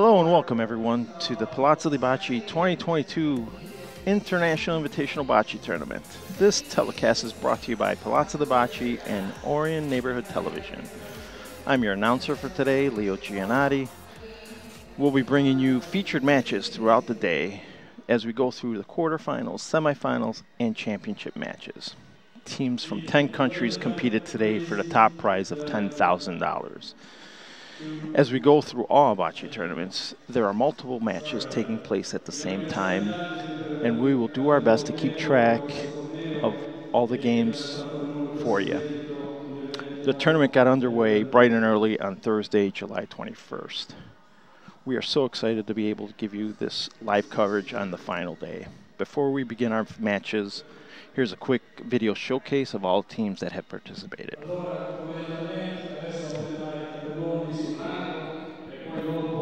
Hello and welcome everyone to the Palazzo de Bocce 2022 International Invitational Bocce Tournament. This telecast is brought to you by Palazzo de Bocce and Orion Neighborhood Television. I'm your announcer for today, Leo Giannotti. We'll be bringing you featured matches throughout the day as we go through the quarterfinals, semifinals, and championship matches. Teams from 10 countries competed today for the top prize of $10,000. As we go through all bocce tournaments, there are multiple matches taking place at the same time, and we will do our best to keep track of all the games for you. The tournament got underway bright and early on Thursday, July 21st. We are so excited to be able to give you this live coverage on the final day. Before we begin our matches, here's a quick video showcase of all teams that have participated. ensinado, é maior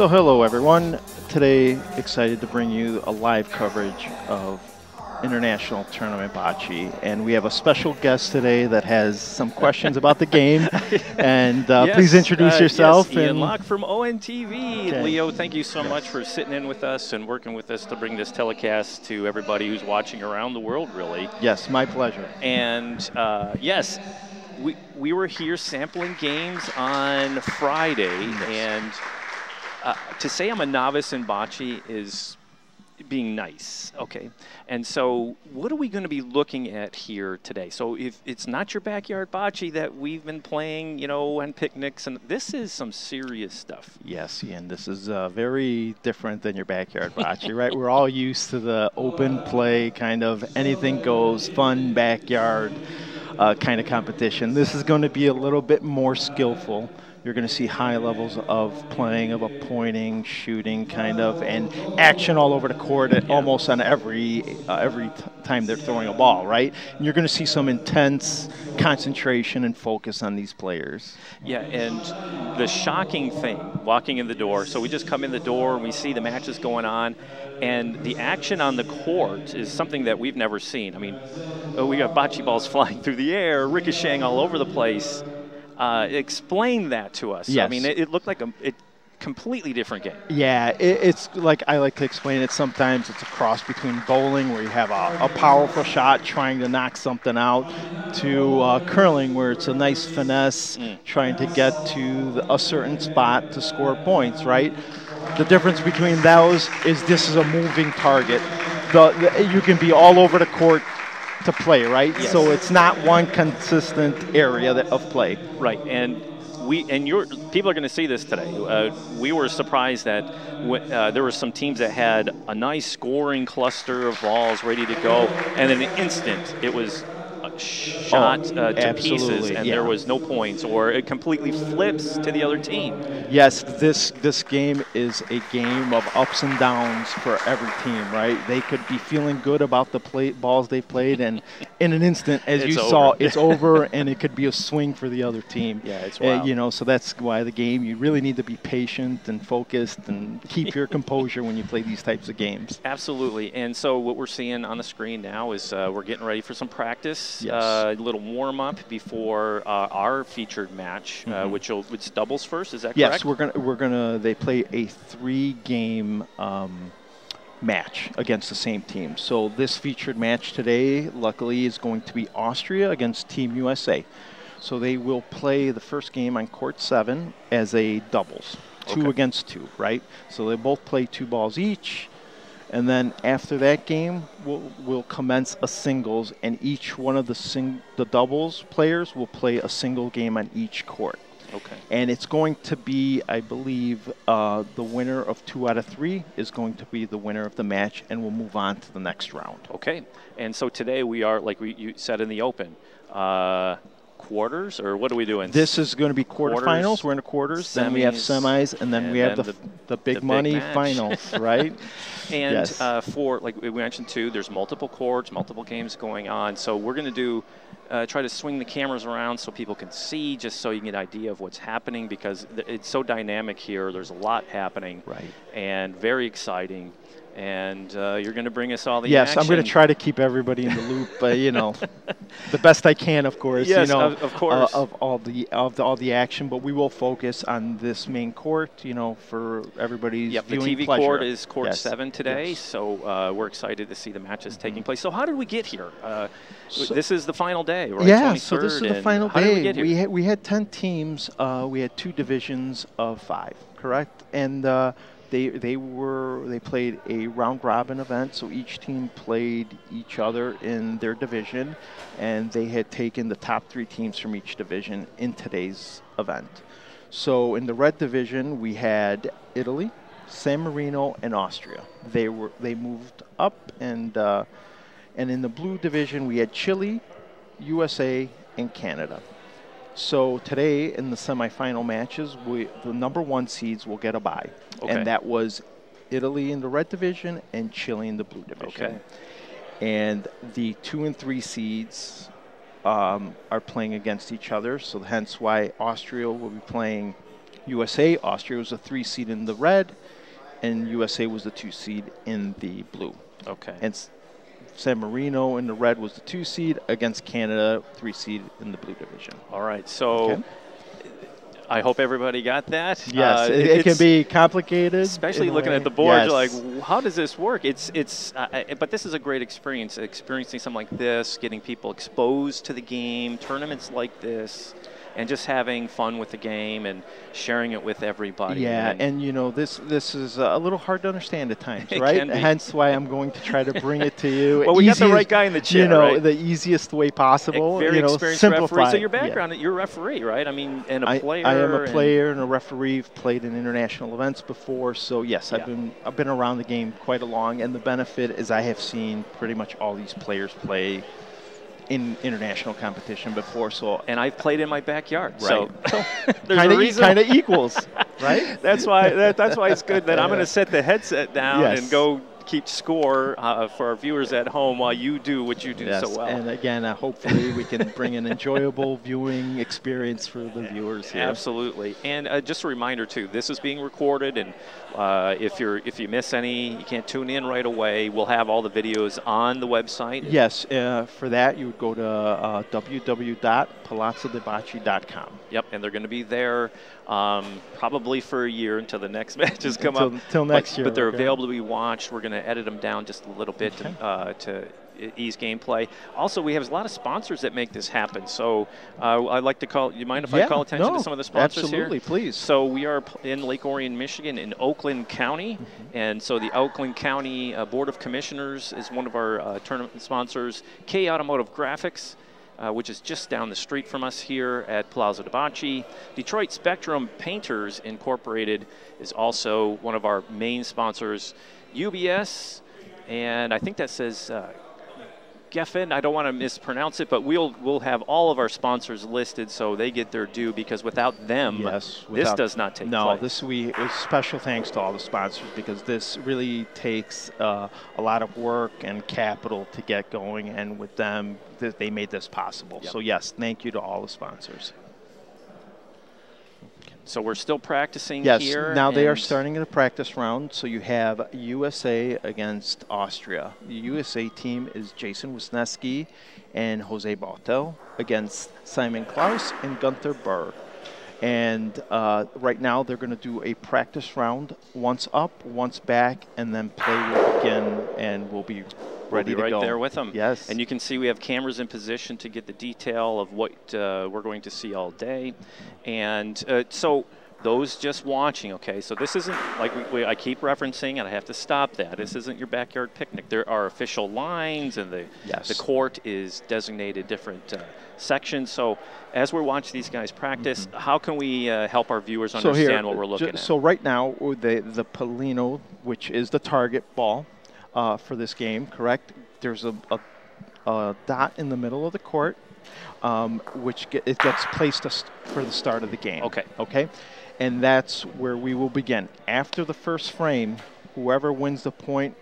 So hello everyone. Today excited to bring you a live coverage of International Tournament Bocce and we have a special guest today that has some questions about the game and uh, yes, please introduce uh, yourself Yes, Ian and Locke from ONTV. Okay. Leo, thank you so much for sitting in with us and working with us to bring this telecast to everybody who's watching around the world, really. yes, my pleasure. And uh, yes, we, we were here sampling games on Friday, and uh, to say I'm a novice in bocce is being nice, okay? And so, what are we going to be looking at here today? So, if it's not your backyard bocce that we've been playing, you know, on picnics, and this is some serious stuff. Yes, Ian, this is uh, very different than your backyard bocce, right? We're all used to the open play, kind of anything goes, fun backyard uh, kind of competition. This is going to be a little bit more skillful. You're going to see high levels of playing, of a pointing, shooting, kind of, and action all over the court, at almost on every uh, every t- time they're throwing a ball, right? And you're going to see some intense concentration and focus on these players. Yeah, and the shocking thing, walking in the door, so we just come in the door and we see the matches going on, and the action on the court is something that we've never seen. I mean, oh, we got bocce balls flying through the air, ricocheting all over the place. Uh, explain that to us. I mean, it, it looked like a it, completely different game. Yeah, it, it's like I like to explain it. Sometimes it's a cross between bowling, where you have a, a powerful shot trying to knock something out, to uh, curling, where it's a nice finesse trying to get to the, a certain spot to score points. Right. The difference between those is this is a moving target. The, the you can be all over the court to play, right? Yes. So it's not one consistent area that, of play. Right, and we and your people are going to see this today. Uh, we were surprised that w- uh, there were some teams that had a nice scoring cluster of balls ready to go, and in an instant it was shot uh, to pieces, and yeah. there was no points, or it completely flips to the other team. Yes, this this game is a game of ups and downs for every team, right? They could be feeling good about the play, balls they played, and in an instant, as you saw, it's over, and it could be a swing for the other team. Yeah, it's Uh, you know, so that's why the game. You really need to be patient and focused, and keep your composure when you play these types of games. Absolutely, and so what we're seeing on the screen now is uh, we're getting ready for some practice, Yes. Uh, a little warm up before uh, our featured match, uh, Mhm. which will it's doubles first. Is that Yes, correct? we're gonna we're gonna. They play a three-game um, match against the same team. So this featured match today, luckily, is going to be Austria against Team USA. So they will play the first game on court seven as a doubles, two Okay. against two, right? So they both play two balls each. And then after that game, we'll, we'll commence a singles, and each one of the sing- the doubles players will play a single game on each court. Okay. And it's going to be, I believe, uh, the winner of two out of three is going to be the winner of the match, and we'll move on to the next round. Okay. And so today we are, like we, you said in the open, uh, quarters, or what are we doing? This is going to be quarterfinals. Quarters, We're in the quarters. then we have semis, semis, and then and we have then the, the- the big big money match. finals, right? And Yes. uh, for like we mentioned too, there's multiple courts, multiple games going on. So we're going to do uh, try to swing the cameras around so people can see, just so you can get an idea of what's happening because it's so dynamic here. There's a lot happening, Right. and very exciting. And uh, you're going to bring us all the yes, I'm going to try to keep everybody in the loop, but you know, the best I can, of course. Yes, you know, of- of course. uh, of all the of the, all the action, but we will focus on this main court. You know, for everybody's Yep, the TV pleasure. court is court Yes, seven today, yes. Mm-hmm. so uh, we're excited to see the matches taking place. So how did we get here? Uh, So- this is the final day, right? Yeah, so this is the final how day. Did we, get here? we had we had ten teams. Uh, we had two divisions of five, correct? And uh, they they were they played a round robin event. So each team played each other in their division, and they had taken the top three teams from each division in today's event. So in the red division, we had Italy, San Marino, and Austria. They were they moved up, and uh, and in the blue division, we had Chile, USA, and Canada. So today in the semifinal matches, we, the number one seeds will get a bye, Okay. and that was Italy in the red division and Chile in the blue division. Okay. And the two and three seeds um, are playing against each other, so hence why Austria will be playing USA. Austria was a three seed in the red, and USA was the two seed in the blue. Okay. And San Marino in the red was the two seed against Canada, three seed in the blue division. All right. So Okay. I hope everybody got that. Yes, Uh, it, it can be complicated. Especially looking at the board, you're like, how does this work? It's it's, uh, but this is a great experience. Experiencing something like this, getting people exposed to the game, tournaments like this, and just having fun with the game and sharing it with everybody. Yeah, and, and you know this this is uh, a little hard to understand at times, right? Hence why I'm going to try to bring it to you. well, we got the right guy in the chair, You know, right? the easiest way possible. very you know, experienced simplify. referee. So your yeah. background, you're a referee, right? I mean, and a I, player. I am a and- player and a referee. I've played in international events before, so yes, Yeah. I've been I've been around the game quite a long. And the benefit is I have seen pretty much all these players play in international competition before. So and I've played in my backyard. Right. So kind of kind of equals, right? That's why. That, that's why it's good that I'm going to set the headset down Yes. and go keep score uh, for our viewers at home while you do what you do Yes, so well. and again, uh, hopefully we can bring an enjoyable viewing experience for the viewers here. Absolutely, and uh, just a reminder too. This is being recorded, and uh, if you're if you miss any, you can't tune in right away. We'll have all the videos on the website. Yes, uh, for that you would go to uh, www.palazzodebocce.com. Yep, and they're going to be there um, probably for a year until the next matches come Until- up. until But- next year, But they're okay. available to be watched. We're going to edit them down just a little bit Okay. to, uh, to ease gameplay. Also, we have a lot of sponsors that make this happen. So uh, I'd like to call. You mind if I call attention no, to some of the sponsors absolutely, here? please. So we are in Lake Orion, Michigan, in Oakland County, Mm-hmm. and so the Oakland County uh, Board of Commissioners is one of our uh, tournament sponsors. K Automotive Graphics. Uh, which is just down the street from us here at Palazzo de Bocce. Detroit Spectrum Painters Incorporated is also one of our main sponsors. UBS, and I think that says uh, Geffen. I don't want to mispronounce it, but we'll we'll have all of our sponsors listed so they get their due because without them, Yes, this does not take no, place. this we special thanks to all the sponsors because this really takes uh, a lot of work and capital to get going, and with them, th- they made this possible. Yep. So yes, thank you to all the sponsors. So we're still practicing Yes, here. now they are starting in a practice round. So you have USA against Austria. The USA team is Jason Wisniewski and Jose Bartel against Simon Klaus and Gunther Burr. And uh, right now they're going to do a practice round, once up, once back, and then play will begin, and we'll be ready to right go. there with them. Yes. And you can see we have cameras in position to get the detail of what uh, we're going to see all day. And uh, so those just watching, okay, so this isn't like we, we, I keep referencing, and I have to stop that. This isn't your backyard picnic. There are official lines, and the Yes. the court is designated different uh, sections. So as we're watching these guys practice, how can we uh, help our viewers Mm-hmm. so understand here, what we're looking at? So right now, the the pallino, which is the target ball uh, for this game, correct? There's a, a, a dot in the middle of the court, um, which get, it gets placed for the start of the game. Okay. Okay, and that's where we will begin. After the first frame, whoever wins the point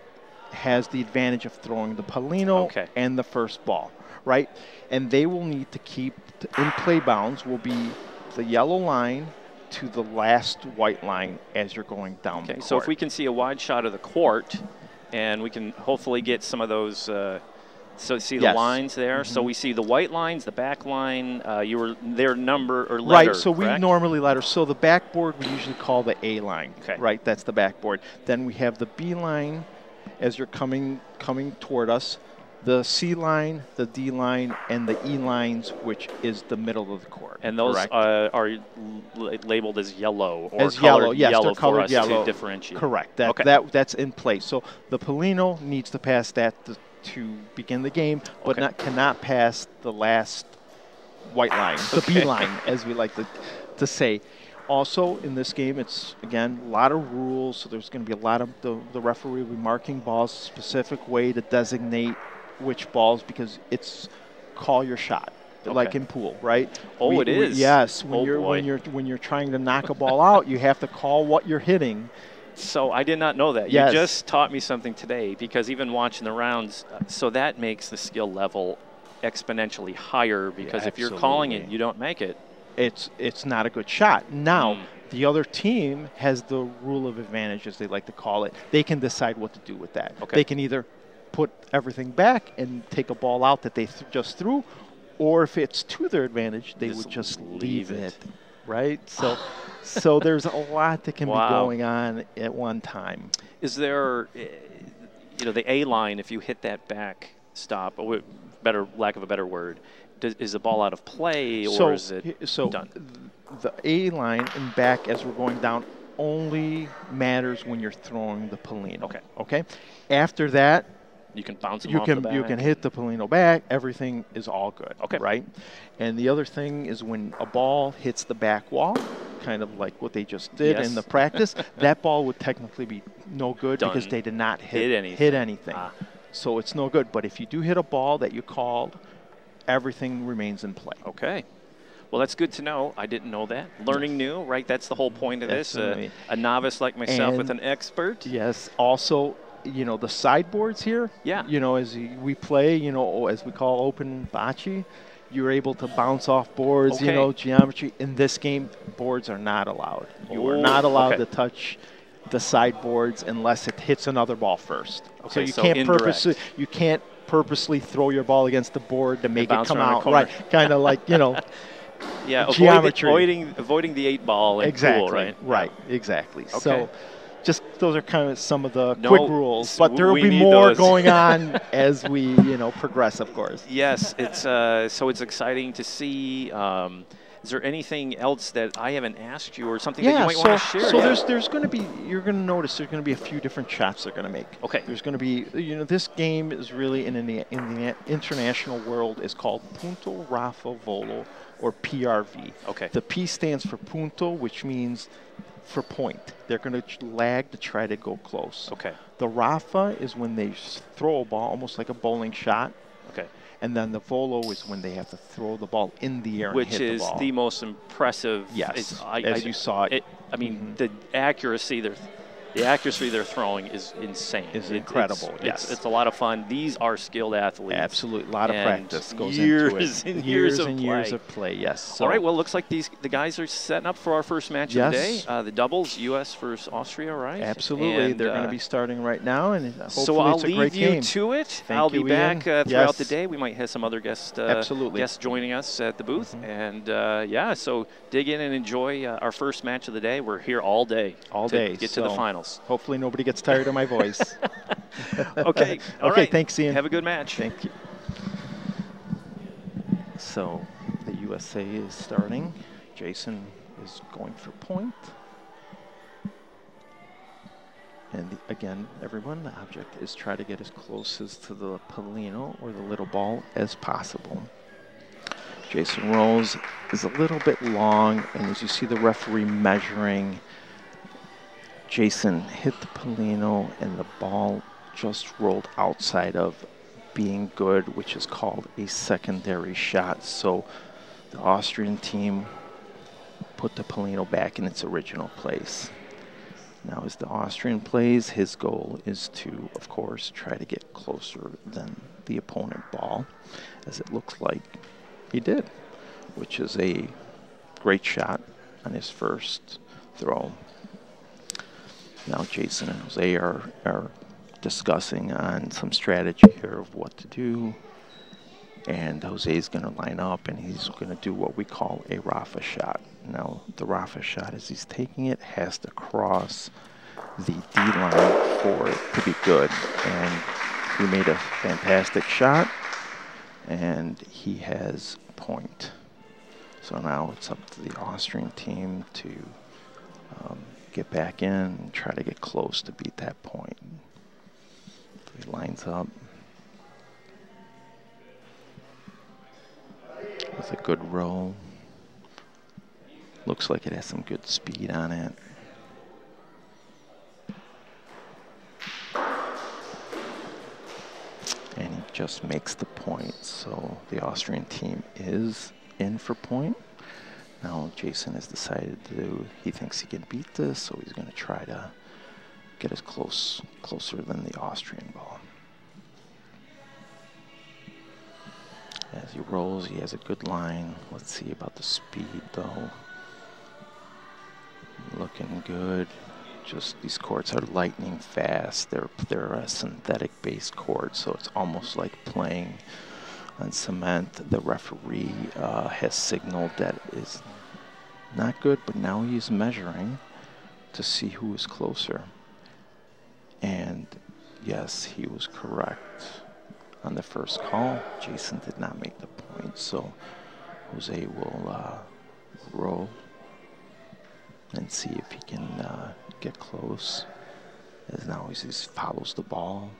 has the advantage of throwing the pallino Okay. and the first ball, right? And they will need to keep in play bounds will be the yellow line to the last white line as you're going down the Okay, so if we can see a wide shot of the court, and we can hopefully get some of those. Uh, so see the Yes. lines there. So Mhm. we see the white lines, the back line. Uh, you were their number or letter. Right, so we normally letter. So the backboard we usually call the A line. Okay. Right, that's the backboard. Then we have the B line as you're coming coming toward us, the C line, the D line, and the E lines, which is the middle of the court. And those uh, are l- labeled as yellow or As colored yellow, yes, they're for colored us yellow. to differentiate. Correct. That, Okay. that that's in place. So the pallino needs to pass that to, to begin the game, but Okay. not cannot pass the last white line, the Okay. B line, as we like to, to say. Also, in this game, it's again a lot of rules. So there's going to be a lot of the, the referee will be marking balls a specific way to designate which balls because it's call your shot. Like in pool, right? Oh, it is? yes, when Oh, you're when you're when you're trying to knock a ball out, you have to call what you're hitting, So I did not know that. Yes. You just taught me something today because even watching the rounds, uh, so that makes the skill level exponentially higher because if you're calling it, you don't make it. it's it's not a good shot. Now, Mm. the other team has the rule of advantage, as they like to call it. They can decide what to do with that. Okay. They can either put everything back and take a ball out that they th- just threw, or if it's to their advantage, they Just would just leave leave, it. it. Right. So, so there's a lot that can Wow. be going on at one time. Is there, uh, you know, the A line, if you hit that back stop, or better lack of a better word, does, is the ball out of play or so, is it so done? the A line and back as we're going down only matters when you're throwing the pallino. Okay. Okay. After that, You can bounce you can you can hit the pallino back. Everything is all good. Okay. Right. And the other thing is when a ball hits the back wall, kind of like what they just did Yes. in the practice, that ball would technically be no good because they did not hit Hit anything. Hit anything. Ah. So it's no good. But if you do hit a ball that you called, everything remains in play. Okay. Well, that's good to know. I didn't know that. Learning new, right? That's the whole point of this. Uh, a novice like myself with an expert. Yes. Also, you know, the sideboards here. Yeah. You know, as we play, you know, as we call open bocce, you're able to bounce off boards. You know, geometry. In this game, boards are not allowed. You are Oh, not allowed okay. to touch the sideboards unless it hits another ball first. so Okay, you so can't purposely you can't purposely throw your ball against the board to make it come out right. kind of like you know Yeah, Geometry. avoiding avoiding the eight ball exactly pool, right? right exactly. Okay. So. Just those are kind of some of the No, quick rules, but there will be more those. going on as we, you know, progress, of course. Yes, it's uh, so it's exciting to see. Um, is there anything else that I haven't asked you, or something that you might so, want to share? so Yeah. there's there's going to be you're going to notice there's going to be a few different shots they're going to make. Okay. There's going to be you know this game is really in the in the international world is called Punto Raffa Volo or PRV. Okay. The P stands for punto, which means for point. They're going to lag to try to go close. Okay. The Raffa is when they throw a ball almost like a bowling shot. Okay. And then the volo is when they have to throw the ball in the air Which and hit is the ball. the most impressive. Yes, I, as I- you saw it. I mean, Mhm. the accuracy they're. The accuracy they're throwing is insane. Is incredible, It's, yes. it's, it's a lot of fun. These are skilled athletes. Absolutely, a lot of practice goes years into it. and years years of and years play. of play. Yes. So All right. Well, looks like these the guys are setting up for our first match of the day. Yes. Uh, the doubles, U.S. versus Austria, right? absolutely, And, they're going uh, to be starting right now, and hopefully So I'll it's a leave great you game. to it. Thank I'll be you, back Ian. uh, throughout the day. We might have some other guests, uh, Absolutely. Guests joining us at the booth, and uh, yeah. So dig in and enjoy uh, our first match of the day. We're here all day, All to day, get to the so- finals. Hopefully, nobody gets tired of my voice. Okay. all okay. right. Thanks, Ian. Have a good match. Thank you. So, the USA is starting. Jason is going for point. And the, again, everyone, the object is try to get as close as to the pallino or the little ball as possible. Jason rolls is a little bit long, and as you see the referee measuring, Jason hit the pallino and the ball just rolled outside of being good, which is called a secondary shot. So the Austrian team put the pallino back in its original place. Now, as the Austrian plays, his goal is to, of course, try to get closer than the opponent ball, as it looks like he did, which is a great shot on his first throw. Now, Jason and Jose are, are discussing on some strategy here of what to do. And Jose is going to line up and he's going to do what we call a Raffa shot. Now, the Raffa shot, as he's taking it, has to cross the D line for it to be good. And he made a fantastic shot, and he has point. So now it's up to the Austrian team to um, get back in and try to get close to beat that point. He lines up. With a good roll. Looks like it has some good speed on it. And he just makes the point. So the Austrian team is in for point. Now Jason has decided to, he thinks he can beat this, so he's going to try to get as close, closer than the Austrian ball. As he rolls, he has a good line. Let's see about the speed, though. Looking good. Just these courts are lightning fast. They're they're a synthetic based court, so it's almost like playing on cement. The referee uh, has signaled that is not good, but now he's measuring to see who is closer. And yes, he was correct on the first call. Jason did not make the point, so Jose will uh, roll and see if he can uh, get close. As now he follows the ball.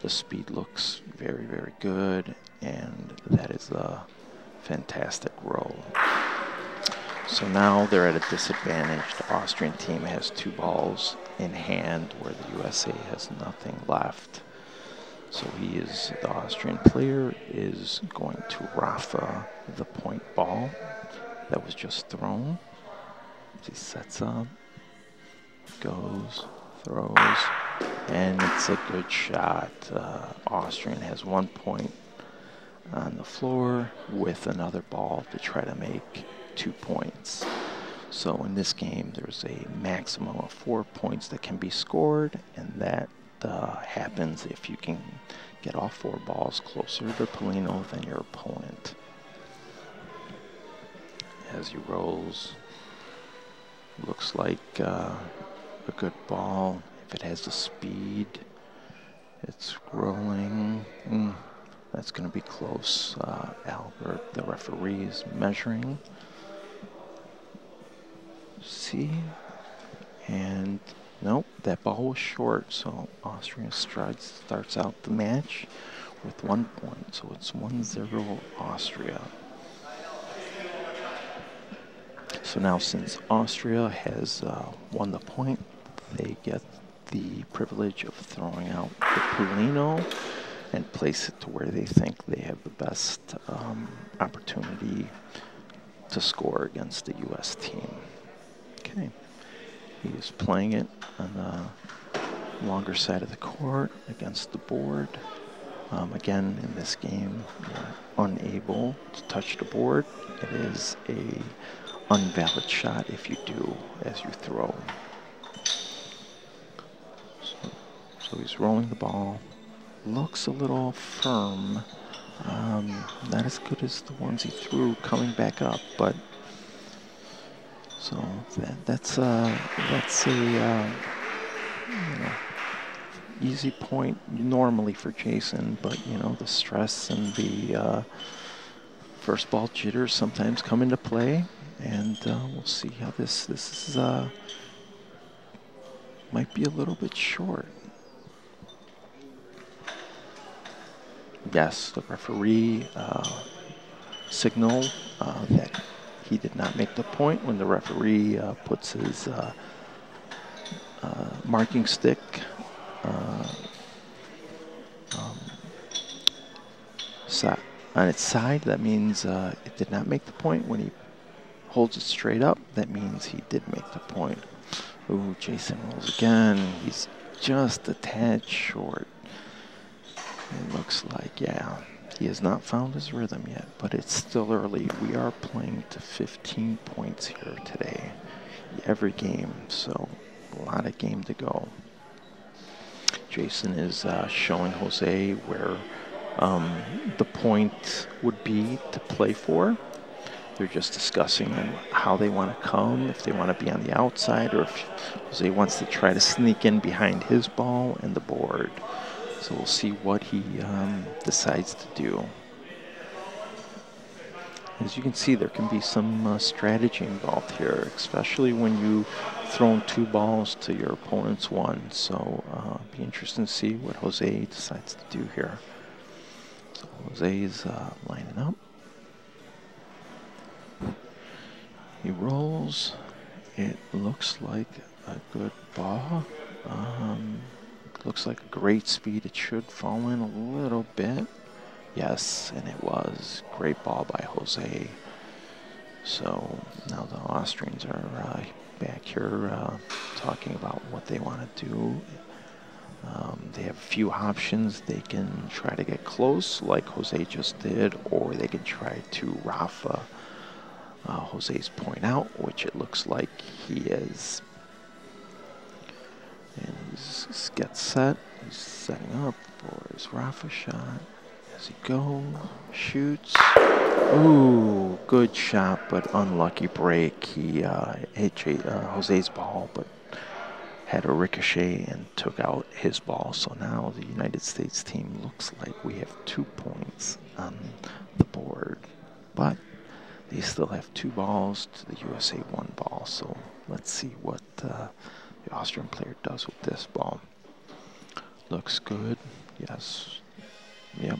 The speed looks very, very good, and that is a fantastic roll. So now they're at a disadvantage. The Austrian team has two balls in hand where the USA has nothing left. So he is, the Austrian player is going to Raffa the point ball that was just thrown. He sets up, goes, throws, and it's a good shot. Uh, Austrian has one point on the floor with another ball to try to make two points. So in this game, there's a maximum of four points that can be scored, and that uh, happens if you can get all four balls closer to pallino than your opponent. As he rolls, looks like uh, a good ball. If it has the speed, it's rolling. Mm, that's going to be close. Uh, Albert, the referee, is measuring. See? And nope, that ball was short, so Austria strides, starts out the match with one point. So it's 1-0 Austria. So now since Austria has uh, won the point, they get the privilege of throwing out the pallino and place it to where they think they have the best um, opportunity to score against the U.S. team. Okay. He is playing it on the longer side of the court against the board. Um, again, in this game, unable to touch the board. It is a unvalid shot if you do as you throw. So, so he's rolling the ball. Looks a little firm. Um, not as good as the ones he threw coming back up, but so that, that's uh, that's a uh, you know, easy point normally for Jason, but you know the stress and the uh, first ball jitters sometimes come into play, and uh, we'll see how this this is. Uh, might be a little bit short. Yes, the referee uh, signaled uh, that he did not make the point when the referee uh, puts his uh, uh, marking stick uh, um, on its side. That means it did not make the point. When he holds it straight up, that means he did make the point. Ooh, Jason rolls again. He's just a tad short. It looks like, yeah. He has not found his rhythm yet, but it's still early. We are playing to 15 points here today, every game, so a lot of game to go. Jason is uh, showing Jose where um, the point would be to play for. They're just discussing how they want to come, if they want to be on the outside, or if Jose wants to try to sneak in behind his ball and the board. So we'll see what he um, decides to do. As you can see, there can be some uh, strategy involved here, especially when you throw two balls to your opponent's one. So uh, be interesting to see what Jose decides to do here. So Jose is uh, lining up. He rolls. It looks like a good ball. Um, looks like a great speed. It should fall in a little bit. Yes, and it was. Great ball by Jose. So now the Austrians are uh, back here uh, talking about what they want to do. Um, they have a few options. They can try to get close, like Jose just did, or they can try to Raffa uh, Jose's point out, which it looks like he is. And he gets set. He's setting up for his Raffa shot. As he go, shoots. Ooh, good shot, but unlucky break. He uh, hit uh, Jose's ball, but had a ricochet and took out his ball. So now the United States team looks like we have two points on the board. But they still have two balls to the USA one ball. So let's see what uh, Austrian player does with this ball. Looks good. Yes. Yep.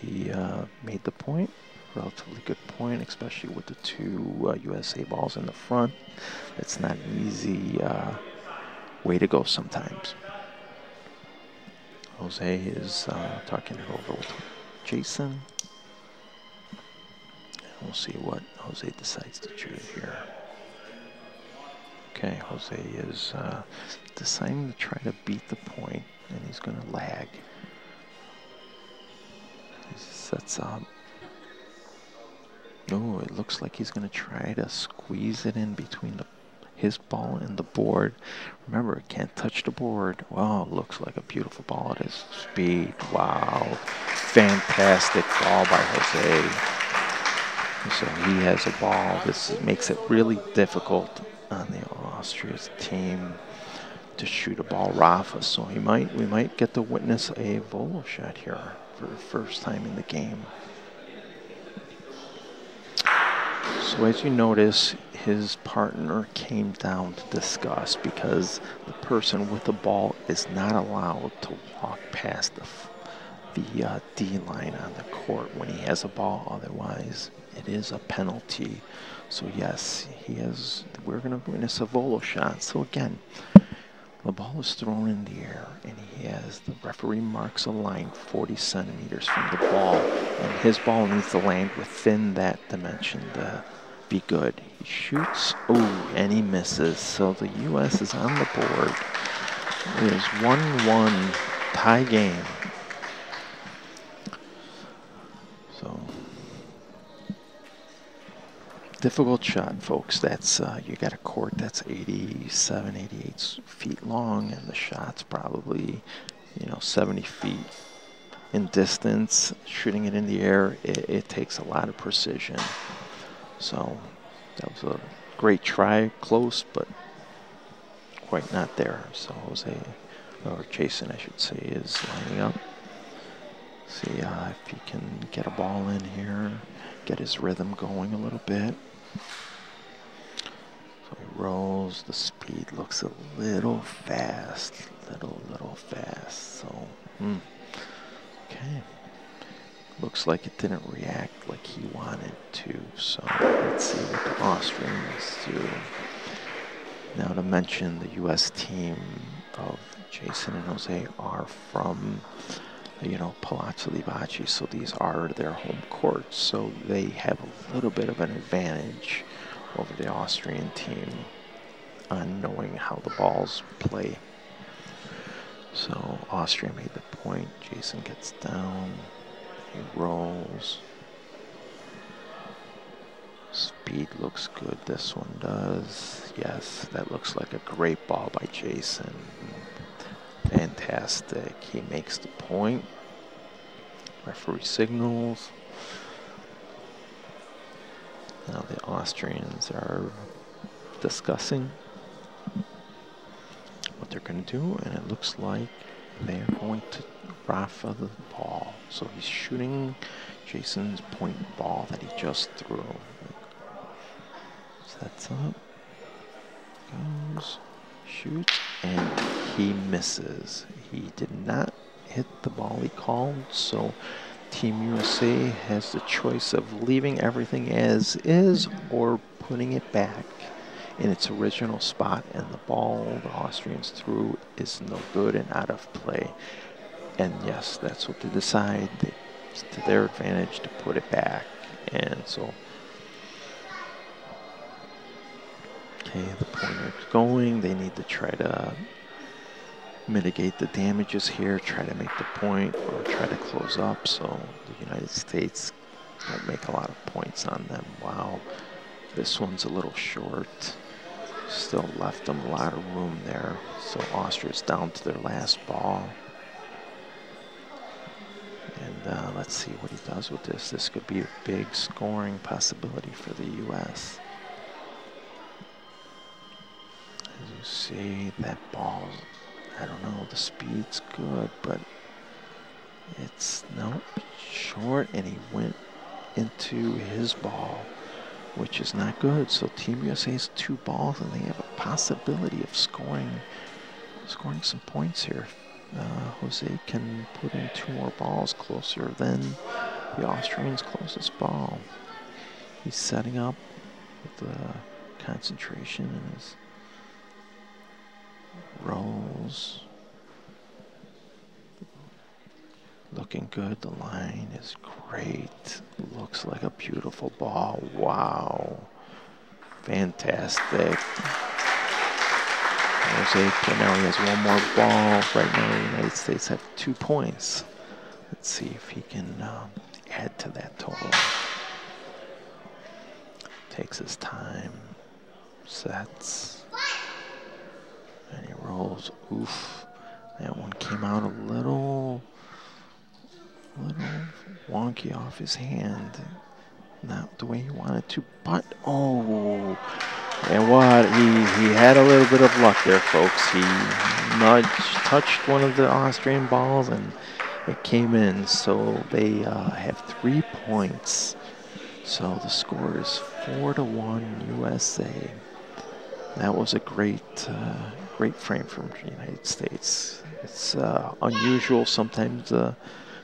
He uh, made the point. Relatively good point, especially with the two uh, USA balls in the front. It's not an easy uh, way to go sometimes. Jose is uh, talking it over with Jason. We'll see what Jose decides to choose here. Okay, Jose is uh, deciding to try to beat the point, and he's going to lag. He sets up. Oh, it looks like he's going to try to squeeze it in between the, his ball and the board. Remember, it can't touch the board. Wow, looks like a beautiful ball at his speed. Wow, fantastic ball by Jose. So he has a ball. This makes it really difficult on the Austria's team to shoot a ball Raffa. So he might we might get to witness a volo shot here for the first time in the game. So as you notice, his partner came down to discuss because the person with the ball is not allowed to walk past the the uh, D line on the court when he has a ball. Otherwise, it is a penalty. So yes, he has. We're going to witness a volo shot. So again, the ball is thrown in the air, and he has the referee marks a line 40 centimeters from the ball, and his ball needs to land within that dimension to be good. He shoots, oh, and he misses. So the U.S. is on the board. It is 1-1 tie game. Difficult shot, folks. That's uh, you got a court that's 87, 88 feet long, and the shot's probably you know 70 feet in distance. Shooting it in the air, it, it takes a lot of precision. So that was a great try, close, but quite not there. So Jose, or Jason, I should say, is lining up. See uh, if he can get a ball in here, get his rhythm going a little bit. Rolls. The speed looks a little fast. Little, little fast. So, hmm. Okay. Looks like it didn't react like he wanted to. So, let's see what the Austrians do. Now, to mention the U.S. team of Jason and Jose are from you know, Palazzo de Bocce, so these are their home courts, so they have a little bit of an advantage over the Austrian team on knowing how the balls play. So Austria made the point, Jason gets down, he rolls. Speed looks good, this one does. Yes, that looks like a great ball by Jason. Fantastic. He makes the point. Referee signals. Now the Austrians are discussing what they're going to do, and it looks like they're going to Raffa the ball. So he's shooting Jason's point ball that he just threw. Sets up, goes, shoots, and he misses. He did not hit the ball he called, so Team USA has the choice of leaving everything as is or putting it back in its original spot and the ball the Austrians threw is no good and out of play. And yes, that's what they decide. It's to their advantage to put it back. And so Okay, the pointer's going. They need to try to mitigate the damages here, try to make the point, or try to close up so the United States don't make a lot of points on them. Wow, this one's a little short. Still left them a lot of room there. So Austria's down to their last ball. And uh, let's see what he does with this. This could be a big scoring possibility for the U.S. you see, that ball, I don't know, the speed's good, but it's nope, short, and he went into his ball, which is not good. So Team USA has two balls, and they have a possibility of scoring, scoring some points here. Uh, Jose can put in two more balls closer than the Austrians' closest ball. He's setting up with the concentration in his rolls. Looking good. The line is great. Looks like a beautiful ball. Wow. Fantastic. Jose Pinelli has one more ball. Right now, the United States have two points. Let's see if he can um, add to that total. Takes his time. Sets. And he rolls. Oof. That one came out a little, little wonky off his hand. Not the way he wanted to, but oh. And what? He, he had a little bit of luck there, folks. He nudged, touched one of the Austrian balls, and it came in. So they uh, have three points. So the score is four to one USA. That was a great, uh, great frame from the United States. It's uh, unusual sometimes uh,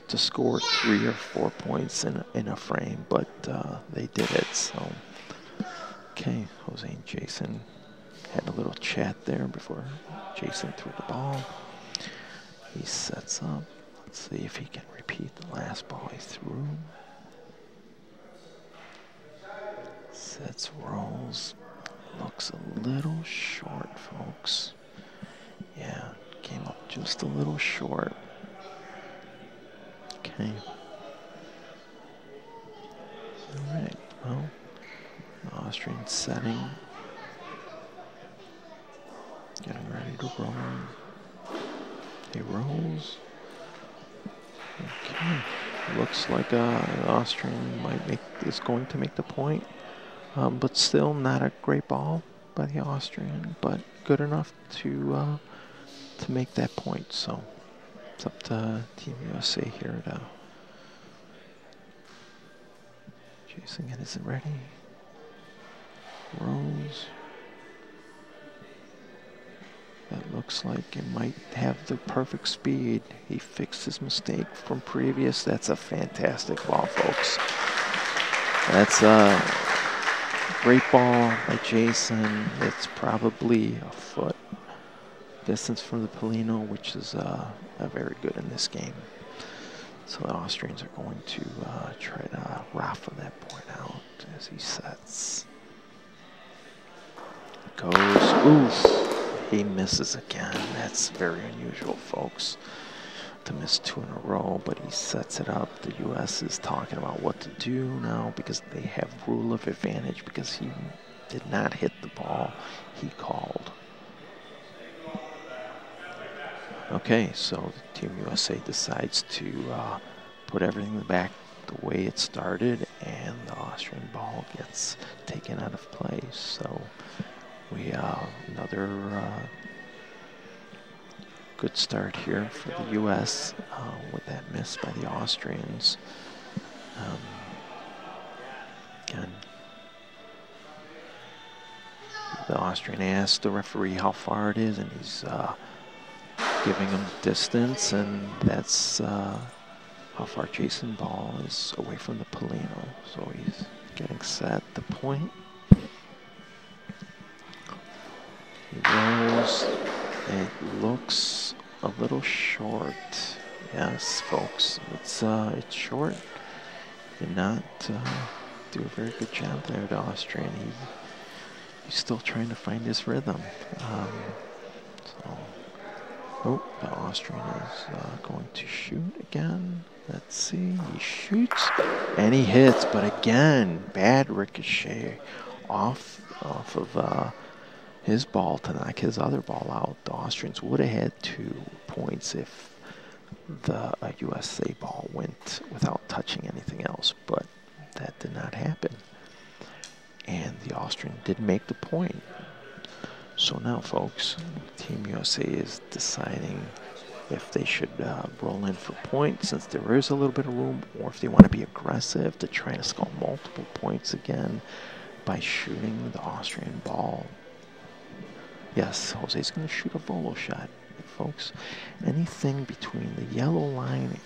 to score three or four points in in a frame, but uh, they did it. So, okay, Jose and Jason had a little chat there before Jason threw the ball. He sets up. Let's see if he can repeat the last ball he threw. Sets rolls looks a little short, folks. Yeah, came up just a little short. Okay. All right, well, Austrian setting. Getting ready to roll. He rolls. Okay. Looks like uh, Austrian might make is going to make the point. Um, but still not a great ball by the Austrian, but good enough to uh, to make that point. So it's up to Team USA here to. Jason is it ready? Rose. That looks like it might have the perfect speed. He fixed his mistake from previous. That's a fantastic ball, folks. That's a great ball by Jason. It's probably a foot distance from the pallino, which is uh, very good in this game. So the Austrians are going to uh, try to raffa that point out as he sets. Goes, oof, he misses again. That's very unusual, folks, to miss two in a row, but he sets it up. The U.S. is talking about what to do now because they have rule of advantage because he did not hit the ball he called. Okay, so Team USA decides to uh, put everything back the way it started, and the Austrian ball gets taken out of play. So we uh, another uh, good start here for the U.S. Uh, with that miss by the Austrians. Um, again, the Austrian asked the referee how far it is, and he's uh, giving him distance, and that's uh, how far Jason Ball is away from the pallino. So he's getting set the point. He rolls. It looks a little short. Yes, folks, it's uh, it's short. Did not uh, do a very good job there to Austrian. He, he's still trying to find his rhythm. Um. Oh, the Austrian is uh, going to shoot again. Let's see. He shoots and he hits, but again, bad ricochet off off of uh, his ball to knock his other ball out. The Austrians would have had two points if the uh, USA ball went without touching anything else, but that did not happen. And the Austrian did make the point. So now, folks, Team USA is deciding if they should uh, roll in for points since there is a little bit of room, or if they want to be aggressive to try to score multiple points again by shooting the Austrian ball. Yes, Jose's going to shoot a volo shot, folks. Anything between the yellow line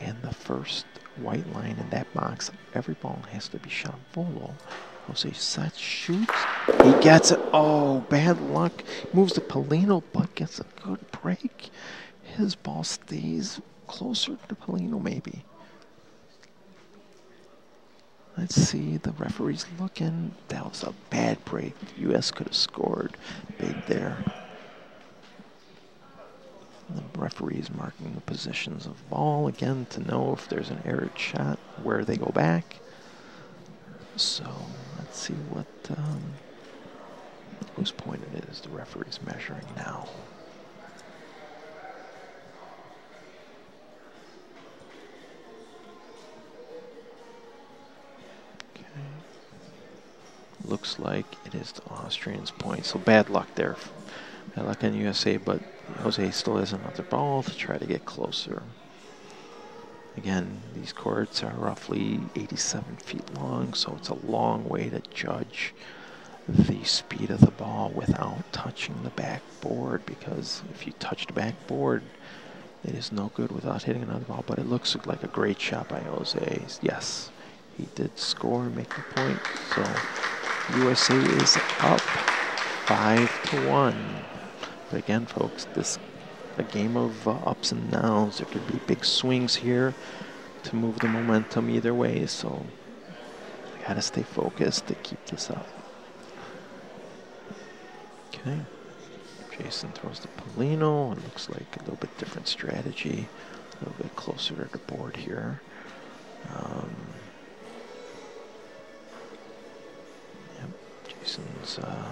and the first white line in that box, every ball has to be shot volo. Jose sets, shoots, he gets it. Oh, bad luck. Moves to pallino, but gets a good break. His ball stays closer to pallino, maybe. Let's see, the referee's looking. That was a bad break. The U.S. could have scored big there. The referee is marking the positions of ball again to know if there's an errored shot, where they go back. So let's see what um, whose point it is the referee's measuring now. Okay. Looks like it is the Austrians' point. So bad luck there. Bad luck on USA, but Jose still has another ball to try to get closer. Again, these courts are roughly 87 feet long, so it's a long way to judge the speed of the ball without touching the backboard because if you touch the backboard, it is no good without hitting another ball. But it looks like a great shot by Jose. Yes, he did score, make the point. So USA is up five to one. But again, folks, this a game of uh, ups and downs. There could be big swings here to move the momentum either way. So I gotta stay focused to keep this up. Okay. Jason throws the pallino. It looks like a little bit different strategy. A little bit closer to the board here. Um, yep, Jason's uh,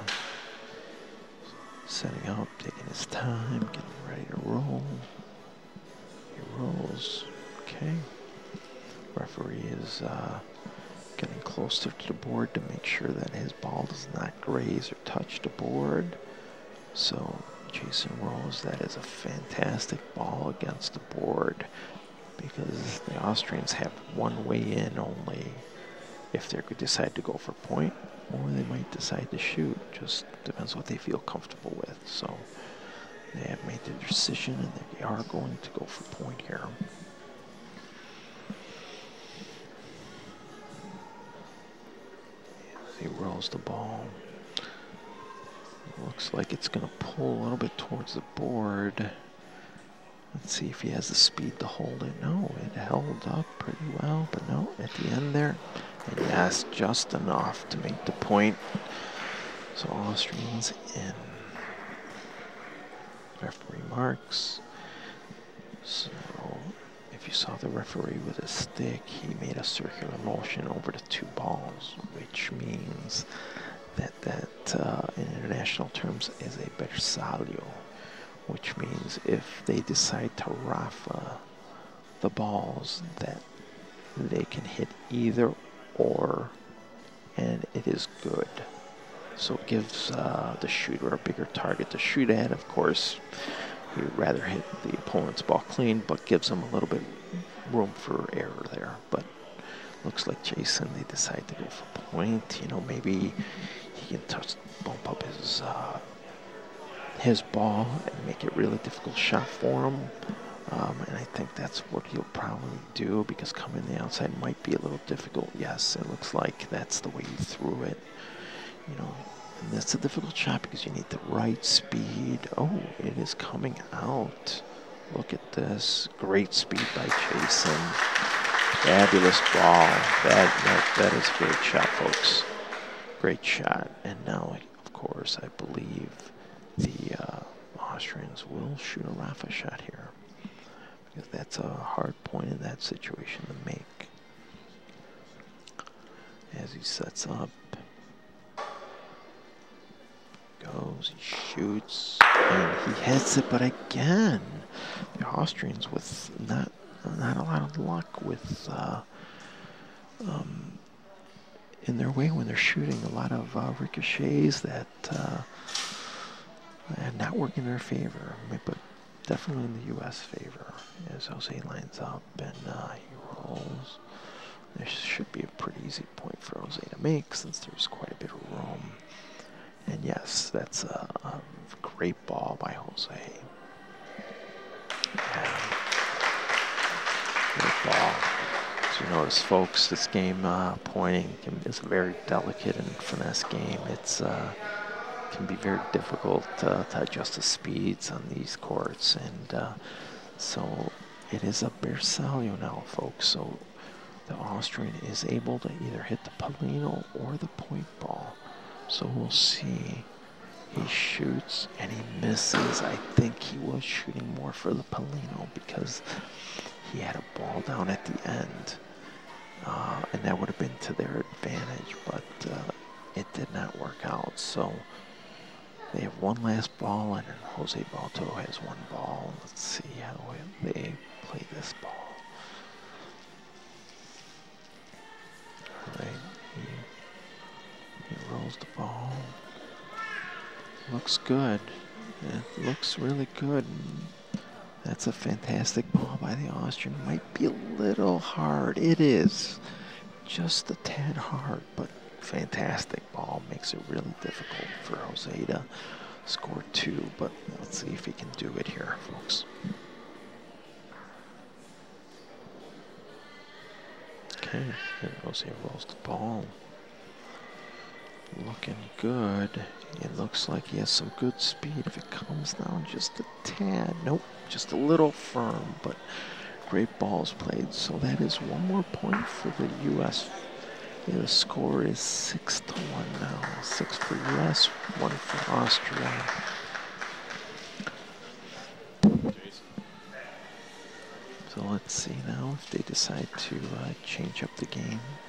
setting up, taking his time, getting ready to roll. He rolls. Okay. Referee is uh, getting closer to the board to make sure that his ball does not graze or touch the board. So Jason rolls. That is a fantastic ball against the board because the Austrians have one way in only if they could decide to go for point or they might decide to shoot. Just depends what they feel comfortable with. So They have made their decision and they are going to go for point here. He rolls the ball. Looks like it's going to pull a little bit towards the board. Let's see if he has the speed to hold it. No, it held up pretty well, but no, at the end there, and yes, just enough to make the point. So Austrians in. Referee marks. So if you saw the referee with a stick, he made a circular motion over the two balls, which means that that uh, in international terms is a bersaglio which means if they decide to raffa the balls that they can hit either or and it is good. So it gives uh, the shooter a bigger target to shoot at. Of course, you'd rather hit the opponent's ball clean, but gives them a little bit room for error there. But looks like Jason, they decide to go for point. You know, maybe he can touch, bump up his uh, his ball and make it really difficult shot for him. Um, and I think that's what he'll probably do because coming the outside might be a little difficult. Yes, it looks like that's the way he threw it. You know, and that's a difficult shot because you need the right speed. Oh, it is coming out. Look at this. Great speed by Jason. Fabulous ball. That, that, that is a great shot, folks. Great shot. And now, of course, I believe the uh, Austrians will shoot a Raffa shot here. Because that's a hard point in that situation to make. As he sets up, goes, he shoots, and he hits it, but again, the Austrians with not not a lot of luck with uh, um, in their way when they're shooting. A lot of uh, ricochets that uh, and not work in their favor, but definitely in the U.S. favor as Jose lines up and uh, he rolls. This should be a pretty easy point for Jose to make since there's quite a bit of room. And yes, that's a, a great ball by Jose. Yeah. Great ball. As you notice, folks, this game uh, pointing is a very delicate and finesse game. It's uh, can be very difficult uh, to adjust the speeds on these courts. And uh, so it is a Bersaglio now, folks. So the Austrian is able to either hit the pallino or the point ball. So we'll see. He shoots and he misses. I think he was shooting more for the pallino because he had a ball down at the end. Uh, and that would have been to their advantage, but uh, it did not work out. So they have one last ball, and Jose Balto has one ball. Let's see how they play this ball. All right, he, he rolls the ball. Looks good. It looks really good. That's a fantastic ball by the Austrian. Might be a little hard. It is. Just a tad hard, but fantastic ball. Makes it really difficult for Jose to score two, but let's see if he can do it here, folks. Okay, and Jose rolls the ball. Looking good. It looks like he has some good speed. If it comes down just a tad, nope, just a little firm, but great balls played. So that is one more point for the U.S. Yeah, the score is six to one now. Six for US, one for Austria. So let's see now if they decide to uh, change up the game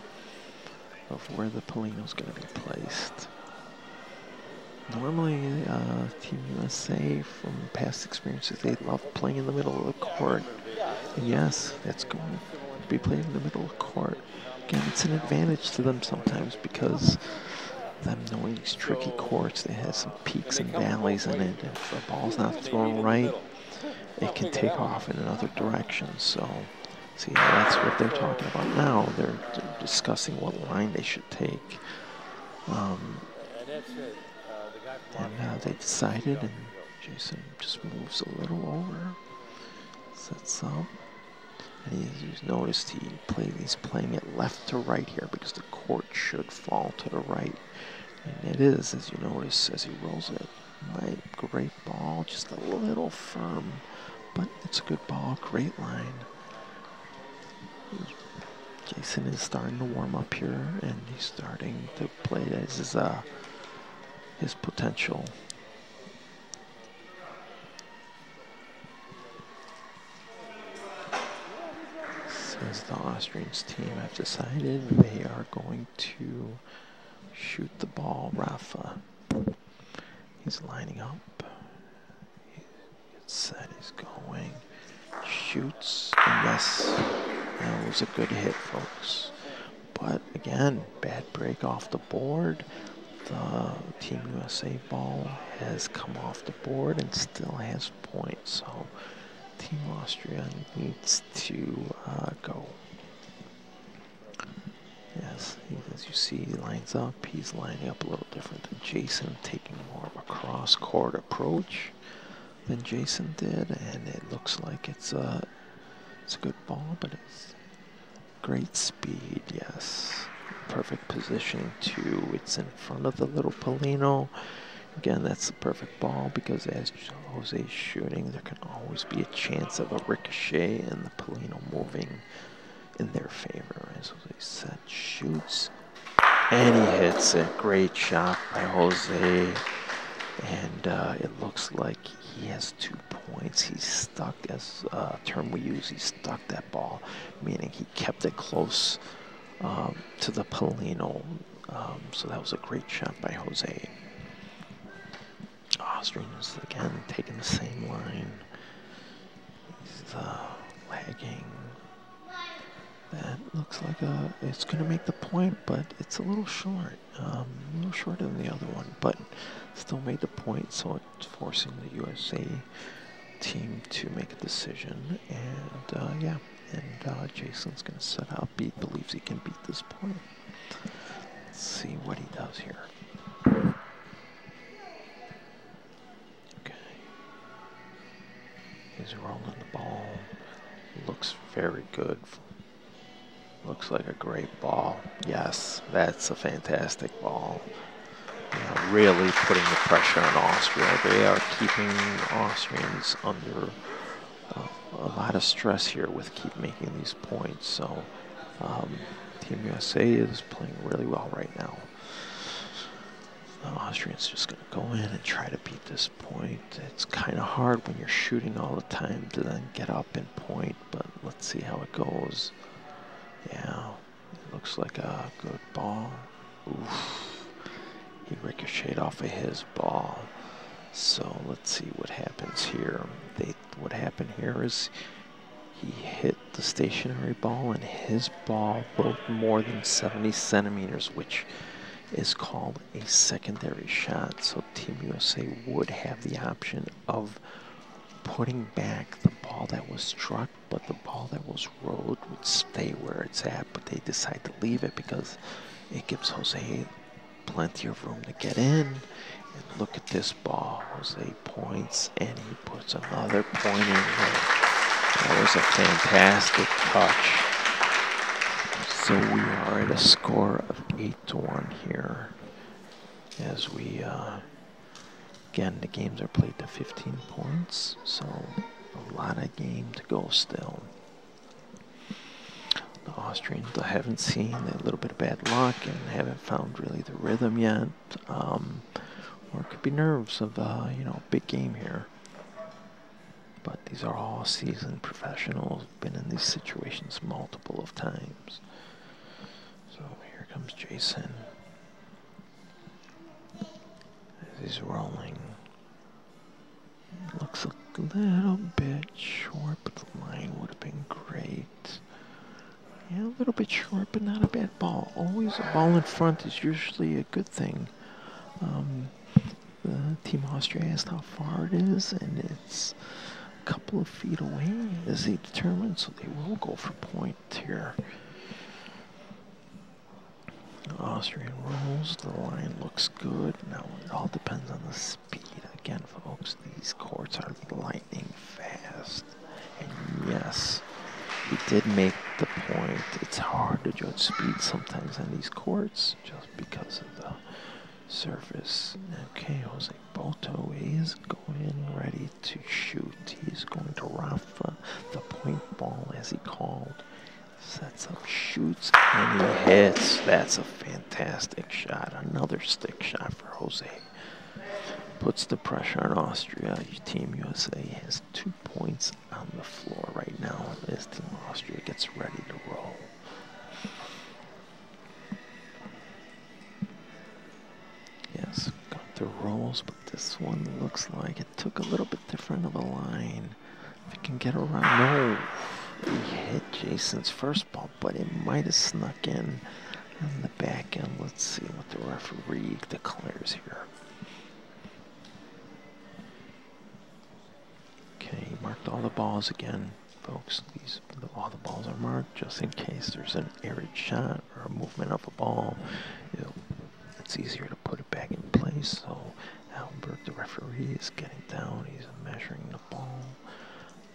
of where the pallino is going to be placed. Normally, uh, Team USA, from past experiences, they love playing in the middle of the court. And yes, that's going to be played in the middle of the court again, it's an advantage to them sometimes because them knowing these tricky courts, they have some peaks and valleys in it. If the ball's not thrown right, it can take off in another direction. So, see, that's what they're talking about now. They're, they're discussing what line they should take. Um, and uh, they decided, and Jason just moves a little over, sets up. He's noticed he play, he's playing it left to right here because the court should fall to the right. And it is, as you notice, as he rolls it. My great ball, just a little firm, but it's a good ball, great line. Jason is starting to warm up here, and he's starting to play as his, uh, his potential. Says the Austrians team have decided they are going to shoot the ball. Raffa, he's lining up. He gets set, he's going, shoots, and yes, that was a good hit, folks. But again, bad break off the board. The Team USA ball has come off the board and still has points. So Team Austria needs to uh, go. Yes, as you see, he lines up. He's lining up a little different than Jason, taking more of a cross-court approach than Jason did, and it looks like it's a it's a good ball, but it's great speed. Yes, perfect position too. It's in front of the little pallino. Again, that's the perfect ball because as Jose's shooting, there can always be a chance of a ricochet and the pallino moving in their favor. As Jose said, shoots and he hits it. Great shot by Jose. And uh, it looks like he has two points. He's stuck, as a uh, term we use, he stuck that ball, meaning he kept it close um, to the pallino. Um, so that was a great shot by Jose. Austrians again taking the same line. He's uh, lagging. That looks like a, it's going to make the point, but it's a little short. Um, a little shorter than the other one, but still made the point, so it's forcing the USA team to make a decision. And uh, yeah, and uh, Jason's going to set up. He believes he can beat this point. Let's see what he does here. He's rolling the ball. Looks very good. Looks like a great ball. Yes, that's a fantastic ball. Really putting the pressure on Austria. They are keeping Austrians under uh, a lot of stress here with keep making these points. So um, Team USA is playing really well right now. The Austrians just going to go in and try to beat this point. It's kind of hard when you're shooting all the time to then get up and point, but let's see how it goes. Yeah, it looks like a good ball. Oof. He ricocheted off of his ball. So let's see what happens here. They, what happened here is he hit the stationary ball and his ball broke more than 70 centimeters, which is called a secondary shot. So Team USA would have the option of putting back the ball that was struck, but the ball that was rolled would stay where it's at. But they decide to leave it because it gives Jose plenty of room to get in. And look at this ball. Jose points and he puts another point in there. That was a fantastic touch. So we are at a score of 8 to 1 here. As we, uh, again, the games are played to 15 points, so a lot of game to go still. The Austrians I haven't seen a little bit of bad luck and haven't found really the rhythm yet. Um, or it could be nerves of, uh, you know, big game here. But these are all seasoned professionals, been in these situations multiple of times. Comes Jason. As he's rolling. Looks a little bit short, but the line would have been great. Yeah, a little bit short, but not a bad ball. Always a ball in front is usually a good thing. Um, the Team Austria asked how far it is, and it's a couple of feet away as they determine, so they will go for point here. Austrian rules, The line looks good. Now it all depends on the speed, again, folks, these courts are lightning fast. And yes, he did make the point. It's hard to judge speed sometimes on these courts just because of the surface. Okay, Jose Boto is going ready to shoot. He's going to Raffa the point ball as he called. Sets up, shoots, and he hits. That's a fantastic shot. Another stick shot for Jose. Puts the pressure on Austria. Team USA has two points on the floor right now as Team Austria gets ready to roll. Yes, got the rolls, but this one looks like it took a little bit different of a line. If it can get around, no. He hit Jason's first ball, but it might have snuck in on the back end. Let's see what the referee declares here. Okay, he marked all the balls again, folks. These all the balls are marked just in case there's an errant shot or a movement of a ball. You know, it's easier to put it back in place. So Albert, the referee, is getting down. He's measuring the ball.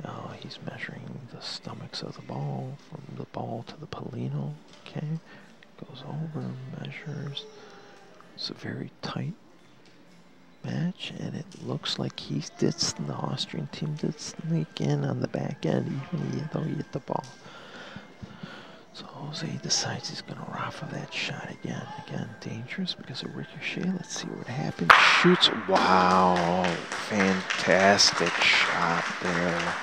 Uh, he's measuring the stomachs of the ball from the ball to the pallino. Okay, goes over, measures. It's a very tight match, and it looks like he did. The Austrian team did sneak in on the back end, even though he hit the ball. So Jose decides he's going to raffa that shot again. Again, dangerous because of ricochet. Let's see what happens. Shoots. Wow. Fantastic shot there.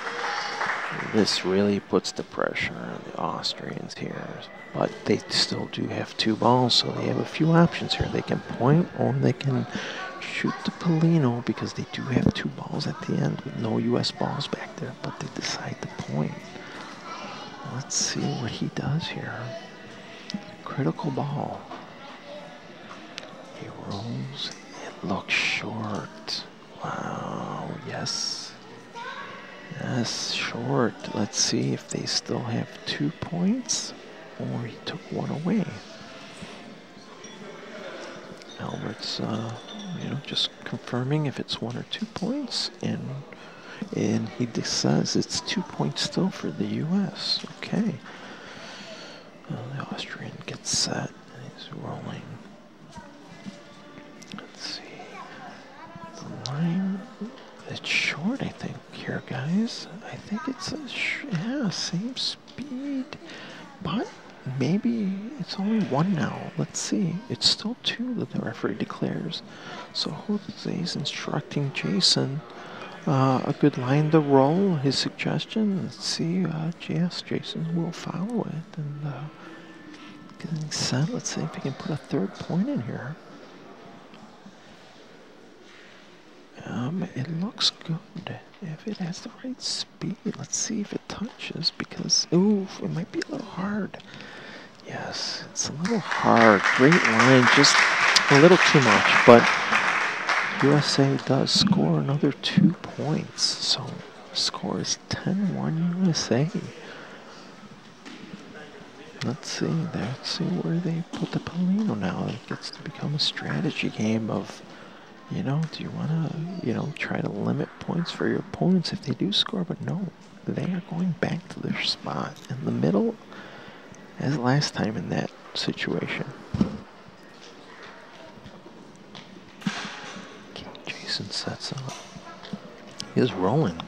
This really puts the pressure on the Austrians here. But they still do have two balls, so they have a few options here. They can point or they can shoot the pallino because they do have two balls at the end with no U.S. balls back there, but they decide to point. Let's see what he does here. Critical ball. He rolls. It looks short. Wow. Yes. Yes, short. Let's see if they still have two points or he took one away. Albert's, uh, you know, just confirming if it's one or two points and and he decides it's two points still for the U.S. Okay. Well, the Austrian gets set. He's rolling. Let's see. The line, it's short, I think, here, guys. I think it's a, yeah, same speed, but maybe it's only one now. Let's see. It's still two that the referee declares. So Jose is instructing Jason uh, a good line to roll, his suggestion. Let's see, uh, yes, Jason will follow it. And uh, getting set, let's see if he can put a third point in here. Um, it looks good. If it has the right speed, let's see if it touches because, ooh, it might be a little hard. Yes, it's a little hard. Great line, just a little too much, but USA does score another two points, so score is 10-1 USA. Let's see, let's see where they put the pallino now. It gets to become a strategy game of, you know, do you want to, you know, try to limit points for your opponents if they do score? But no, they are going back to their spot in the middle as last time in that situation. Jason sets up. He is rolling.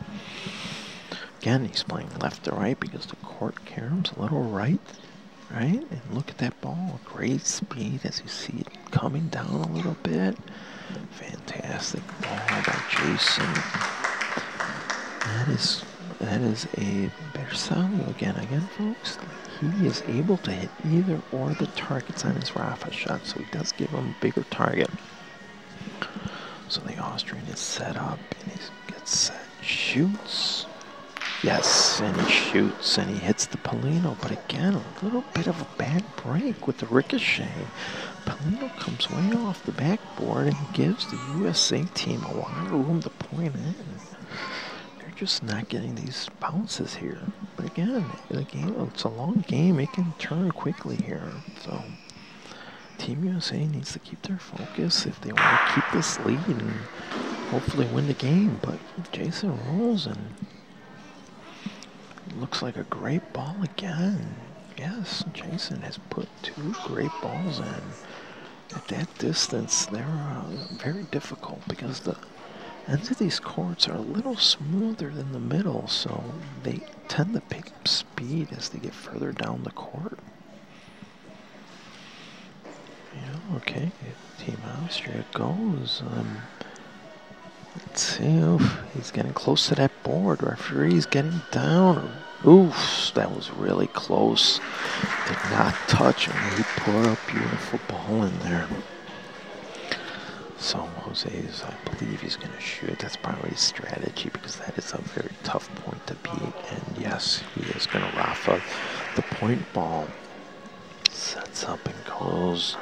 Again, he's playing left to right because the court caroms a little right, right? And look at that ball. Great speed as you see it coming down a little bit. Fantastic ball by Jason. That is that is a Bersaglio again, again, folks. He is able to hit either or the targets on his Raffa shot, so he does give him a bigger target. So the Austrian is set up and he gets set, shoots. Yes, and he shoots and he hits the pallino, but again, a little bit of a bad break with the ricochet. pallino comes way off the backboard and gives the USA team a lot of room to point in. They're just not getting these bounces here. But again, the game, it's a long game. It can turn quickly here. So Team USA needs to keep their focus if they want to keep this lead and hopefully win the game. But Jason rolls and looks like a great ball again. Yes, Jason has put two great balls in. At that distance, they're uh, very difficult because the ends of these courts are a little smoother than the middle, so they tend to pick up speed as they get further down the court. Yeah, okay. Team Austria goes. Um, let's see. Oof, he's getting close to that board. Referee's getting down. Oof, that was really close. Did not touch him. He put a beautiful ball in there. So Jose's, I believe he's going to shoot. That's probably his strategy because that is a very tough point to beat. And yes, he is going to Raffa the point ball. Sets up and goes.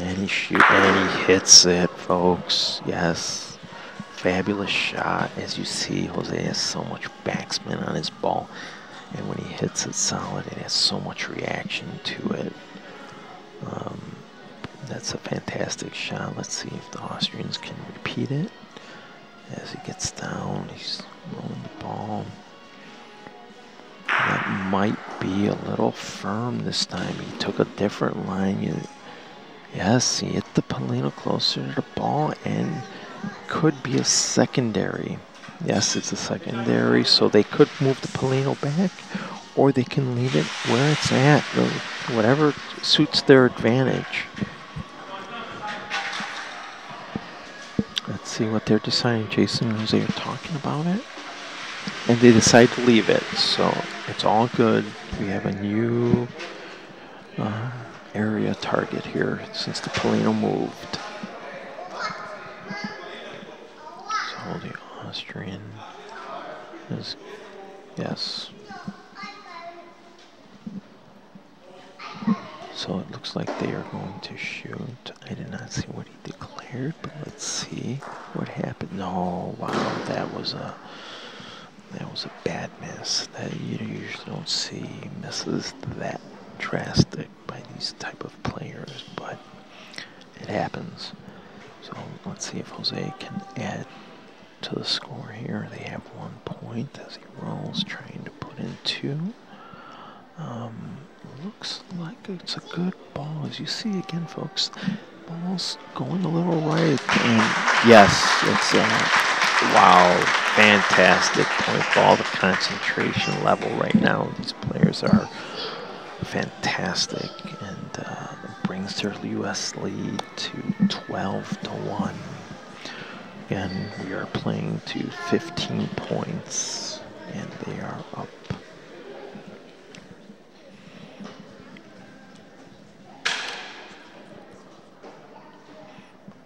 And he shoots and he hits it, folks. Yes. Fabulous shot. As you see, Jose has so much backspin on his ball. And when he hits it solid, it has so much reaction to it. Um, that's a fantastic shot. Let's see if the Austrians can repeat it. As he gets down, he's rolling the ball. That might be a little firm this time. He took a different line. Yes, he hit the pallino closer to the ball and could be a secondary. Yes, it's a secondary, so they could move the pallino back or they can leave it where it's at, whatever suits their advantage. Let's see what they're deciding. Jason and Jose are talking about it. And they decide to leave it, so it's all good. We have a new uh, area target here since the pallino moved. So the Austrian is, yes. So it looks like they are going to shoot. I did not see what he declared, but let's see what happened. No, wow, that was a that was a bad miss. That you usually don't see misses that drastic by these type of players, but it happens. So let's see if Jose can add to the score here. They have one point as he rolls, trying to put in two. Um, looks like it's a good ball. As you see again, folks, ball's going a little right. And yes, it's a wow, fantastic point ball. The concentration level right now, these players are fantastic and uh, brings their U.S. lead to 12 to 1. Again, we are playing to 15 points and they are up.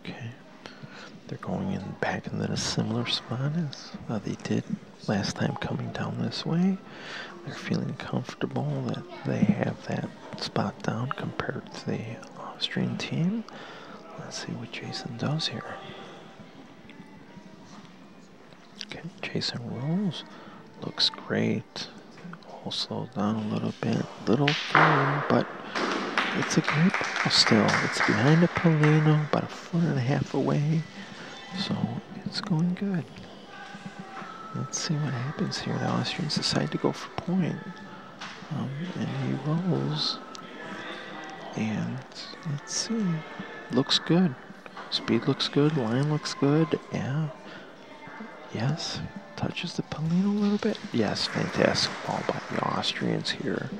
Okay, they're going in back into a similar spot as uh, they did last time coming down this way. They're feeling comfortable that they have that spot down compared to the Austrian team. Let's see what Jason does here. Okay, Jason rolls. Looks great. All slows down a little bit. Little firm, but it's a great ball still. It's behind a pallino, about a foot and a half away. So it's going good. Let's see what happens here. The Austrians decide to go for point. Um, and he rolls. And let's see. Looks good. Speed looks good. Line looks good. Yeah. Yes. Touches the pallino a little bit. Yes. Fantastic ball by the Austrians here.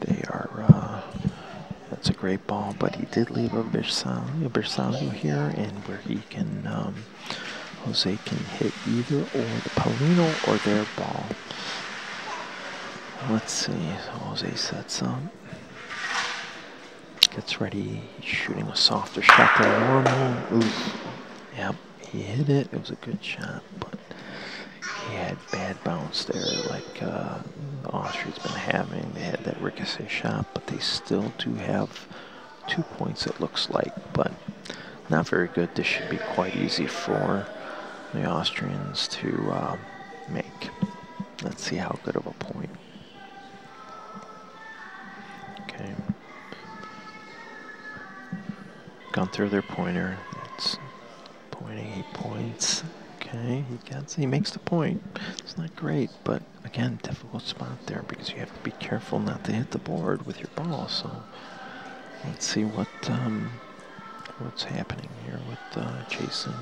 They are, uh, that's a great ball, but he did leave a Bersaglio, Bersaglio here, and where he can, um, Jose can hit either or the pallino or their ball. Let's see. Jose sets up. Gets ready. He's shooting a softer shot than normal. Oof. Yep, he hit it. It was a good shot, but he had bad bounce there, like uh, Austria's been having. They had that ricochet shot, but they still do have two points, it looks like, but not very good. This should be quite easy for the Austrians to uh, make. Let's see how good of a point. Okay. Gunther, their pointer. It's pointing eight points. Okay, he gets he makes the point. It's not great, but again, difficult spot there because you have to be careful not to hit the board with your ball. So let's see what um, what's happening here with uh, Jason.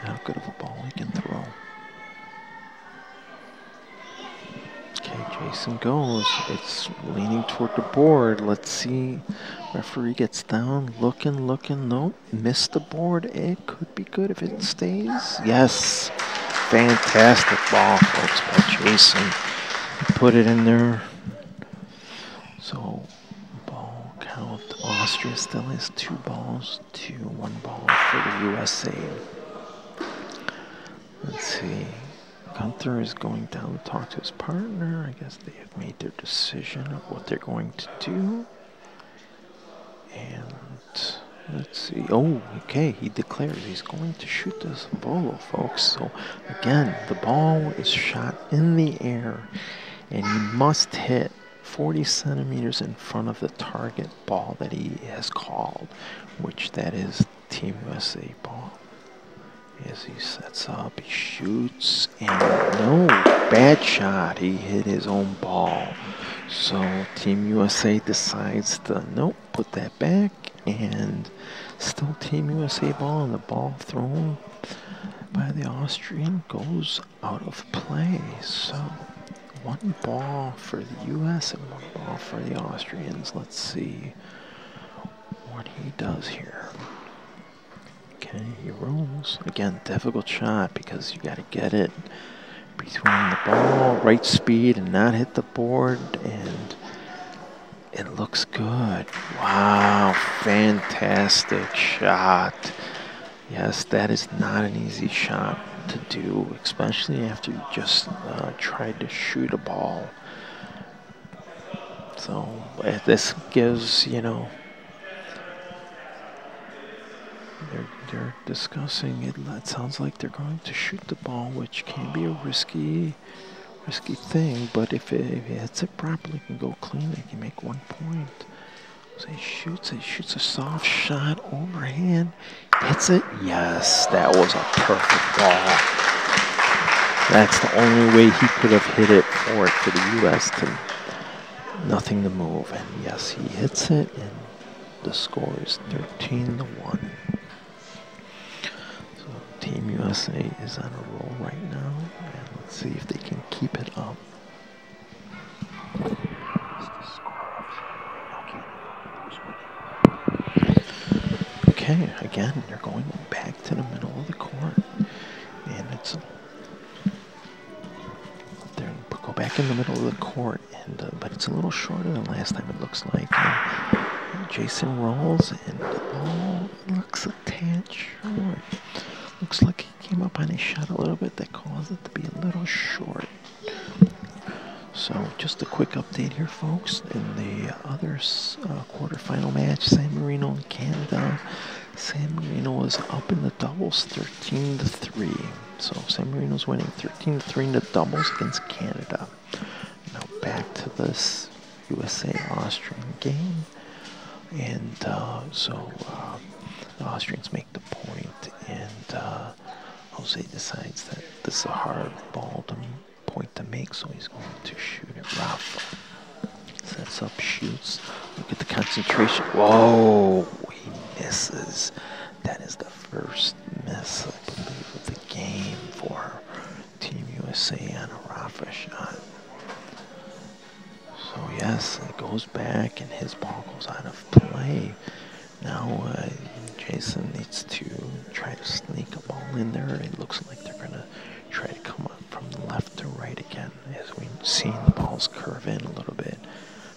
How good of a ball he can throw. Okay, Jason goes. It's leaning toward the board. Let's see. Referee gets down, looking, looking. Nope, missed the board. It could be good if it stays. Yes, fantastic ball, folks, by Jason. Put it in there. So, ball count. Austria still has two balls two, one ball for the USA. Let's see. Gunther is going down to talk to his partner. I guess they have made their decision of what they're going to do. And let's see. Oh, okay. He declares he's going to shoot this volo, folks. So again, the ball is shot in the air, and he must hit 40 centimeters in front of the target ball that he has called, which that is Team USA ball. As he sets up, he shoots, and no, bad shot. He hit his own ball. So Team USA decides to, nope, put that back, and still Team USA ball, and the ball thrown by the Austrian goes out of play. So one ball for the US and one ball for the Austrians. Let's see what he does here. Okay, he rolls. Again, difficult shot because you got to get it between the ball, right speed, and not hit the board. And it looks good. Wow, fantastic shot. Yes, that is not an easy shot to do, especially after you just uh, tried to shoot a ball. So this gives, you know, they're discussing it. It sounds like they're going to shoot the ball, which can be a risky, risky thing. But if it, if it hits it properly, can go clean. They can make one point. So he shoots. He shoots a soft shot overhand. Hits it. Yes, that was a perfect ball. That's the only way he could have hit it for it for the U.S. to nothing to move. And yes, he hits it, and the score is 13 to one. Team USA is on a roll right now, and let's see if they can keep it up. Okay, again, they're going back to the middle of the court, and it's they go back in the middle of the court, and uh, but it's a little shorter than last time. It looks like. Jason rolls, and the ball looks a tad short. Looks like he came up on his shot a little bit that caused it to be a little short. So just a quick update here, folks. In the other uh, quarterfinal match, San Marino and Canada, San Marino was up in the doubles 13 to 3. So San Marino's winning 13 to 3 in the doubles against Canada. Now back to this USA Austrian game. And uh, so uh, the Austrians make the point, and uh, Jose decides that this is a hard ball to point to make, so he's going to shoot it rough. Sets up, shoots. Look at the concentration. Whoa! He misses. That is the first miss, I believe, of the game for Team USA on a Raffa shot. So yes, it goes back, and his ball goes out of play. Now uh, Jason needs to try to sneak a ball in there. It looks like they're going to try to come up from left to right again as we've seen the balls curve in a little bit.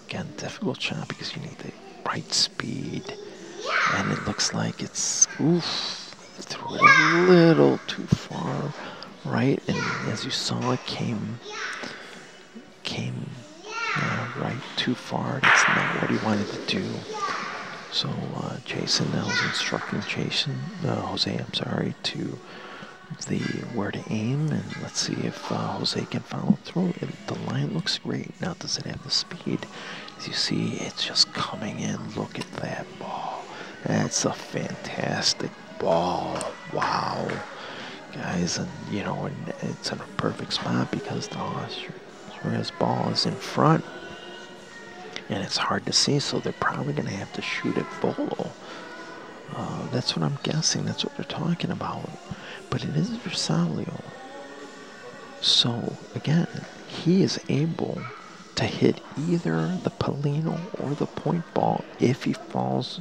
Again, difficult shot because you need the right speed. And it looks like it's, oof, threw it a little too far right. And as you saw, it came, came uh, right too far. That's not what he wanted to do. So uh, Jason now is instructing Jason, uh, Jose, I'm sorry, to the where to aim, and let's see if uh, Jose can follow through. It, the line looks great. Now, does it have the speed? As you see, it's just coming in. Look at that ball. That's a fantastic ball. Wow. guys, and you know, and it's in a perfect spot because the Austria's ball is in front, and it's hard to see, so they're probably going to have to shoot at Volo. Uh, that's what I'm guessing. That's what they're talking about. But it is Bersaglio. So again, he is able to hit either the pallino or the point ball if he falls.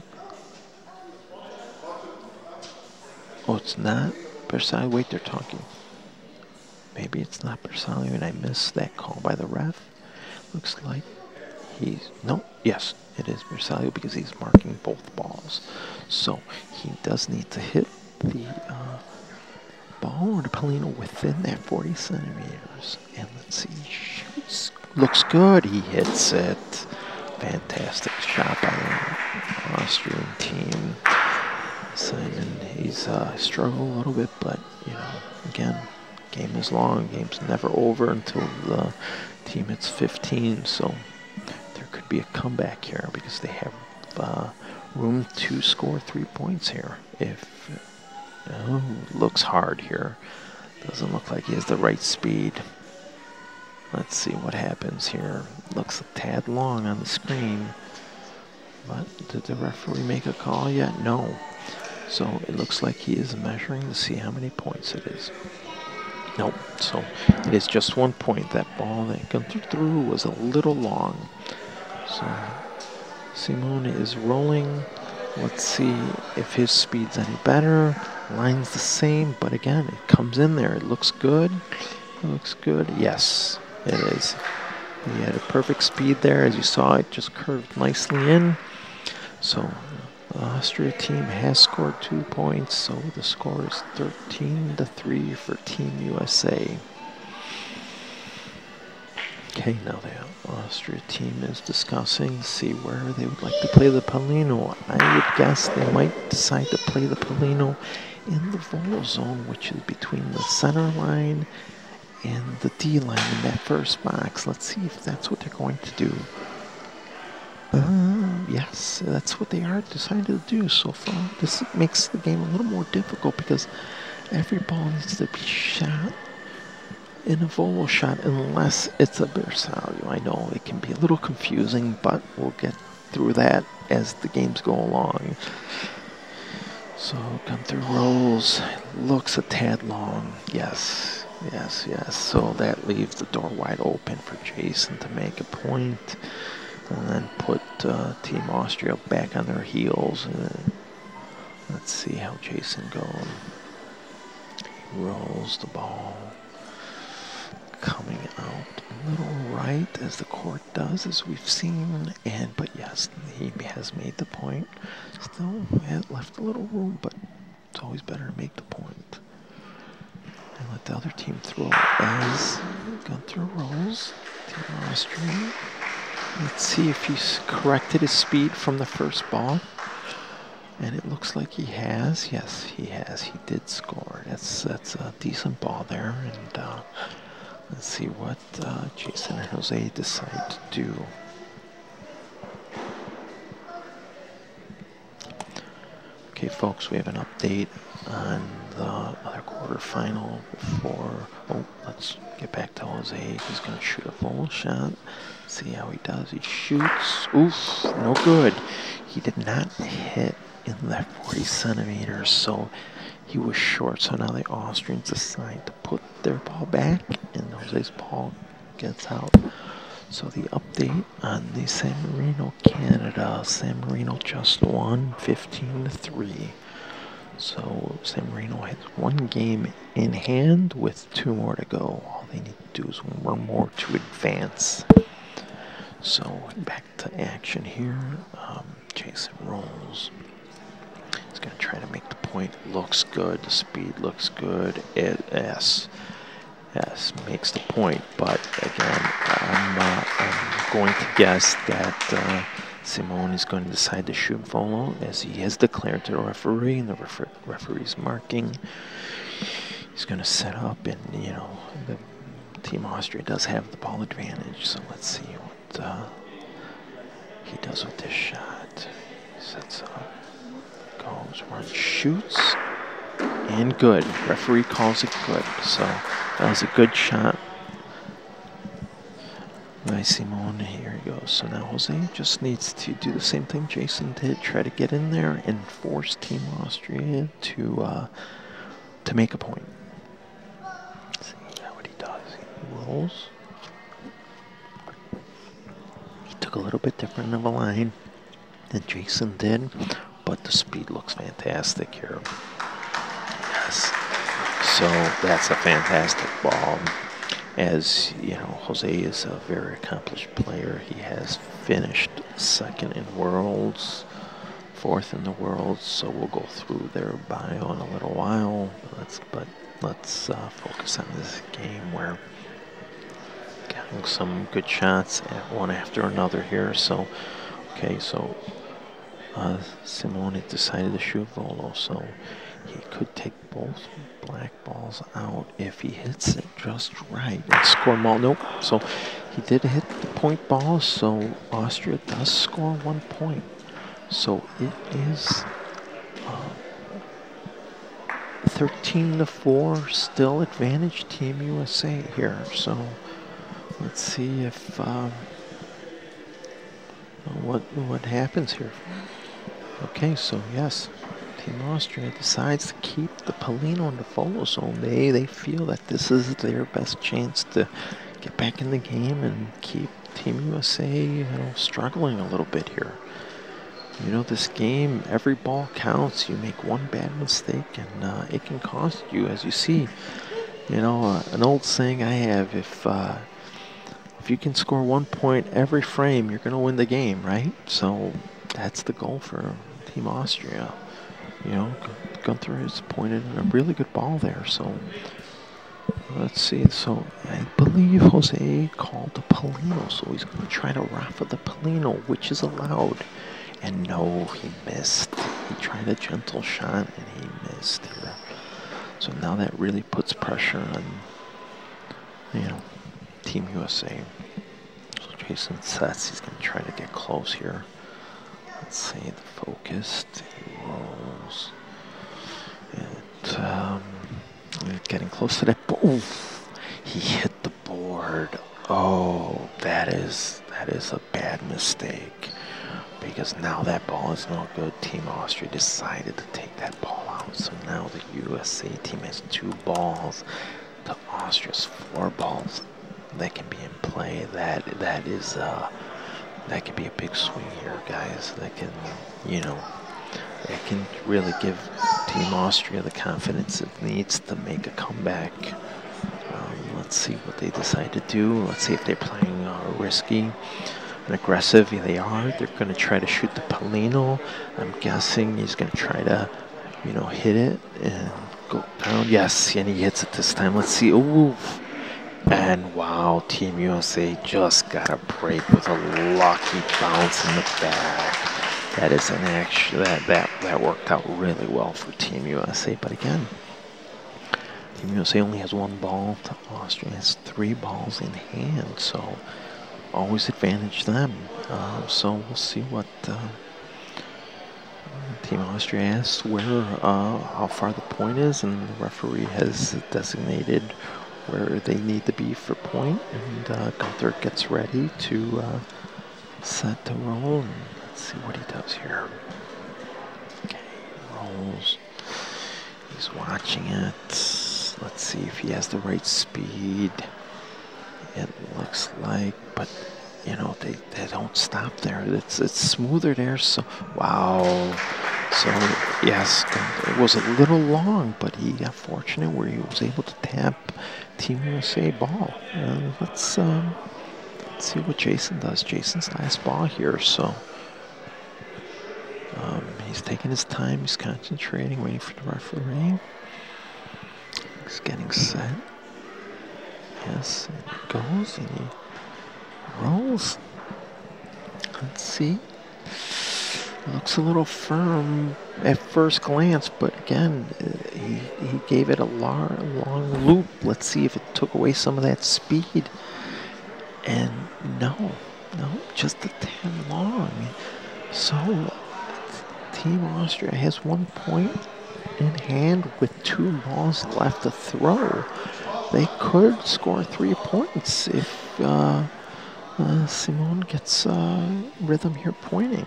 Oh, it's not Bersaglio. Wait, they're talking. Maybe it's not Bersaglio and I missed that call by the ref. Looks like he's. No, yes, it is Bersaglio because he's marking both balls. So he does need to hit the uh, ball or the pallino within that 40 centimeters. And let's see, shoots looks good. He hits it. Fantastic shot by the Austrian team. Simon, he's uh, struggled a little bit, but you know, again, game is long. Game's never over until the team hits 15. So could be a comeback here because they have uh, room to score three points here. If oh, looks hard here, doesn't look like he has the right speed. Let's see what happens here. Looks a tad long on the screen. But did the referee make a call yet? No. So it looks like he is measuring to see how many points it is. Nope. So it is just one point. That ball that Gunther threw was a little long. So Simone is rolling. Let's see if his speed's any better. Line's the same, but again, it comes in there. It looks good. It looks good. Yes. It is. He had a perfect speed there. As you saw, it just curved nicely in. So the Austria team has scored two points, so the score is 13 to 3 for Team USA. Okay, now the Austria team is discussing see where they would like to play the pallino. I would guess they might decide to play the pallino in the Volo zone, which is between the center line and the D line in that first box. Let's see if that's what they're going to do. Uh, yes, that's what they are deciding to do so far. This makes the game a little more difficult because every ball needs to be shot in a Volo shot unless it's a Bersaglio. I know it can be a little confusing, but we'll get through that as the games go along. So Gunther rolls, looks a tad long, yes. Yes, yes. So that leaves the door wide open for Jason to make a point and then put uh, Team Austria back on their heels. And let's see how Jason goes. He rolls the ball coming out a little right as the court does, as we've seen. And but yes, he has made the point. Still left a little room, but it's always better to make the point. And let the other team throw as Gunther rolls. Team Austria. Let's see if he's corrected his speed from the first ball. And it looks like he has. Yes, he has. He did score. That's that's a decent ball there. And uh, let's see what uh, Jason and Jose decide to do. Okay, folks, we have an update on the other quarterfinal before. Oh, let's get back to Jose. He's going to shoot a full shot. See how he does. He shoots. Oof, no good. He did not hit in that 40 centimeters, so he was short. So now the Austrians decide to put their ball back, and Jose's ball gets out. So the update on the San Marino, Canada. San Marino just won 15 to 3. So San Marino has one game in hand with two more to go. All they need to do is one more to advance. So back to action here. Um, Jason rolls. He's going to try to make the point. Looks good. The speed looks good. It, yes. Yes, makes the point. But again, I'm, uh, I'm going to guess that uh, Simone is going to decide to shoot Volo as he has declared to the referee, and the refer referee's marking. He's going to set up, and you know, the Team Austria does have the ball advantage. So let's see what uh, he does with this shot. Sets up, goes, runs, shoots, And good. Referee calls it good. So that was a good shot by Simone. Here he goes. So now Jose just needs to do the same thing Jason did. Try to get in there and force Team Austria to uh, to make a point. Let's see what he does. He rolls. He took a little bit different of a line than Jason did, but the speed looks fantastic here. Yes. So that's a fantastic ball. As you know, Jose is a very accomplished player. He has finished second in Worlds, fourth in the Worlds. So we'll go through their bio in a little while. Let's, but let's uh, focus on this game where getting some good shots at one after another here. So, okay, so uh, Simone decided to shoot Volo, so he could take both black balls out if he hits it just right and score ball. Nope. So he did hit the point ball, so Austria does score one point. So it is uh, 13 to 4, still advantage Team USA here. So let's see if um, what what happens here. Okay, so yes, Team Austria decides to keep the pallino in the volo zone. They they feel that this is their best chance to get back in the game and keep Team USA you know, struggling a little bit here. You know, this game, every ball counts. You make one bad mistake and uh, it can cost you, as you see. You know, uh, an old saying I have, if uh, if you can score one point every frame, you're going to win the game, right? So that's the goal for Team Austria. You know, Gunther has pointed in a really good ball there. So let's see. So I believe Jose called the pallino. So he's going to try to raffa the pallino, which is allowed. And no, he missed. He tried a gentle shot and he missed here. So now that really puts pressure on, you know, Team USA. So Jason sets. He's going to try to get close here. Let's see focused. Rolls. And um, getting close to that. Oh, he hit the board. Oh, that is that is a bad mistake because now that ball is no good. Team Austria decided to take that ball out. So now the USA team has two balls. The Austria's four balls that can be in play. That that is uh, that could be a big swing here, guys. That can, you know, it can really give Team Austria the confidence it needs to make a comeback. Um, let's see what they decide to do. Let's see if they're playing uh, risky and aggressive. Yeah, they are. They're going to try to shoot the pallino. I'm guessing he's going to try to, you know, hit it and go down. Yes, and he hits it this time. Let's see. Ooh. And wow, Team USA just got a break with a lucky bounce in the back. That is an action that that that worked out really well for Team USA. But again, Team USA only has one ball. Austria has three balls in hand, so always advantage them. Uh, so we'll see what uh, Team Austria asks where uh, how far the point is, and the referee has designated where they need to be for point. point, and uh, Gunther gets ready to uh, set to roll. And let's see what he does here. Okay, rolls. He's watching it. Let's see if he has the right speed. It looks like, but you know they, they don't stop there. It's it's smoother there. So wow. So yes, it was a little long, but he got fortunate where he was able to tap Team USA ball. Uh, let's, um, let's see what Jason does. Jason's last ball here, so um, he's taking his time. He's concentrating, waiting for the referee. He's getting set. Yes, and he goes and he rolls. Let's see. Looks a little firm at first glance, but again, uh, he, he gave it a long, long loop. Let's see if it took away some of that speed. And no, no, just a 10 long. So, Team Austria has one point, in hand with two balls left to throw. They could score three points if uh, uh, Simone gets uh, rhythm here pointing.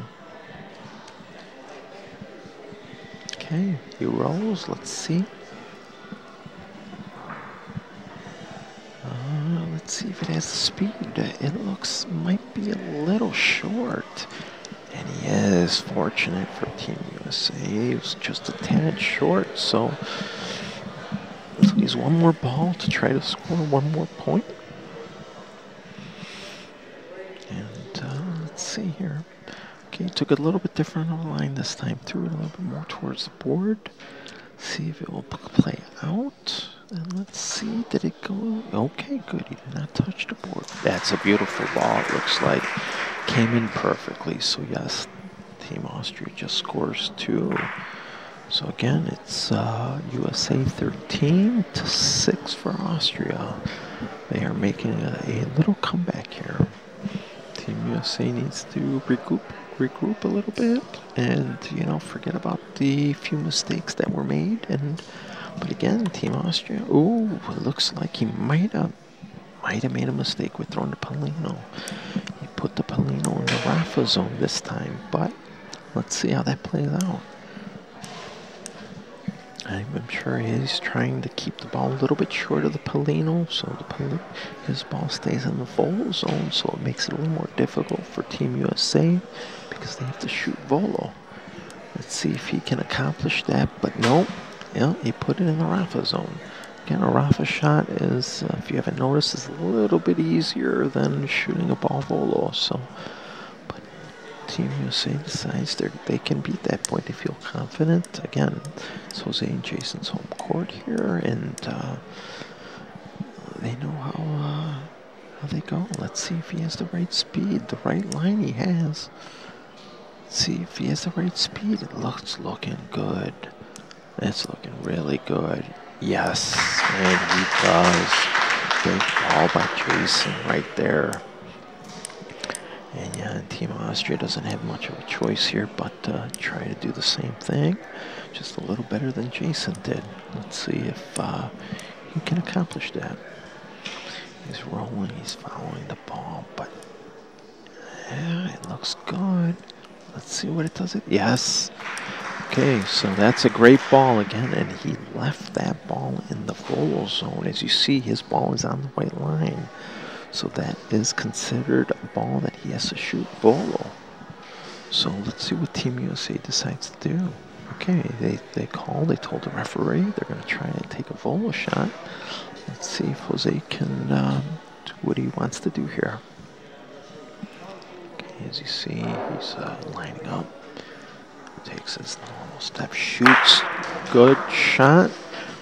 Okay, he rolls. Let's see. Uh, let's see if it has the speed. It looks might be a little short. And he is fortunate for Team USA. He was just a tad short, so he's one more ball to try to score one more point. And uh, let's see here. Okay, took a little bit different of a line this time. Threw it a little bit more towards the board. See if it will play out. And let's see, did it go? Okay, good. He did not touch the board. That's a beautiful ball, it looks like came in perfectly. So yes, Team Austria just scores two. So again, it's uh, USA 13 to 6 for Austria. They are making a, a, little comeback here. Team USA needs to regroup, regroup a little bit and, you know, forget about the few mistakes that were made. And But again, Team Austria, ooh, it looks like he might have, might have made a mistake with throwing the pallino put the Pallino in the Raffa zone this time, but let's see how that plays out. I'm sure he's trying to keep the ball a little bit short of the Pallino, so the his ball stays in the Volo zone, so it makes it a little more difficult for Team USA because they have to shoot Volo. Let's see if he can accomplish that, but no, yeah, he put it in the Raffa zone. Again, a Raffa shot is, uh, if you haven't noticed, is a little bit easier than shooting a ball volo. So, but Team USA decides they can beat that point. They feel confident. Again, it's Jose and Jason's home court here, and uh, they know how uh, how they go. Let's see if he has the right speed, the right line he has. Let's see if he has the right speed. It looks looking good. It's looking really good. Yes, and he does. Big ball by Jason right there. And yeah, Team Austria doesn't have much of a choice here but uh, try to do the same thing. Just a little better than Jason did. Let's see if uh, he can accomplish that. He's rolling, he's following the ball, but yeah, it looks good. Let's see what it does. It Yes. Okay, so that's a great ball again, and he left that ball in the volo zone. As you see, his ball is on the white line. So that is considered a ball that he has to shoot volo. So let's see what Team USA decides to do. Okay, they, they called, they told the referee they're going to try and take a volo shot. Let's see if Jose can um, do what he wants to do here. Okay, as you see, he's uh, lining up takes his step, shoots, good shot.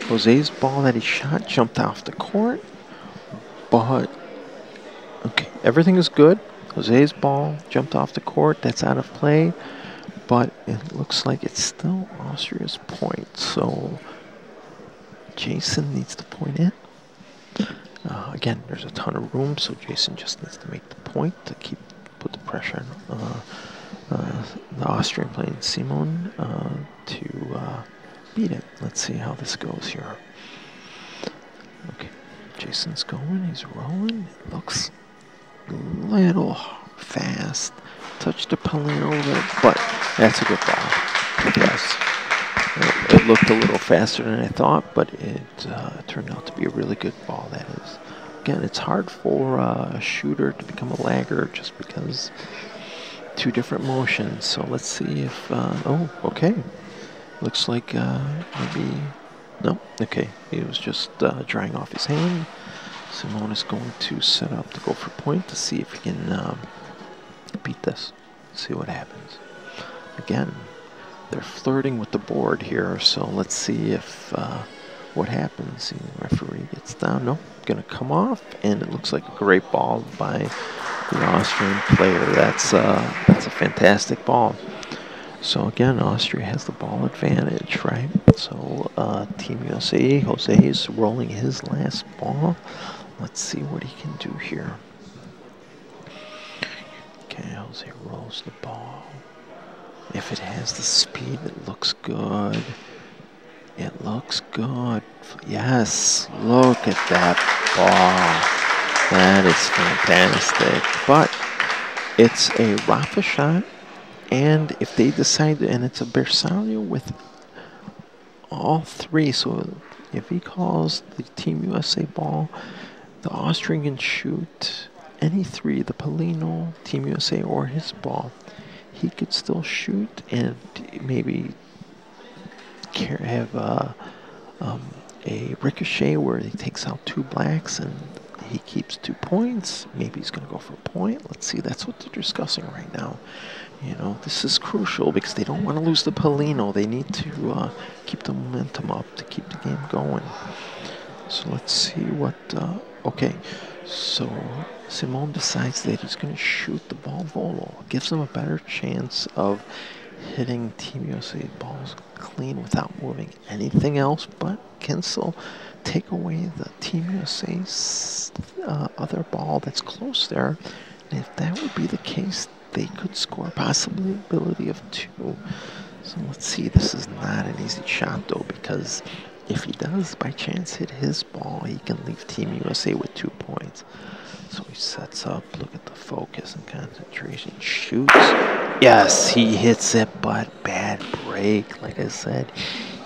Jose's ball that he shot jumped off the court, but okay, everything is good. Jose's ball jumped off the court, that's out of play, but it looks like it's still Austria's point, so Jason needs to point in. Uh, again, there's a ton of room, so Jason just needs to make the point to keep put the pressure on. Uh, the Austrian playing Simon uh, to uh, beat it. Let's see how this goes here. Okay, Jason's going, he's rolling. It looks a little fast. Touched the Pallino a little, bit, but that's a good ball. Yes. It, it looked a little faster than I thought, but it uh, turned out to be a really good ball, that is. Again, it's hard for uh, a shooter to become a lagger just because two different motions. So let's see if, uh, oh, okay. Looks like uh, maybe, no, okay. He was just uh, drying off his hand. Simone is going to set up to go for point to see if he can um, beat this. See what happens. Again, they're flirting with the board here, so let's see if uh, what happens. The referee gets down. No, going to come off, and it looks like a great ball by the Austrian player. That's uh, that's a fantastic ball. So again, Austria has the ball advantage, right? So uh, Team USA, Jose is rolling his last ball. Let's see what he can do here. Okay, Jose rolls the ball. If it has the speed, it looks good. It looks good. Yes, look at that ball. That is fantastic. But it's a Raffa shot, and if they decide, and it's a Bersaglio with all three, so if he calls the Team USA ball, the Austrian can shoot any three, the Pallino, Team USA, or his ball. He could still shoot and maybe have a, um, a ricochet where he takes out two blacks and he keeps two points. Maybe he's going to go for a point. Let's see. That's what they're discussing right now. You know, this is crucial because they don't want to lose the Pallino. They need to uh, keep the momentum up to keep the game going. So let's see what. Uh, okay, so Simone decides that he's going to shoot the ball volo. Gives him a better chance of hitting Team USA balls clean without moving anything else, but still take away the Team USA's uh, other ball that's close there. And if that would be the case, they could score a possibility of two. So let's see. This is not an easy shot though, because if he does by chance hit his ball, he can leave Team USA with two points. So he sets up, look at the focus and concentration, shoots. Yes, he hits it, but bad break. Like I said,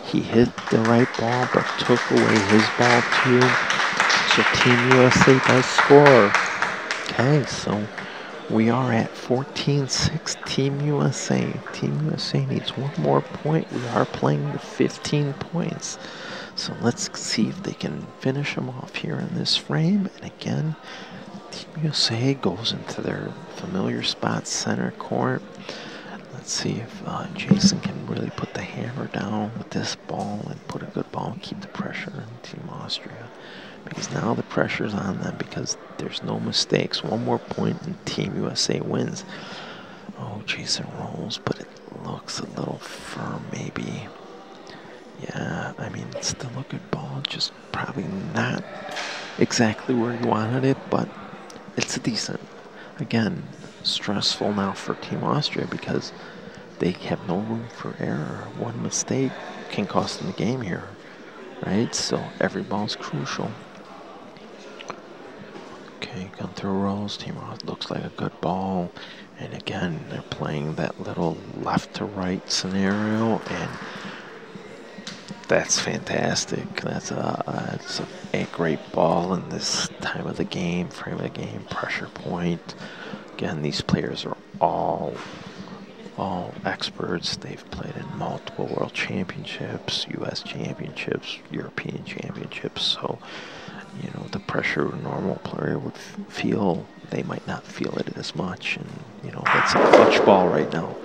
he hit the right ball, but took away his ball too. So Team USA does score. Okay, so we are at 14-6 Team USA. Team USA needs one more point. We are playing the 15 points. So let's see if they can finish them off here in this frame. And again, Team USA goes into their familiar spot, center court. Let's see if uh, Jason can really put the hammer down with this ball and put a good ball and keep the pressure on Team Austria. Because now the pressure's on them because there's no mistakes. One more point and Team USA wins. Oh, Jason rolls, but it looks a little firm maybe. Yeah, I mean, it's still a good ball, just probably not exactly where you wanted it, but it's a decent. Again, stressful now for Team Austria because they have no room for error. One mistake can cost them the game here, right? So every ball is crucial. Okay, Gunther rolls. Team looks like a good ball. And again, they're playing that little left to right scenario, and that's fantastic. That's a, that's a, a great ball in this time of the game, frame of the game, pressure point. Again, these players are all all experts. They've played in multiple world championships, U.S. championships, European championships. So, you know, the pressure a normal player would feel, they might not feel it as much. And, you know, that's a clutch ball right now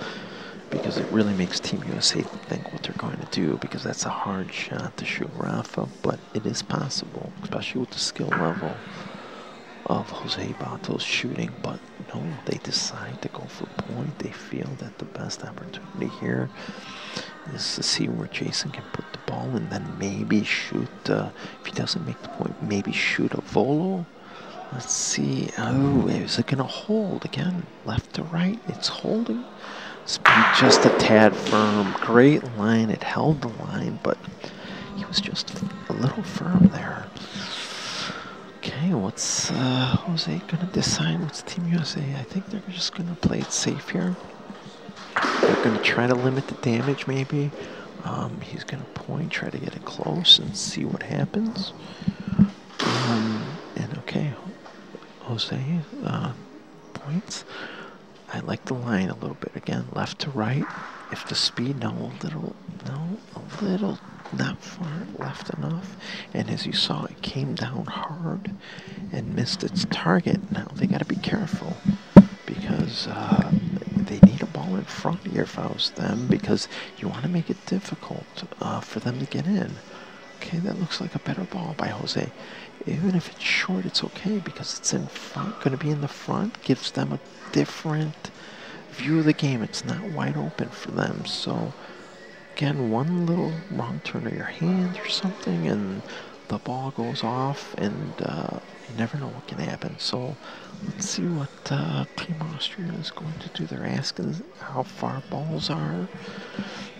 because it really makes Team USA think what they're going to do because that's a hard shot to shoot Raffa, but it is possible, especially with the skill level of Jose Batos shooting, but no, they decide to go for point. They feel that the best opportunity here is to see where Jason can put the ball and then maybe shoot, uh, if he doesn't make the point, maybe shoot a volo. Let's see. Oh, is it going to hold again? Left to right. It's holding. Speed just a tad firm. Great line. It held the line, but he was just a little firm there. Okay, what's uh, Jose gonna decide? What's Team USA? I think they're just gonna play it safe here. They're gonna try to limit the damage, maybe. Um, he's gonna point, try to get it close, and see what happens. Um, and okay, Jose uh, points. I like the line a little bit again, left to right. If the speed, no, a little, no, a little not far left enough. And as you saw, it came down hard and missed its target. Now they got to be careful because uh, they need a ball in front here if I was them because you want to make it difficult uh, for them to get in. Okay, that looks like a better ball by Jose. Even if it's short, it's okay because it's in front, going to be in the front, gives them a different view of the game. It's not wide open for them, so again, one little wrong turn of your hand or something, and the ball goes off, and uh, you never know what can happen. So let's see what uh, Team Austria is going to do. They're asking how far balls are,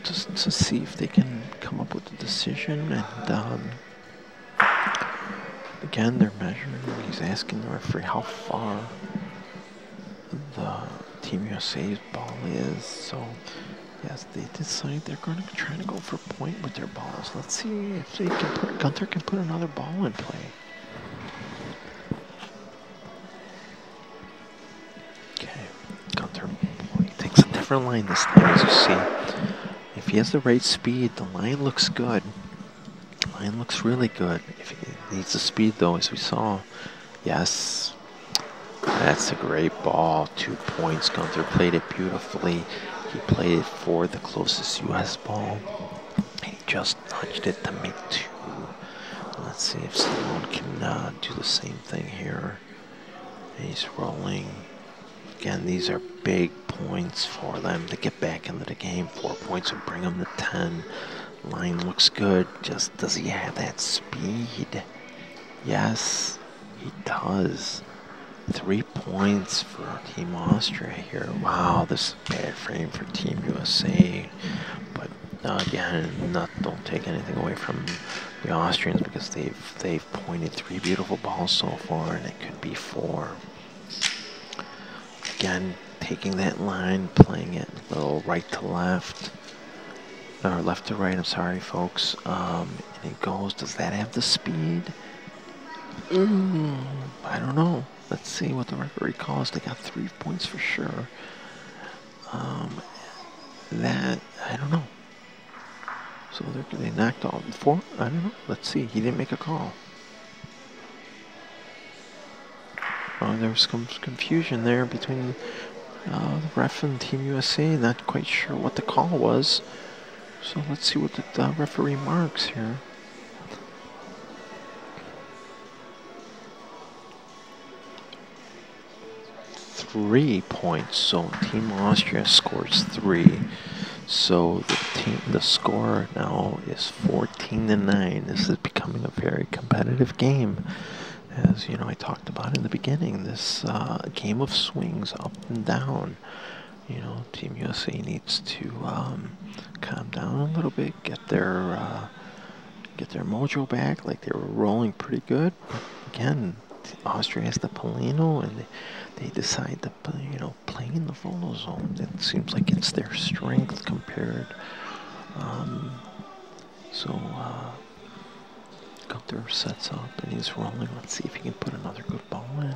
just to see if they can come up with a decision. And um, again, they're measuring. He's asking the referee how far the Team USA's ball is. So yes, they decide they're going to try to go for point with their balls. Let's see if they can put Gunther can put another ball in play. Okay, Gunther he takes a different line this time, as you see. If he has the right speed, the line looks good. The line looks really good. If he needs the speed, though, as we saw, yes, that's a great ball. Two points. Gunther played it beautifully. He played for the closest U.S. ball. He just nudged it to make two. Let's see if someone can uh, do the same thing here. He's rolling. Again, these are big points for them to get back into the game. Four points would bring them to 10. Line looks good. Just does he have that speed? Yes, he does. Three points for Team Austria here. Wow, this is a bad frame for Team USA. But uh, again, not don't take anything away from the Austrians because they've they've pointed three beautiful balls so far, and it could be four. Again, taking that line, playing it a little right to left, or left to right. I'm sorry, folks. Um, and it goes. Does that have the speed? Mm, I don't know. Let's see what the referee calls. They got three points for sure. Um, that, I don't know. So they knocked off four. I don't know. Let's see. He didn't make a call. Oh, there was some confusion there between uh, the ref and Team USA. Not quite sure what the call was. So let's see what the referee marks here. Three points. So Team Austria scores three. So the team, the score now is 14 to nine. This is becoming a very competitive game. As you know, I talked about in the beginning, this uh, game of swings up and down. You know, Team USA needs to um, calm down a little bit, get their uh, get their mojo back. Like they were rolling pretty good. Again, Austria has the Pallino, and they, they decide to, you know, play in the volo zone. It seems like it's their strength compared. Um, so uh, Gunther sets up and he's rolling. Let's see if he can put another good ball in.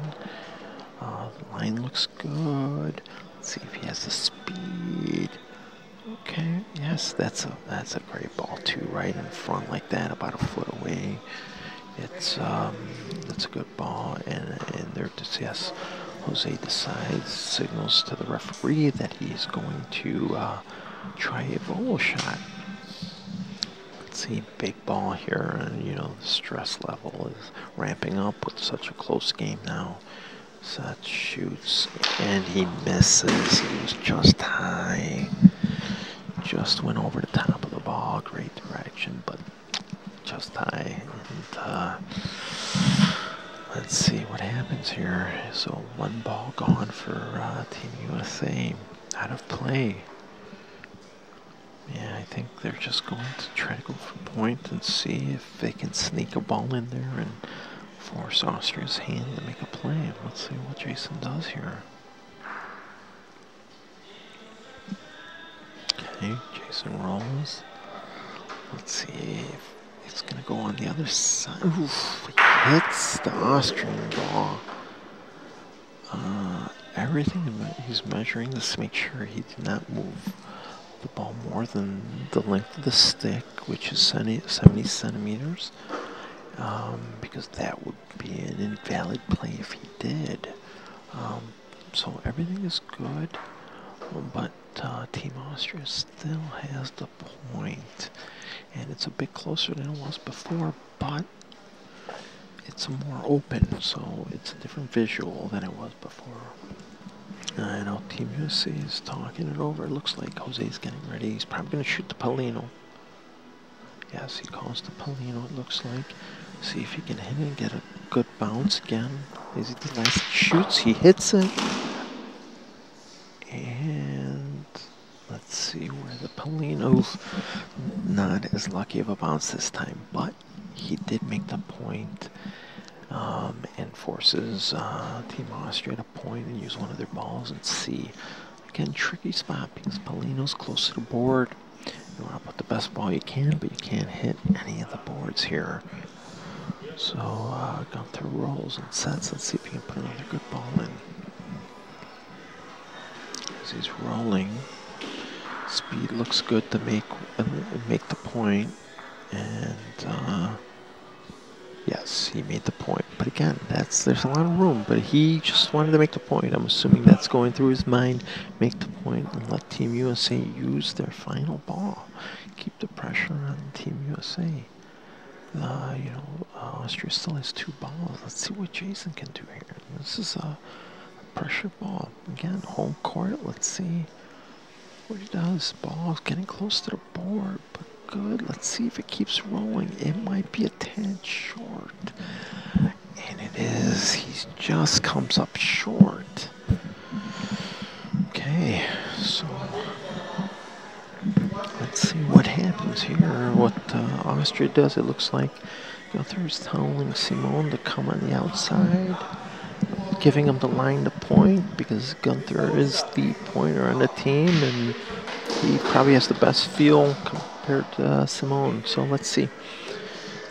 Uh, the line looks good. Let's see if he has the speed. Okay, yes, that's a that's a great ball too, right in front like that, about a foot away. It's um, it's a good ball, and and they're just yes. Jose decides, signals to the referee that he's going to uh, try a volo shot. Let's see, big ball here, and you know the stress level is ramping up with such a close game now. Seth shoots, and he misses. He was just high. Just went over the top of the ball. Great direction, but just high. And uh, let's see what happens here. So one ball gone for uh, Team USA. Out of play. Yeah, I think they're just going to try to go for point and see if they can sneak a ball in there and force Austria's hand to make a play. Let's see what Jason does here. Okay, Jason rolls. Let's see if it's going to go on the other side. Oof, hits the Austrian ball. Uh, everything he's measuring this to make sure he did not move the ball more than the length of the stick, which is 70, centimeters, um, because that would be an invalid play if he did. Um, so everything is good, but uh, Team Austria still has the point, and it's a bit closer than it was before, but it's more open, so it's a different visual than it was before. I know Team USA is talking it over. It looks like Jose's getting ready. He's probably going to shoot the Pallino. Yes, he calls the Pallino, it looks like. See if he can hit it and get a good bounce again. As he last shoots, he hits it. And let's see where the Pallino's not as lucky of a bounce this time, but he did make the point, um, and forces uh, Team Austria to point and use one of their balls and see. Again, tricky spot because Pallino's close to the board. You want to put the best ball you can, but you can't hit any of the boards here. So uh, Gunther rolls and sets. Let's see if he can put another good ball in. As he's rolling, speed looks good to make make the point, and uh, yes, he made the point. But again, that's there's a lot of room. But he just wanted to make the point. I'm assuming that's going through his mind. Make the point and let Team USA use their final ball. Keep the pressure on Team USA. Uh, you know, uh, Austria still has two balls. Let's see what Jason can do here. This is a pressure ball. Again, home court. Let's see what he does. Ball's getting close to the board, but good. Let's see if it keeps rolling. It might be a tad short. And it is. He just comes up short. Okay, so let's see what happens here. What uh, Austria does, it looks like Gunther's telling Simone to come on the outside, giving him the line to point because Gunther is the pointer on the team and he probably has the best feel compared to uh, Simone. So let's see.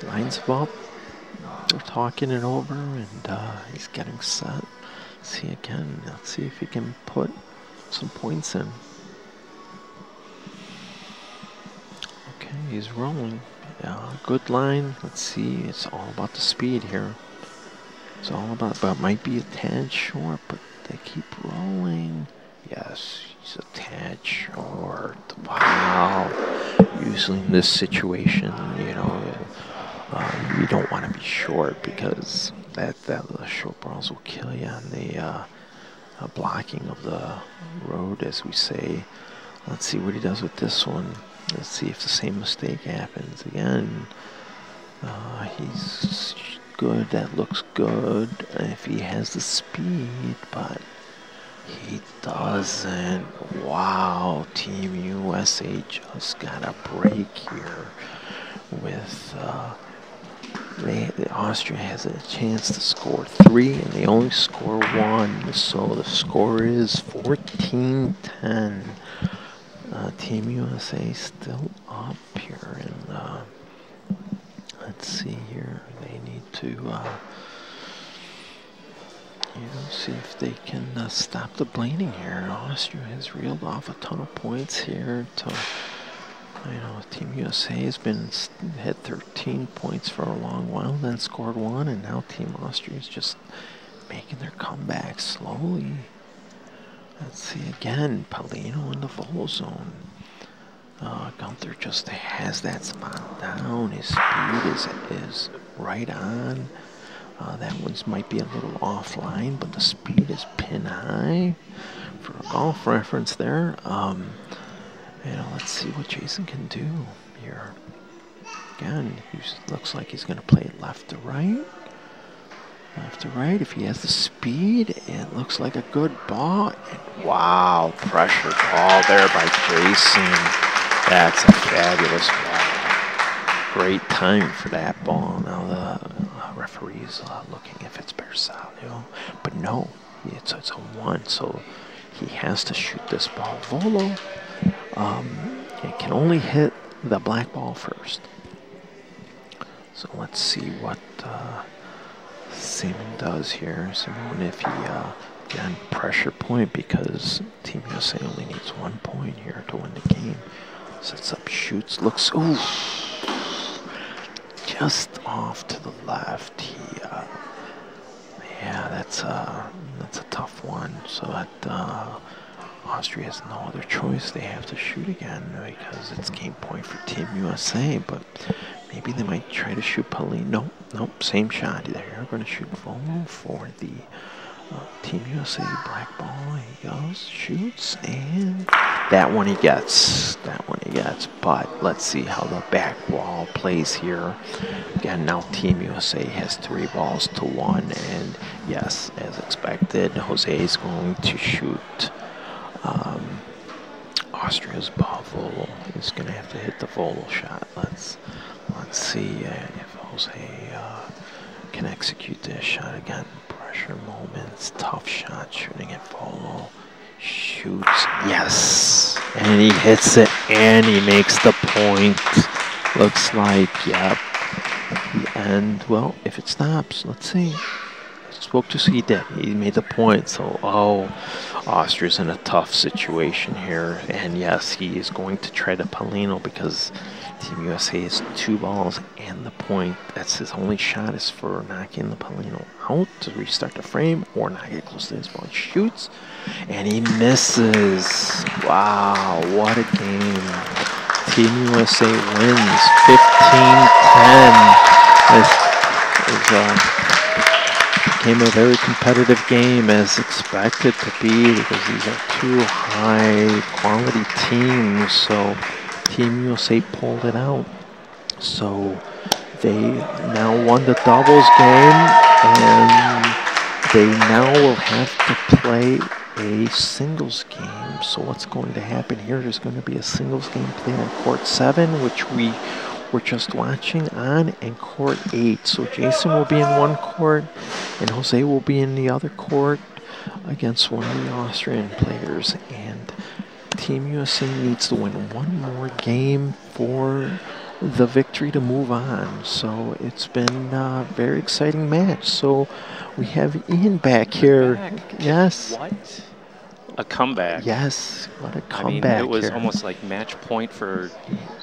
Lines him up. They're talking it over and uh, he's getting set. See again. Let's see if he can put some points in. Okay, he's rolling. Yeah, good line. Let's see. It's all about the speed here. It's all about, but might be a tad short, but they keep rolling. Yes, he's a tad short. Wow. Usually in this situation, you know, uh, you don't want to be short because that, that the short balls will kill you on the uh, uh, blocking of the road, as we say. Let's see what he does with this one. Let's see if the same mistake happens again. Uh, he's good. That looks good. If he has the speed, but he doesn't. Wow, Team USA just got a break here with. Uh, they, Austria has a chance to score three, and they only score one. So the score is 14-10. Uh, Team USA still up here, and uh, let's see here. They need to, uh, you know, see if they can uh, stop the bleeding here. Austria has reeled off a ton of points here to you know, Team USA has been had 13 points for a long while, then scored one, and now Team Austria is just making their comeback slowly. Let's see again, Pallino in the Volo zone. Uh, Gunther just has that spot down. His speed is is right on. Uh, that one's might be a little offline, but the speed is pin high. For golf reference there. Um, you know, let's see what Jason can do here. Again, he looks like he's going to play it left to right. Left to right. If he has the speed, it looks like a good ball. And wow, pressure ball there by Jason. That's a fabulous ball. Great time for that ball. Now the referee's uh, looking if it's Bersaglio. But no, it's, it's a one, so he has to shoot this ball. Volo um, it can only hit the black ball first. So let's see what uh, Simon does here. Simon, if he, uh, pressure point because Team USA only needs one point here to win the game. Sets up, shoots, looks, ooh, just off to the left. He, uh, yeah, that's a, that's a tough one. So that, uh, Austria has no other choice. They have to shoot again because it's game point for Team USA. But maybe they might try to shoot Pallino. Nope, nope, same shot. They're going to shoot Volo for the Team USA black ball. He goes, shoots, and that one he gets. That one he gets. but let's see how the back wall plays here. Again, now Team USA has three balls to one, and yes, as expected, Jose is going to shoot. Um, Austria's ball Vogel is going to have to hit the Vogel shot. Let's let's see uh, if Jose uh, can execute this shot again. Pressure moments, tough shot, shooting at Vogel shoots. Yes. And he hits it and he makes the point. Looks like, yep. And, well, if it stops, let's see. Spoke to see that. He made the point. So, oh, Austria's in a tough situation here. And yes, he is going to try to Pallino because Team USA has two balls and the point. That's his only shot is for knocking the Pallino out to restart the frame or not get close to his ball. Shoots and he misses. Wow, what a game. Team USA wins 15-10. This is, uh, became a very competitive game as expected to be because these are two high quality teams. So Team USA pulled it out. So they now won the doubles game and they now will have to play a singles game. So what's going to happen here? There's going to be a singles game played on court seven, which we we're just watching on and court 8. So Jason will be in one court and Jose will be in the other court against one of the Austrian players. And Team USA needs to win one more game for the victory to move on. So it's been a very exciting match. So we have Ian back here. Back. Yes. What? a comeback. Yes, what a comeback! I mean, it was here. almost like match point for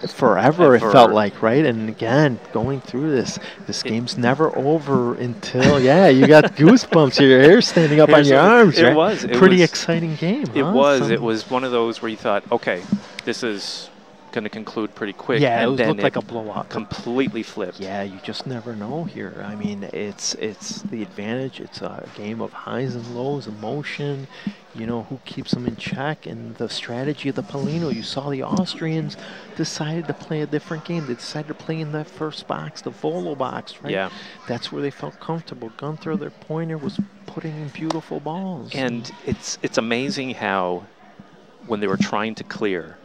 forever. It felt like right, and again, going through this, this it, game's never over until yeah, you got goosebumps. Your hair standing up on your a, arms. It right? was it pretty was, exciting game. It huh? was. Some, it was one of those where you thought, okay, this is going to conclude pretty quick. Yeah, and it then looked it like a blowout. Completely flipped. Yeah, you just never know here. I mean, it's it's the advantage. It's a game of highs and lows, emotion. You know who keeps them in check, and the strategy of the Pallino. You saw the Austrians decided to play a different game. They decided to play in that first box, the Volo box, right? Yeah. That's where they felt comfortable. Gunther, their pointer, was putting in beautiful balls. And it's it's amazing how when they were trying to clear.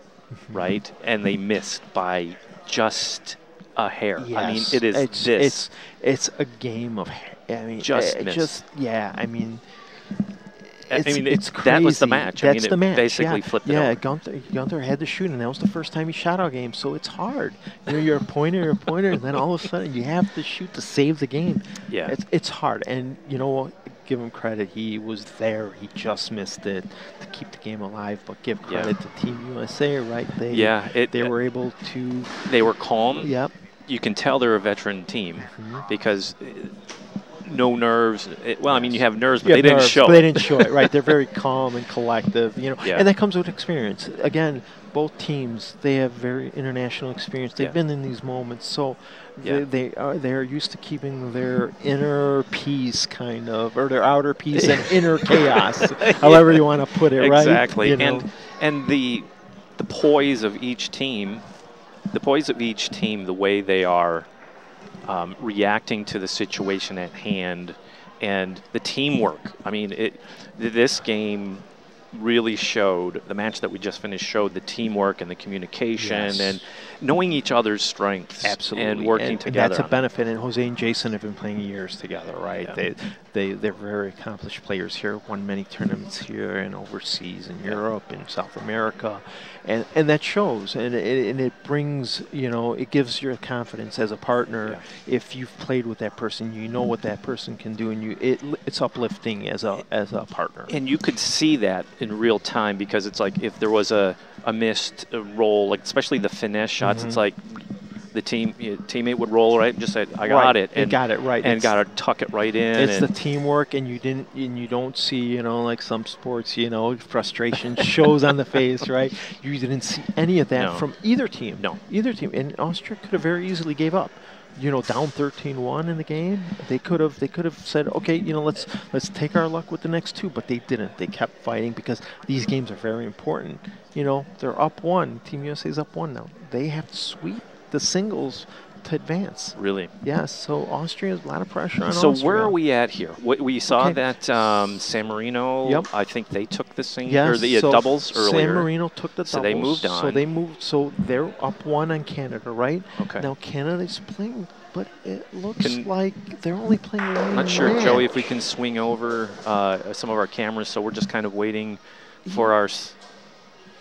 Right? And they missed by just a hair. Yes. I mean, it is it's, this. It's it's a game of. I mean, just uh, just yeah. I mean. I mean, it's crazy. that was the match. That's I mean, the match. Basically, yeah. flipped yeah, it over. Gunther, Gunther had to shoot, and that was the first time he shot our game. So it's hard. You know, you're a pointer, you're a pointer, and then all of a sudden you have to shoot to save the game. Yeah, it's it's hard. And you know, give him credit. He was there. He just missed it to keep the game alive. But give credit yeah. to Team USA, right? They yeah, it, they were able to. They were calm. Yep. You can tell they're a veteran team mm-hmm. because uh, no nerves. It, well, I mean, you have nerves, but you they didn't nerves, show. They didn't show it, right? They're very calm and collective, you know. Yeah. And that comes with experience. Again, both teams they have very international experience. They've yeah. been in these moments, so yeah. they, they are they're used to keeping their inner peace, kind of, or their outer peace and inner chaos, however you want to put it, right? Exactly. You know? And and the the poise of each team, the poise of each team, the way they are um, reacting to the situation at hand, and the teamwork. I mean, it. This game really showed the match that we just finished showed the teamwork and the communication yes. and knowing each other's strengths absolutely and working and, together. And that's a benefit. And Jose and Jason have been playing years together, right? Yeah. They they they're very accomplished players here. Won many tournaments here and overseas in Europe and South America, and and that shows. And it, and it brings you know it gives your confidence as a partner yeah. if you've played with that person. You know what that person can do, and you it it's uplifting as a as a partner. And you could see that in real time because it's like if there was a a missed roll, like especially the finesse shots, mm-hmm. it's like the team teammate would roll right and just say, "I got right. it," and got it right, and got to tuck it right in. It's the teamwork, and you didn't, and you don't see, you know, like some sports, you know, frustration shows on the face, right? You didn't see any of that no. from either team. No, either team, and Austria could have very easily gave up. You know, down 13-1 in the game. They could have they could have said, okay, you know, let's let's take our luck with the next two, but they didn't. They kept fighting because these games are very important. You know, they're up one. Team USA's up one now. They have to sweep the singles to advance. Really? Yes. So Austria has a lot of pressure on So Austria. where are we at here? We, we saw Okay. that um, San Marino. Yep. I think they took the sing Yes, or the so doubles San earlier. Marino took the doubles. So they moved on. So they moved. So they're up one on Canada, right? Okay. Now Canada's playing, but it looks Can- like they're only playing one. I'm not sure, match. Joey, if we can swing over uh, some of our cameras. So we're just kind of waiting for our.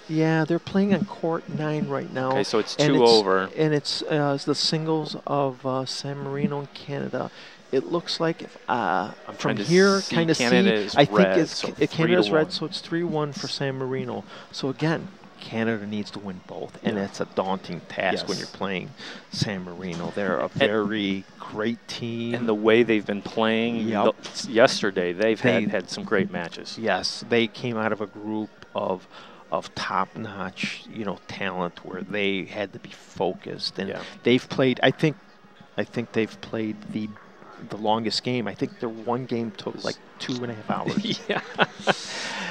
Yeah, they're playing on court nine right now. Okay, so it's and two over. and it's uh, the singles of uh, San Marino and Canada. It looks like if, uh, from here, kind of Canada see. is I think red, it's so to Canada's red, so it's three-one for San Marino. So again, Canada needs to win both, and it's a daunting task when you're playing San Marino. They're a very great team. And the way they've been playing Yep. the- yesterday, they've They- had, had some great matches. Yes, they came out of a group of of top-notch, you know, talent where they had to be focused, and Yeah. they've played. I think, I think they've played the the longest game. I think their one game took like two and a half hours. yeah,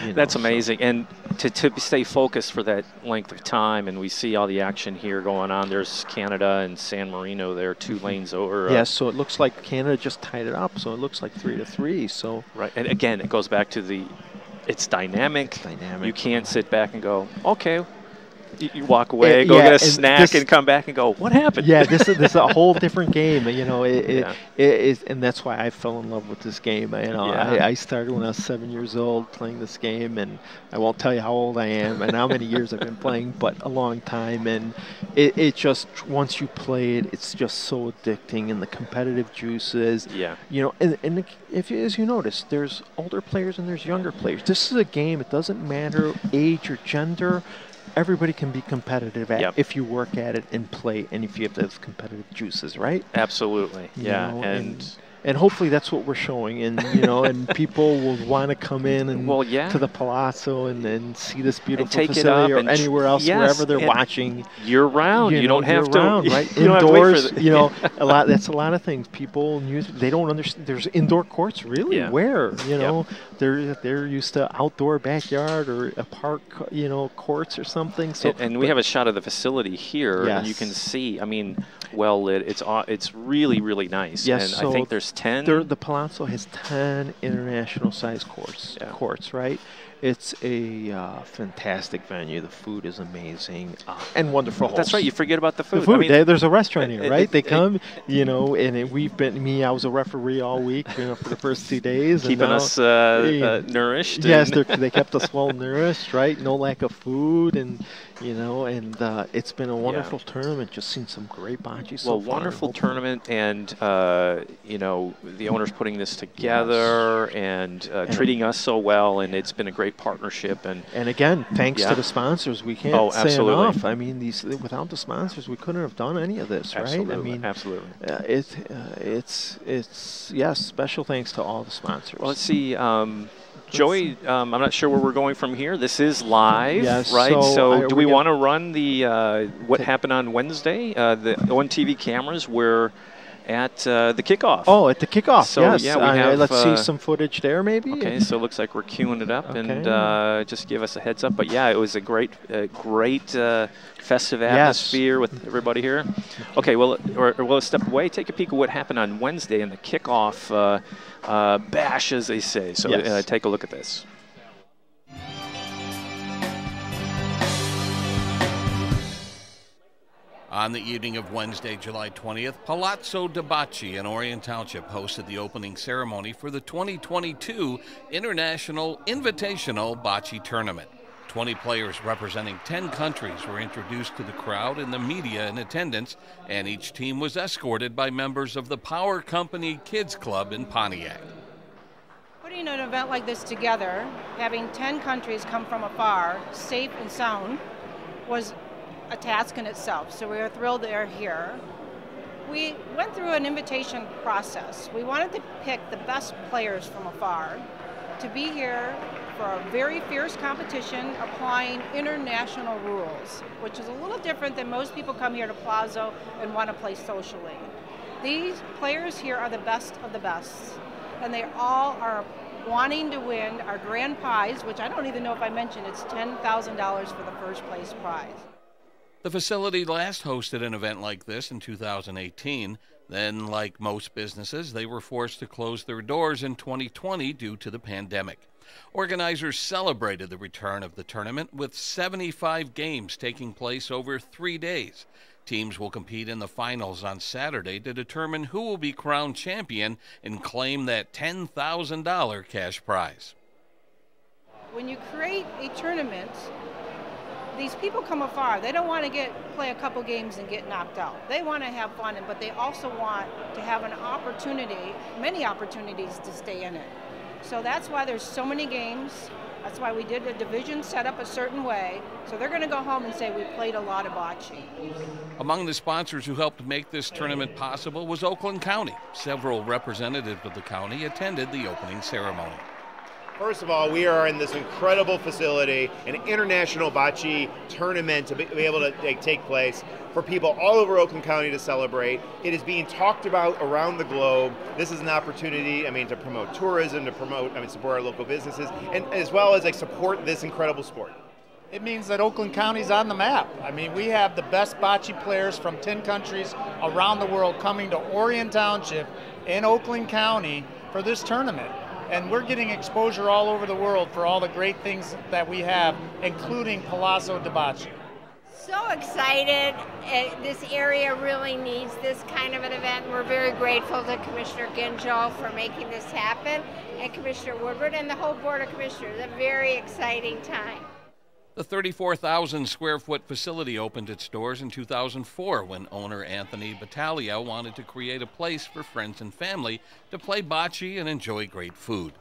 you know, that's so- amazing. And to, to stay focused for that length of time, and we see all the action here going on. There's Canada and San Marino there, two lanes over. uh, Yes, so it looks like Canada just tied it up. So it looks like three to three. So Right. And again, it goes back to the, it's dynamic. dynamic. You can't sit back and go, okay. You, walk away, Uh, go yeah, get a snack, this- and come back and go, what happened? yeah, this is this is a whole different game. You know, it, it, Yeah. it is, and that's why I fell in love with this game. You know, Yeah. I, I started when I was seven years old playing this game, and I won't tell you how old I am and how many years I've been playing, but a long time. And it, it just once you play it, it's just so addicting, and the competitive juices. Yeah. You know, and, and if as you notice, there's older players and there's younger players. This is a game. It doesn't matter age or gender. Everybody can be competitive at Yep. if you work at it and play, and if you have those competitive juices, right? Absolutely. You yeah. know, and, and hopefully that's what we're showing, and you know, and people will want to come in and Well, yeah. to the Palazzo and, and see this beautiful facility or and anywhere else, yes, wherever they're and watching. year round, you, know, don't have to. year-round, right? you don't have to Indoors, you know, a lot. That's a lot of things. People. They don't understand. There's indoor courts, really. Yeah. Where you know they're they're used to outdoor backyard or a park, you know, courts or something. So and, and we have a shot of the facility here, and you can see. I mean, well lit. It's it's really really nice. Yes, and so I think there's ten. There, the Palazzo has 10 international size courts, Yeah. courts, right? It's a uh, fantastic venue. The food is amazing uh, and wonderful. That's hosts. right. You forget about the food. The food. I mean, there- there's a restaurant it- here, right? it- they it- come, you know, and it, we've been me. I was a referee all week, you know, for the first two days. keeping now- us uh, uh, nourished. Yes, they kept us well nourished, right? No lack of food, and you know, and uh, it's been a wonderful tournament. Just seen some great bocce so well, far. wonderful tournament, and uh, you know the owners putting this together and uh, And- treating us so well, and it's been a great partnership. And And again, thanks Yeah. to the sponsors, we can't Oh, say absolutely. enough. I mean, these without the sponsors, we couldn't have done any of this, absolutely, right? I mean, absolutely. uh, it, uh, it's it's yes. Special thanks to all the sponsors. Well, let's see. Um, Joey, um, I'm not sure where we're going from here. This is live, Yes, right? so So, do we we want to run the uh, what happened on Wednesday? Uh, the on TV cameras were at uh, the kickoff. oh, at the kickoff, So, yes. yeah, we Uh, have, let's uh, see some footage there, maybe. Okay, so it looks like we're queuing it up, and uh, just give us a heads up. But yeah, it was a great, uh, great uh, festive Yes. atmosphere with everybody here. Okay, well, or, or we'll step away, take a peek at what happened on Wednesday in the kickoff uh, uh, bash, as they say. So Yes. uh, take a look at this. On the evening of Wednesday, July 20th, Palazzo de Bocce in Orion Township hosted the opening ceremony for the 2022 International Invitational Bocce Tournament. 20 players representing 10 countries were introduced to the crowd and the media in attendance, and each team was escorted by members of the Power Company Kids Club in Pontiac. Putting an event like this together, having 10 countries come from afar, safe and sound, was a task in itself. So we are thrilled they're here. We went through an invitation process. We wanted to pick the best players from afar to be here for a very fierce competition applying international rules, which is a little different than most people come here to Palazzo and want to play socially. These players here are the best of the best, and they all are wanting to win our grand prize, which I don't even know if I mentioned, it's $10,000 for the first place prize. The facility last hosted an event like this in 2018. Then, like most businesses, they were forced to close their doors in 2020 due to the pandemic. Organizers celebrated the return of the tournament with 75 games taking place over three days. Teams will compete in the finals on Saturday to determine who will be crowned champion and claim that $10,000 cash prize. When you create a tournament, these people come afar. They don't want to get play a couple games and get knocked out. They want to have fun, but they also want to have an opportunity, many opportunities to stay in it. So that's why there's so many games. That's why we did the division set up a certain way. So they're going to go home and say we played a lot of bocce. Among the sponsors who helped make this tournament possible was Oakland County. Several representatives of the county attended the opening ceremony. First of all, we are in this incredible facility, an international bocce tournament to be able to take place for people all over Oakland County to celebrate. It is being talked about around the globe. This is an opportunity, I mean, to promote tourism, to promote, I mean, support our local businesses, and as well as like support this incredible sport. It means that Oakland County's on the map. I mean, we have the best bocce players from 10 countries around the world coming to Orion Township in Oakland County for this tournament and we're getting exposure all over the world for all the great things that we have, including Palazzo de Bocce. So excited. Uh, this area really needs this kind of an event. We're very grateful to Commissioner Gingell for making this happen and Commissioner Woodward and the whole Board of Commissioners. A very exciting time. The 34,000 square foot facility opened its doors in 2004 when owner Anthony Battaglia wanted to create a place for friends and family to play bocce and enjoy great food.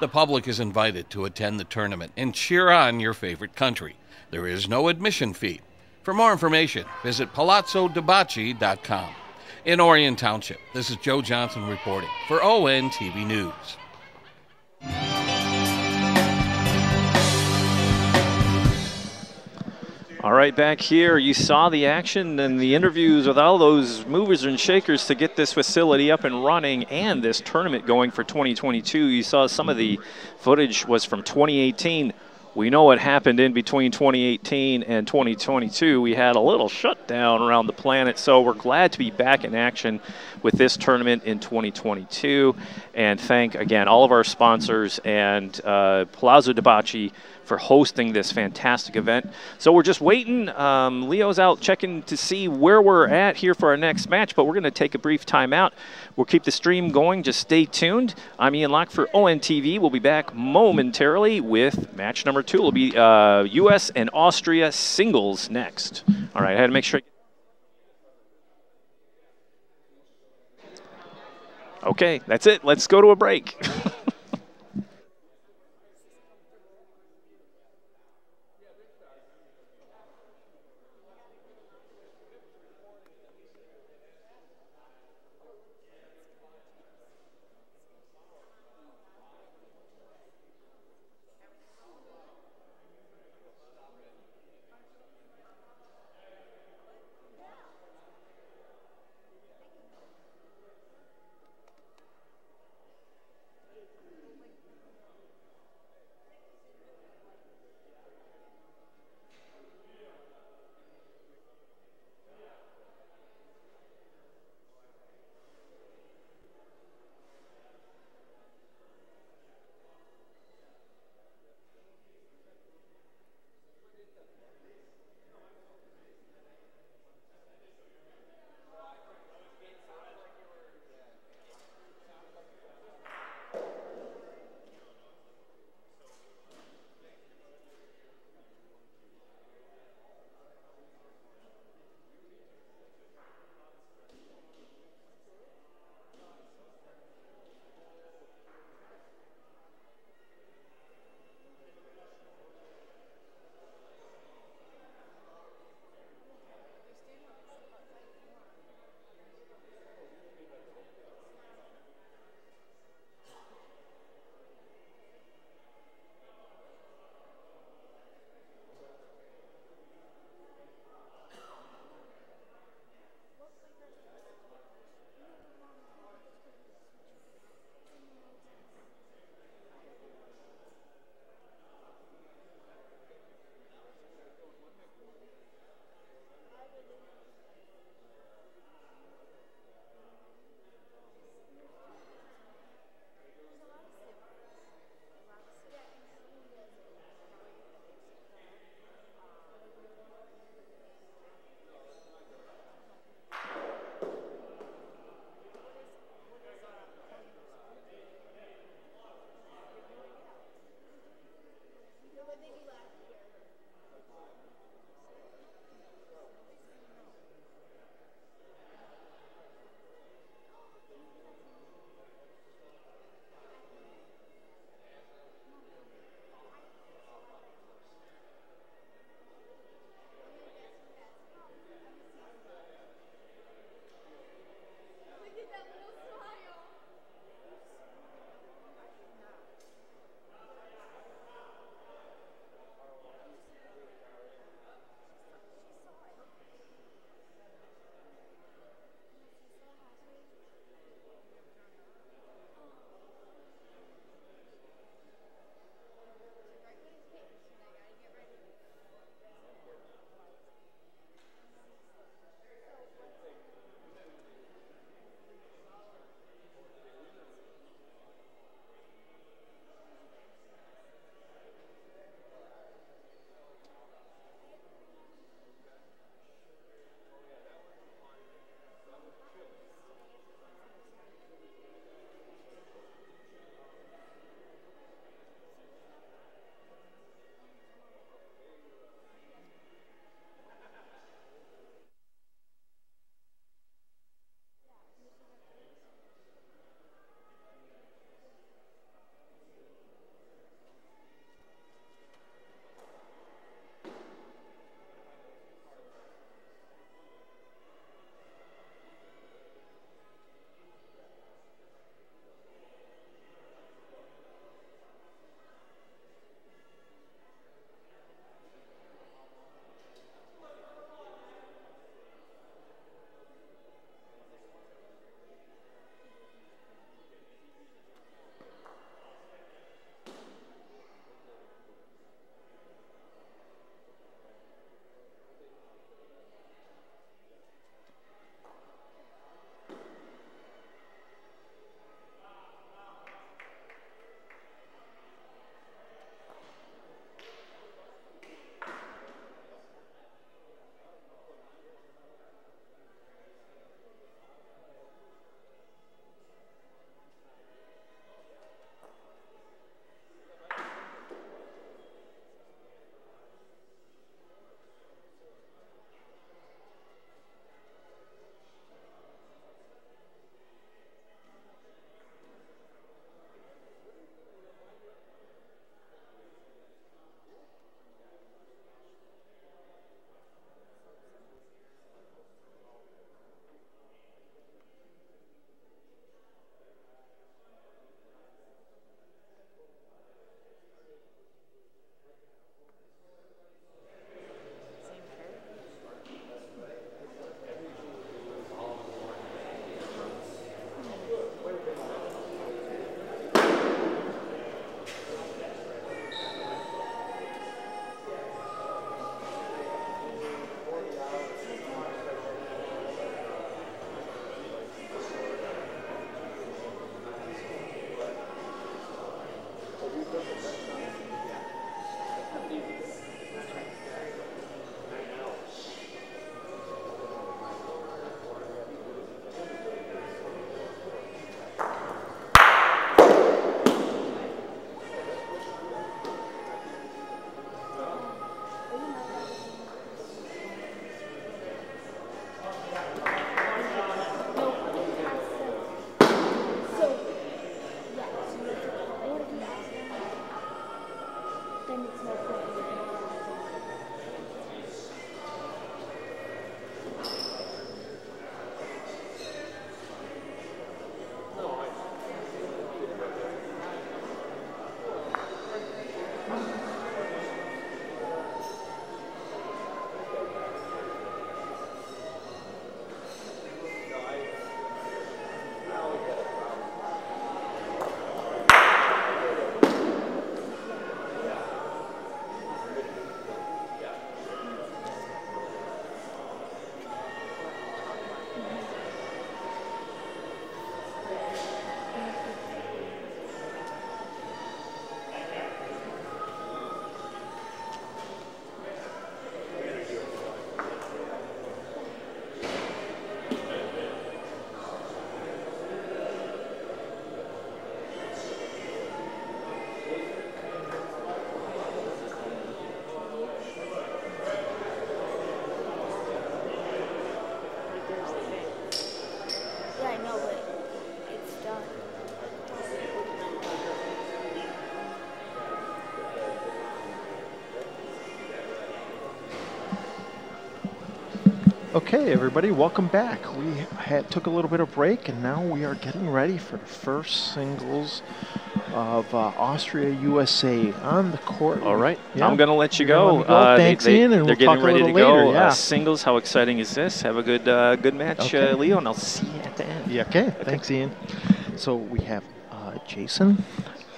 The public is invited to attend the tournament and cheer on your favorite country. There is no admission fee. For more information, visit palazzodebocce.com. In Orion Township, this is Joe Johnson reporting for ON TV News. All right, back here, you saw the action and the interviews with all those movers and shakers to get this facility up and running and this tournament going for 2022. You saw some of the footage was from 2018. We know what happened in between 2018 and 2022. We had a little shutdown around the planet, so we're glad to be back in action with this tournament in 2022. And thank again all of our sponsors and uh, Palazzo de Bocce for hosting this fantastic event. So we're just waiting. Um, Leo's out checking to see where we're at here for our next match, but we're going to take a brief timeout. We'll keep the stream going. Just stay tuned. I'm Ian Locke for ONTV. We'll be back momentarily with match number two. It'll be uh, U.S. and Austria singles next. All right, I had to make sure. Okay, that's it. Let's go to a break. Okay, everybody, welcome back. We had took a little bit of break, and now we are getting ready for the first singles of uh, Austria USA on the court. All right, Yeah. I'm going to let you go. go. Uh, Thanks, they, Ian, and we'll getting ready to go. later, yeah. Uh, singles, how exciting is this? Have a good uh, good match, Okay. uh, Leo, and I'll see you at the end. Yeah, okay. Thanks, Ian. So we have uh, Jason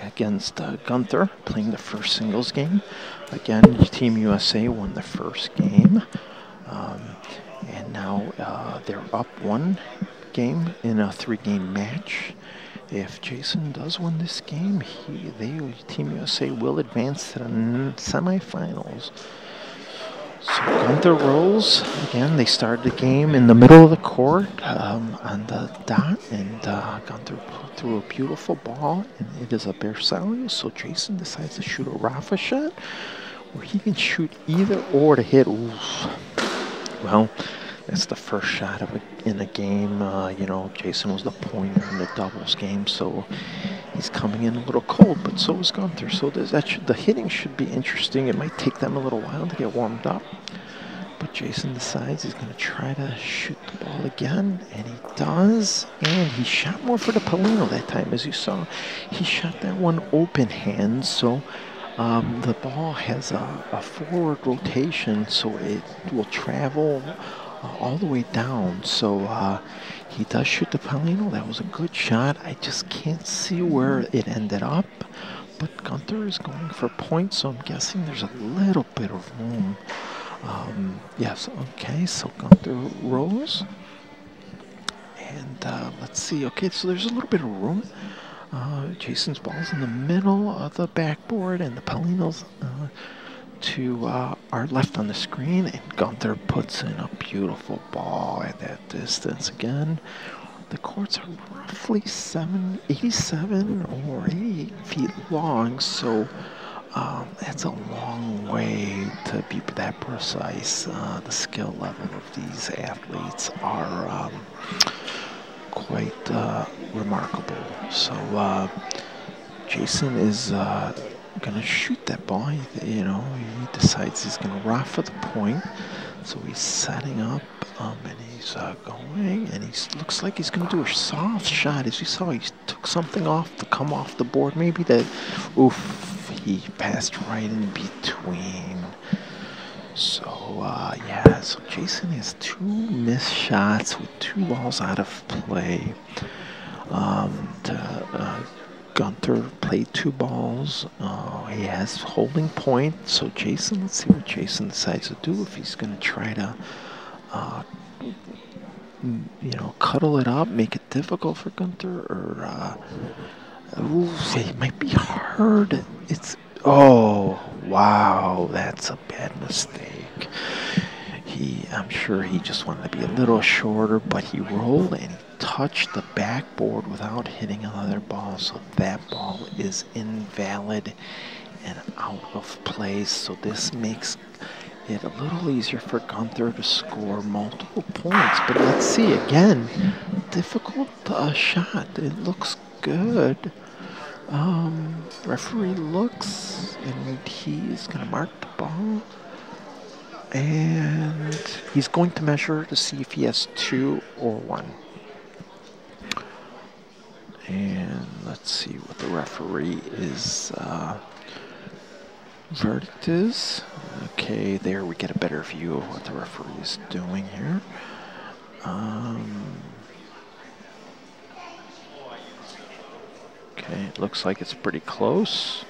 against uh, Gunther playing the first singles game. Again, Team USA won the first game. They're up one game in a three-game match. If Jason does win this game, he, they, Team USA will advance to the semifinals. So Gunther rolls again. They started the game in the middle of the court um, on the dot, and uh, Gunther threw a beautiful ball, and it is a Bersaglio. So Jason decides to shoot a Raffa shot, where he can shoot either or to hit. Oof. Well, that's the first shot of a, in a game. Uh, you know, Jason was the pointer in the doubles game, so he's coming in a little cold, but so is Gunther. So that should, the hitting should be interesting. It might take them a little while to get warmed up. But Jason decides he's going to try to shoot the ball again, and he does. And he shot more for the Pallino that time, as you saw. He shot that one open hand, so um, the ball has a, a forward rotation, so it will travel all the way down. So uh, he does shoot the Pallino. That was a good shot. I just can't see where it ended up. But Gunther is going for points, so I'm guessing there's a little bit of room. Um, yes, okay, so Gunther rolls. And uh, let's see, okay, so there's a little bit of room. Uh, Jason's ball's in the middle of the backboard, and the Pallino's. uh, to uh, our left on the screen, and Gunther puts in a beautiful ball at that distance again. The courts are roughly seven, 87 or 88 feet long, so um, that's a long way to be that precise. Uh, the skill level of these athletes are um, quite uh, remarkable. So uh, Jason is going to shoot that ball. You know, he decides he's going to rock for the point. So he's setting up, um, and he's uh, going, and he looks like he's going to do a soft shot. As you saw, he took something off to come off the board. Maybe that, oof, he passed right in between. So, uh, yeah, so Jason has two missed shots with two balls out of play. Um, to, uh, Gunther played two balls. Uh, he has holding point. So Jason, let's see what Jason decides to do. If he's going to try to, uh, you know, cuddle it up, make it difficult for Gunther, or uh, ooh, it might be hard. It's oh wow, that's a bad mistake. He, I'm sure he just wanted to be a little shorter, but he rolled and he touched the backboard without hitting another ball, so that ball is invalid and out of place. So this makes it a little easier for Gunther to score multiple points. But let's see again, difficult uh, shot. It looks good. Um, referee looks and he's gonna mark the ball. And he's going to measure to see if he has two or one. And let's see what the referee is uh, verdict is. Okay, there we get a better view of what the referee is doing here. Um, okay, it looks like it's pretty close.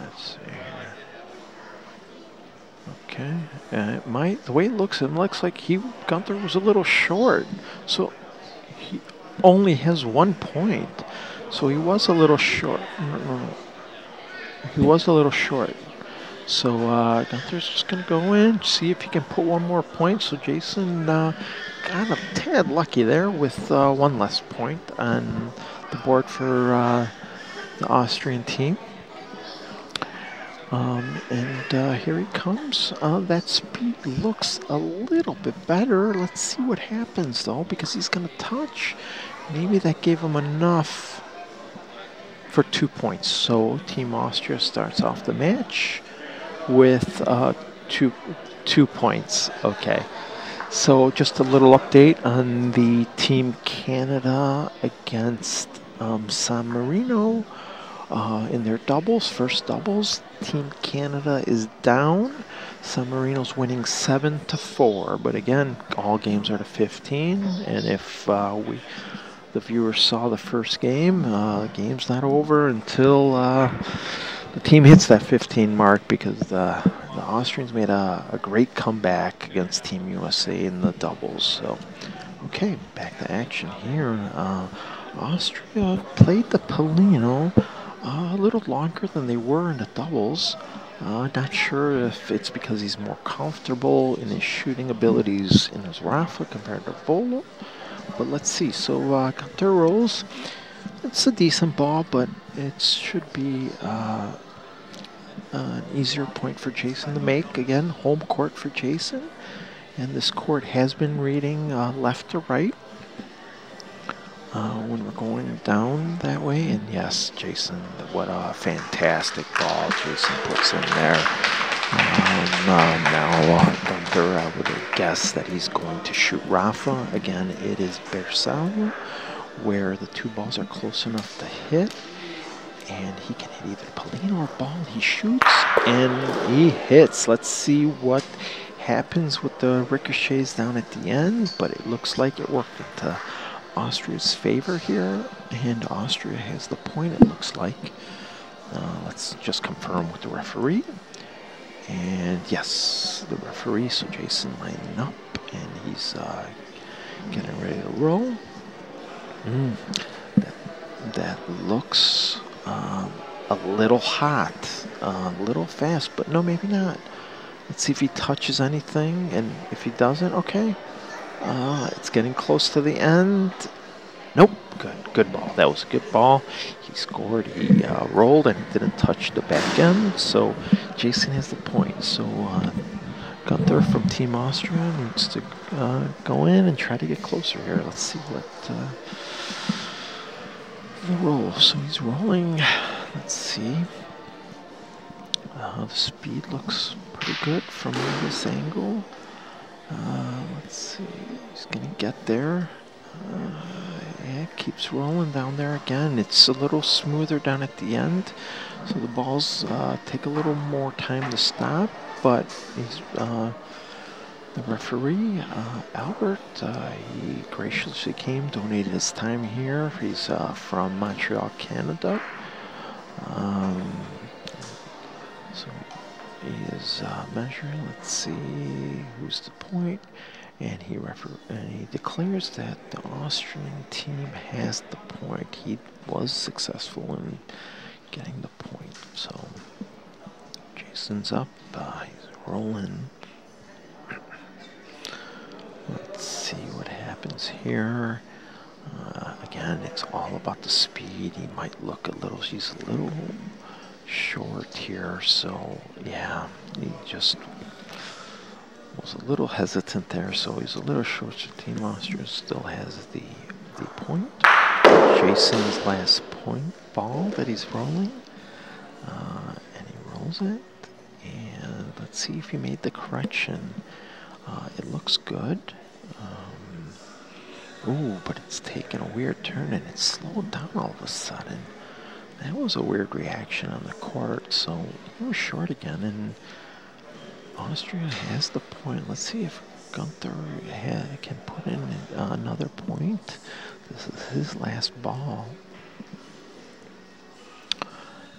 Let's see. Okay, uh, it might the way it looks, it looks like he Gunther was a little short, so he only has one point. So he was a little short. No, no, no. He was a little short. So uh, Gunther's just gonna go in, see if he can put one more point. So Jason uh, got a tad lucky there with uh, one less point on the board for uh, the Austrian team. Um, and uh, here he comes. Uh, that speed looks a little bit better. Let's see what happens though, because he's going to touch. Maybe that gave him enough for two points. So Team Austria starts off the match with uh, two two points. Okay. So just a little update on the Team Canada against um, San Marino uh, in their doubles. First doubles, Team Canada is down. San Marino's winning seven to four. But again, all games are to 15, and if uh, we the viewers saw the first game, uh, game's not over until uh, the team hits that 15 mark because the, the Austrians made a, a, great comeback against Team USA in the doubles. So, okay, back to action here. Uh, Austria played the Pallino uh, a little longer than they were in the doubles. Uh, not sure if it's because he's more comfortable in his shooting abilities in his Raffa compared to Volo. But let's see. So uh, rolls. It's a decent ball, but it should be uh, an easier point for Jason to make. Again, home court for Jason. And this court has been reading uh, left to right uh, when we're going down that way. And yes, Jason, what a fantastic ball Jason puts in there. Um, uh, now, uh, Gunther, I would guess that he's going to shoot Raffa. Again, it is Bersaglio, where the two balls are close enough to hit. And he can hit either Pallino or ball. He shoots and he hits. Let's see what happens with the ricochets down at the end. But it looks like it worked Austria's favor here. And Austria has the point, it looks like. Uh, let's just confirm with the referee. And yes, the referee, so Jason lining up, and he's uh, getting ready to roll. Mm. That, that looks um, a little hot, a little fast, but no, maybe not. Let's see if he touches anything, and if he doesn't, okay. Uh, it's getting close to the end. Nope, good, good ball. That was a good ball. He scored, he uh, rolled, and he didn't touch the back end. So Jason has the point. So uh, Gunther from Team Austria needs to uh, go in and try to get closer here. Let's see what uh, the roll. So he's rolling. Let's see. Uh, the speed looks pretty good from this angle. Uh, let's see. He's gonna get there. Uh, yeah, it keeps rolling down there again. It's a little smoother down at the end, so the balls uh, take a little more time to stop. But he's uh, the referee, uh, Albert. Uh, he graciously came, donated his time here. He's uh, from Montreal, Canada. Um, he is uh, measuring. Let's see who's the point and he refer and he declares that the Austrian team has the point. He was successful in getting the point. So Jason's up. Uh, he's rolling. Let's see what happens here. Uh, again, it's all about the speed. He might look a little. He's a little short here. So yeah, he just was a little hesitant there, so he's a little short. Team Austria still has the, the point. Jason's last point ball that he's rolling. Uh, and he rolls it. And let's see if he made the correction. Uh, it looks good. Um, ooh, but it's taken a weird turn and it slowed down all of a sudden. That was a weird reaction on the court. So was short again and Austria has the point. Let's see if Gunther can put in another point. This is his last ball.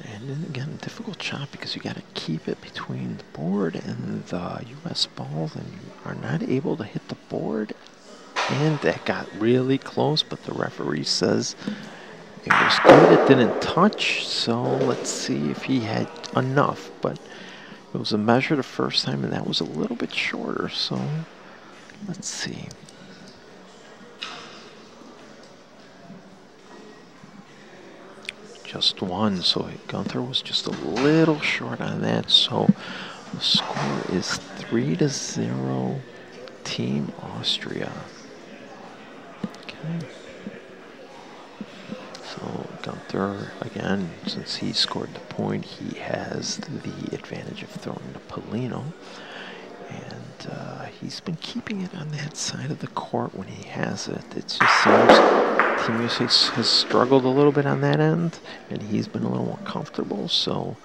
And then again, difficult shot because you got to keep it between the board and the U.S. ball, and you are not able to hit the board. And that got really close, but the referee says it was good. It didn't touch, so let's see if he had enough. But it was a measure the first time, and that was a little bit shorter, so let's see. Just one, so Gunther was just a little short on that, so the score is 3 to 0 Team Austria. Okay. So Gunther, again, since he scored the point, he has the advantage of throwing to Pallino. And uh, he's been keeping it on that side of the court when he has it. It just seems Team USA has struggled a little bit on that end, and he's been a little more comfortable. So,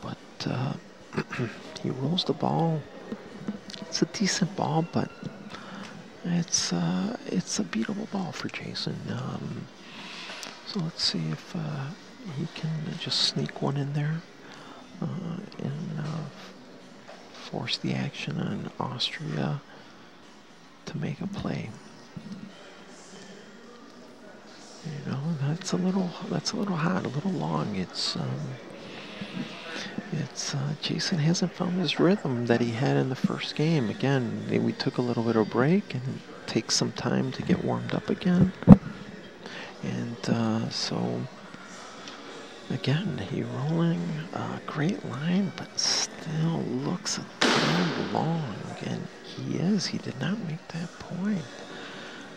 but uh, he rolls the ball. It's a decent ball, but it's uh, it's a beatable ball for Jason. Um, so let's see if uh, he can just sneak one in there uh, and uh, force the action on Austria to make a play. You know, that's a little that's a little hot, a little long. It's um, it's uh, Jason hasn't found his rhythm that he had in the first game. Again, we took a little bit of a break and it takes some time to get warmed up again. And uh, so, again, he rolling a great line, but still looks a little long. And he is. He did not make that point.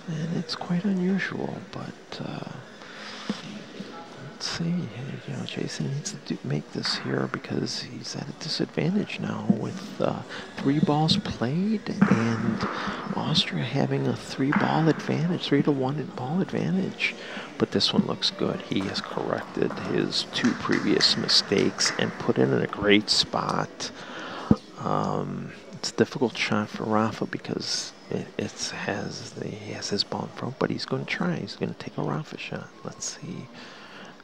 And it's quite unusual, but uh, let's see. You know, Jason needs to do, make this here because he's at a disadvantage now with uh, three balls played and Austria having a three ball advantage, three to one ball advantage. But this one looks good. He has corrected his two previous mistakes and put it in a great spot. Um, it's a difficult shot for Raffa because it it's has the, he has his ball in front, but he's going to try. He's going to take a Raffa shot. Let's see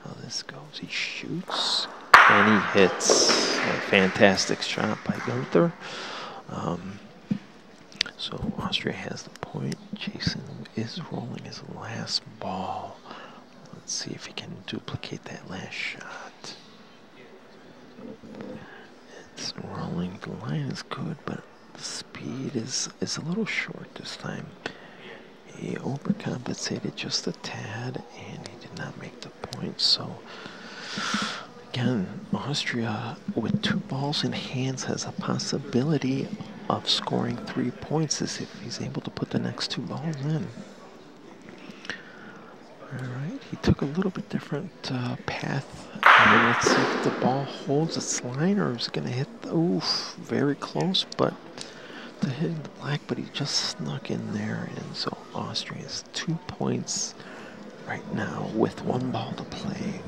how this goes. He shoots and he hits a fantastic shot by Gunther. Um, so Austria has the point. Jason is rolling his last ball. Let's see if he can duplicate that last shot. It's rolling. The line is good, but the speed is, is a little short this time. He overcompensated just a tad, and he did not make the So, again, Austria, with two balls in hands, has a possibility of scoring three points if he's able to put the next two balls in. All right, he took a little bit different uh, path. And let's see if the ball holds its line or is going to hit the, oof, very close, but to hitting the black, but he just snuck in there. And so Austria has two points right now with one ball to play.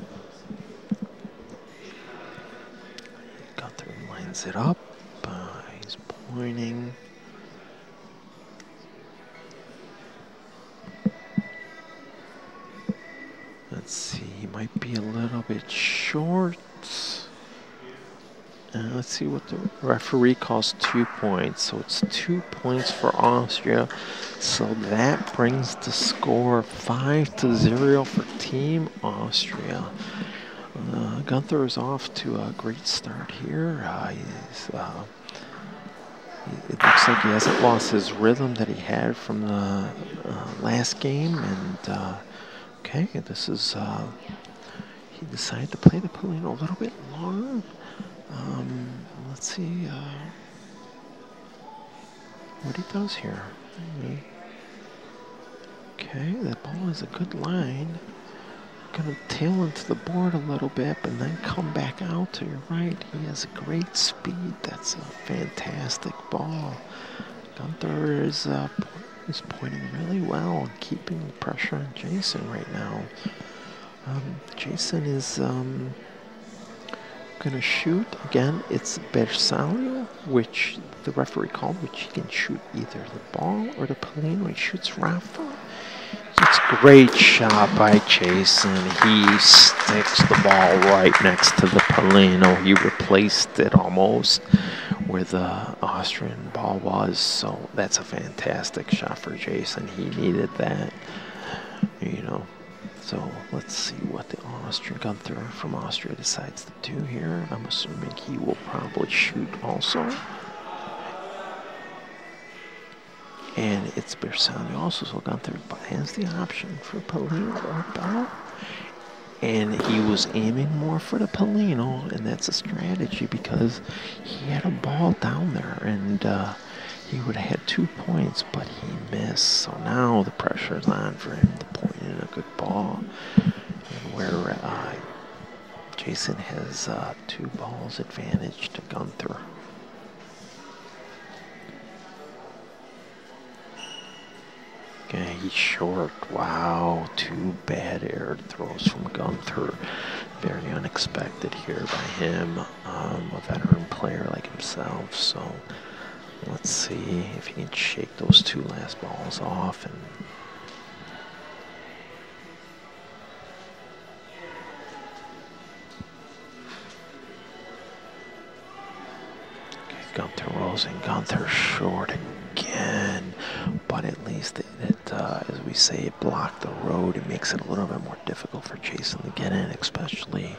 Gunther lines it up. Uh, he's pointing. Let's see, he might be a little bit short. Uh, let's see what the referee calls two points. So it's two points for Austria. So that brings the score five to zero for Team Austria. Uh, Gunther is off to a great start here. Uh, uh, it looks like he hasn't lost his rhythm that he had from the uh, last game, and uh, Okay, this is, he decided to play the Pallino a little bit long. Um, let's see uh, what he does here. Okay, that ball is a good line. Gonna tail into the board a little bit, but then come back out to your right. He has a great speed. That's a fantastic ball. Gunther is uh, is pointing really well and keeping pressure on Jason right now. Um, Jason is um, to shoot. Again, it's Bersaglio, which the referee called, which he can shoot either the ball or the Pallino. He shoots Raffa. It's great shot by Jason. He sticks the ball right next to the Pallino. He replaced it almost where the Austrian ball was. So that's a fantastic shot for Jason. He needed that, you know. So let's see what the Austrian Gunther from Austria decides to do here. I'm assuming he will probably shoot also. And it's Bersaglio also, so Gunther has the option for Pallino or Bell and he was aiming more for the Pallino, and that's a strategy because he had a ball down there, and uh, he would have had two points, but he missed. So now the pressure is on for him to point in a good ball. and where uh, Jason has uh, two balls advantage to Gunther. Okay, he's short. Wow, two bad air throws from Gunther. Very unexpected here by him, um, a veteran player like himself. So let's see if he can shake those two last balls off and Gunther rolls and Gunther short again. But at least it, it uh, as we say, it blocked the road. It makes it a little bit more difficult for Jason to get in, especially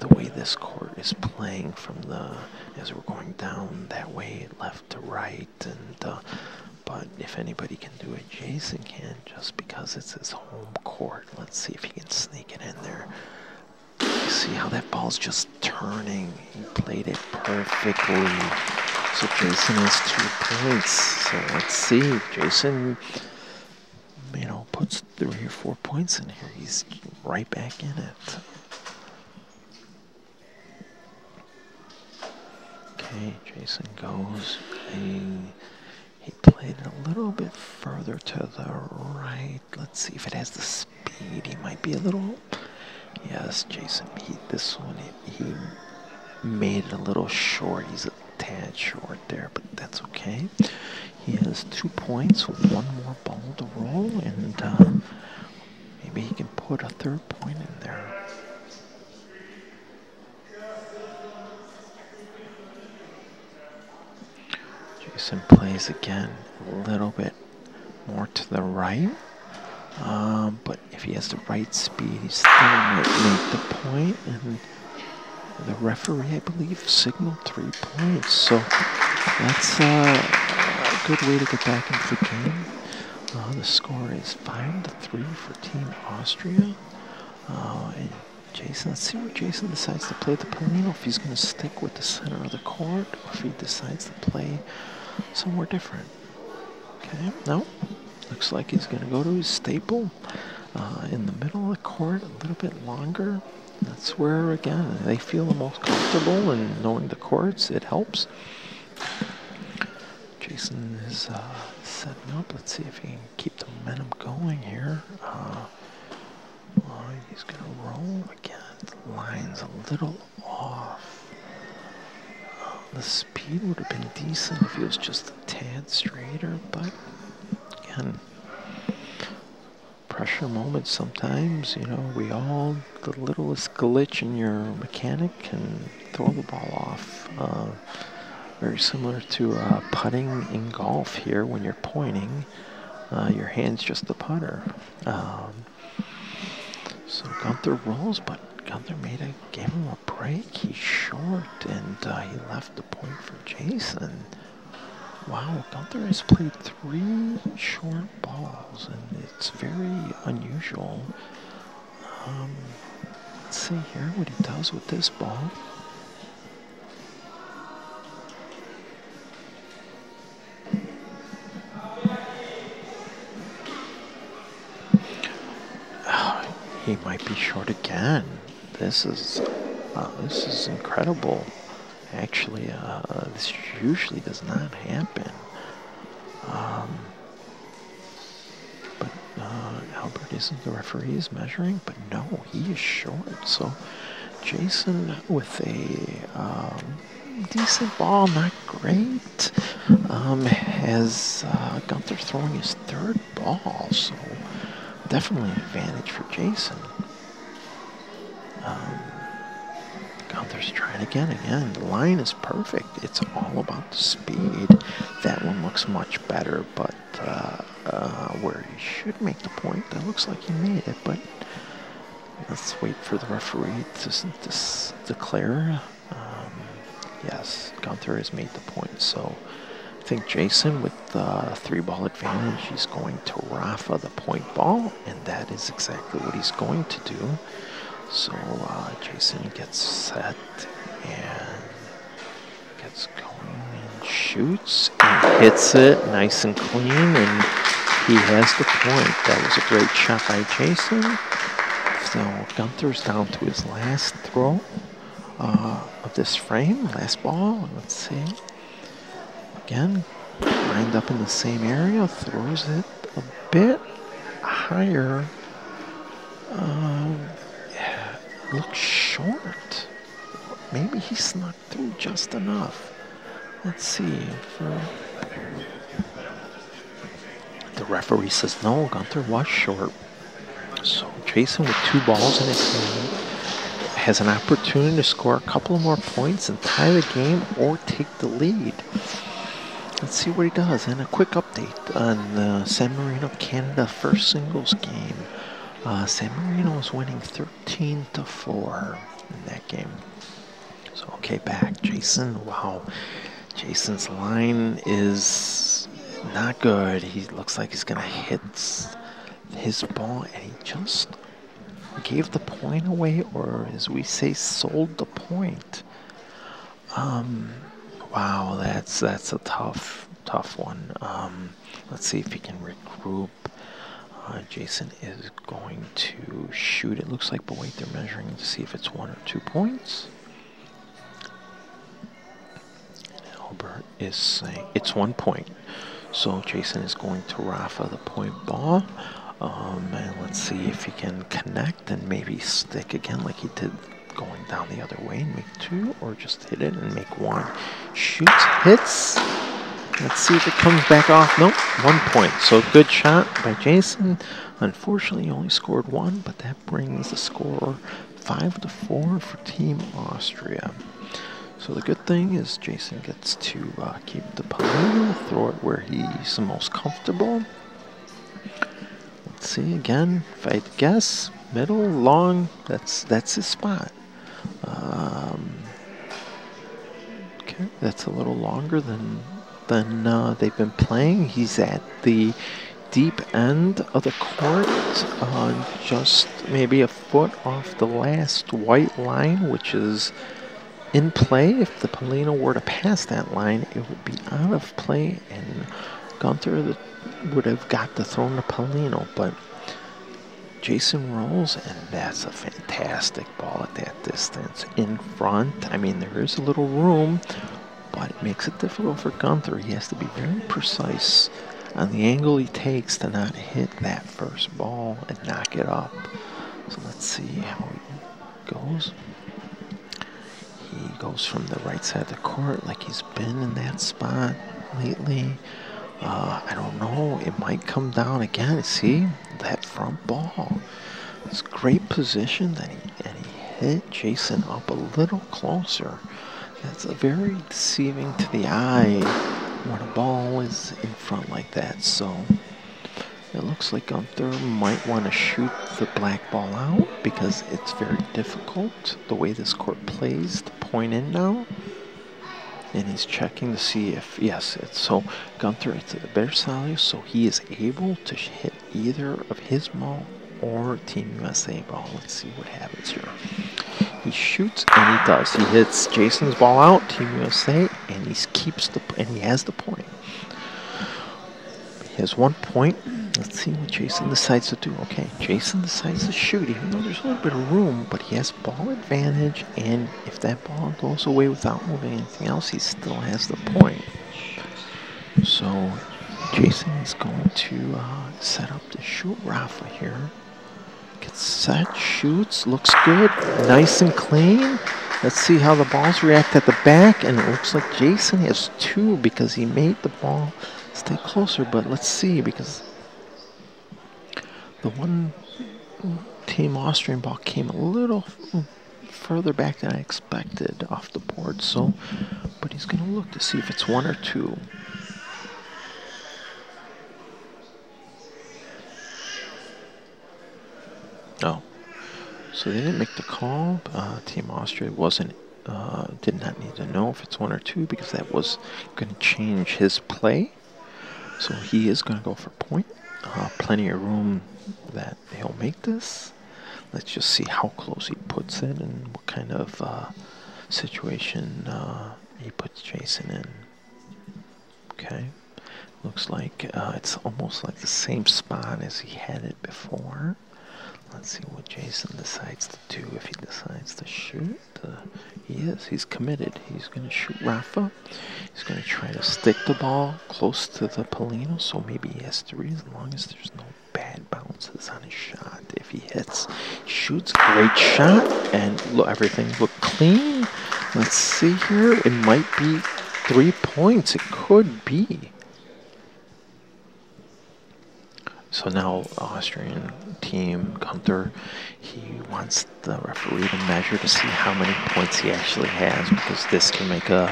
the way this court is playing from the, as we're going down that way, left to right. And uh, But if anybody can do it, Jason can just because it's his home court. Let's see if he can sneak it in there. You see how that ball's just turning. He played it perfectly. So Jason has two points. So let's see. Jason, you know, puts three or four points in here. He's right back in it. Okay, Jason goes. He, he played a little bit further to the right. Let's see if it has the speed. He might be a little. Yes, Jason. He this one he, he made it a little short. He's tad short there, but that's okay. He has two points with one more ball to roll, and uh, maybe he can put a third point in there. Jason plays again a little bit more to the right. Um, but if he has the right speed, he still might make the point, and the referee, I believe, signaled three points. So that's uh, a good way to get back into the game. Uh, the score is five to three for Team Austria. Uh, and Jason, let's see where Jason decides to play the Pallino. If he's going to stick with the center of the court, or if he decides to play somewhere different. Okay, no, looks like he's going to go to his staple uh, in the middle of the court, a little bit longer. That's where, again, they feel the most comfortable and knowing the courts, it helps. Jason is uh, setting up. Let's see if he can keep the momentum going here. Uh, he's going to roll again. The line's a little off. Uh, the speed would have been decent if he was just a tad straighter, but again, pressure moments sometimes. You know, we all, the littlest glitch in your mechanic can throw the ball off. Uh, very similar to uh, putting in golf here when you're pointing. Uh, your hand's just the putter. Um, so Gunther rolls, but Gunther made a gave him a break. He's short, and uh, he left the point for Jason. Wow, Gunther has played three short balls, and it's very unusual. Um, let's see here what he does with this ball. He might be short again. This is this is incredible. Actually, uh, this usually does not happen. Um, but uh, Albert isn't the referee is measuring, but no, he is short. So Jason with a um, decent ball, not great, um, has uh, Gunther throwing his third ball. So definitely an advantage for Jason. Trying again. Again, the line is perfect. It's all about the speed. That one looks much better, but uh, uh, where he should make the point, that looks like he made it. But let's wait for the referee to, to declare. Um, yes, Gunther has made the point. So I think Jason, with the three ball advantage, he's going to Raffa the point ball, and that is exactly what he's going to do. So uh, Jason gets set and gets going and shoots and hits it nice and clean and he has the point. That was a great shot by Jason. So Gunther's down to his last throw uh, of this frame, last ball. Let's see. Again, lined up in the same area, throws it a bit higher. Um, yeah, looks short. Maybe he snuck through just enough. Let's see. For the referee says no, Gunther was short. So Jason with two balls in his hand has an opportunity to score a couple more points and tie the game or take the lead. Let's see what he does. And a quick update on the San Marino Canada first singles game. Uh, San Marino is winning 13 to 4 in that game. So okay, back. Jason, wow. Jason's line is not good. He looks like he's gonna hit his ball and he just gave the point away or as we say sold the point. Um wow, that's that's a tough tough one. Um let's see if he can regroup. Uh, Jason is going to shoot. It looks like, but wait, they're measuring to see if it's one or two points. Albert is saying it's one point. So Jason is going to Raffa the point ball. Um, and let's see if he can connect and maybe stick again like he did going down the other way and make two, or just hit it and make one. Shoots, hits. Let's see if it comes back off. Nope, one point. So good shot by Jason. Unfortunately, he only scored one, but that brings the score five to four for Team Austria. So the good thing is Jason gets to uh, keep the Pallino, throw it where he's most comfortable. Let's see again, if I guess, middle, long, that's that's his spot. Um, okay, that's a little longer than than uh, they've been playing. He's at the deep end of the court, uh, just maybe a foot off the last white line, which is in play. If the Pallino were to pass that line, it would be out of play, and Gunther would have got the throw to Pallino. But Jason rolls, and that's a fantastic ball at that distance. In front, I mean, there is a little room, but it makes it difficult for Gunther. He has to be very precise on the angle he takes to not hit that first ball and knock it up. So let's see how he goes. He goes from the right side of the court like he's been in that spot lately. Uh, I don't know. It might come down again. See that front ball. It's great position that he and he hit Jason up a little closer. That's a very deceiving to the eye when a ball is in front like that. So it looks like Gunther might want to shoot the black ball out because it's very difficult the way this court plays to point in now. And he's checking to see if, yes, it's so Gunther, it's a Bersaglio, so he is able to hit either of his ball or Team USA ball. Let's see what happens here. He shoots and he does. He hits Jason's ball out, Team USA, and he keeps the and he has the point. Has one point. Let's see what Jason decides to do. Okay, Jason decides to shoot, even though there's a little bit of room, but he has ball advantage, and if that ball goes away without moving anything else, he still has the point. So Jason is going to uh, set up to shoot Raffa here. Gets set, shoots, looks good, nice and clean. Let's see how the balls react at the back, and it looks like Jason has two because he made the ball stay closer, but let's see because the one team Austrian ball came a little further back than I expected off the board, so, but he's going to look to see if it's one or two. Oh, so they didn't make the call. Uh, Team Austria wasn't, uh, did not need to know if it's one or two because that was going to change his play. So he is going to go for point. Uh, plenty of room that he'll make this. Let's just see how close he puts it and what kind of uh, situation uh, he puts Jason in. Okay. Looks like uh, it's almost like the same spot as he had it before. Let's see what Jason decides to do. If he decides to shoot, uh, he is. He's committed. He's going to shoot Raffa. He's going to try to stick the ball close to the Pallino, so maybe he has three as long as there's no bad bounces on his shot. If he hits, shoots, great shot, and look, everything looked clean. Let's see here. It might be three points. It could be. So now Austrian team, Gunther, he wants the referee to measure to see how many points he actually has because this can make a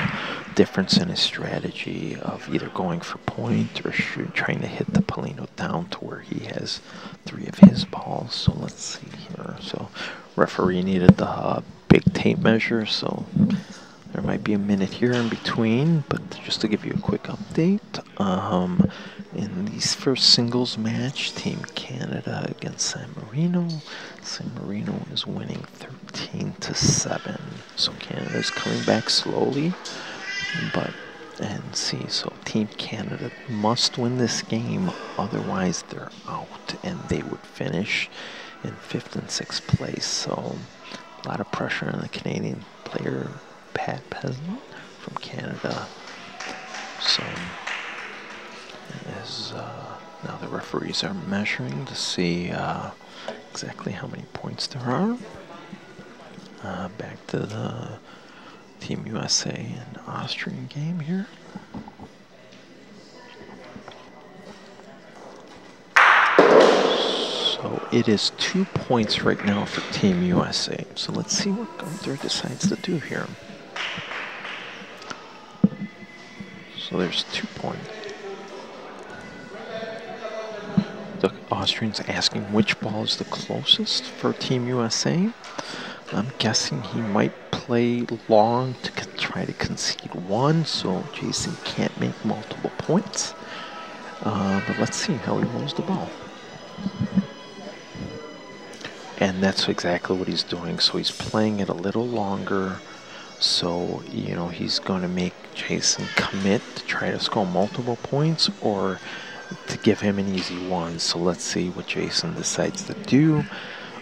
difference in his strategy of either going for point or shoot, trying to hit the Pallino down to where he has three of his balls. So let's see here. So referee needed the uh, big tape measure, so there might be a minute here in between, but just to give you a quick update, um, in these first singles match, Team Canada against San Marino, San Marino is winning 13 to 7. So Canada is coming back slowly, but and see, so Team Canada must win this game, otherwise they're out, and they would finish in fifth and sixth place. So a lot of pressure on the Canadian player Pat Peasant from Canada. So as uh, now the referees are measuring to see uh, exactly how many points there are. Uh, back to the Team USA and Austrian game here. So it is two points right now for Team USA. So let's see what Gunther decides to do here. So there's two points. The Austrian's asking which ball is the closest for Team USA. I'm guessing he might play long to try to concede one, so Jason can't make multiple points. Uh, but let's see how he rolls the ball. And that's exactly what he's doing. So he's playing it a little longer. So, you know, he's going to make Jason commit to try to score multiple points or to give him an easy one. So let's see what Jason decides to do.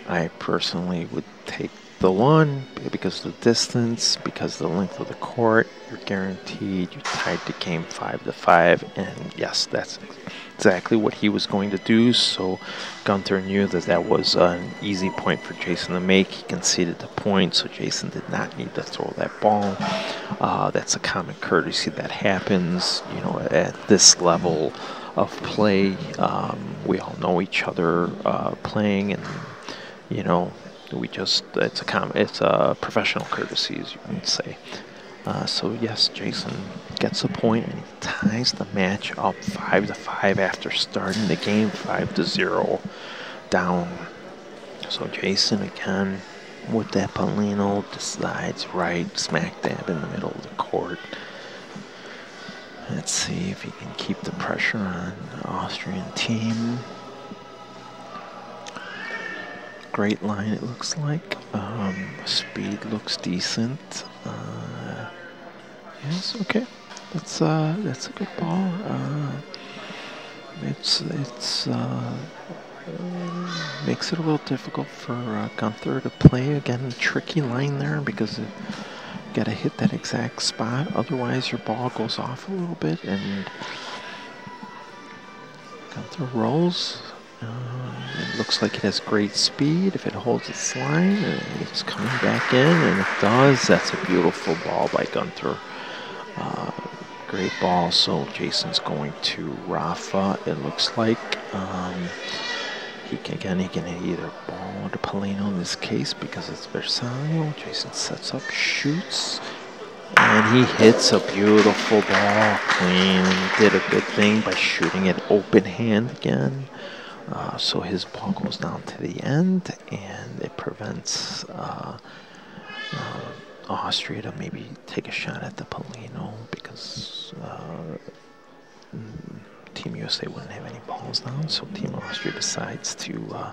I personally would take the one because of the distance, because the length of the court. You're guaranteed. You're tied to game five to five, and yes, that's exactly what he was going to do. So Gunther knew that that was an easy point for Jason to make. He conceded the point, so Jason did not need to throw that ball. Uh, that's a common courtesy that happens, you know, at this level of play. Um, we all know each other uh, playing, and you know, we just it's a com- it's a professional courtesy, as you can say. Uh, so yes, Jason gets a point and ties the match up five to five after starting the game five to zero down. So Jason again with that Pallino decides right smack dab in the middle of the court. Let's see if he can keep the pressure on the Austrian team. Great line it looks like. Um, speed looks decent. Uh, yes, okay. That's uh, that's a good ball. Uh, it's it's uh, makes it a little difficult for uh, Gunther to play again. Tricky line there because it, got to hit that exact spot. Otherwise, your ball goes off a little bit and Gunther rolls. Uh, it looks like it has great speed. If it holds its line, and it's coming back in, and it does. That's a beautiful ball by Gunther. Uh, great ball. So Jason's going to Rafa. It looks like um, he can again he can either ball to Pallino in this case because it's Bersaglio. Jason sets up, shoots, and he hits a beautiful ball. Clean. Did a good thing by shooting it open hand again. Uh, so his ball goes down to the end, and it prevents uh, uh, Austria to maybe take a shot at the Pallino because uh, Team USA wouldn't have any balls down. So Team Austria decides to uh,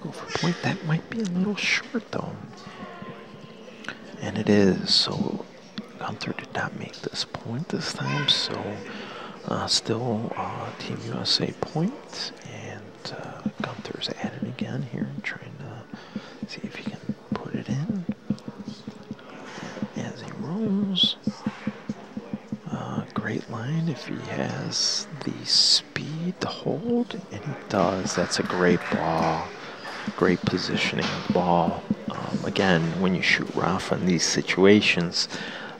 go for a point. That might be a little short, though. And it is. So Gunther did not make this point this time. So uh, still Team USA point. And uh, Gunther's at it again here, trying to See if he can put it in as he rolls. Uh, great line if he has the speed to hold, and he does. That's a great ball. Great positioning of the ball. Um, again, when you shoot raffa in these situations,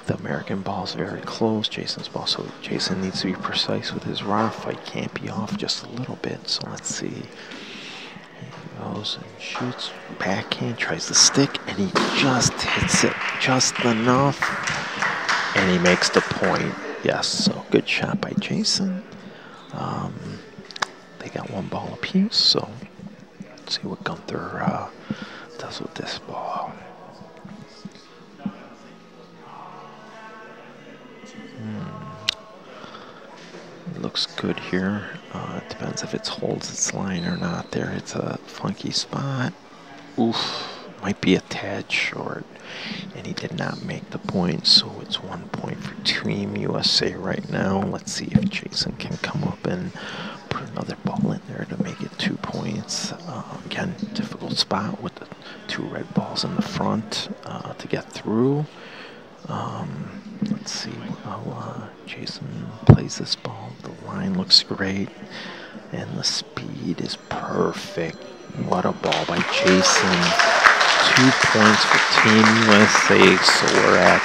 the American ball is very close, Jason's ball, so Jason needs to be precise with his raffa. I can't be off just a little bit, so let's see. He goes and shoots, backhand, tries to stick, and he just hits it just enough, and he makes the point. Yes, so good shot by Jason. Um, they got one ball apiece, so let's see what Gunther uh, does with this ball. Hmm. Looks good here. Uh, it depends if it holds its line or not. There, it's a funky spot. Oof, might be a tad short. And he did not make the point, so it's one point for Team USA right now. Let's see if Jason can come up and put another ball in there to make it two points. Uh, again, difficult spot with the two red balls in the front uh, to get through. Um, let's see how uh, Jason plays this ball. The line looks great, and the speed is perfect. What a ball by Jason. Two points for Team USA, so we're at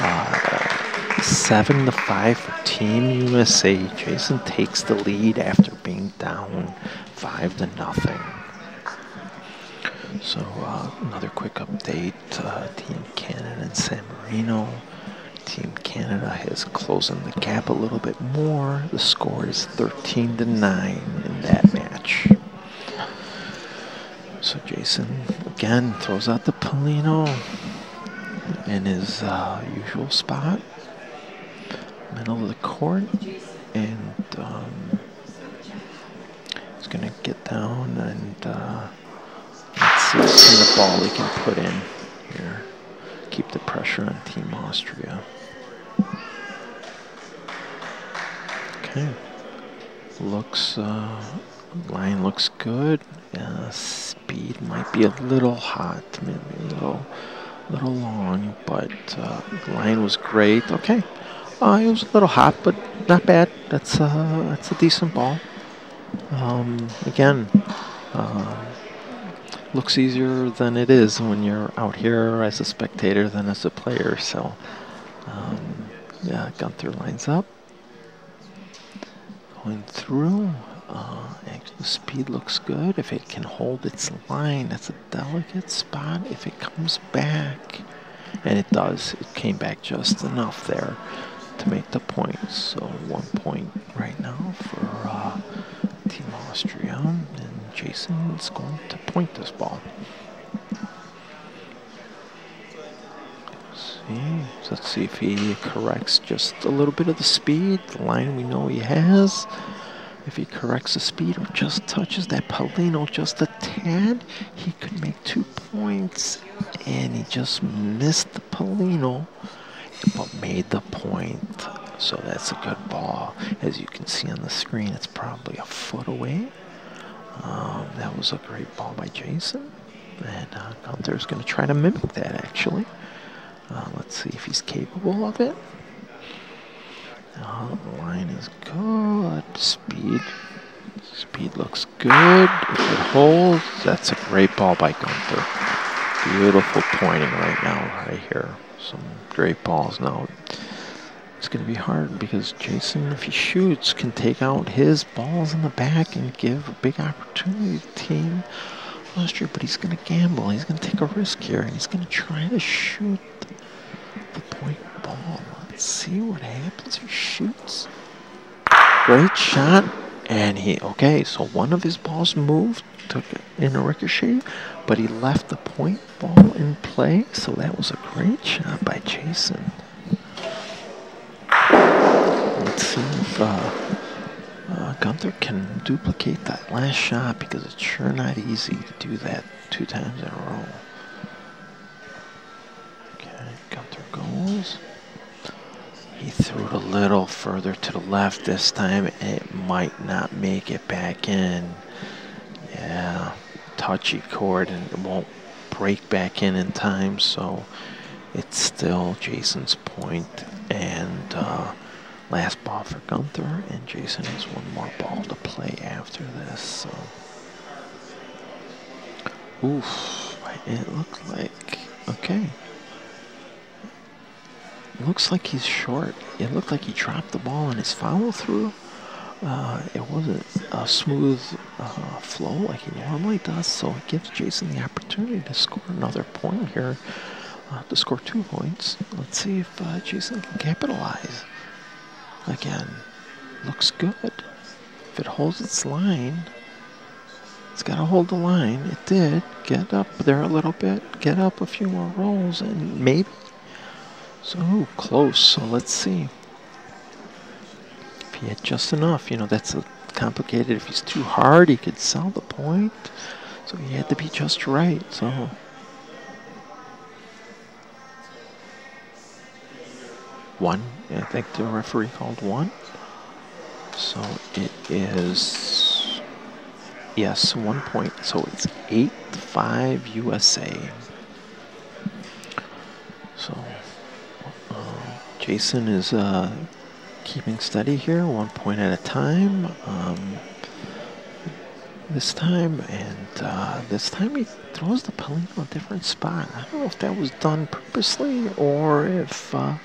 uh, seven to five for Team USA. Jason takes the lead after being down five to nothing. So uh, another quick update: uh, Team Canada and San Marino. Team Canada is closing the gap a little bit more. The score is 13 to 9 in that match. So Jason again throws out the Pallino in his uh, usual spot, middle of the court, and um, he's gonna get down and uh, let's see what kind of ball he can put in here. Keep the pressure on Team Austria. Okay. Looks, uh, line looks good. Uh, speed might be a little hot, maybe a little, little long, but uh, line was great. Okay. Uh, it was a little hot, but not bad. That's, uh, that's a decent ball. Um, again, uh, looks easier than it is when you're out here as a spectator than as a player. So, um, yeah, Gunther lines up going through. Uh, the speed looks good. If it can hold its line, that's a delicate spot. If it comes back, and it does, it came back just enough there to make the point. So one point right now for uh, Team Austria, and Jason is going to point this ball. See, let's see if he corrects just a little bit of the speed, the line we know he has. If he corrects the speed or just touches that Pallino just a tad, he could make two points. And he just missed the Pallino, but made the point. So that's a good ball. As you can see on the screen, it's probably a foot away. Um, that was a great ball by Jason. And uh, Gunther's going to try to mimic that, actually. Uh, let's see if he's capable of it. The line is good. Speed. Speed looks good. If it holds, that's a great ball by Gunther. Beautiful pointing right now, right here. Some great balls. Now, it's going to be hard because Jason, if he shoots, can take out his balls in the back and give a big opportunity to Team Austria. But he's going to gamble. He's going to take a risk here, and he's going to try to shoot the point ball. See what happens. He shoots. Great shot. And he, okay, so one of his balls moved, took it in a ricochet, but he left the point ball in play. So that was a great shot by Jason. Let's see if uh, uh, Gunther can duplicate that last shot because it's sure not easy to do that two times in a row. Okay, Gunther goes. He threw it a little further to the left this time. It might not make it back in. Yeah, touchy court and it won't break back in in time, so it's still Jason's point and uh, last ball for Gunther, and Jason has one more ball to play after this. So, oof, it looked like okay. Looks like he's short. It looked like he dropped the ball in his follow through. Uh, it wasn't a smooth uh, flow like he normally does, so it gives Jason the opportunity to score another point here, uh, to score two points. Let's see if uh, Jason can capitalize. Again, looks good. If it holds its line, it's got to hold the line. It did. Get up there a little bit, get up a few more rolls, and maybe. So close, so let's see If he had just enough, you know, that's complicated. If he's too hard, he could sell the point. So he had to be just right. So. One, I think the referee called one. So it is, yes, one point. So it's 8-5 USA. So Jason is uh, keeping steady here, one point at a time. Um, this time, and uh, this time he throws the Pallino a different spot. I don't know if that was done purposely or if uh,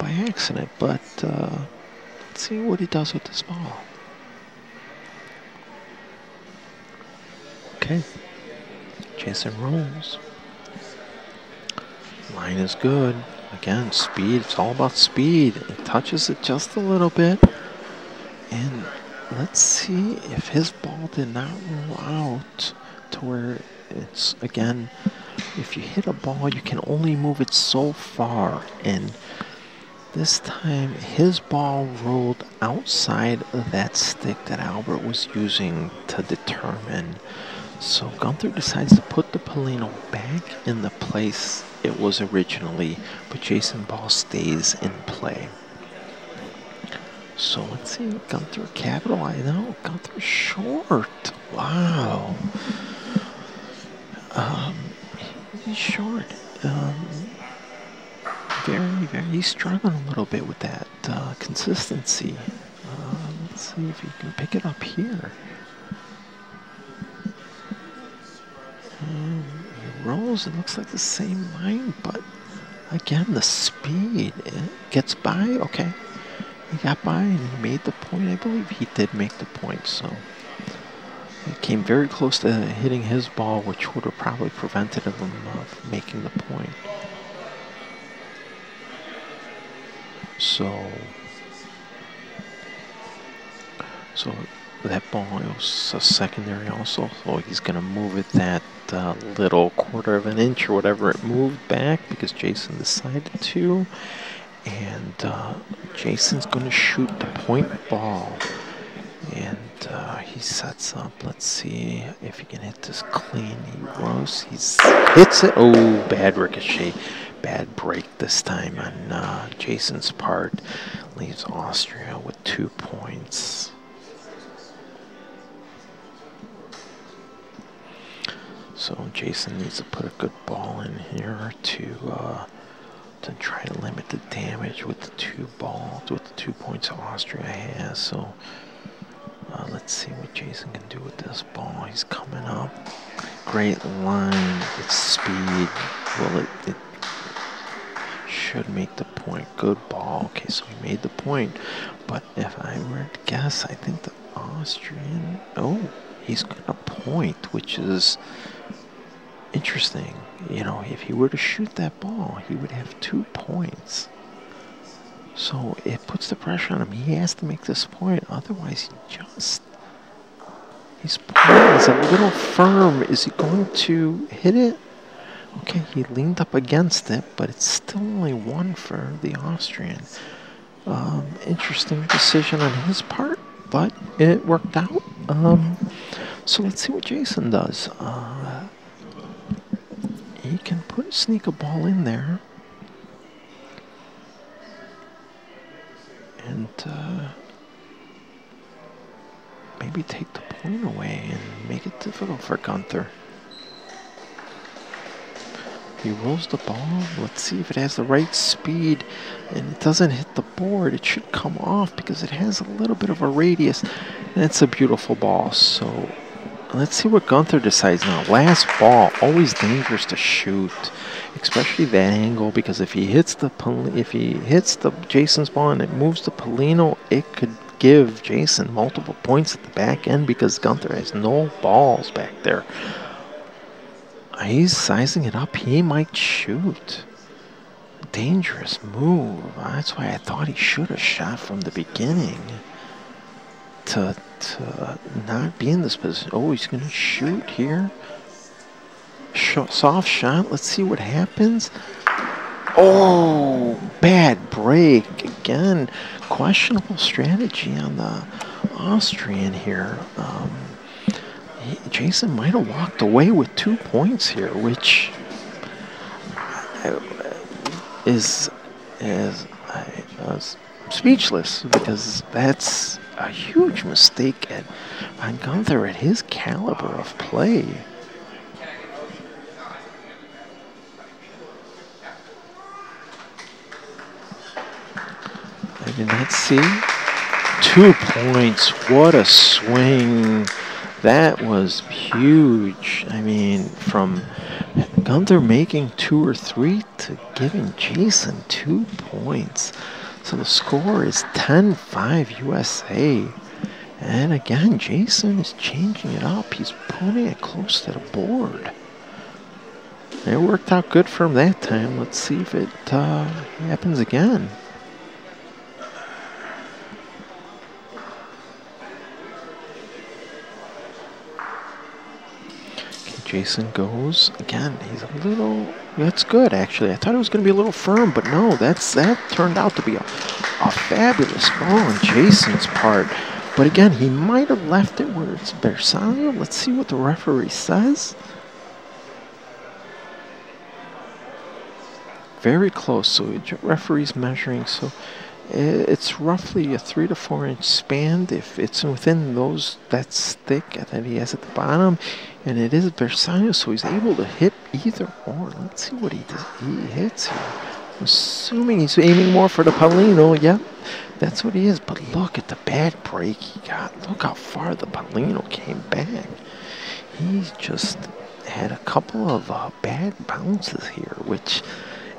by accident, but uh, let's see what he does with this ball. Okay, Jason rolls. Line is good. Again, speed. It's all about speed. It touches it just a little bit. And let's see if his ball did not roll out to where it's, again, if you hit a ball, you can only move it so far. And this time, his ball rolled outside of that stick that Albert was using to determine. So Gunther decides to put the Pallino back in the place it was originally, but Jason Ball stays in play. So let's see, Gunther capitalize. No, Gunther short. Wow. Um, he's short. Um, very, very, he's struggling a little bit with that uh, consistency. Uh, let's see if he can pick it up here. Rolls, it looks like the same line, but again, the speed, it gets by, okay. He got by and he made the point. I believe he did make the point, so it came very close to hitting his ball, which would have probably prevented him of uh, making the point. So, so that ball was a secondary also, so he's going to move it that uh, little quarter of an inch or whatever it moved back because Jason decided to. And uh, Jason's going to shoot the point ball. And uh, he sets up. Let's see if he can hit this clean. He rows. He hits it. Oh, bad ricochet. Bad break this time on uh, Jason's part. Leaves Austria with two points. So Jason needs to put a good ball in here to uh, to try to limit the damage with the two balls, with the two points Austria has. So uh, let's see what Jason can do with this ball. He's coming up. Great line. It's speed. Well, it, it should make the point. Good ball. Okay, so he made the point. But if I were to guess, I think the Austrian. Oh, he's going to point, which is interesting. You know, if he were to shoot that ball, he would have two points. So it puts the pressure on him. He has to make this point, otherwise he just point is a little firm. Is he going to hit it? Okay, he leaned up against it, but it's still only one for the Austrian. Um, interesting decision on his part, but it worked out. Um, so let's see what Jason does. Uh, he can put sneak a ball in there. And uh, maybe take the point away and make it difficult for Gunther. He rolls the ball. Let's see if it has the right speed and it doesn't hit the board. It should come off because it has a little bit of a radius. And it's a beautiful ball. So let's see what Gunther decides now. Last ball, always dangerous to shoot, especially that angle because if he hits the if he hits the Jason's ball and it moves to Pallino, it could give Jason multiple points at the back end because Gunther has no balls back there. He's sizing it up. He might shoot. Dangerous move. That's why I thought he should have shot from the beginning. To, to not be in this position. Oh, he's going to shoot here. Sh soft shot. Let's see what happens. Oh, bad break. Again, questionable strategy on the Austrian here. Um, Jason might have walked away with two points here, which is is uh, speechless because that's a huge mistake at Gunther at his caliber of play. I did not see two points. What a swing! That was huge. I mean, from Gunther making two or three to giving Jason two points. So the score is 10-5 USA. And again, Jason is changing it up. He's putting it close to the board. It worked out good for him that time. Let's see if it uh, happens again. Okay, Jason goes again. He's a little. That's good, actually. I thought it was going to be a little firm, but no. That's that turned out to be a, a fabulous ball on Jason's part. But again, he might have left it where it's Bersaglio. Let's see what the referee says. Very close. So referee's measuring. So it's roughly a three to four inch span. If it's within those, that's thick that he has at the bottom and it is Bersaglio, so he's able to hit either or. Let's see what he does. He hits here. I'm assuming he's aiming more for the Pallino. Yep, that's what he is. But look at the bad break he got. Look how far the Pallino came back. He's just had a couple of uh, bad bounces here, which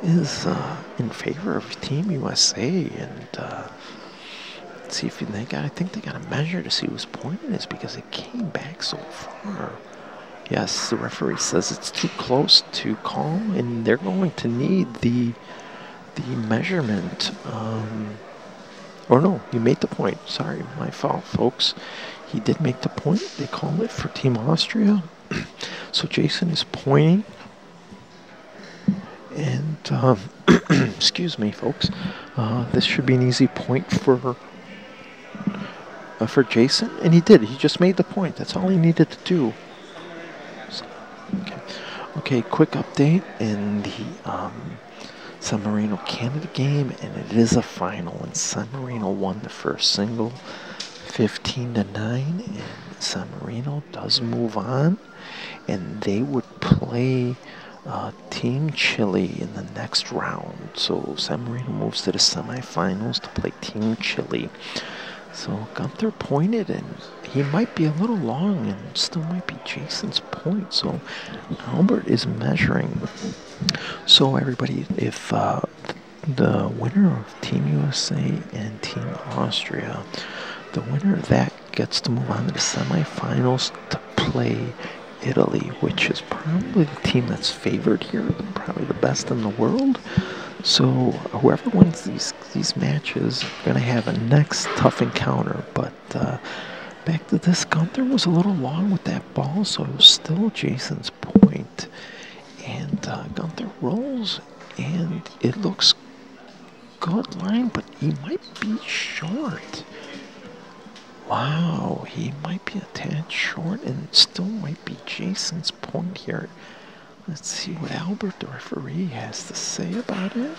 is uh, in favor of Team USA. And uh, see if they got. I think they got a measure to see whose point it is because it came back so far. Yes, the referee says it's too close to call, and they're going to need the the measurement. Um, or no, you made the point. Sorry, my fault, folks. He did make the point. They call it for Team Austria. so Jason is pointing. And, um, excuse me, folks. Uh, this should be an easy point for uh, for Jason. And he did. He just made the point. That's all he needed to do. Okay, okay quick update in the um, San Marino Canada game, and it is a final. And San Marino won the first single 15 to 9, and San Marino does move on, and they would play. Uh, Team Chile in the next round. So San Marino moves to the semifinals to play Team Chile. So Gunther pointed, and he might be a little long and still might be Jason's point. So Albert is measuring. So everybody, if uh, the winner of Team USA and Team Austria, the winner of that gets to move on to the semifinals to play Italy, which is probably the team that's favored here, probably the best in the world. So whoever wins these these matches are going to have a next tough encounter. But uh, back to this, Gunther was a little long with that ball, so it was still Jason's point. And uh, Gunther rolls, and it looks good line, but he might be short. Wow, he might be a tad short, and still might be Jason's point here. Let's see what Albert, the referee, has to say about it.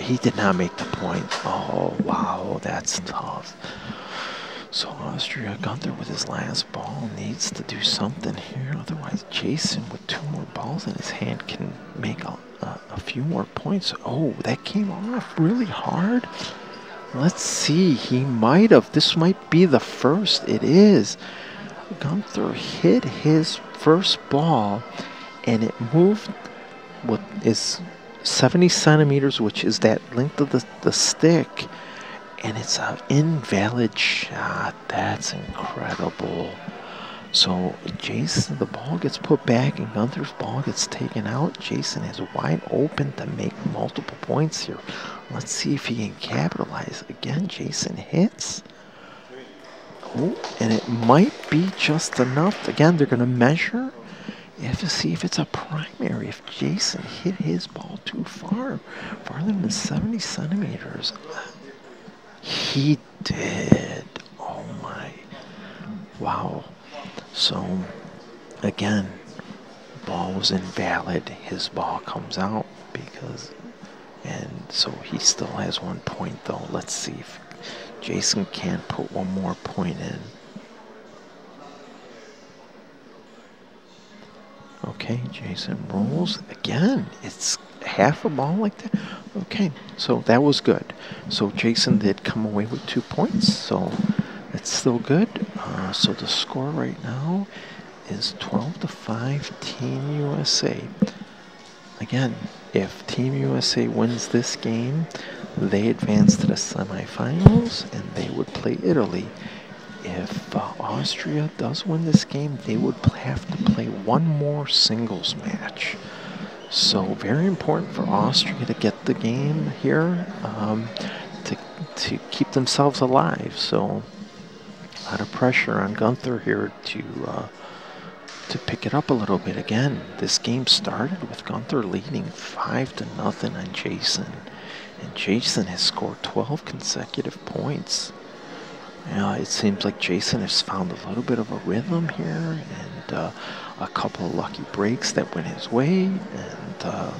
He did not make the point. Oh, wow, that's tough. So Austria Gunther with his last ball needs to do something here. Otherwise, Jason, with two more balls in his hand, can make a, a, few more points. Oh, that came off really hard. Let's see. He might have. This might be the first. It is. Gunther hit his first ball, and it moved what is 70 centimeters, which is that length of the, the stick and it's an invalid shot. That's incredible. So Jason, the ball gets put back and Gunther's ball gets taken out. Jason is wide open to make multiple points here. Let's see if he can capitalize. Again, Jason hits. Oh, and it might be just enough. Again, they're going to measure. You have to see if it's a primary. If Jason hit his ball too far, farther than 70 centimeters, he did. Oh my. Wow. So, again, ball was invalid. His ball comes out because, and so he still has one point though. Let's see if Jason can't put one more point in. Okay, Jason rolls again. It's half a ball like that. Okay, so that was good. So Jason did come away with two points, so it's still good. Uh, so the score right now is 12 to 5 Team USA. Again, if Team USA wins this game, they advance to the semifinals and they would play Italy. If uh, Austria does win this game, they would have to play one more singles match. So very important for Austria to get the game here um, to, to keep themselves alive. So lot of pressure on Gunther here to uh, to pick it up a little bit again. This game started with Gunther leading five to nothing on Jason, and Jason has scored 12 consecutive points. Yeah, it seems like Jason has found a little bit of a rhythm here, and uh, a couple of lucky breaks that went his way, and uh,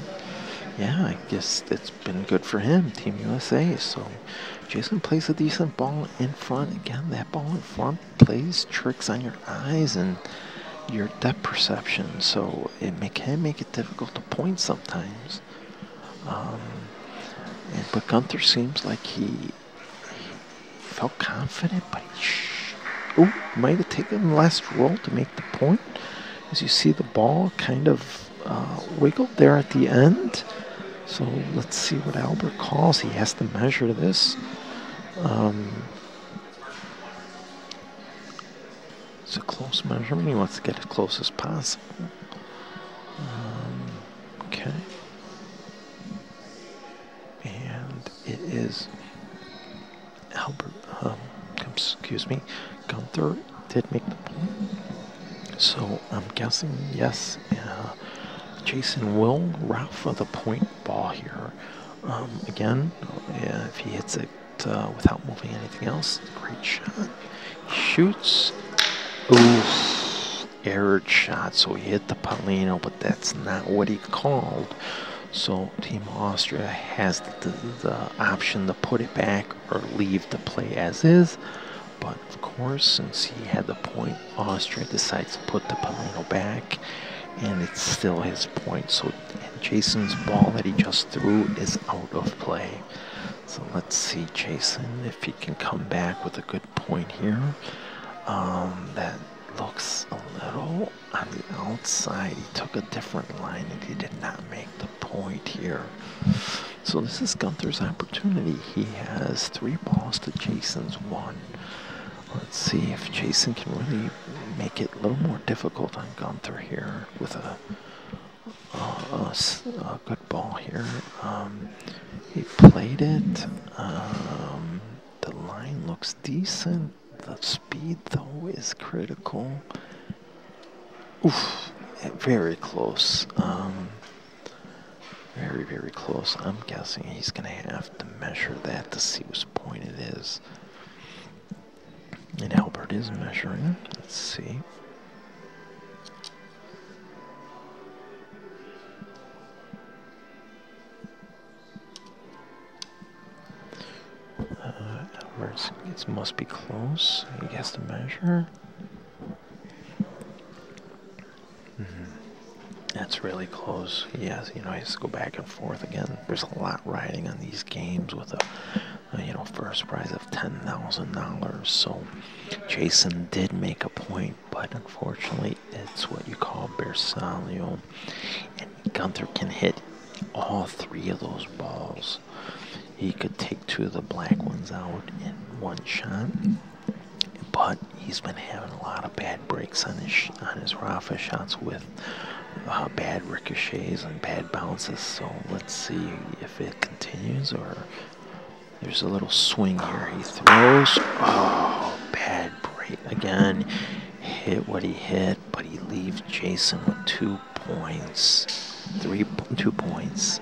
yeah, I guess it's been good for him, Team USA. So Jason plays a decent ball in front. Again, that ball in front plays tricks on your eyes and your depth perception, so it may, can make it difficult to point sometimes. Um, and, but Gunther seems like he, he felt confident, but he Ooh, might have taken the last roll to make the point. As you see the ball kind of uh, wiggled there at the end. So let's see what Albert calls. He has to measure this. Um, it's a close measurement. He wants to get as close as possible. Um, okay. And it is Albert, um, excuse me, Gunther did make the point. So I'm guessing yes. Uh, Jason will route for the point ball here. Um, again, uh, if he hits it uh, without moving anything else, great shot. Shoots. Oof. Errored shot. So he hit the Pallino, but that's not what he called. So Team Austria has the, the, option to put it back or leave the play as is. But of course, since he had the point, Austria decides to put the Pallino back, and it's still his point. So Jason's ball that he just threw is out of play. So let's see, Jason, if he can come back with a good point here. Um, that looks a little on the outside. He took a different line and he did not make the point here. So this is Gunther's opportunity. He has three balls to Jason's one. Let's see if Jason can really make it a little more difficult on Gunther here with a, a, a, a good ball here. Um, he played it. Um, the line looks decent. The speed, though, is critical. Oof, very close. Um, very, very close. I'm guessing he's going to have to measure that to see whose point it is. And Albert is measuring. Let's see. Uh, it must be close. I guess the measure. Mm -hmm. That's really close. Yes, you know, I to go back and forth again. There's a lot riding on these games with a, a you know, first prize of $10,000. So Jason did make a point, but unfortunately, it's what you call Bersaglio. And Gunther can hit all three of those balls. He could take two of the black ones out in one shot, but he's been having a lot of bad breaks on his on his Raffa shots with uh, bad ricochets and bad bounces. So let's see if it continues or there's a little swing here. He throws. Oh, bad break again. Hit what he hit, but he leaves Jason with two points, three two points.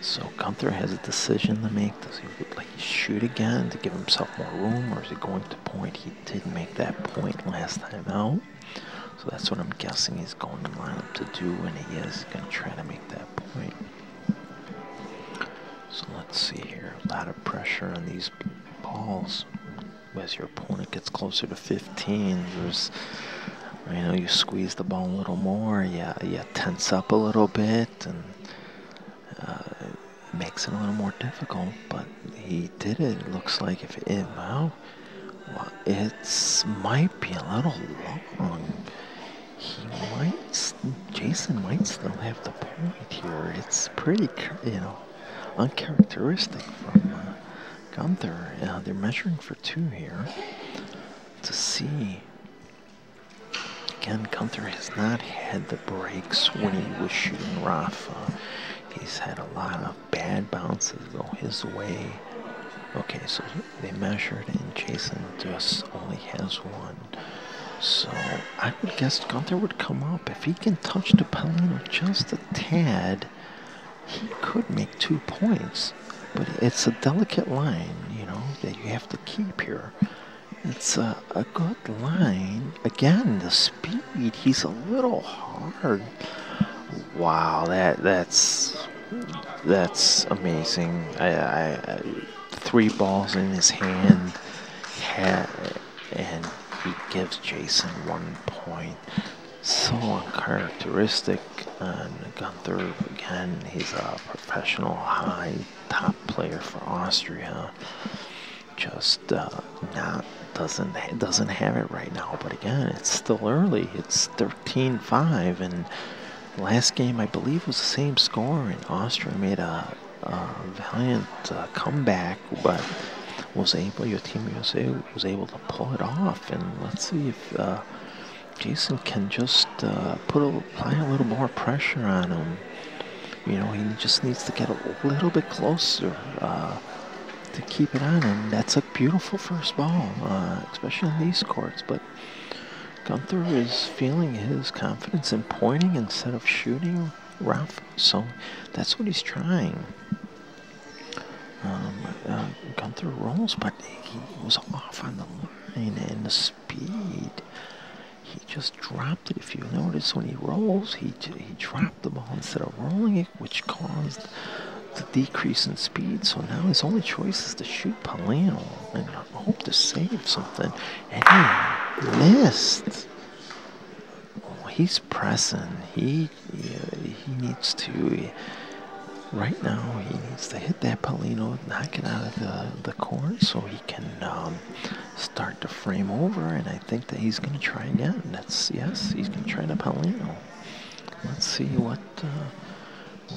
So Gunther has a decision to make. Does he like shoot again to give himself more room, or is he going to point? He did make that point last time out. So that's what I'm guessing he's going to line up to do, and he is going to try to make that point. So let's see here. A lot of pressure on these balls. As your opponent gets closer to 15, there's, you know, you squeeze the ball a little more, yeah, you tense up a little bit, and uh, makes it a little more difficult. But he did it. It looks like if it, well, it's might be a little long. He might, Jason might still have the point here. It's pretty, you know, uncharacteristic from uh, Gunther. Uh, they're measuring for two here to see. Again, Gunther has not had the breaks when he was shooting Raffa. He's had a lot of bad bounces go his way. Okay, so they measured and Jason just only has one. So I would guess Gunther would come up. If he can touch the Pallino just a tad, he could make two points. But it's a delicate line, you know, that you have to keep here. It's a, a good line. Again, the speed, he's a little hard. Wow, that that's that's amazing. I, I, I three balls in his hand, and he gives Jason one point. So uncharacteristic. And Gunther, again, he's a professional high top player for Austria. Just uh, not doesn't doesn't have it right now. But again, it's still early. It's 13-5, and last game I believe was the same score. And Austria made a, a valiant uh, comeback, but was able, your team USA was able to pull it off. And let's see if uh, Jason can just uh, put a, apply a little more pressure on him. You know, he just needs to get a little bit closer uh, to keep it on him. That's a beautiful first ball, uh, especially on these courts. But Gunther is feeling his confidence in pointing instead of shooting raffa. So that's what he's trying. Um, uh, Gunther rolls, but he was off on the line and the speed. He just dropped it. If you notice, when he rolls, he he dropped the ball instead of rolling it, which caused the decrease in speed. So now his only choice is to shoot Pallino and hope to save something. And he missed. Oh, he's pressing. He he needs to right now he needs to hit that Pallino, knock it out of the, the court so he can um, start to frame over, and I think that he's going to try again. That's, yes, he's going to try the Pallino. Let's see what uh,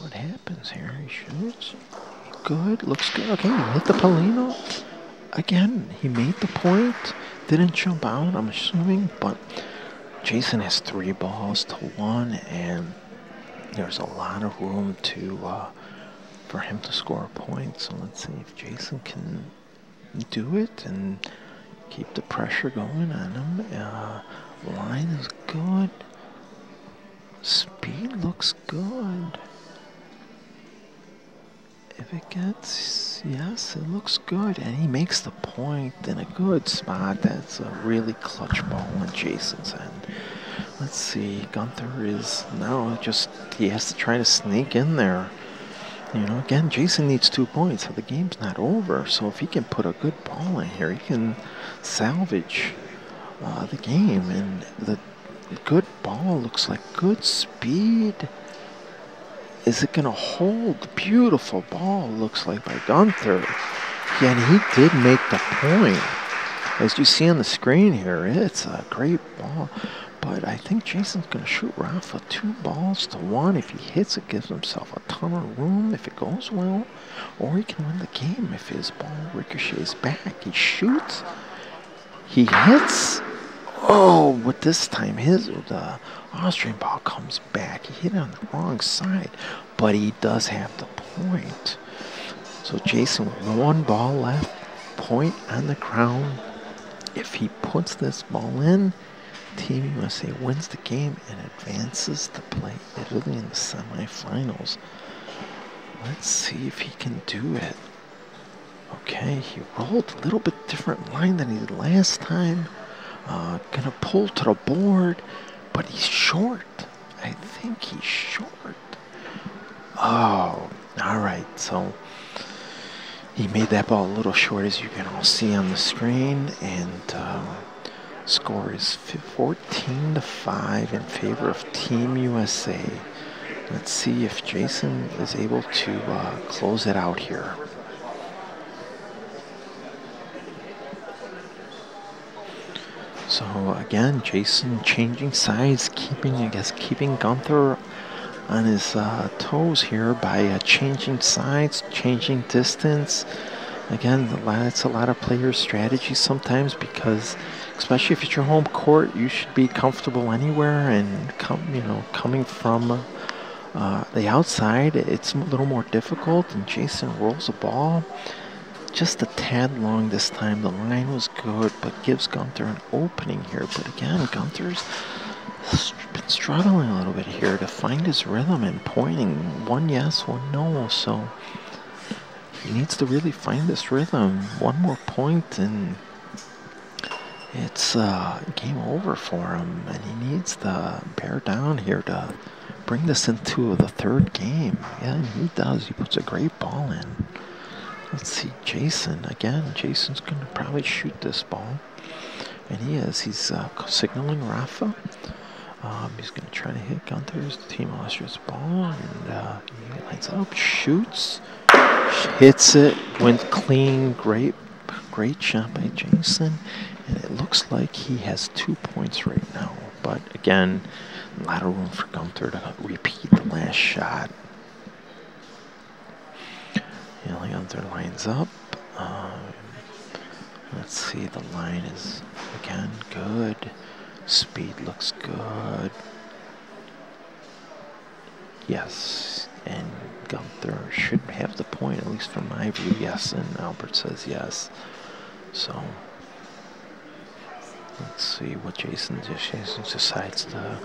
what happens here. He shoots. Good, looks good. Okay, hit the Pallino. Again, he made the point, didn't jump out, I'm assuming, but Jason has three balls to one, and there's a lot of room to uh, for him to score a point. So let's see if Jason can do it and keep the pressure going on him. Uh, line is good. Speed looks good. If it gets, yes, it looks good. And he makes the point in a good spot. That's a really clutch ball on Jason's end. Let's see, Gunther is now just, he has to try to sneak in there. You know, again, Jason needs two points, so the game's not over. So if he can put a good ball in here, he can salvage uh, the game. And the good ball looks like good speed. Is it going to hold? Beautiful ball, looks like, by Gunther. Yeah, and he did make the point. As you see on the screen here, it's a great ball. But I think Jason's going to shoot Raffa two balls to one. If he hits it, gives himself a ton of room if it goes well. Or he can win the game if his ball ricochets back. He shoots. He hits. Oh, but this time his the Austrian ball comes back. He hit it on the wrong side, but he does have the point. So Jason, one ball left, point on the ground. If he puts this ball in, Team USA wins the game and advances to play Italy in the semifinals. Let's see if he can do it. Okay, he rolled a little bit different line than he did last time. Uh, gonna pull to the board, but he's short. I think he's short. Oh, all right. So he made that ball a little short, as you can all see on the screen, and. Um, Score is 14 to 5 in favor of Team USA. Let's see if Jason is able to uh, close it out here. So again, Jason changing sides, keeping I guess keeping Gunther on his uh, toes here by uh, changing sides, changing distance. Again, that's a lot of players' strategy sometimes because especially if it's your home court, you should be comfortable anywhere. And come, you know, coming from uh, the outside, it's a little more difficult. And Jason rolls a ball just a tad long this time. The line was good, but gives Gunther an opening here. But again, Gunther's been struggling a little bit here to find his rhythm and pointing one yes, one no. So he needs to really find this rhythm. One more point and it's uh, game over for him, and he needs to bear down here to bring this into the third game. Yeah, and he does. He puts a great ball in. Let's see, Jason again. Jason's going to probably shoot this ball, and he is. He's uh, signaling Raffa. Um, he's going to try to hit Gunther's Team Austria's ball, and uh, he lines up, shoots, hits it, went clean, great, great shot by Jason. And it looks like he has two points right now. But again, a lot of room for Gunther to repeat the last shot. You know, Gunther lines up. Um, let's see, the line is, again, good. Speed looks good. Yes, and Gunther should have the point, at least from my view, yes, and Albert says yes. So, Let's see what Jason, Jason decides to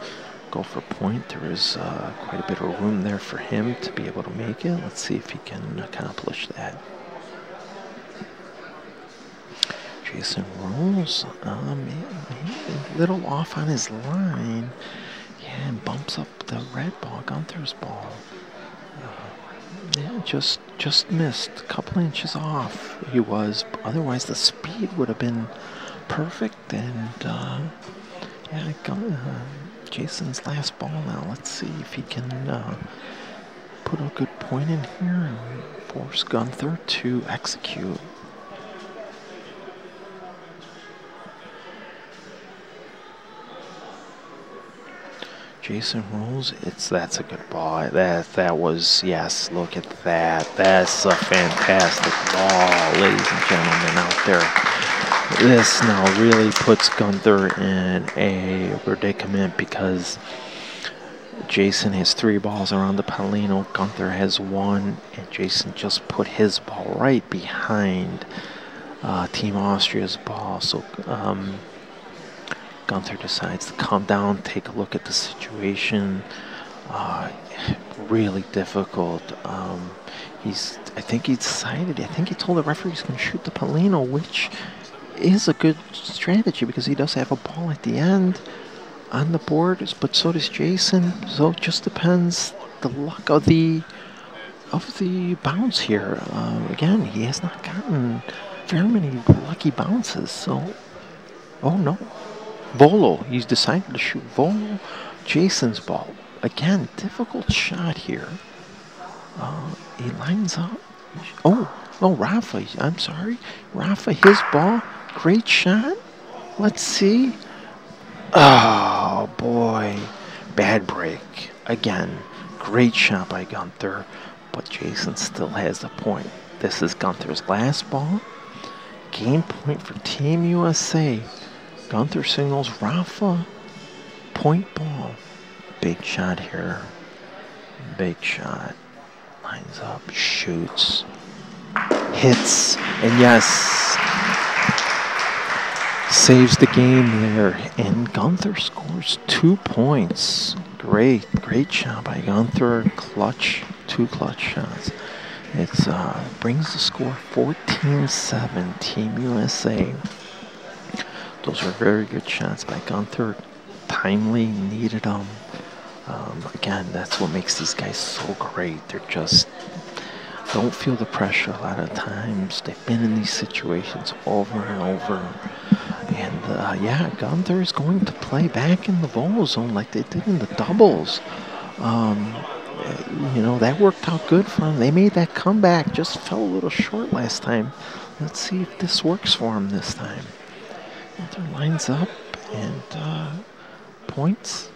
go for point. There is uh, quite a bit of room there for him to be able to make it. Let's see if he can accomplish that. Jason rolls, um, a little off on his line. Yeah, and bumps up the red ball, Gunther's ball. Uh, yeah, just just missed, a couple inches off. He was. Otherwise, the speed would have been perfect. And uh, yeah, I uh, Jason's last ball now. Let's see if he can uh, put a good point in here and force Gunther to execute. Jason rolls. It's that's a good ball. That that was yes. Look at that. That's a fantastic ball, ladies and gentlemen out there. This now really puts Gunther in a predicament because Jason has three balls around the Pallino. Gunther has one, and Jason just put his ball right behind uh, Team Austria's ball. So um, Gunther decides to calm down, take a look at the situation. Uh, really difficult. Um, he's, I think he decided, I think he told the referee he's going to shoot the Pallino, which is a good strategy because he does have a ball at the end on the board, but so does Jason. So it just depends the luck of the of the bounce here. Uh, again, he has not gotten very many lucky bounces. So, oh no, Volo. He's decided to shoot Volo. Jason's ball again. Difficult shot here. Uh, he lines up. Oh, oh, Raffa. I'm sorry. Raffa, his ball. Great shot. Let's see. Oh, boy. Bad break. Again, great shot by Gunther, but Jason still has the point. This is Gunther's last ball. Game point for Team USA. Gunther signals Raffa. Point ball. Big shot here. Big shot. Lines up, shoots, hits, and yes, saves the game there. And Gunther scores two points. Great, great shot by Gunther. Clutch, two clutch shots. It uh, brings the score 14-7, Team USA. Those are very good shots by Gunther. Timely, needed them. Um, again, that's what makes these guys so great. They're just don't feel the pressure a lot of times. They've been in these situations over and over. And uh, yeah, Gunther is going to play back in the volo zone like they did in the doubles. Um, you know, that worked out good for them. They made that comeback, just fell a little short last time. Let's see if this works for them this time. Gunther lines up and uh, points.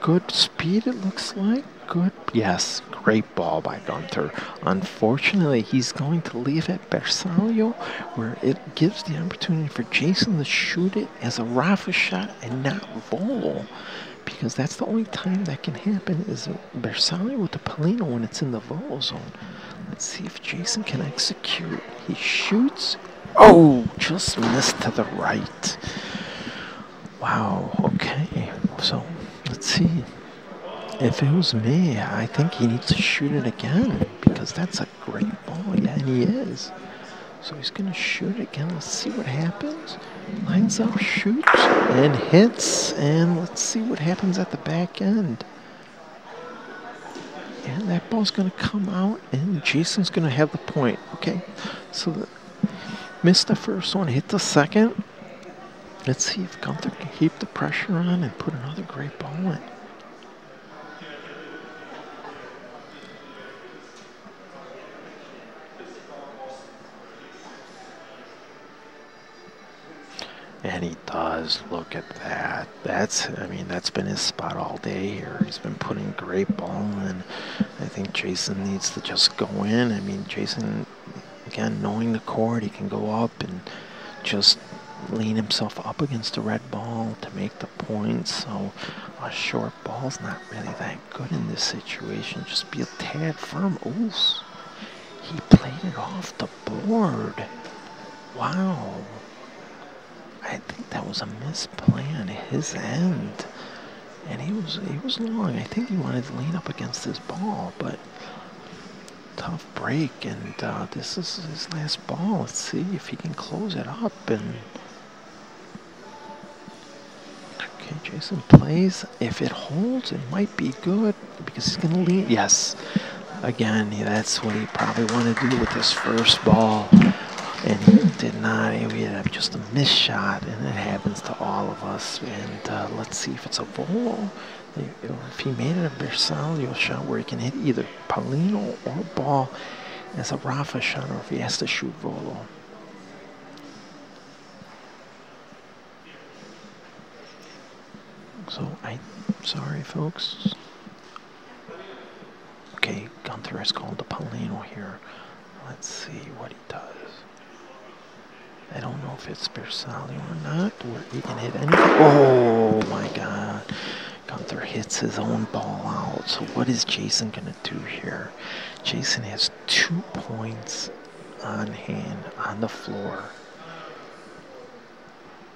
Good speed, it looks like. Good. Yes, great ball by Gunther. Unfortunately, he's going to leave it Bersaglio, where it gives the opportunity for Jason to shoot it as a Raffa shot and not Volo. Because that's the only time that can happen is Bersaglio with the Pallino when it's in the Volo zone. Let's see if Jason can execute. He shoots. Oh, just missed to the right. Wow, okay. So, let's see. If it was me, I think he needs to shoot it again because that's a great ball. Yeah, and he is. So he's going to shoot it again. Let's see what happens. Lines up, shoots, and hits. And let's see what happens at the back end. And that ball's going to come out, and Jason's going to have the point. Okay, so the, missed the first one, hit the second. Let's see if Gunther can keep the pressure on and put another great ball in. And he does. Look at that. That's, I mean, that's been his spot all day here. He's been putting great ball in. I think Jason needs to just go in. I mean, Jason, again, knowing the court, he can go up and just lean himself up against the red ball to make the points. So a short ball's not really that good in this situation. Just be a tad firm. Oof. He played it off the board. Wow. I think that was a misplay on his end. And he was he was long. I think he wanted to lean up against this ball, but tough break. And uh, this is his last ball. Let's see if he can close it up. And okay, Jason plays. If it holds, it might be good because he's gonna lean. Yes, again, that's what he probably wanted to do with this first ball and he did not. He had just a missed shot, and it happens to all of us. And uh, let's see if it's a volo. If he made it a Bersaglio shot where he can hit either Pallino or ball as a Raffa shot, or if he has to shoot volo. So I, sorry folks. Okay, Gunther has called the Pallino here. Let's see what he does. I don't know if it's Bersaglio or not, where he can hit anything. Oh my god. Gunther hits his own ball out. So what is Jason going to do here? Jason has two points on hand on the floor.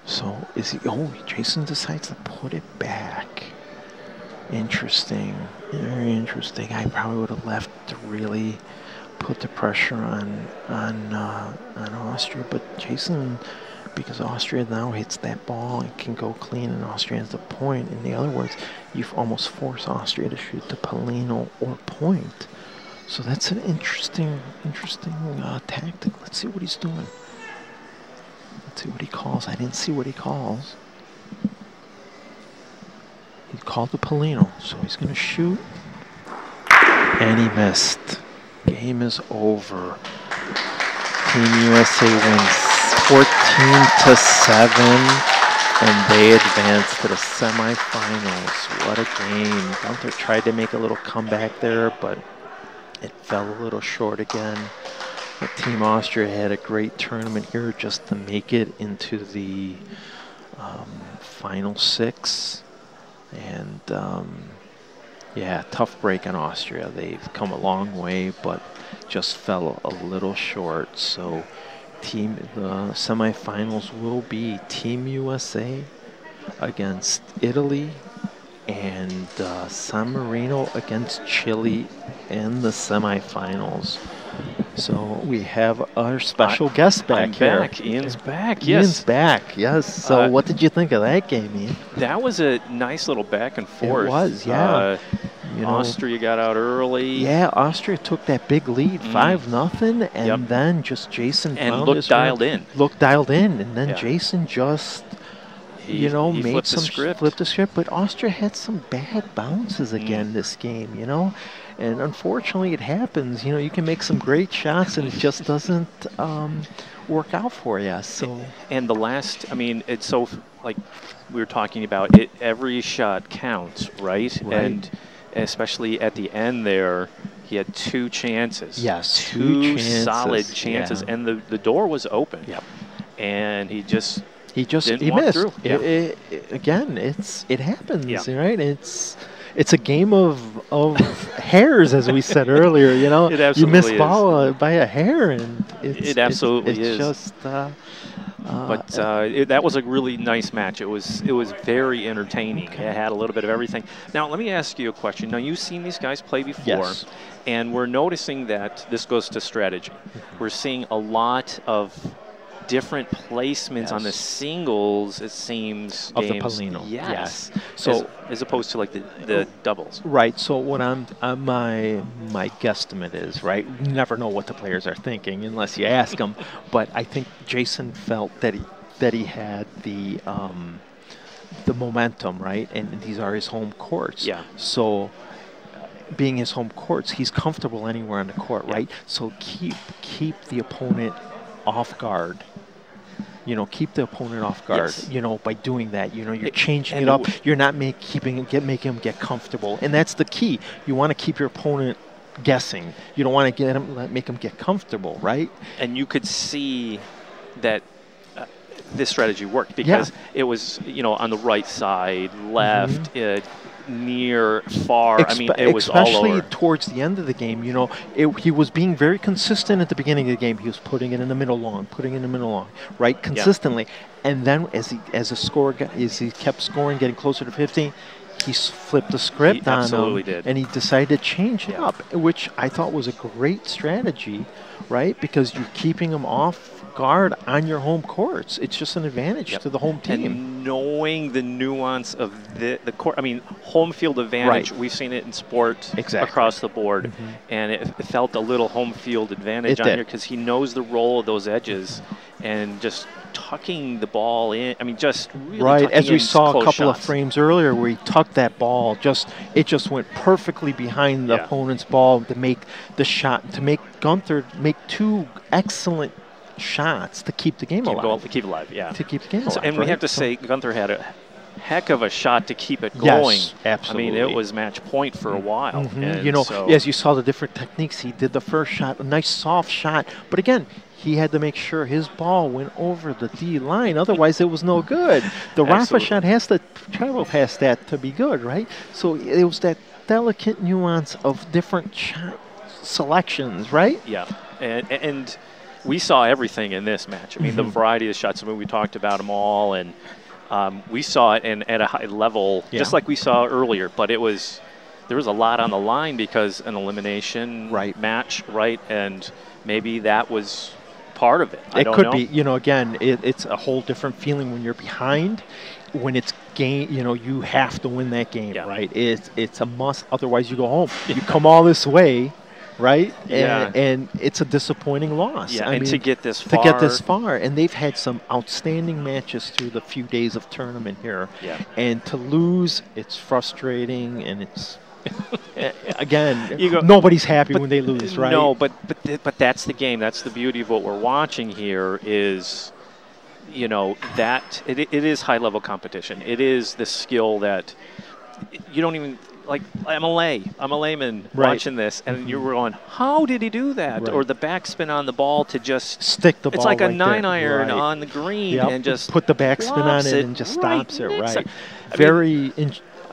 So is he, oh, Jason decides to put it back. Interesting. Very interesting. I probably would have left really put the pressure on on uh, on Austria, but Jason, because Austria now hits that ball and can go clean, and Austria has the point. In the other words, you've almost forced Austria to shoot the Pallino or point. So that's an interesting, interesting uh, tactic. Let's see what he's doing. Let's see what he calls. I didn't see what he calls. He called the Pallino, so he's going to shoot. And he missed. Game is over. Team USA wins 14 to 7 and they advance to the semifinals. What a game. Gunther tried to make a little comeback there, but it fell a little short again. But Team Austria had a great tournament here just to make it into the um, final six. And um, yeah, tough break on Austria. They've come a long way, but just fell a little short. So team the semifinals will be Team USA against Italy and uh, San Marino against Chile in the semifinals. So we have our special I, guest back I'm here. Back. Ian's back. Ian's Yes. back. Yes. So Uh, what did you think of that game, Ian? That was a nice little back and forth. It was, yeah. Uh, You know, Austria got out early. Yeah, Austria took that big lead, Mm. five nothing, and Yep. then just Jason And looked dialed in. Looked dialed in, and then Yeah. Jason just He, you know, made some the script. flipped the script, but Austria had some bad bounces again this game, you know, and unfortunately it happens. You know, you can make some great shots and it just doesn't um, work out for you. So And the last, I mean, it's so like we were talking about. It every shot counts, right? Right. And especially at the end there, he had two chances. Yes, two, two chances, solid chances, yeah. and the the door was open. Yep. And he just he just he missed. through. It- it- it- again, it's it happens, Yeah. right? It's it's a game of of hairs, as we said earlier. You know, It you miss is. ball uh, by a hair, and it's, It absolutely it's, it's is. just. Uh, uh, But uh, it, that was a really nice match. It was it was very entertaining. It had a little bit of everything. Now let me ask you a question. Now you've seen these guys play before, Yes. and we're noticing that this goes to strategy. We're seeing a lot of different placements on the singles. It seems Of the games. Pallino, Yes. yes. So- as, as opposed to like the, the doubles. Right. So what I'm, uh, my my guesstimate is right. You never know what the players are thinking unless you ask them. but I think Jason felt that he that he had the um, the momentum right, and these are his home courts. Yeah. So. uh, Being his home courts, he's comfortable anywhere on the court, right? So keep keep the opponent off guard. You know, keep the opponent off guard. Yes. You know, by doing that, you know, you're It- changing it up. w- You're not make, keeping get making them get comfortable, and that's the key. You want to keep your opponent guessing. You don't want to get them make them get comfortable, right? and you could see that uh, this strategy worked because it was you know on the right side, left, uh, near, far. I mean, it was all especially towards the end of the game. You know, it, he was being very consistent at the beginning of the game. He was putting it in the middle long, putting it in the middle long, right, consistently. And then as he as the score as he kept scoring, getting closer to 15. He flipped the script on him, did. and he decided to change it Yeah. up, which I thought was a great strategy, right? Because you're keeping them off guard on your home courts. It's just an advantage Yep. to the home team. And knowing the nuance of the the court, I mean, home field advantage. Right. We've seen it in sport Exactly. across the board, Mhm. and it, it felt a little home field advantage It on did. here because he knows the role of those edges, and just tucking the ball in. I mean, just really Right, as we saw a couple of frames earlier where he tucked that ball, just it just went perfectly behind the Yeah. opponent's ball to make the shot to make Gunther make two excellent shots to keep the game Keep alive. going, keep alive. Yeah. To keep the game So- alive. and we have to say, Gunther had a heck of a shot to keep it going. Yes, absolutely. I mean, it was match point for a while. Mhm. and You know, so- as you saw the different techniques, he did the first shot, a nice soft shot, but again, he had to make sure his ball went over the D line. Otherwise, it was no good. The Raffa shot has to travel past that to be good, right? So it was that delicate nuance of different shot selections, right? Yeah, and and we saw everything in this match. I mean, the Mhm. variety of shots. I mean, we talked about them all, and um, we saw it in, at a high level, just like we saw earlier. But it was there was a lot on the line because an elimination Right. match, right? And maybe that was part of it. I it could know. be, you know, again, it, it's a whole different feeling when you're behind. When it's game, you know, you have to win that game, Yeah. right? It's it's a must. Otherwise, you go home. You come all this way, right? Yeah. And, and it's a disappointing loss. Yeah, I and to get this to get this far- far, and they've had some outstanding matches through the few days of tournament here. Yeah. And to lose, it's frustrating, and it's again, You go- nobody's happy when they lose, right? No, but but th- but that's the game. That's the beauty of what we're watching here. Is you know that it, it is high level competition. It is the skill that you don't even like. I'm a lay. I'm a layman Right. watching this, and mm-hmm. you were going, "How did he do that?" Right. Or the backspin on the ball to just stick the ball. it's like a nine iron on the green Yep. and just put the backspin on plops it and just stops it right. I mean, Very. in,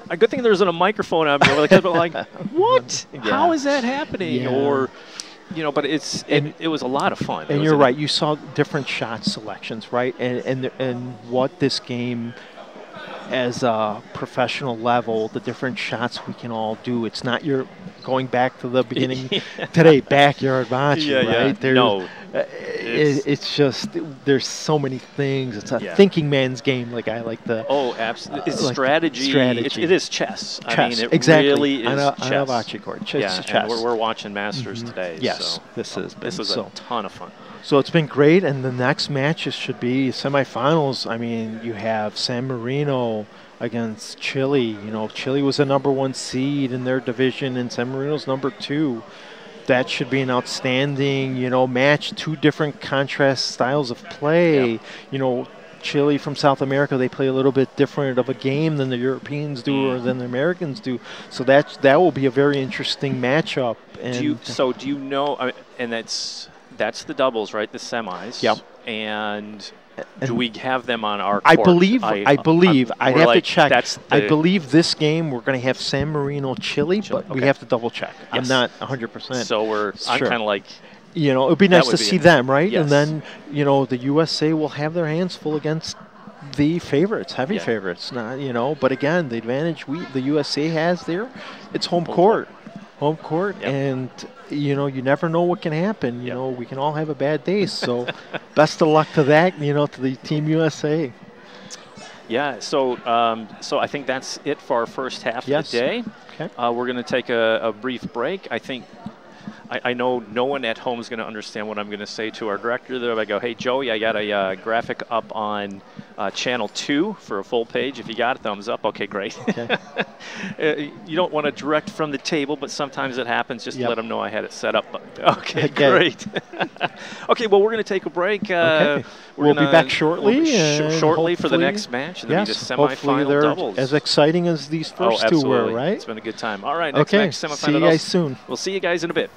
a good thing there isn't a microphone out there because like, what? How Yeah. is that happening? Yeah. Or, you know, but it's it, And- it was a lot of fun. And you're right. You saw different shot selections, right? And and and what this game, as a professional level, the different shots we can all do. It's not your going back to the beginning today, backyard bocce, Yeah, yeah. right? There's- No, uh, it's- it, it's just there's so many things. It's a Yeah. thinking man's game, like I like the Oh, absolutely! It's Uh, like strategy. It, strategy. it is chess. I chess. mean, it exactly really is on a, chess. on a bocce court. Ch- yeah, it's and chess. we're, we're watching Masters Mhm. today. Yes, so this has been this was so. a ton of fun. So it's been great, and the next matches should be semifinals. I mean, you have San Marino against Chile. You know, Chile was the number one seed in their division, and San Marino's number two. That should be an outstanding, you know, match. Two different contrast styles of play. Yep. You know, Chile from South America, they play a little bit different of a game than the Europeans do or Mm. than the Americans do. So that that will be a very interesting matchup. And Do you, so do you know? I and that's that's the doubles, right? The semis. Yep. And. Do we have them on our? I court? believe. I, believe. I'm- I'd we're have like, to check. That's I believe this game we're going to have San Marino, Chile, Chile, but we have to double check. I'm not 100. percent So we're. Sure. I'm kind of like. You know, it'd be nice to be see them, right? Yes. And then you know the USA will have their hands full against the favorites, heavy Yeah. favorites. Not you know, but again, the advantage we the USA has there, it's home Home court, home court, Yep. and you know you never know what can happen. You Yep. know, we can all have a bad day. So, best of luck to that. You know, to the Team USA. Yeah, so um, so I think that's it for our first half Yes. of the day. Okay. Uh, we're going to take a, a brief break. I think I, I know no one at home is going to understand what I'm going to say to our director. There, I go, "Hey Joey, I got a uh, graphic up on uh, channel two for a full page. If you got it, thumbs up. Okay, great. Okay. Uh, you don't want to direct from the table, but sometimes it happens. Just Yep. let them know I had it set up. Okay, Okay. great. okay, well we're going to take a break. Uh, Okay. we're We'll be back shortly, we'll sh- shortly for the next match. It'll be the Yes, hopefully they're doubles. as exciting as these oh, first two were, right? It's been a good time. All right, next Okay, match, semifinal see you guys soon. We'll see you guys in a bit.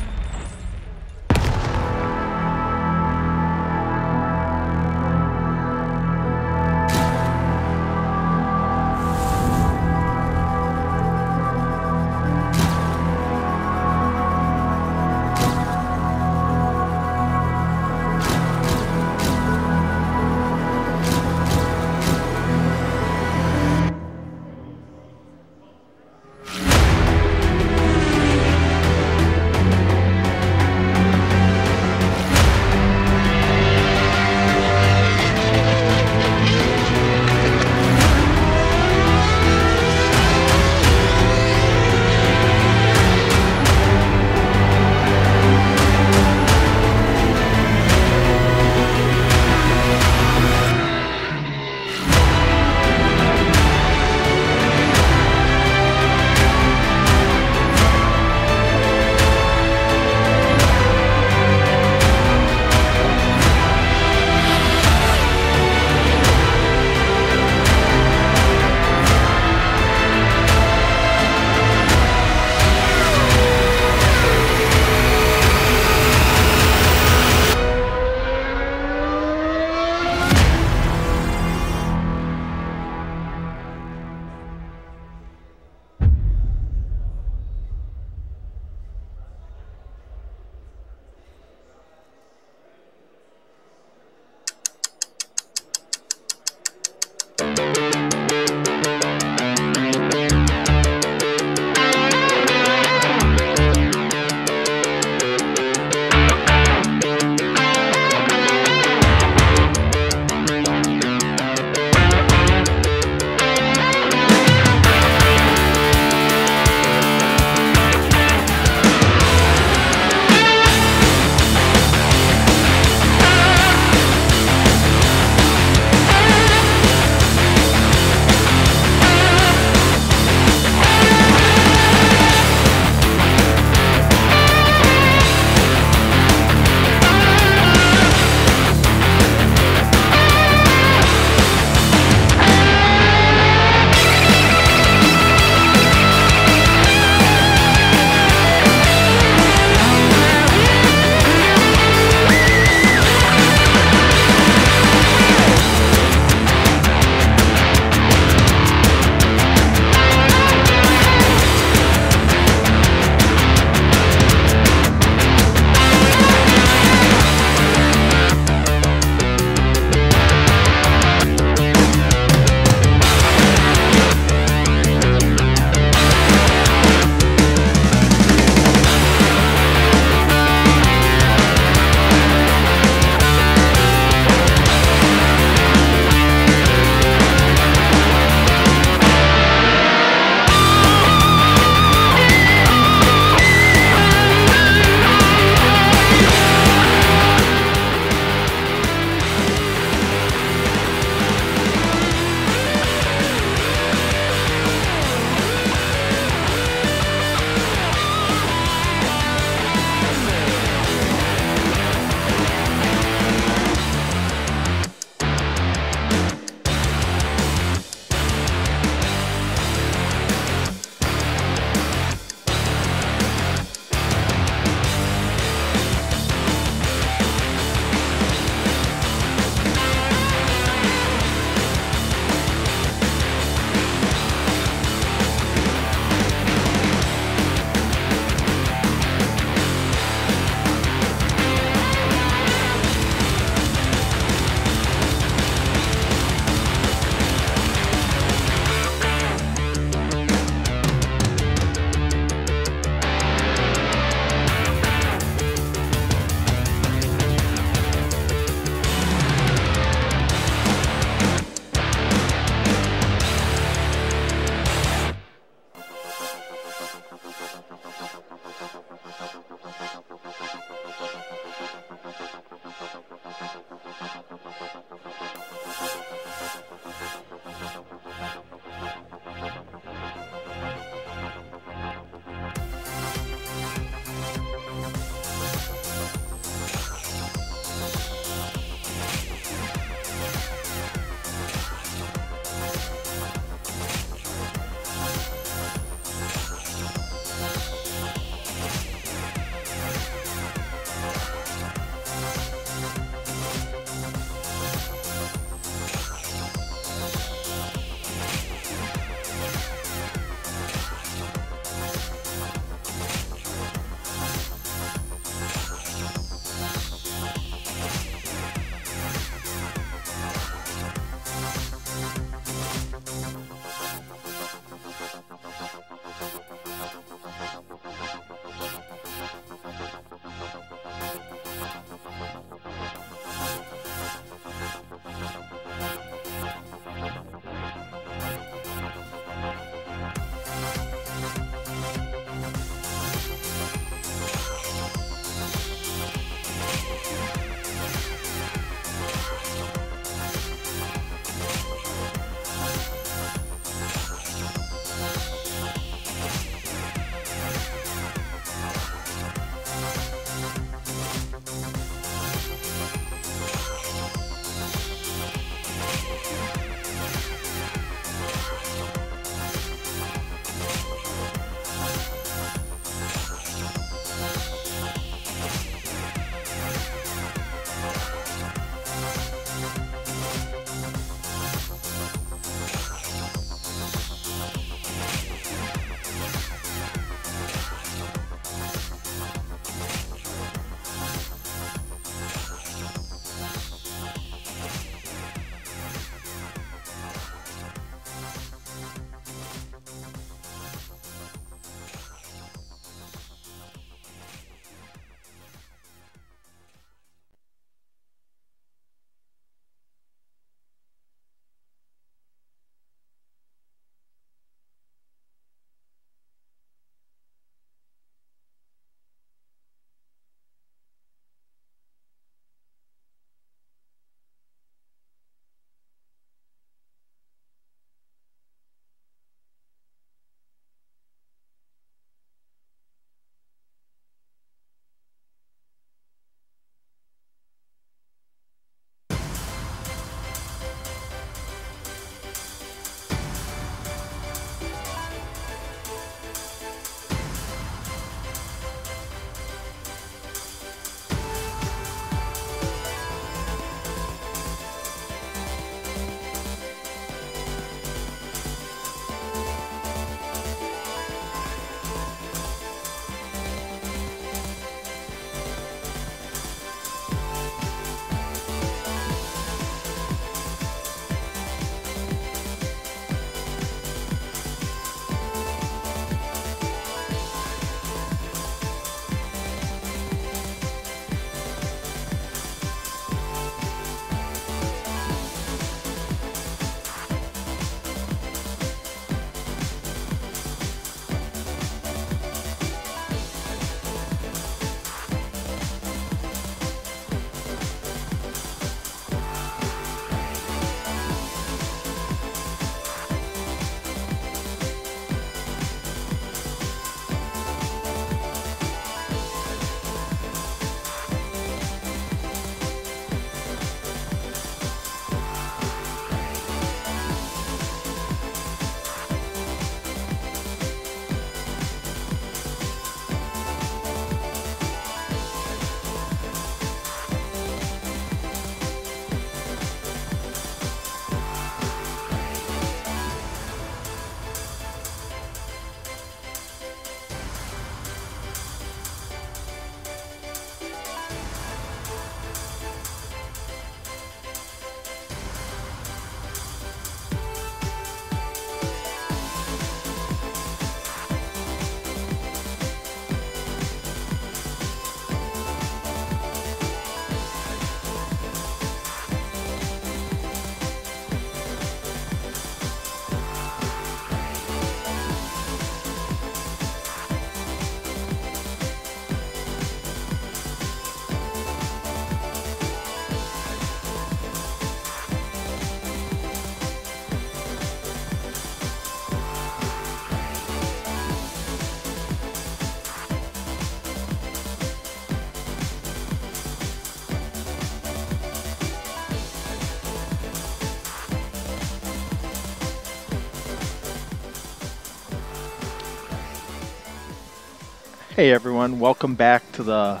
Hey everyone, welcome back to the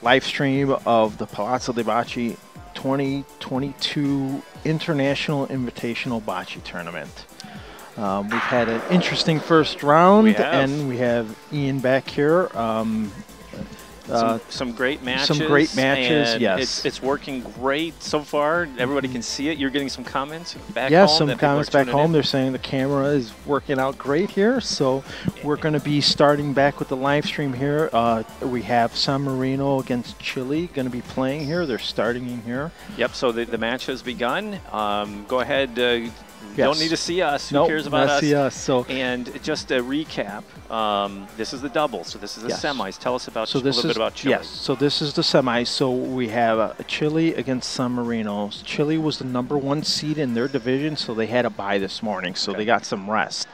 live stream of the Palazzo de Bocce 2022 International Invitational Bocce Tournament. Um, we've had an interesting first round, We and we have Ian back here. Um, some, some great matches. some great matches, yes. It's, it's working great so far. Everybody can see it. You're getting some comments back yeah, home. some comments back home. in. They're saying the camera is working out great here. So we're going to be starting back with the live stream here. Uh, we have San Marino against Chile going to be playing here. They're starting in here. Yep. So the, the match has begun. Um, go ahead. Uh, Yes. Don't need to see us. Who Nope, cares about us? see us. So And just a recap. Um, this is the double. So this is the Yes. semis. Tell us about So a little is bit about Chile. yes. So this is the semis. So we have uh, Chile against San Marino. Chile was the number one seed in their division, so they had a bye this morning, so Okay. they got some rest.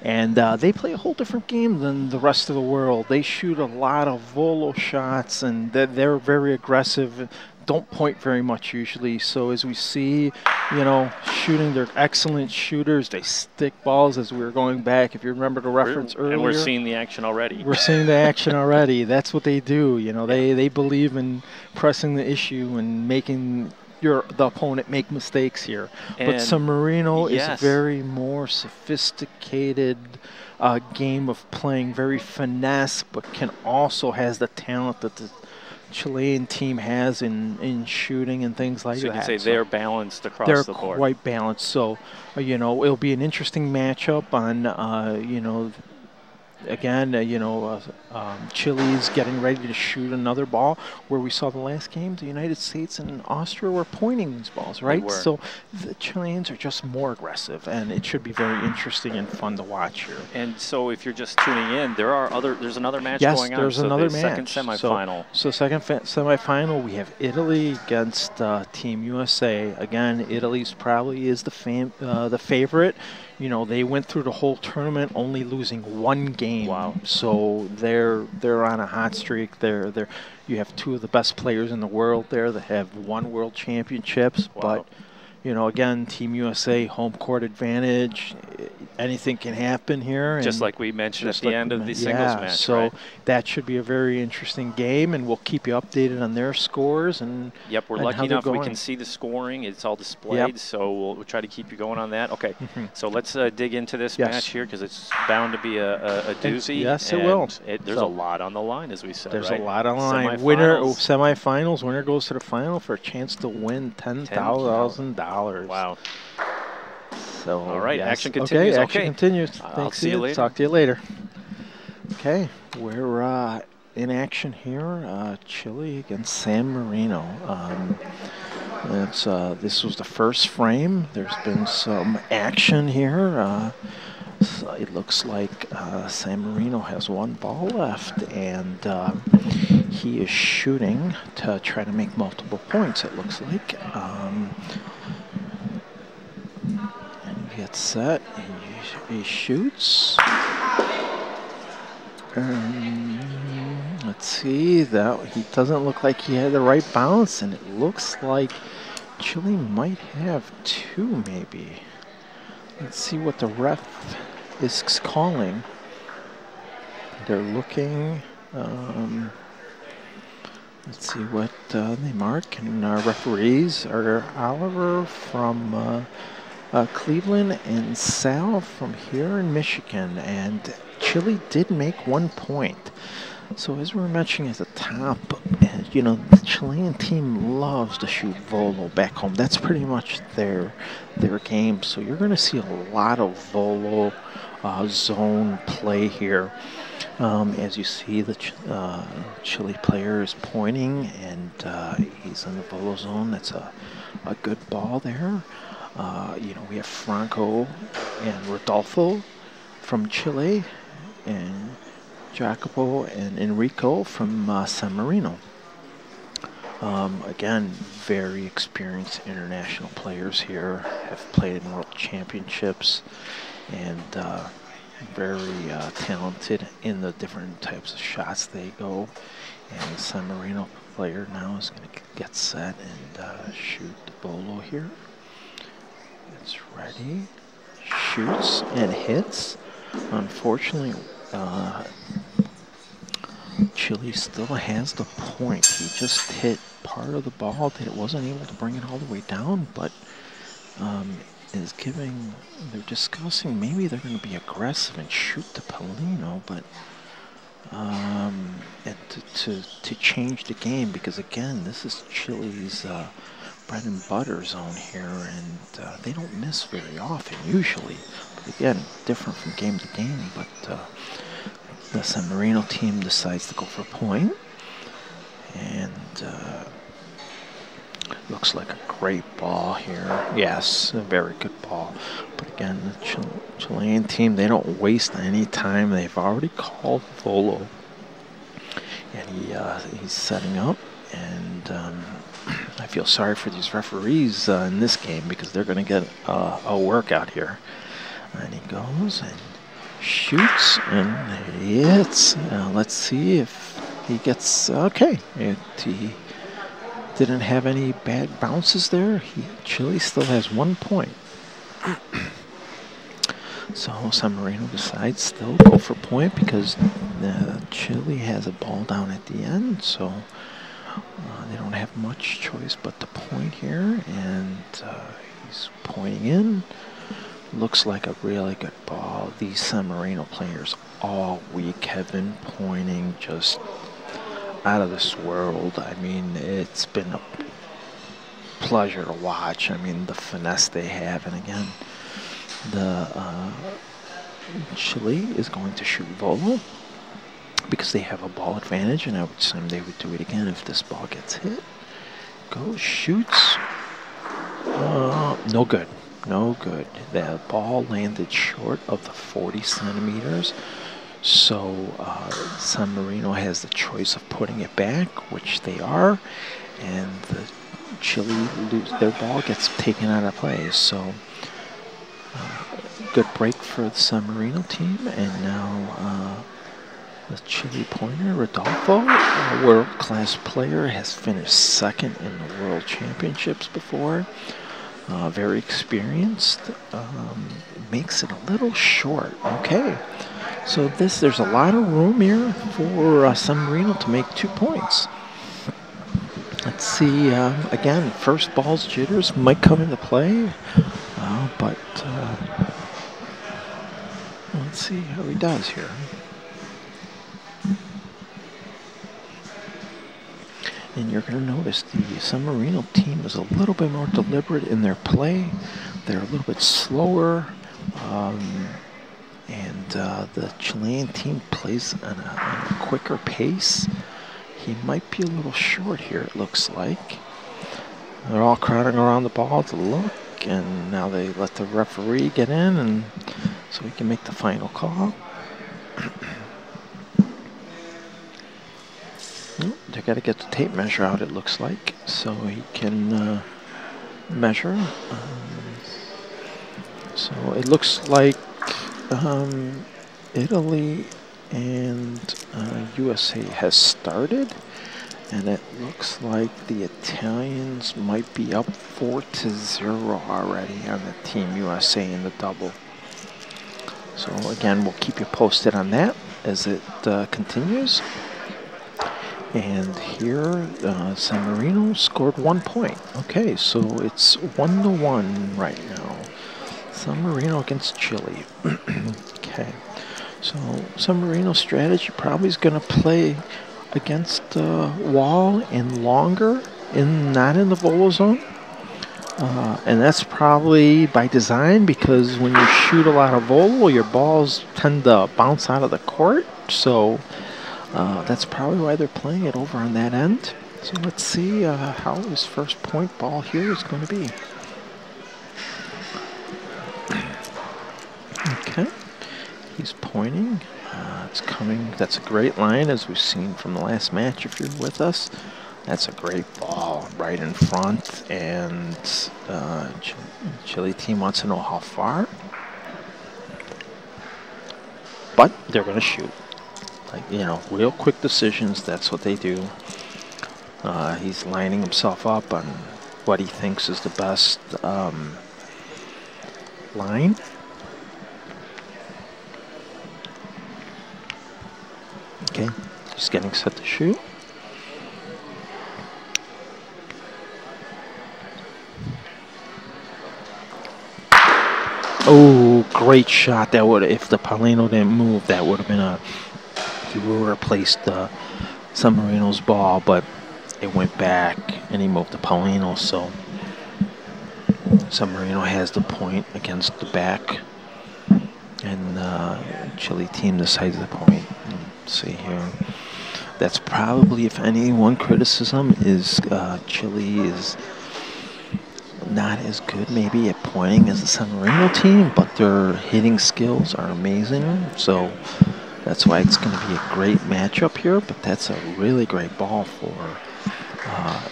And uh, they play a whole different game than the rest of the world. They shoot a lot of volo shots, and they're, they're very aggressive. Don't point very much usually. So as we see, you know, shooting, they're excellent shooters. They stick balls as we were going back. If you remember the We're- reference earlier, and we're seeing the action already. we're seeing the action already. That's what they do. You know, they, they believe in pressing the issue and making your the opponent make mistakes here. but And- San Marino yes. is very more sophisticated uh, game of playing, very finesse, but can also has the talent that the Chilean team has in, in shooting and things like so you that. can say they're balanced across they're the board. quite balanced. So, uh, you know, it'll be an interesting matchup on, uh, you know, again, uh, you know, uh, um, Chile's getting ready to shoot another ball. Where we saw the last game, the United States and Austria were pointing these balls, right? were. So the Chileans are just more aggressive, and it should be very interesting and fun to watch here. And so, if you're just tuning in, there are other. There's another match yes, going on. there's so another the match. Second So- semifinal. So, second fa- semifinal, we have Italy against uh, Team USA. Again, Italy's probably is the fam- uh, the favorite. You know, they went through the whole tournament only losing one game. Wow. So they're they're on a hot streak. They're they're you have two of the best players in the world there that have won world championships. Wow. But you know, again, Team USA home court advantage. Anything can happen here. just like we mentioned at the like end of the singles yeah, match. So right? that should be a very interesting game, and we'll keep you updated on their scores. And Yep, we're and lucky enough we can see the scoring. It's all displayed, so we'll, we'll try to keep you going on that. Okay, Mhm. so let's uh, dig into this Yes. match here because it's bound to be a, a, a doozy. yes, it will. It, there's So- a lot on the line, as we said. there's right? a lot on the line. Winner oh, Semifinals. semifinals. Winner goes to the final for a chance to win ten thousand dollars. Wow. So All right, yes. action continues. Okay, action Okay. continues. I'll Thanks, see you later. Talk to you later. Okay, we're uh, in action here. Uh, Chile against San Marino. Um, it's uh, this was the first frame. There's been some action here. Uh, so it looks like uh, San Marino has one ball left, and uh, he is shooting to try to make multiple points. It looks like. Um, and gets set. and he shoots. Um, let's see. That he doesn't look like he had the right balance, and it looks like Chile might have two, maybe. Let's see what the ref is calling. They're looking. Um, let's see what uh, they mark. And our referees are Oliver from uh, uh, Cleveland and Sal from here in Michigan. And Chile did make one point. So as we were mentioning at the top, you know, the Chilean team loves to shoot volo back home. That's pretty much their their game. So you're going to see a lot of volo uh, zone play here. Um, as you see, the uh, Chile player is pointing, and uh, he's in the volo zone. That's a, a good ball there. Uh, you know, we have Franco and Rodolfo from Chile, and Jacopo and Enrico from uh, San Marino. Um, again, very experienced international players here, have played in world championships, and uh, very uh, talented in the different types of shots they go. And San Marino player now is going to get set and uh, shoot the volo here. Ready, shoots and hits. Unfortunately, uh, Chile still has the point. He just hit part of the ball that it wasn't able to bring it all the way down, but um, is giving, they're discussing maybe they're going to be aggressive and shoot the Pallino, but um, to, to, to change the game because again, this is Chile's uh, bread and butter zone here, and uh, they don't miss very often usually. But again, different from game to game. But uh, the San Marino team decides to go for a point, and uh, looks like a great ball here. Yes, a very good ball. But again, the Chil Chilean team, they don't waste any time. They've already called Volo. And he, uh, he's setting up. And um, I feel sorry for these referees uh, in this game because they're going to get uh, a workout here. And he goes and shoots and hits. let's see if he gets okay. It, he didn't have any bad bounces there. He, Chile still has one point. so San Marino decides still go for point because uh, Chile has a ball down at the end. So uh, they don't have much choice but to point here. And uh, he's pointing in. Looks like a really good ball. These San Marino players all week have been pointing just out of this world. I mean, it's been a pleasure to watch. I mean, the finesse they have, and again, the uh, Chile is going to shoot Volo because they have a ball advantage, and I would assume they would do it again if this ball gets hit. Go shoots. Uh, no good. No good. The ball landed short of the 40 centimeters. So uh, San Marino has the choice of putting it back, which they are, and the Chile lose, their ball gets taken out of play. So uh, good break for the San Marino team, and now uh, the Chile pointer Rodolfo, a world-class player, has finished second in the World Championships before. Uh, very experienced. Um, makes it a little short. Okay. So this, there's a lot of room here for uh, San Marino to make two points. Let's see, uh, again, first ball's jitters might come into play, uh, but uh, let's see how he does here. And you're going to notice the San Marino team is a little bit more deliberate in their play. They're a little bit slower. Um, and uh, the Chilean team plays on a, on a, quicker pace. He might be a little short here, it looks like. They're all crowding around the ball to look, and now they let the referee get in, and so he can make the final call. they got to get the tape measure out, it looks like, so he can uh, measure. Um, so it looks like um, Italy and uh, USA has started, and it looks like the Italians might be up four to zero already on the Team USA in the double. So again, we'll keep you posted on that as it uh, continues. And here, uh, San Marino scored one point. Okay, so it's one to one right now. San Marino against Chile. okay. So San Marino strategy probably is going to play against uh, wall and longer, in not in the volo zone. Uh, and that's probably by design because when you shoot a lot of volo, your balls tend to bounce out of the court. So uh, that's probably why they're playing it over on that end. So let's see uh, how his first point ball here is going to be. Okay. He's pointing. Uh, it's coming. That's a great line, as we've seen from the last match, if you're with us. That's a great ball right in front, and uh, Ch Chile team wants to know how far. But they're going to shoot. Like, you know, real quick decisions, that's what they do. Uh, he's lining himself up on what he thinks is the best um, line. Okay, just getting set to shoot. Oh, great shot! That would, if the Pallino didn't move, that would have been a. He replaced uh, San Marino's ball, but it went back and he moved to Pallino. So San Marino has the point against the back, and uh, Chile team decides the point. Let's see here. That's probably, if any, one criticism is uh, Chile is not as good maybe at pointing as the San Marino team, but their hitting skills are amazing. So that's why it's going to be a great matchup here. But that's a really great ball for uh,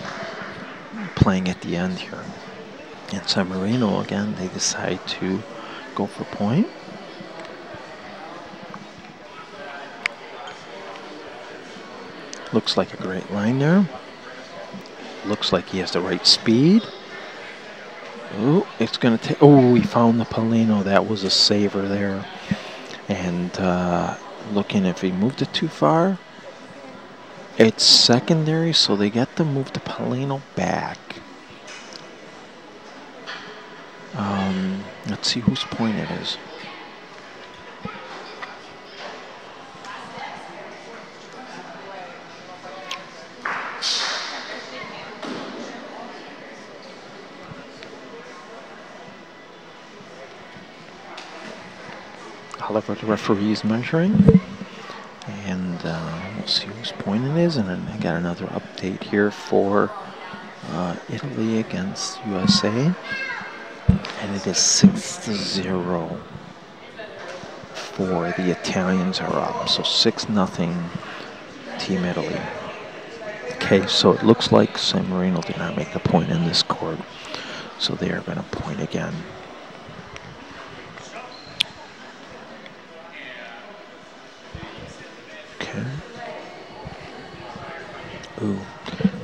playing at the end here. And San Marino again, they decide to go for point. Looks like a great line there. Looks like he has the right speed. Oh, it's going to take. Oh, we found the Pallino. That was a saver there. And uh, looking if he moved it too far. It's secondary, so they get to move the Pallino back. Um, let's see whose point it is. Oliver, the referee, is measuring. And uh, we'll see whose point it is. And then I got another update here for uh, Italy against USA. And it is 6 to 0 for the Italians are up. So 6 nothing Team Italy. Okay, so it looks like San Marino did not make a point in this court. So they are going to point again. Okay. Ooh.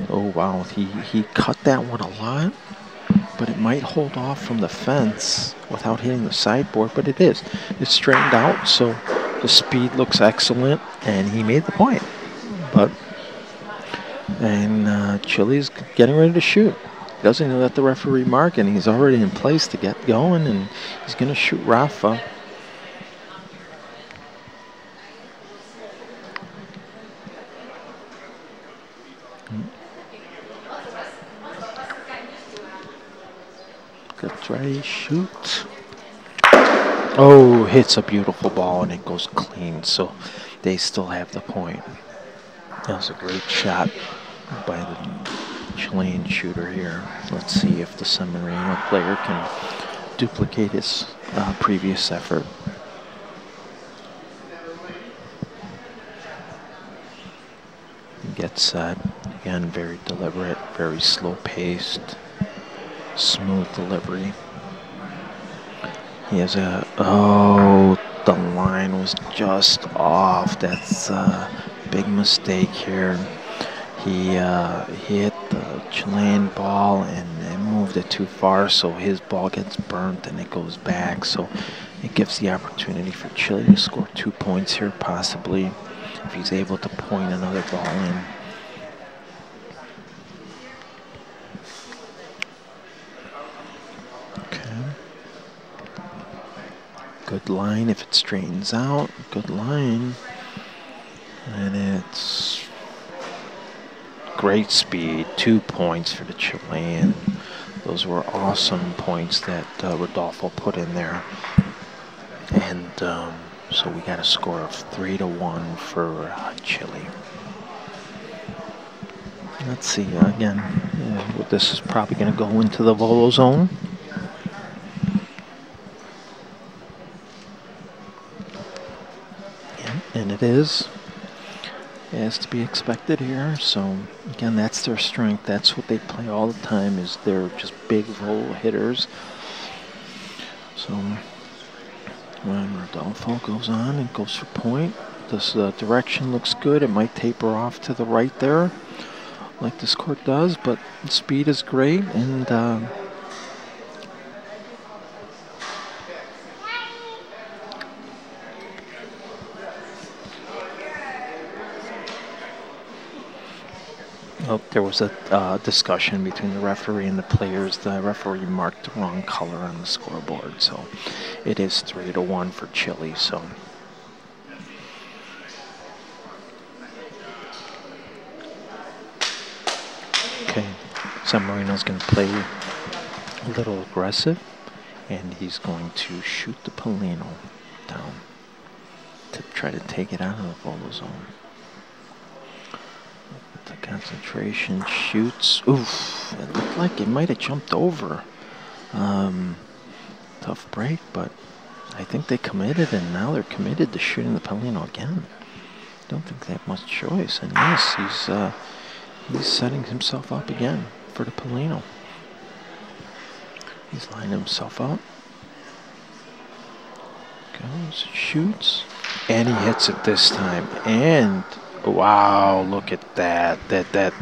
Oh, wow. He, he cut that one a lot, but it might hold off from the fence without hitting the sideboard, but it is. It's straightened out, so the speed looks excellent, and he made the point. But, and uh, Chile's getting ready to shoot. Doesn't let the referee mark, and he's already in place to get going, and he's going to shoot Raffa. Gets ready, shoot. Oh, hits a beautiful ball and it goes clean, so they still have the point. That was a great shot by the Chilean shooter here. Let's see if the San Marino player can duplicate his uh, previous effort. Gets set. Again, very deliberate, very slow paced smooth delivery. He has a, oh, the line was just off. That's a big mistake here. He, uh, hit the Chilean ball and it moved it too far, so his ball gets burnt and it goes back. So it gives the opportunity for Chile to score two points here, possibly, if he's able to point another ball in. Good line if it straightens out. Good line. And it's great speed. Two points for the Chilean. Those were awesome points that uh, Rodolfo put in there. And um, so we got a score of three to one for uh, Chile. Let's see, again, yeah, this is probably going to go into the Volo zone. And it is as to be expected here. So again, that's their strength. That's what they play all the time. Is they're just big roll hitters. So when Rodolfo goes on and goes for point, this uh, direction looks good. It might taper off to the right there, like this court does, but speed is great and. Uh, Oh, there was a uh, discussion between the referee and the players. The referee marked the wrong color on the scoreboard, so it is three to one for Chile. So. Okay, San Marino's going to play a little aggressive, and he's going to shoot the Pallino down to try to take it out of the volo zone. Concentration shoots. Oof, it looked like it might have jumped over. Um, tough break, but I think they committed, and now they're committed to shooting the Pallino again. Don't think they have much choice. And yes, he's uh, he's setting himself up again for the Pallino. He's lining himself up. Goes, shoots, and he hits it this time. And wow, look at that. That that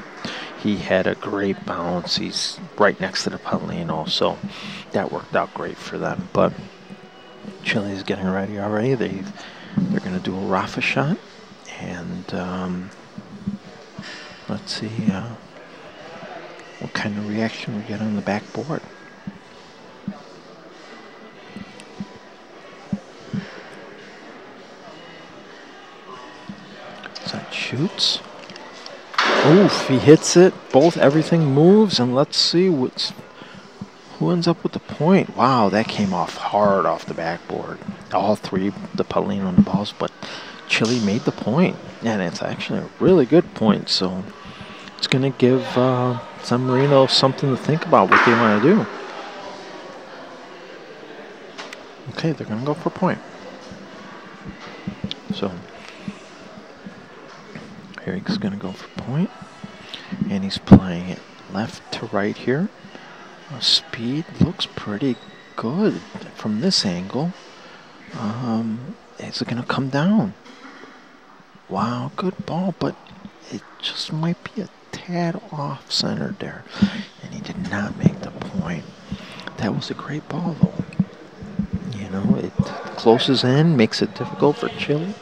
he had a great bounce. He's right next to the Pallino, so that worked out great for them. But Chile is getting ready already. They they're going to do a Raffa shot, and um, let's see uh, what kind of reaction we get on the backboard. That shoots. Oof, he hits it. Both, everything moves, and let's see what's who ends up with the point. Wow, that came off hard off the backboard. All three, the Pallino and the balls, but Chile made the point, and it's actually a really good point. So it's going to give uh, San Marino something to think about what they want to do. Okay, they're going to go for a point. So Eric's going to go for point, and he's playing it left to right here. Uh, speed looks pretty good from this angle. Um, is it going to come down? Wow, good ball, but it just might be a tad off center there. And he did not make the point. That was a great ball, though. You know, it closes in, makes it difficult for Chile.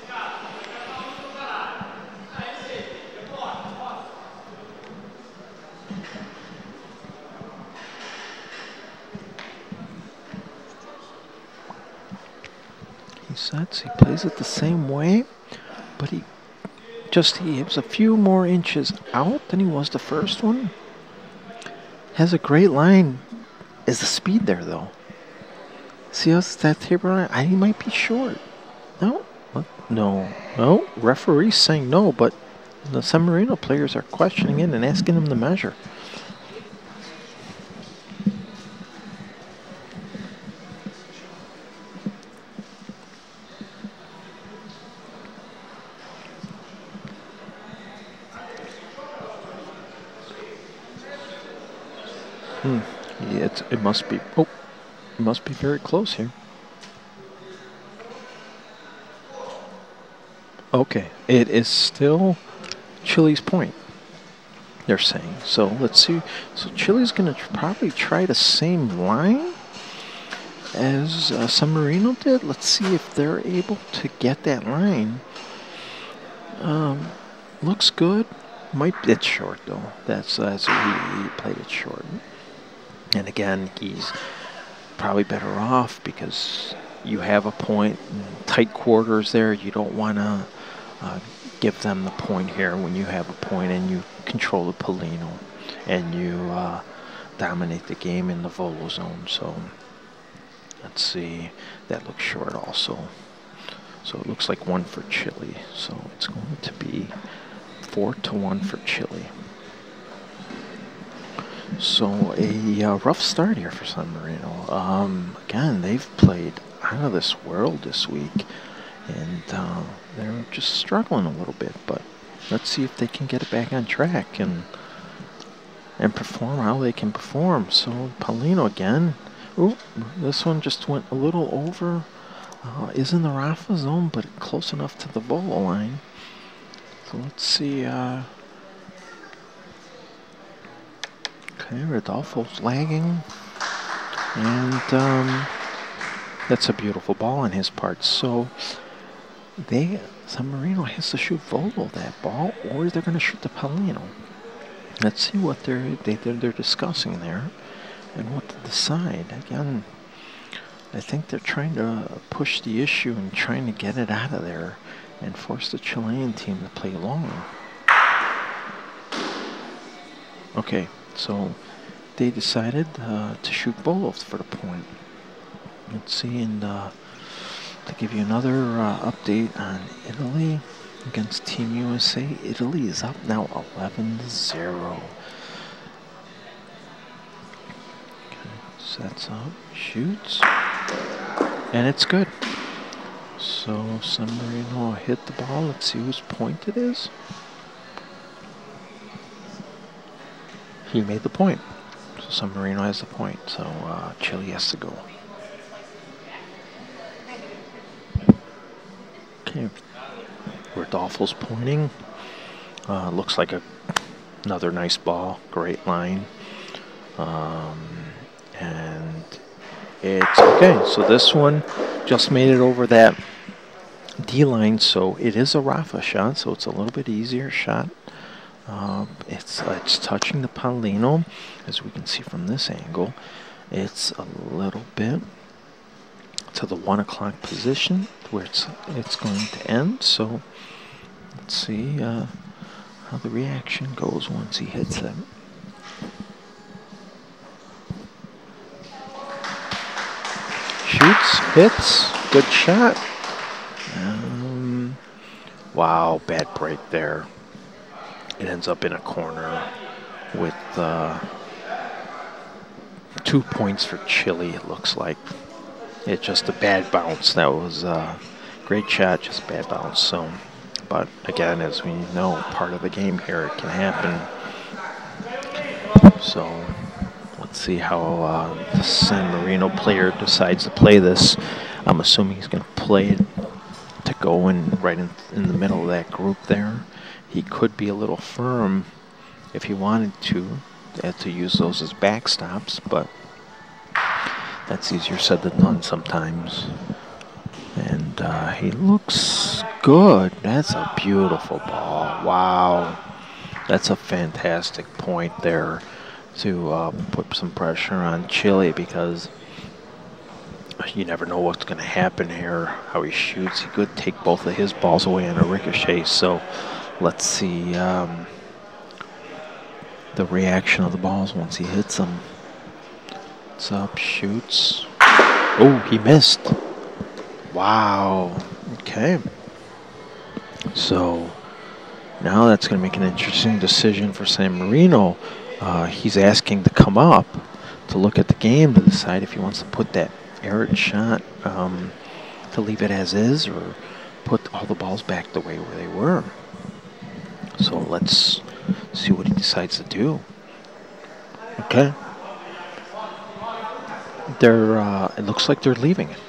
He sets, he plays it the same way, but he just he was a few more inches out than he was the first one. Has a great line. Is the speed there though? See how that taper line? I he might be short. No, What? no, no. Referee's saying no, but the San Marino players are questioning it and asking him to measure. Hmm. Yeah, it's, it must be. Oh, must be very close here. Okay, it is still Chile's point. They're saying so. Let's see. So Chile's going to probably try the same line as uh, San Marino did. Let's see if they're able to get that line. Um, looks good. Might it's short though. That's that's he, he played it short. And again, he's probably better off because you have a point in tight quarters there. You don't want to uh, give them the point here when you have a point and you control the Pallino and you uh, dominate the game in the volo zone. So let's see. That looks short also. So it looks like one for Chile. So it's going to be four to one for Chile. So a uh, rough start here for San Marino. Um, again, they've played out of this world this week, and uh, they're just struggling a little bit. But let's see if they can get it back on track and and perform how they can perform. So Pallino again. Ooh, this one just went a little over. Uh, is in the Raffa zone, but close enough to the Volo line. So let's see. Uh, Rodolfo's lagging. And um, that's a beautiful ball on his part. So they San Marino has to shoot Volo that ball, or they're going to shoot the Pallino. let's see what they're they, they're, they're discussing there and what to decide. Again, I think they're trying to push the issue and trying to get it out of there and force the Chilean team to play long. Okay, so they decided uh, to shoot both for the point. Let's see, and uh, to give you another uh, update on Italy against Team USA, Italy is up now 11 0. Sets up, shoots, and it's good. So San Marino hit the ball. Let's see whose point it is. He made the point. So San Marino has the point. So uh, Chile has to go. Okay. Rodolfo's pointing. Uh, looks like a another nice ball. Great line. Um, and it's okay. So this one just made it over that D line. So it is a Raffa shot. So it's a little bit easier shot. Uh, it's it's touching the Pallino, as we can see from this angle. It's a little bit to the one o'clock position where it's it's going to end. So let's see uh, how the reaction goes once he hits it. Shoots, hits, good shot. Um, wow, bad break there. It ends up in a corner with uh, two points for Chile, it looks like. It's just a bad bounce. That was a uh, great shot, just bad bounce. So, but again, as we know, part of the game here, it can happen. So, let's see how uh, the San Marino player decides to play this. I'm assuming he's going to play it to go in right in, in the middle of that group there. He could be a little firm if he wanted to, uh, to use those as backstops, but that's easier said than done sometimes. And uh, he looks good. That's a beautiful ball. Wow. That's a fantastic point there to uh, put some pressure on Chile because you never know what's going to happen here, how he shoots. He could take both of his balls away on a ricochet. So let's see um, the reaction of the balls once he hits them. What's up, shoots. Oh, he missed. Wow. Okay. So now that's going to make an interesting decision for San Marino. Uh, he's asking to come up to look at the game to decide if he wants to put that errant shot um, to leave it as is or put all the balls back the way where they were. So let's see what he decides to do. Okay. They're uh, it looks like they're leaving it.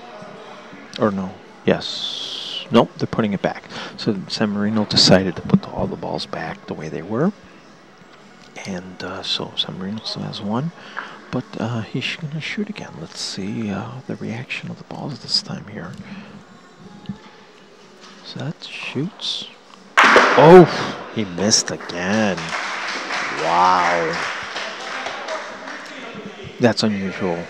Or no. Yes. Nope they're putting it back. So San Marino decided to put all the balls back the way they were. And uh, so San Marino still has one. But uh, he's going to shoot again. Let's see uh, the reaction of the balls this time here. So that shoots oh he missed again wow that's unusual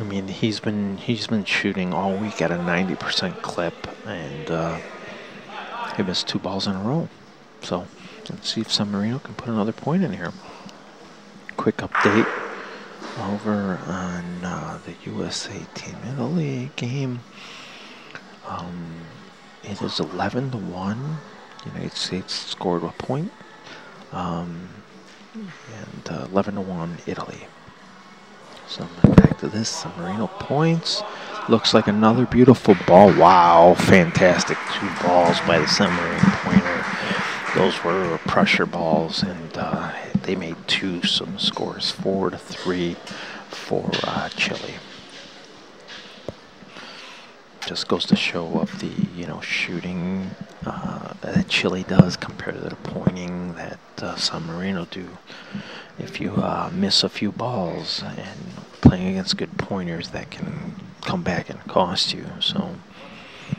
I mean, he's been he's been shooting all week at a 90% clip, and uh, he missed two balls in a row. So let's see if San Marino can put another point in here. Quick update over on uh, the USA Team Italy game. Um, it is 11 to one. United States scored a point, um, and uh, 11 to one Italy. So back to this, San Marino points. Looks like another beautiful ball. Wow, fantastic. Two balls by the San Marino pointer. Those were pressure balls, and uh, they made two some scores, four to three for uh, Chile. Just goes to show of the you know shooting uh, that Chile does compared to the pointing that uh, San Marino do if you uh, miss a few balls and playing against good pointers, that can come back and cost you. So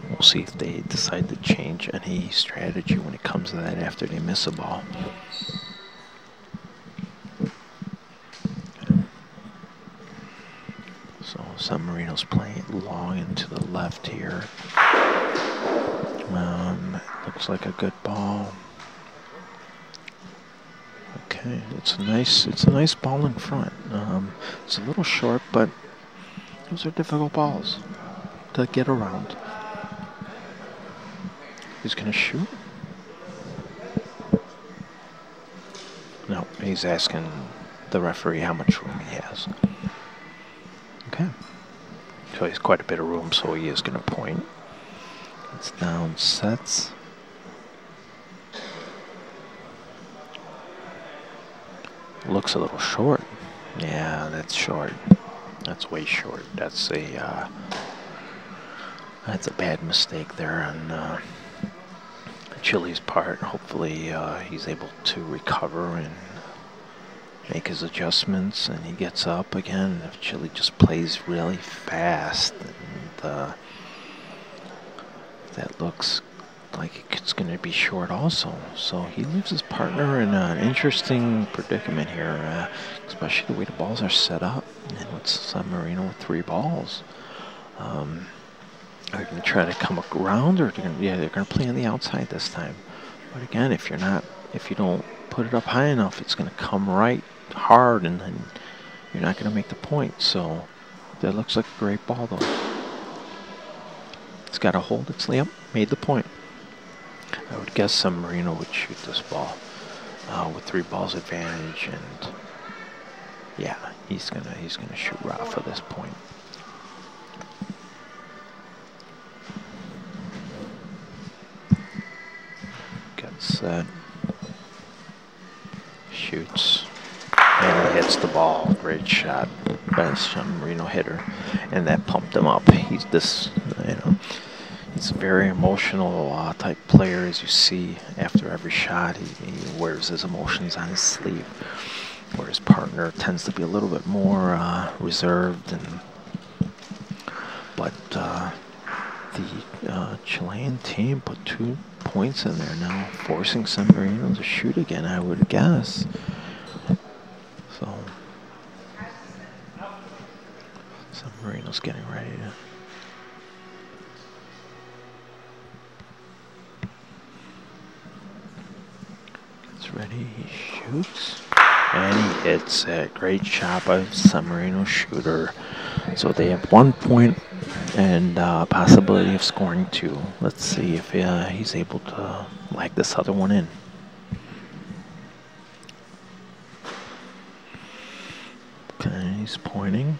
we'll see if they decide to change any strategy when it comes to that after they miss a ball. San Marino's playing it long into the left here. Um, looks like a good ball. Okay, it's a nice, it's a nice ball in front. Um, it's a little short, but those are difficult balls to get around. He's gonna shoot. No, he's asking the referee how much room he has. Okay. So he's quite a bit of room, so he is going to point. It's down sets. Looks a little short. Yeah, that's short. That's way short. That's a uh, that's a bad mistake there on uh, Chile's part. Hopefully, uh, he's able to recover and make his adjustments and he gets up again. If Chile just plays really fast, and uh, that looks like it's going to be short also. So he leaves his partner in an interesting predicament here, uh, especially the way the balls are set up. And with San Marino with three balls. Um, are they going to try to come around, or they're gonna, yeah, they're going to play on the outside this time. But again, if you're not, if you don't put it up high enough, it's going to come right hard, and then you're not going to make the point. So that looks like a great ball, though. It's got a hold. It's yep, made the point. I would guess San Marino would shoot this ball uh, with three balls advantage, and yeah, he's gonna he's gonna shoot Raffa this point. Get set. Shoots. And he hits the ball. Great shot by San Marino hitter. And that pumped him up. He's this, you know, he's a very emotional uh, type player, as you see after every shot. He, he, wears his emotions on his sleeve, where his partner tends to be a little bit more uh, reserved. And but uh, the uh, Chilean team put two points in there now, forcing San Marino to shoot again. I would guess. So Marino's getting ready to. Ready, he shoots, and he hits it. Great shot by San Marino shooter. So they have one point and uh, possibility of scoring two. Let's see if uh, he's able to lag this other one in. Okay, he's pointing.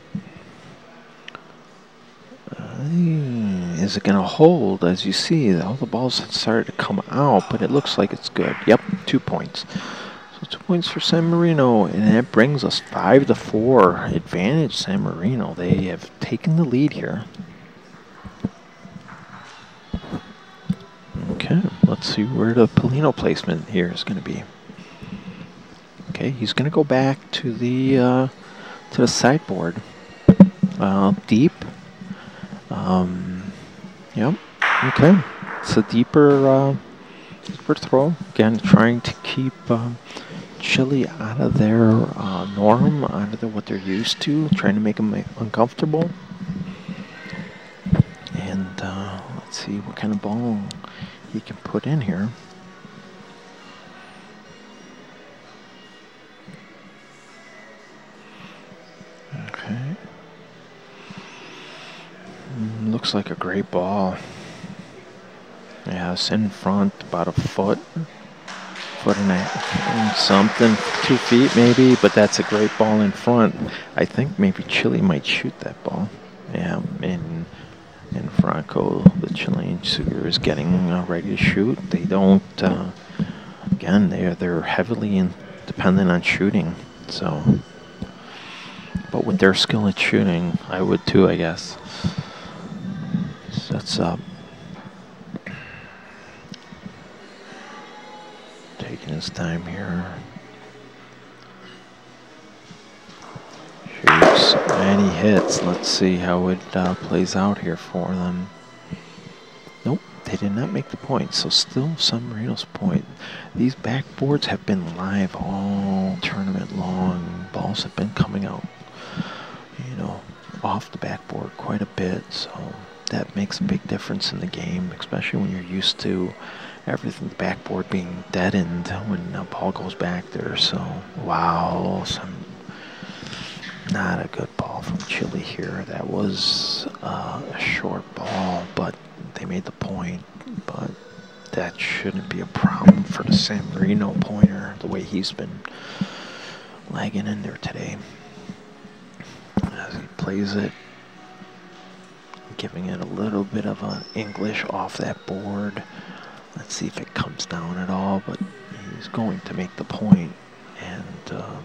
Uh, is it going to hold? As you see, all the balls have started to come out, but it looks like it's good. Yep, two points. So two points for San Marino, and that brings us five to four advantage. San Marino. They have taken the lead here. Okay, let's see where the Pallino placement here is going to be. Okay, he's going to go back to the uh, to the sideboard, uh, deep. Um, yep. Okay, it's a deeper uh, deeper throw. Again, trying to keep uh, Chile out of their uh, norm, out of the, what they're used to, trying to make them uncomfortable. And uh, let's see what kind of ball he can put in here. Looks like a great ball. Yeah, it's in front about a foot, foot and a half, something, two feet maybe, but that's a great ball in front. I think maybe Chile might shoot that ball. Yeah, and and Franco, the Chilean shooter, is getting uh, ready to shoot. They don't. Uh, again, they're they're heavily in, dependent on shooting. So, but with their skill at shooting, I would too, I guess. Sets up. Taking his time here. Shoots and he hits. Let's see how it uh, plays out here for them. Nope, they did not make the point. So still San Marino's point. These backboards have been live all tournament long. Balls have been coming out. You know, off the backboard quite a bit, so that makes a big difference in the game, especially when you're used to everything the backboard being deadened when the ball goes back there. So wow, some not a good ball from Chile here. That was uh, a short ball, but they made the point. But that shouldn't be a problem for the San Marino pointer, the way he's been lagging in there today. As he plays it, giving it a little bit of an English off that board. Let's see if it comes down at all, but he's going to make the point. and um,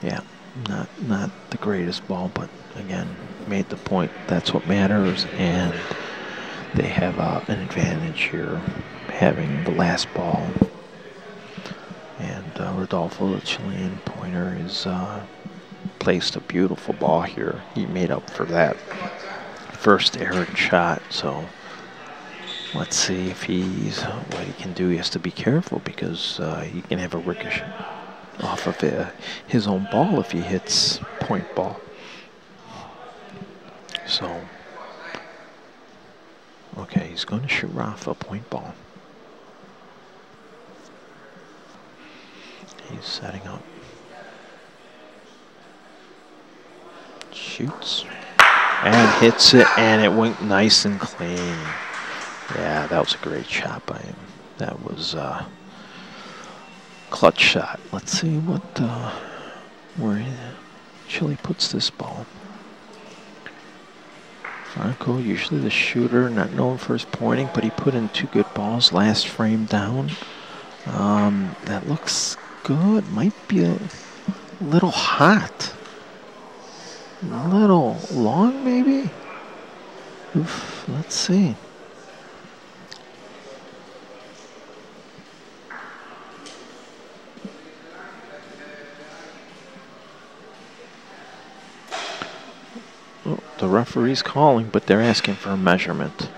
yeah, not not the greatest ball, but again, made the point. That's what matters, and they have uh, an advantage here, having the last ball. And uh, Rodolfo, the Chilean pointer, is uh, placed a beautiful ball here. He made up for that first errant shot, so let's see if he's what he can do. He has to be careful because uh, he can have a ricochet off of uh, his own ball if he hits point ball. So, okay, he's going to shoot a point ball. He's setting up. Shoots. And hits it, and it went nice and clean. Yeah, that was a great shot by him. That was uh, clutch shot. Let's see what uh, where Chile puts this ball. Franco, usually the shooter, not known for his pointing, but he put in two good balls last frame down. Um, that looks good. Might be a little hot. A little long, maybe? Oof, let's see. Oh, the referee's calling, but they're asking for a measurement.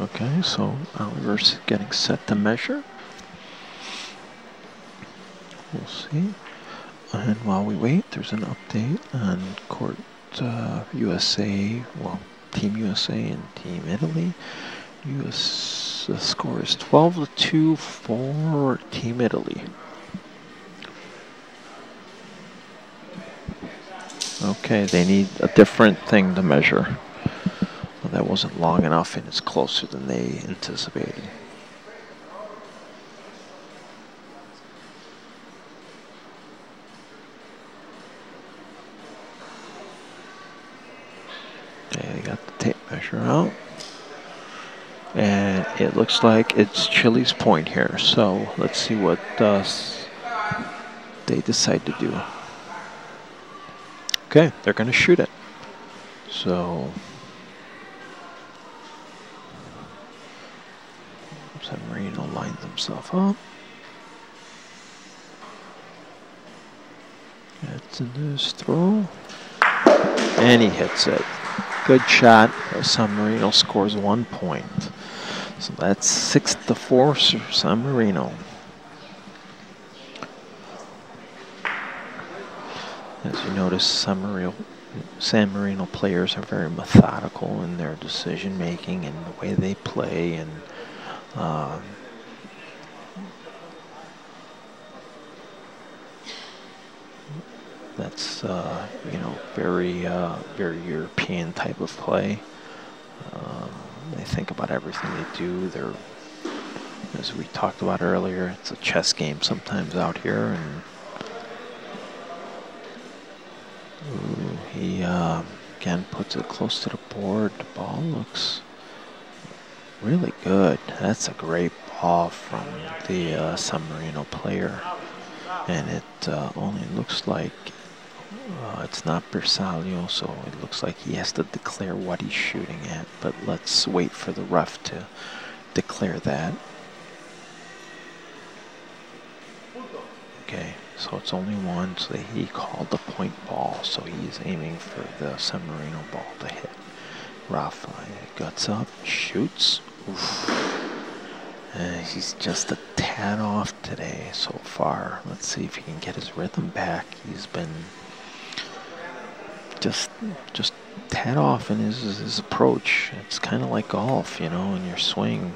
Okay, so Oliver's getting set to measure. We'll see. And while we wait, there's an update on Court uh, USA, well, Team USA and Team Italy. US the score is 12 to 2 for Team Italy. Okay, they need a different thing to measure. Well, that wasn't long enough and it's closer than they anticipated. Okay, they got the tape measure out. And it looks like it's Chile's point here. So let's see what uh, they decide to do. Okay, they're going to shoot it. So San Marino lines himself up. Gets a his throw. And he hits it. Good shot. San Marino scores one point. So that's six to four San Marino. As you notice, San Marino, San Marino players are very methodical in their decision making and the way they play and uh, that's uh, you know very uh, very European type of play. Um, they think about everything they do. They're as we talked about earlier, it's a chess game sometimes out here, and ooh, he uh, again puts it close to the board. The ball looks really good. That's a great ball from the uh, San Marino player, and it uh, only looks like uh, it's not Bersaglio, so it looks like he has to declare what he's shooting at. But let's wait for the ref to declare that. Okay, so it's only one, so he called the point ball, so he's aiming for the San Marino ball to hit. Rafa guts up, shoots. Uh, he's just a tad off today so far. Let's see if he can get his rhythm back. He's been just just tad off in his, his approach. It's kind of like golf, you know, in your swing.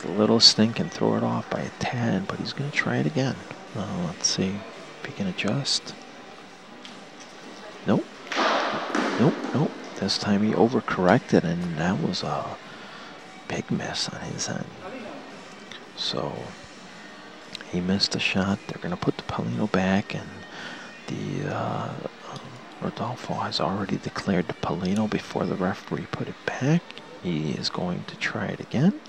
The littlest thing can throw it off by a tad, but he's going to try it again. Uh, let's see if he can adjust. Nope. Nope, nope. This time he overcorrected, and that was a big miss on his end. So he missed a shot. They're going to put the Pallino back, and the uh, Rodolfo has already declared to Pallino before the referee put it back. He is going to try it again.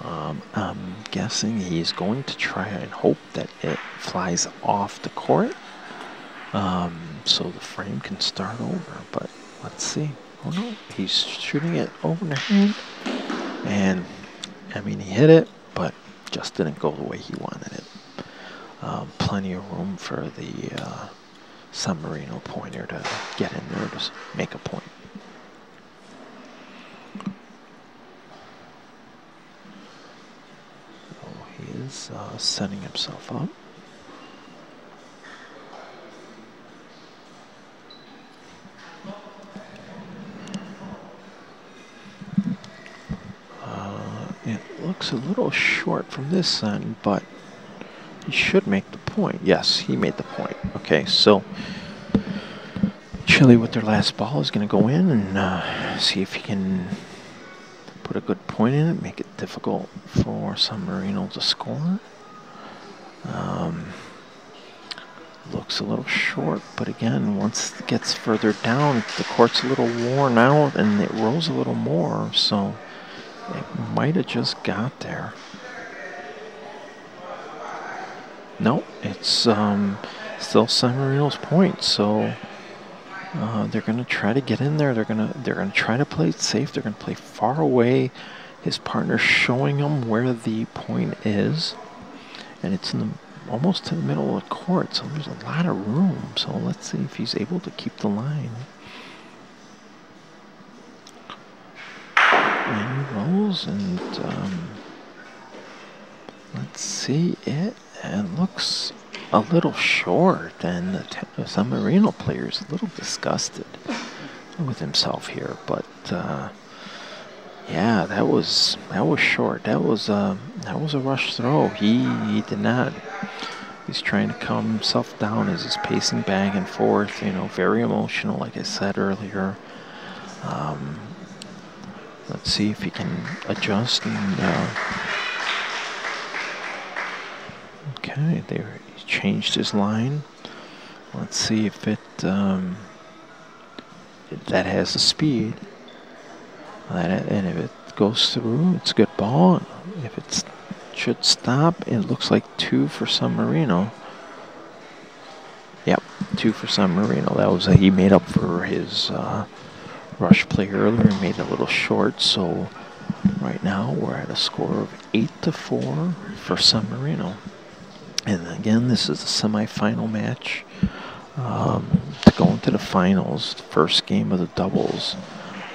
Um, I'm guessing he's going to try and hope that it flies off the court um, so the frame can start over. But let's see. Oh no, he's shooting it over the hand. And I mean, he hit it, but just didn't go the way he wanted it. Um, plenty of room for the uh, San Marino pointer to get in there to make a point. So he is uh, setting himself up. Uh, it looks a little short from this end, but he should make the point. Yes, he made the point. Okay, so Chile with their last ball is going to go in and uh, see if he can put a good point in it, make it difficult for San Marino to score. Um, looks a little short, but again, once it gets further down, the court's a little worn out and it rolls a little more, so it might have just got there. No, it's um, still San point. So uh, they're gonna try to get in there. They're gonna they're gonna try to play it safe. They're gonna play far away. His partner showing him where the point is, and it's in the almost to the middle of the court. So there's a lot of room. So let's see if he's able to keep the line. And he rolls and. Um, let's see it it looks a little short, and the San Marino player is a little disgusted with himself here. But uh, yeah, that was that was short. That was uh, that was a rush throw. He, he did not. He's trying to calm himself down as he's pacing back and forth. You know, very emotional, like I said earlier. Um, let's see if he can adjust and. Uh, Okay, there he changed his line. Let's see if it um, that has the speed. And if it goes through, it's a good ball. If it should stop, it looks like two for San Marino. Yep, two for San Marino. That was a, he made up for his uh, rush play earlier. He made it a little short, so right now we're at a score of eight to four for San Marino. And again, this is a semifinal match. Um, to go into the finals, first game of the doubles.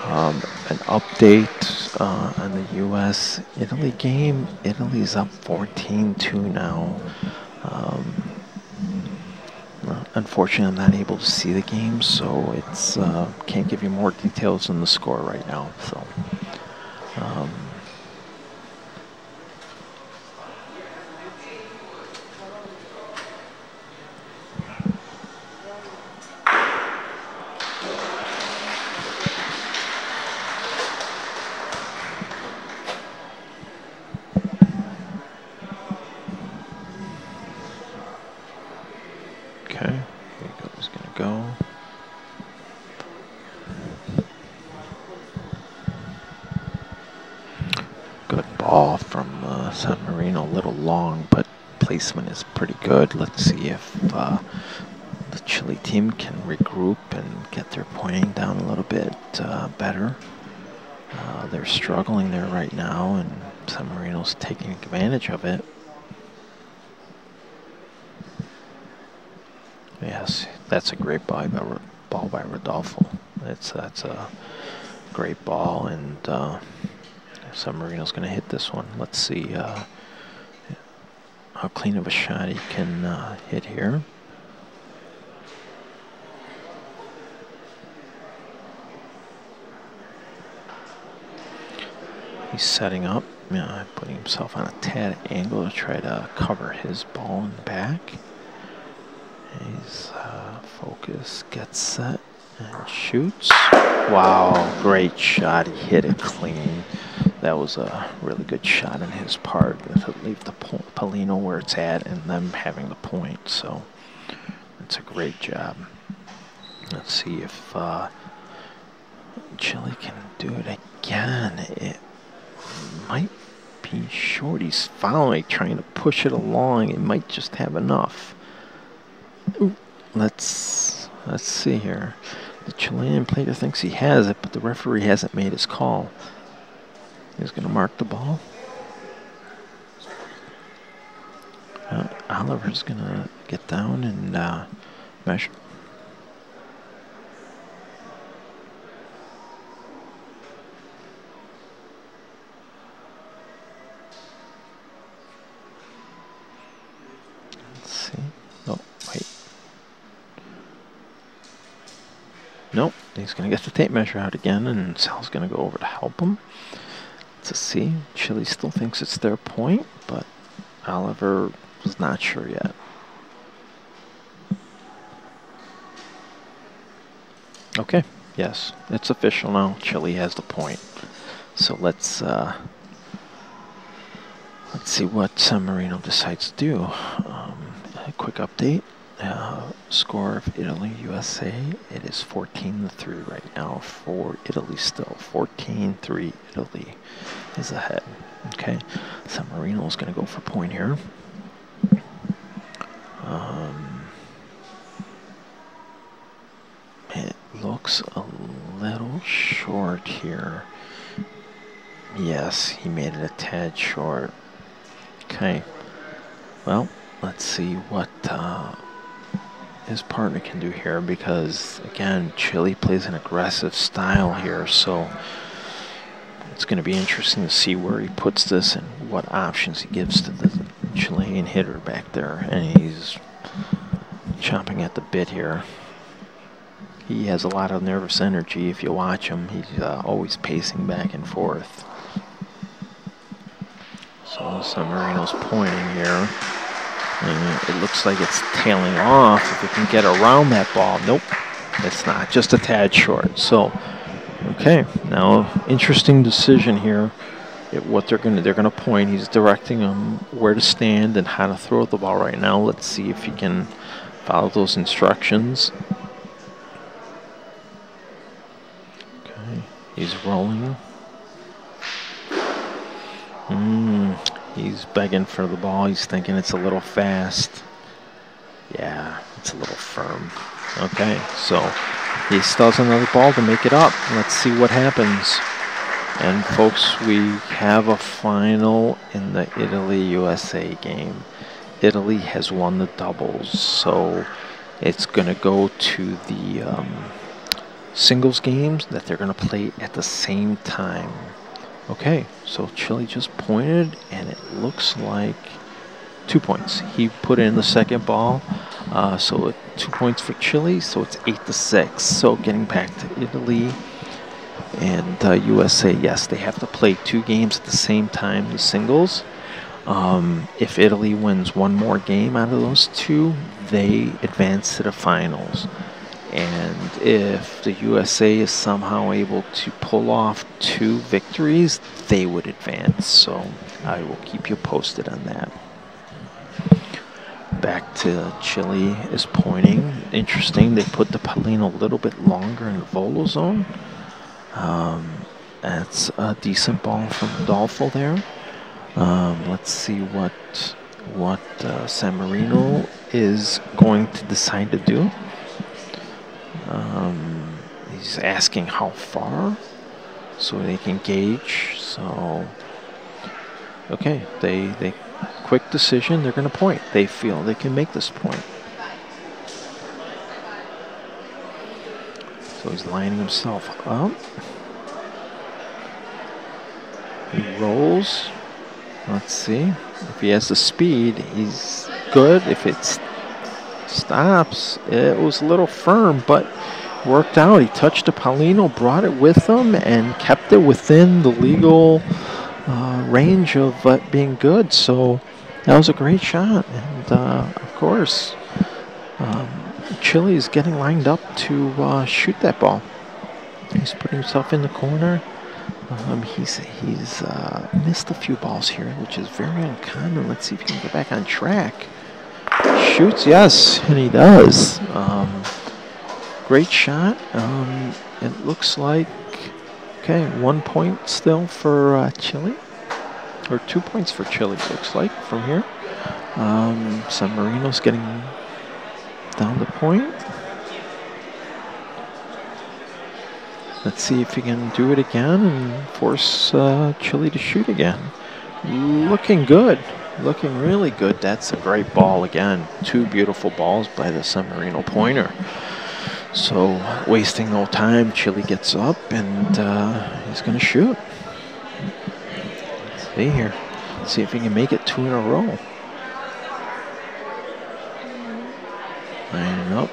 Um, an update uh, on the U.S. Italy game. Italy's up 14-2 now. Um, unfortunately, I'm not able to see the game, so it's uh, can't give you more details on the score right now. So. Um, is pretty good. Let's see if uh, the Chile team can regroup and get their pointing down a little bit uh, better. Uh, they're struggling there right now, and San Marino's taking advantage of it. Yes, that's a great ball by, ball by Rodolfo. That's that's a great ball, and San Marino's going to hit this one. Let's see uh, how clean of a shot he can uh, hit here. He's setting up, putting himself on a tad angle to try to cover his ball and back. He's uh, focused, gets set, and shoots. Wow, great shot. He hit it clean. That was a really good shot in his part leave the Pallino where it's at and them having the point. So it's a great job. Let's see if uh, Chile can do it again. It might be short. He's following, trying to push it along. It might just have enough. Let's let's see here. The Chilean player thinks he has it, but the referee hasn't made his call. He's going to mark the ball. Uh, Oliver's going to get down and uh, measure. Nope, he's going to get the tape measure out again, and Sal's going to go over to help him. To see, Chile still thinks it's their point, but Oliver was not sure yet. Okay, yes, it's official now. Chile has the point. So let's uh, let's see what San Marino decides to do. Um, a quick update. Uh, score of Italy USA. It is 14 3 right now for Italy still. 14 3 Italy is ahead. Okay, San Marino is going to go for point here. Um, it looks a little short here. Yes, he made it a tad short. Okay, well, let's see what. Uh, his partner can do here because, again, Chile plays an aggressive style here, so it's going to be interesting to see where he puts this and what options he gives to the Chilean hitter back there. And he's chomping at the bit here. He has a lot of nervous energy. If you watch him, he's uh, always pacing back and forth. So San Marino's pointing here. And it looks like it's tailing off. If it can get around that ball, nope, it's not. Just a tad short. So, okay, now interesting decision here. What they're going to they're going to point. He's directing them where to stand and how to throw the ball right now. Let's see if he can follow those instructions. Okay, he's rolling. Hmm. He's begging for the ball. He's thinking it's a little fast. Yeah, it's a little firm. Okay, so he still has another ball to make it up. Let's see what happens. And folks, we have a final in the Italy-USA game. Italy has won the doubles, so it's going to go to the um, singles games that they're going to play at the same time. Okay, so Chile just pointed, and it looks like two points. He put in the second ball, uh, so two points for Chile, so it's eight to six. So getting back to Italy and uh, USA, yes, they have to play two games at the same time, the singles. Um, if Italy wins one more game out of those two, they advance to the finals. And if the USA is somehow able to pull off two victories, they would advance. So I will keep you posted on that. Back to Chile is pointing. Interesting, they put the Pallino a little bit longer in the volo zone. Um, that's a decent ball from Adolfo there. Um, let's see what what uh, San Marino is going to decide to do. Um, he's asking how far so they can gauge. So, okay, they, they quick decision. They're going to point. They feel they can make this point. So he's lining himself up. He rolls. Let's see. If he has the speed, he's good. If it's stops. It was a little firm, but worked out. He touched a Pallino, brought it with him, and kept it within the legal uh, range of uh, being good. So that was a great shot. And uh, of course, um, Chile is getting lined up to uh, shoot that ball. He's putting himself in the corner. Um, he's he's uh, missed a few balls here, which is very uncommon. Let's see if he can get back on track. Shoots, yes, and he does. Um, great shot. Um, it looks like okay, one point still for uh, Chile, or two points for Chile. Looks like from here. Um, San Marino's getting down the point. Let's see if he can do it again and force uh, Chile to shoot again. Looking good. Looking really good. That's a great ball again. Two beautiful balls by the San Marino pointer. So, wasting no time, Chile gets up and uh, he's going to shoot. Let's see here. See if he can make it two in a row. Lining up.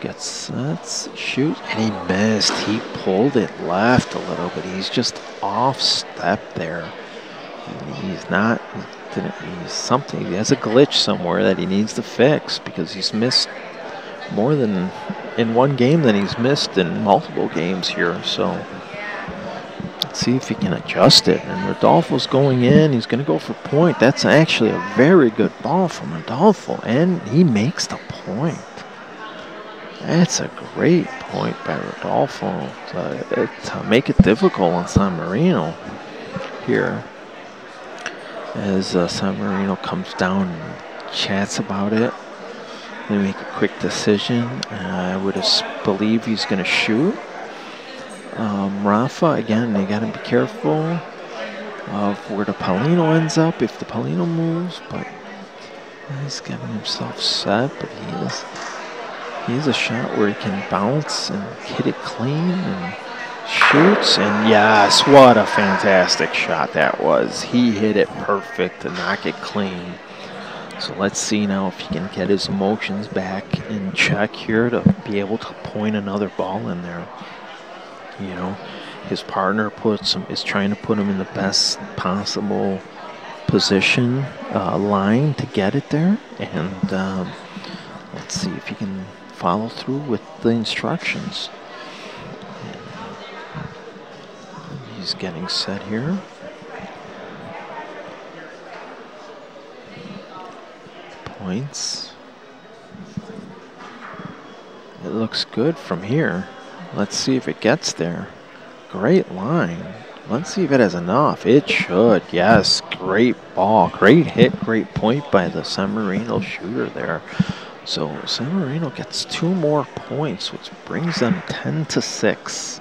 Gets let's shoot, and he missed. He pulled it left a little but He's just off step there. He's not. Something. He has a glitch somewhere that he needs to fix because he's missed more than in one game than he's missed in multiple games here. So let's see if he can adjust it. And Rodolfo's going in. He's going to go for point. That's actually a very good ball from Rodolfo, and he makes the point. That's a great point by Rodolfo to, to make it difficult on San Marino here. As uh, San Marino comes down and chats about it, they make a quick decision. I would believe he's going to shoot. Um, Rafa, again, they got to be careful of where the Pallino ends up if the Pallino moves, but he's getting himself set, but he is He's a shot where he can bounce and hit it clean and shoots. And yes, what a fantastic shot that was. He hit it perfect to knock it clean. So let's see now if he can get his emotions back in check here to be able to point another ball in there. You know, his partner puts him, is trying to put him in the best possible position uh, line to get it there. And um, let's see if he can follow through with the instructions. He's getting set here. Points. It looks good from here. Let's see if it gets there. Great line. Let's see if it has enough. It should. Yes, great ball. Great hit, great point by the San Marino shooter there. So San Marino gets two more points, which brings them 10 to 6.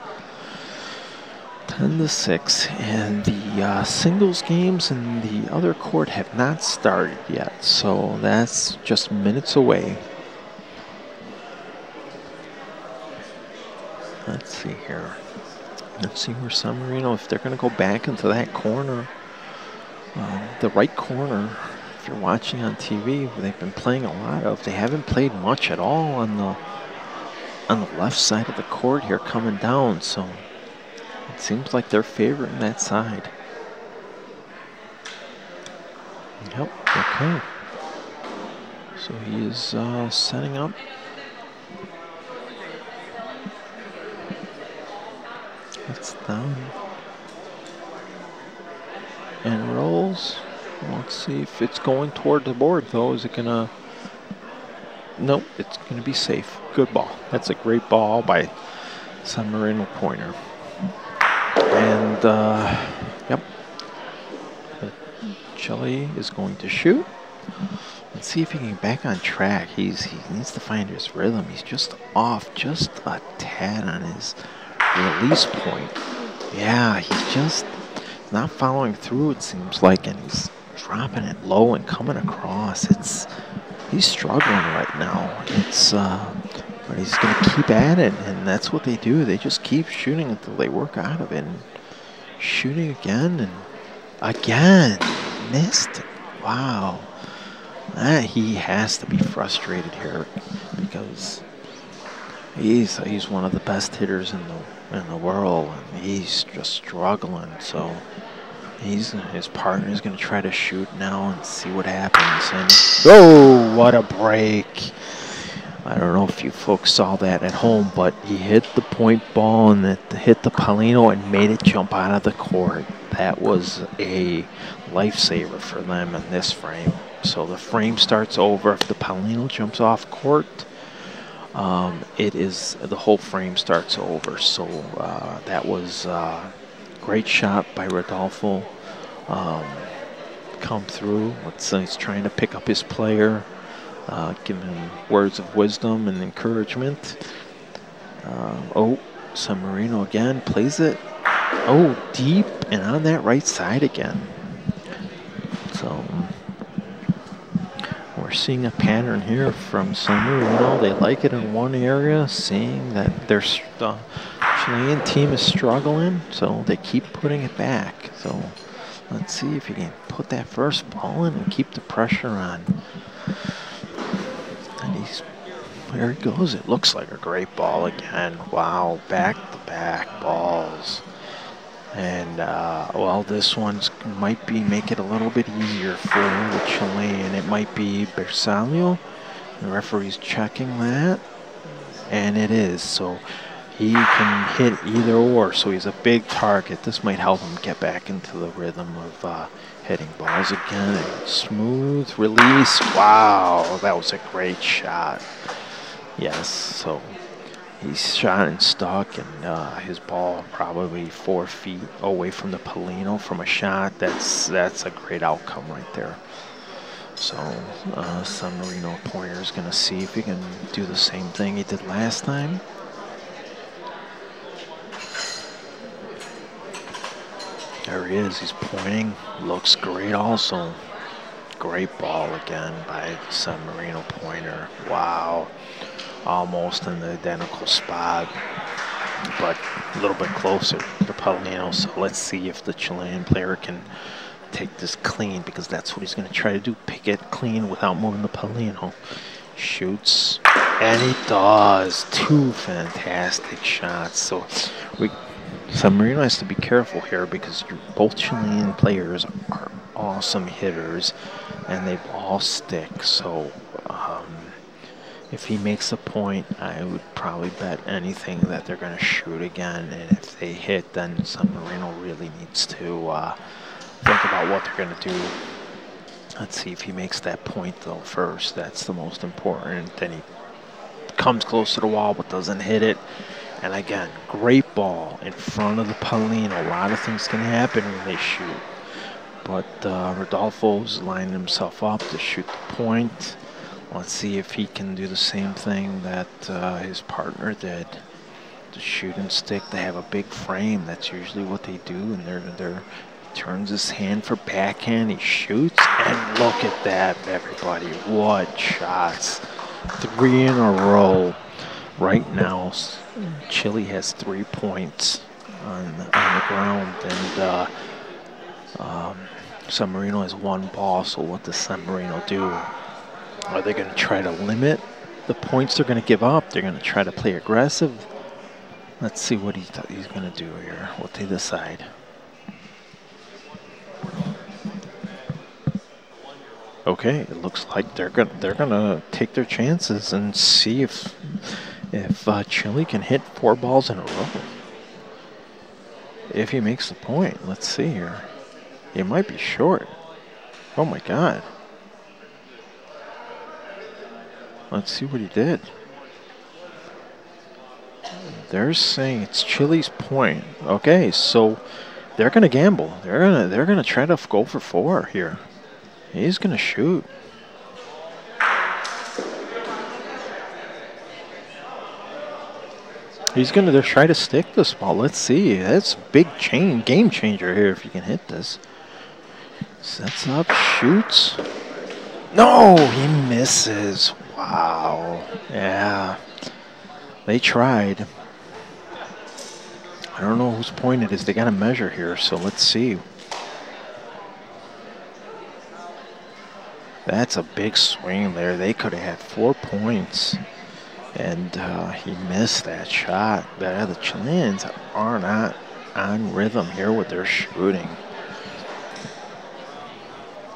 10 to 6. And the uh, singles games in the other court have not started yet. So that's just minutes away. Let's see here. Let's see where San Marino, if they're going to go back into that corner, uh, the right corner if you're watching on TV, they've been playing a lot of. They haven't played much at all on the on the left side of the court here coming down, so it seems like they're favoring that side. Yep, okay. So he is uh, setting up. It's down. And rolls. Let's see if it's going toward the board, though. Is it going to... Nope, it's going to be safe. Good ball. That's a great ball by San Marino Pointer. And, uh, yep. Chile is going to shoot. Let's see if he can get back on track. He's He needs to find his rhythm. He's just off just a tad on his release point. Yeah, he's just not following through, it seems like, and he's dropping it low and coming across. It's he's struggling right now. It's uh, but he's going to keep at it, and that's what they do. They just keep shooting until they work out of it. And shooting again and again, missed. Wow, ah, he has to be frustrated here because he's he's one of the best hitters in the in the world, and he's just struggling. So He's his partner is going to try to shoot now and see what happens. And oh, what a break! I don't know if you folks saw that at home, but he hit the point ball and it hit the Pallino and made it jump out of the court. That was a lifesaver for them in this frame. So the frame starts over. If the Pallino jumps off court, um, it is the whole frame starts over. So uh, that was a great shot by Rodolfo. Um, come through. Let's say he's trying to pick up his player, uh, give him words of wisdom and encouragement. Uh, oh, San Marino again plays it. Oh, deep and on that right side again. So we're seeing a pattern here from San Marino. They like it in one area, seeing that their uh, Chilean team is struggling, so they keep putting it back. So let's see if he can put that first ball in and keep the pressure on. And he's there he goes. It looks like a great ball again. Wow, back to back balls. And, uh, well, this one's might be make it a little bit easier for the Chilean. It might be Bersaglio. The referee's checking that. And it is. So he can hit either or. So he's a big target. This might help him get back into the rhythm of uh, hitting balls again. Smooth release. Wow, that was a great shot. Yes, so He's shot and stuck, and uh, his ball probably four feet away from the Pallino from a shot. That's that's a great outcome right there. So uh, San Marino Pointer is going to see if he can do the same thing he did last time. There he is. He's pointing. Looks great also. Great ball again by San Marino Pointer. Wow almost in the identical spot, but a little bit closer to Pallino. So let's see if the Chilean player can take this clean because that's what he's going to try to do, pick it clean without moving the Pallino. Shoots, and he does. Two fantastic shots. So we, San Marino has to be careful here because both Chilean players are awesome hitters and they all stick. So um, if he makes a point, I would probably bet anything that they're going to shoot again. And if they hit, then San Marino really needs to uh, think about what they're going to do. Let's see if he makes that point, though, first. That's the most important. Then he comes close to the wall but doesn't hit it. And again, great ball in front of the Pallino. A lot of things can happen when they shoot. But uh, Rodolfo's lining himself up to shoot the point. Let's see if he can do the same thing that uh, his partner did. To shoot and stick, they have a big frame. That's usually what they do, and they're they're he turns his hand for backhand. He shoots, and look at that, everybody! What shots! Three in a row. Right now, Chile has three points on on the ground, and uh, um, San Marino has one ball. So what does San Marino do? Are they going to try to limit the points they're going to give up? They're going to try to play aggressive. Let's see what he's, he's going to do here, what they decide. Okay, it looks like they're going they're going to take their chances and see if if uh, Chile can hit four balls in a row. If he makes the point, let's see here. He might be short. Oh my God. Let's see what he did. They're saying it's Chile's point. Okay, so they're gonna gamble. They're gonna they're gonna try to go for four here. He's gonna shoot. He's gonna try to stick this ball. Let's see. That's a big chain game changer here if you can hit this. Sets up, shoots. No, he misses. Wow. Yeah. They tried. I don't know whose point it is. They got to measure here, so let's see. That's a big swing there. They could have had four points. And uh, he missed that shot. The, Chileans are not on rhythm here with their shooting.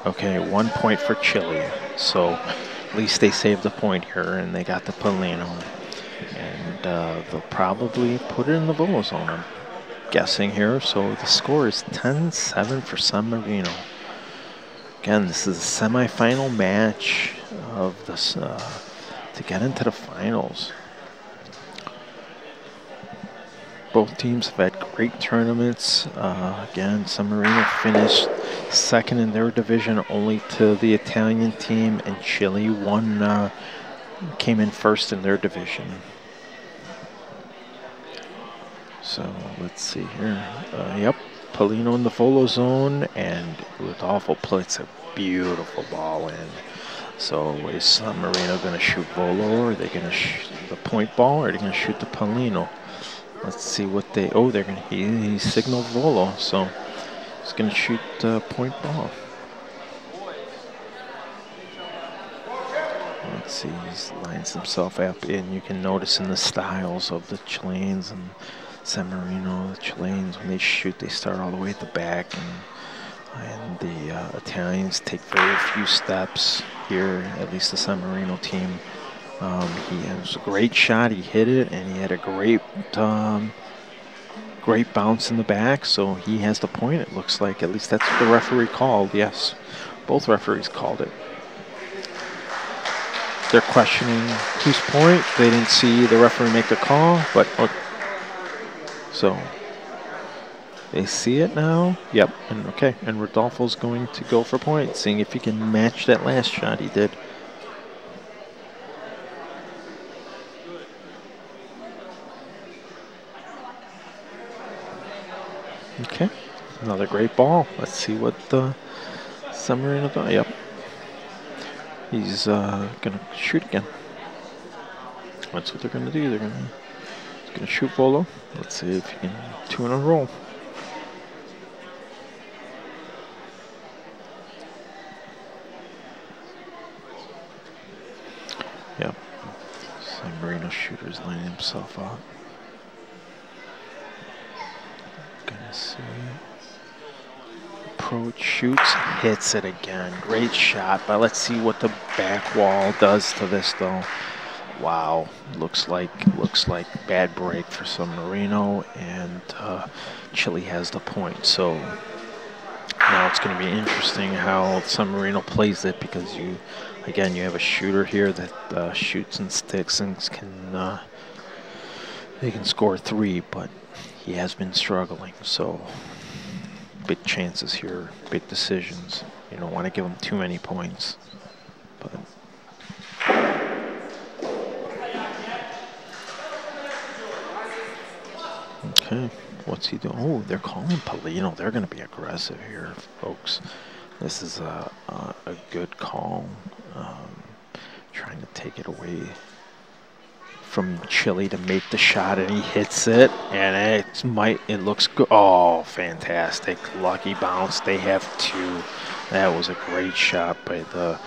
Okay, one point for Chile. So at least they saved the point here and they got the Pallino. And uh, they'll probably put it in the volo zone, I'm guessing here. So the score is 10-7 for San Marino. Again, this is a semifinal match of this uh, to get into the finals. Both teams have had great tournaments. Uh, again, San Marino finished second in their division only to the Italian team, and Chile won, uh, came in first in their division. So let's see here. Uh, yep, Pallino in the volo zone, and Rodolfo puts a beautiful ball in. So is San Marino going to shoot volo, or are they going to shoot the point ball, or are they going to shoot the Pallino? Let's see what they. Oh, they're going to. He, he signaled volo, so he's going to shoot uh, point ball. Let's see, he lines himself up, and you can notice in the styles of the Chileans and San Marino, the Chileans, when they shoot, they start all the way at the back, and, and the uh, Italians take very few steps here, at least the San Marino team. Um, he has a great shot. He hit it, and he had a great, um, great bounce in the back. So he has the point. It looks like at least that's what the referee called. Yes, both referees called it. They're questioning whose point. They didn't see the referee make the call, but oh, so they see it now. Yep, and okay, and Rodolfo's going to go for point, seeing if he can match that last shot he did. Okay, another great ball. Let's see what the San Marino does. Yep, he's uh, gonna shoot again. That's what they're gonna do. They're gonna gonna shoot volo. Let's see if he can two in a row. Yep, San Marino shooter's lining himself up. Gonna see. Approach, shoots, hits it again. Great shot, but let's see what the back wall does to this though. Wow, looks like looks like bad break for San Marino, and uh, Chile has the point. So now it's going to be interesting how San Marino plays it because you, again, you have a shooter here that uh, shoots and sticks and can uh, they can score three, but he has been struggling. So big chances here, big decisions. You don't want to give him too many points, but. Okay, what's he doing? Oh, they're calling Pallino. They're going to be aggressive here, folks. This is a, a, a good call. Um, trying to take it away from Chile to make the shot, and he hits it, and it might it looks good. Oh, fantastic! Lucky bounce. They have two. That was a great shot by the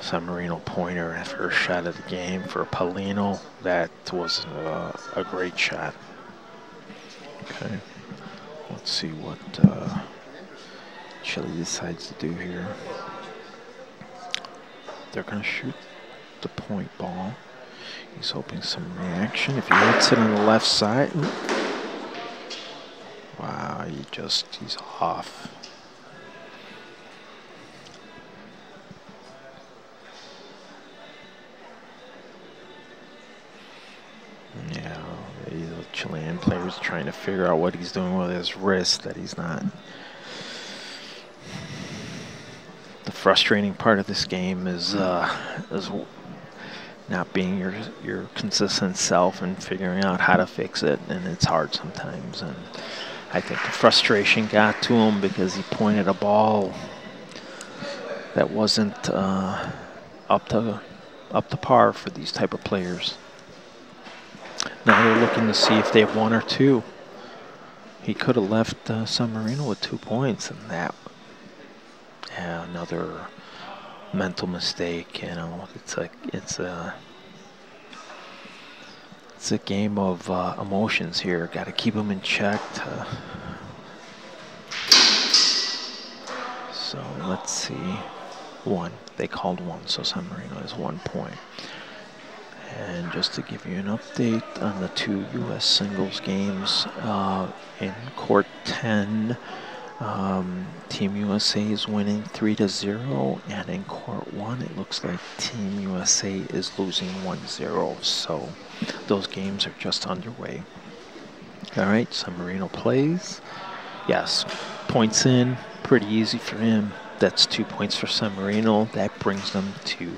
San Marino pointer. First shot of the game for Polino. That was a, a great shot. Okay, let's see what uh, Chile decides to do here. They're going to shoot the point ball. He's hoping some reaction. If he hits it on the left side. Wow, he just, he's off. Yeah, the Chilean player's trying to figure out what he's doing with his wrist, that he's not. The frustrating part of this game is, uh, is not being your your consistent self and figuring out how to fix it, and it's hard sometimes. And I think the frustration got to him because he pointed a ball that wasn't uh, up to up to par for these type of players. Now they're looking to see if they have one or two. He could have left uh, San Marino with two points, and that, another mental mistake. You know, it's like it's a it's a game of uh, emotions here. Got to keep them in check. To, So let's see. One. They called one, so San Marino has one point. And just to give you an update on the two U.S. singles games, uh, in court 10, um, Team USA is winning 3 to 0, and in court 1, it looks like Team USA is losing 1 0. So those games are just underway. All right, San Marino plays. Yes, points in, pretty easy for him. That's two points for San Marino. That brings them to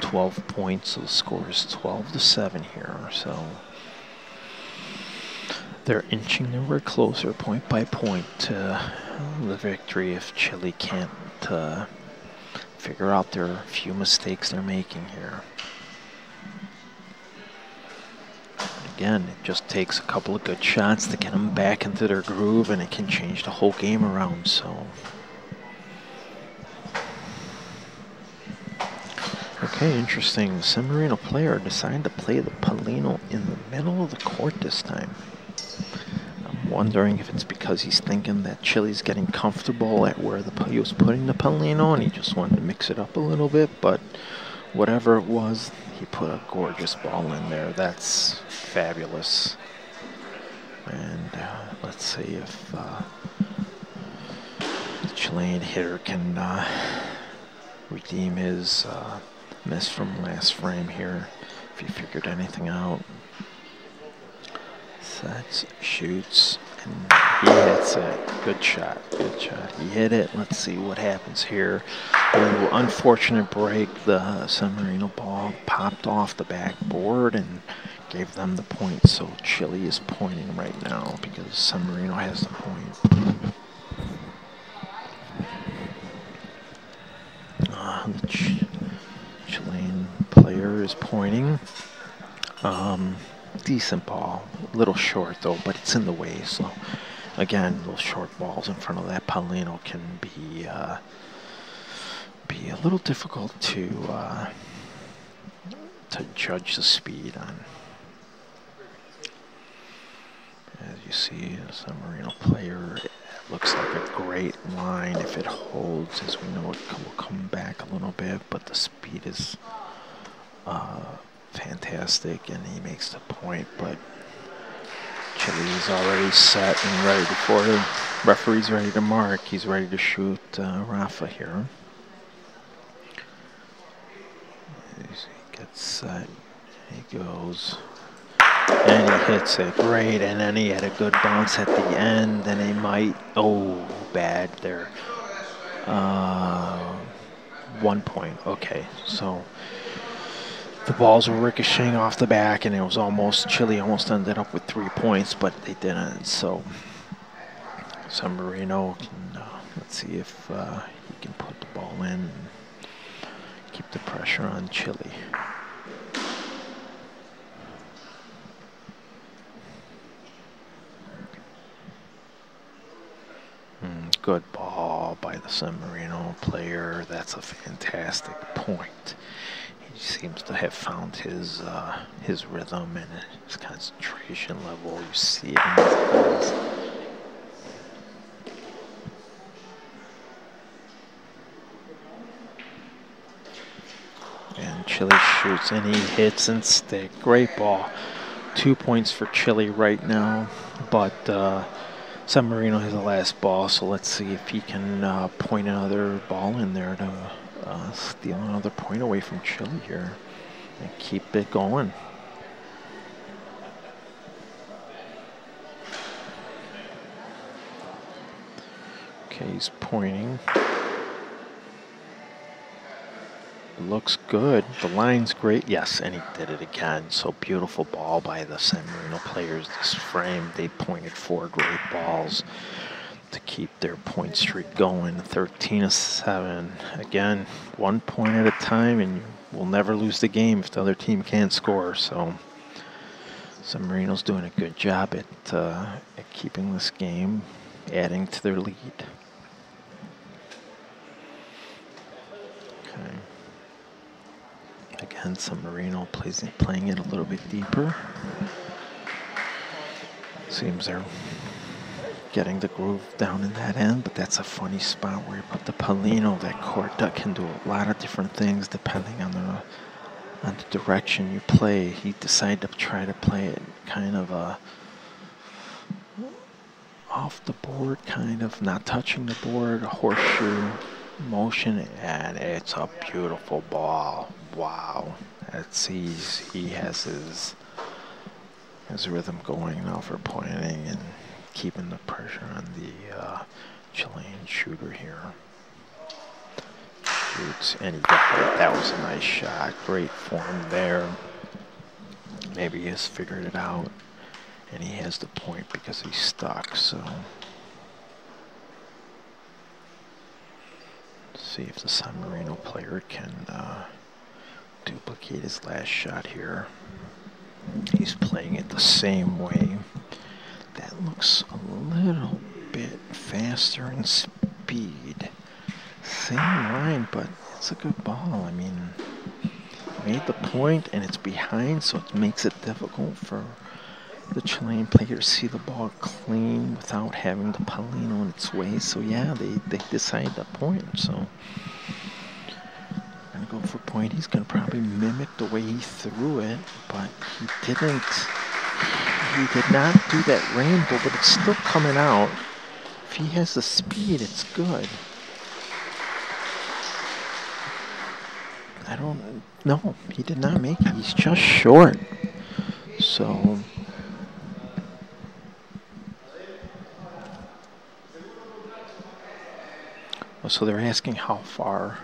12 points. So the score is 12 to 7 here. So they're inching their way closer, point by point, to the victory if Chile can't uh, figure out their few mistakes they're making here. Again, it just takes a couple of good shots to get them back into their groove, and it can change the whole game around. So. Okay, interesting. The San player decided to play the Pallino in the middle of the court this time. Wondering if it's because he's thinking that Chile's getting comfortable at where the he was putting the Pallino and he just wanted to mix it up a little bit, but whatever it was, he put a gorgeous ball in there. That's fabulous. And uh, let's see if uh, the Chilean hitter can uh, redeem his uh, miss from last frame here, if he figured anything out. Sets, shoots, and he hits it. Good shot, good shot. He hit it. Let's see what happens here. Ooh, unfortunate break. The San Marino ball popped off the backboard and gave them the point. So Chile is pointing right now because San Marino has the point. Uh, the Ch Chilean player is pointing. Um, decent ball, a little short though, but it's in the way. So again, those short balls in front of that Pallino can be uh, be a little difficult to uh, to judge the speed on. As you see, a San Marino player looks like a great line if it holds. As we know, it will come back a little bit, but the speed is uh, fantastic, and he makes the point. But Chile is already set and ready before the referee's ready to mark. He's ready to shoot uh, Raffa here. He gets set. He goes. And he hits it great, and then he had a good bounce at the end, and he might, oh, bad there. Uh, one point, okay, so the balls were ricocheting off the back, and it was almost, Chile almost ended up with three points, but they didn't, so San Marino can, uh, let's see if uh, he can put the ball in and keep the pressure on Chile. Mm, good ball by the San Marino player. That's a fantastic point. He seems to have found his uh, his rhythm and his concentration level. You see it in his balls. And Chile shoots and he hits and stick. Great ball. Two points for Chile right now, but. Uh, San Marino has the last ball, so let's see if he can uh, point another ball in there to uh, steal another point away from Chile here and keep it going. Okay, he's pointing. looks good. The line's great. Yes, and he did it again. So beautiful ball by the San Marino players this frame. They pointed four great balls to keep their point streak going. 13 of 7. Again, one point at a time, and you will never lose the game if the other team can't score. So San Marino's doing a good job at, uh, at keeping this game, adding to their lead. Okay. Again, San Marino plays playing it a little bit deeper. Seems they're getting the groove down in that end, but that's a funny spot where you put the Pallino. That court duck can do a lot of different things depending on the on the direction you play. He decided to try to play it kind of a off the board, kind of not touching the board, a horseshoe motion, and it's a beautiful ball. Wow, that's he's he has his his rhythm going now for pointing and keeping the pressure on the uh, Chilean shooter here. Shoots and he got it. That was a nice shot. Great form there. Maybe he has figured it out and he has the point because he's stuck. So see if the San Marino player can uh, duplicate his last shot here. He's playing it the same way. That looks a little bit faster in speed. Same line, but it's a good ball. I mean, made the point and it's behind, so it makes it difficult for the Chilean player to see the ball clean without having the Pallino in its way. So yeah, they, they decide the point. So gonna go for point. He's gonna probably mimic the way he threw it, but he didn't. He did not do that rainbow, but it's still coming out. If he has the speed, it's good. I don't know. He did not make it. He's just short. So oh, so they're asking how far.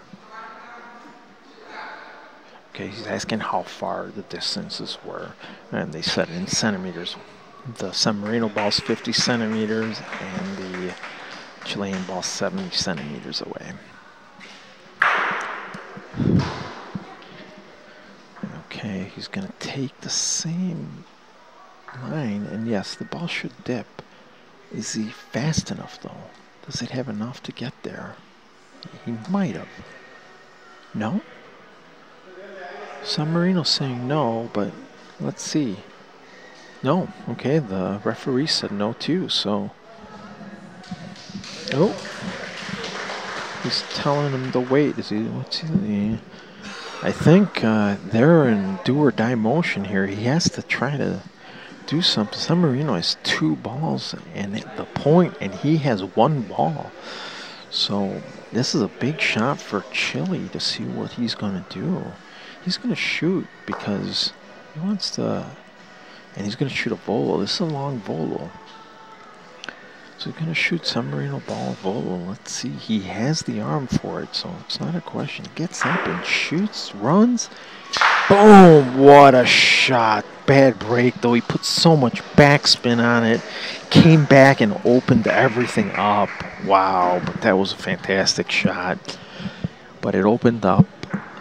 Okay, he's asking how far the distances were, and they said in centimeters. The San Marino ball's 50 centimeters, and the Chilean ball 70 centimeters away. Okay, he's going to take the same line, and yes, the ball should dip. Is he fast enough, though? Does it have enough to get there? He might have. No? San Marino's saying no, but let's see. No. Okay, the referee said no too, so. Oh. He's telling him to wait. Is he. What's he. I think uh, they're in do or die motion here. He has to try to do something. San Marino has two balls and the point, and he has one ball. So this is a big shot for Chile to see what he's going to do. He's going to shoot because he wants to, and he's going to shoot a volo. This is a long volo. So he's going to shoot San Marino ball volo. Let's see. He has the arm for it, so it's not a question. Gets up and shoots, runs. Boom! What a shot. Bad break, though. He put so much backspin on it. Came back and opened everything up. Wow, but that was a fantastic shot. But it opened up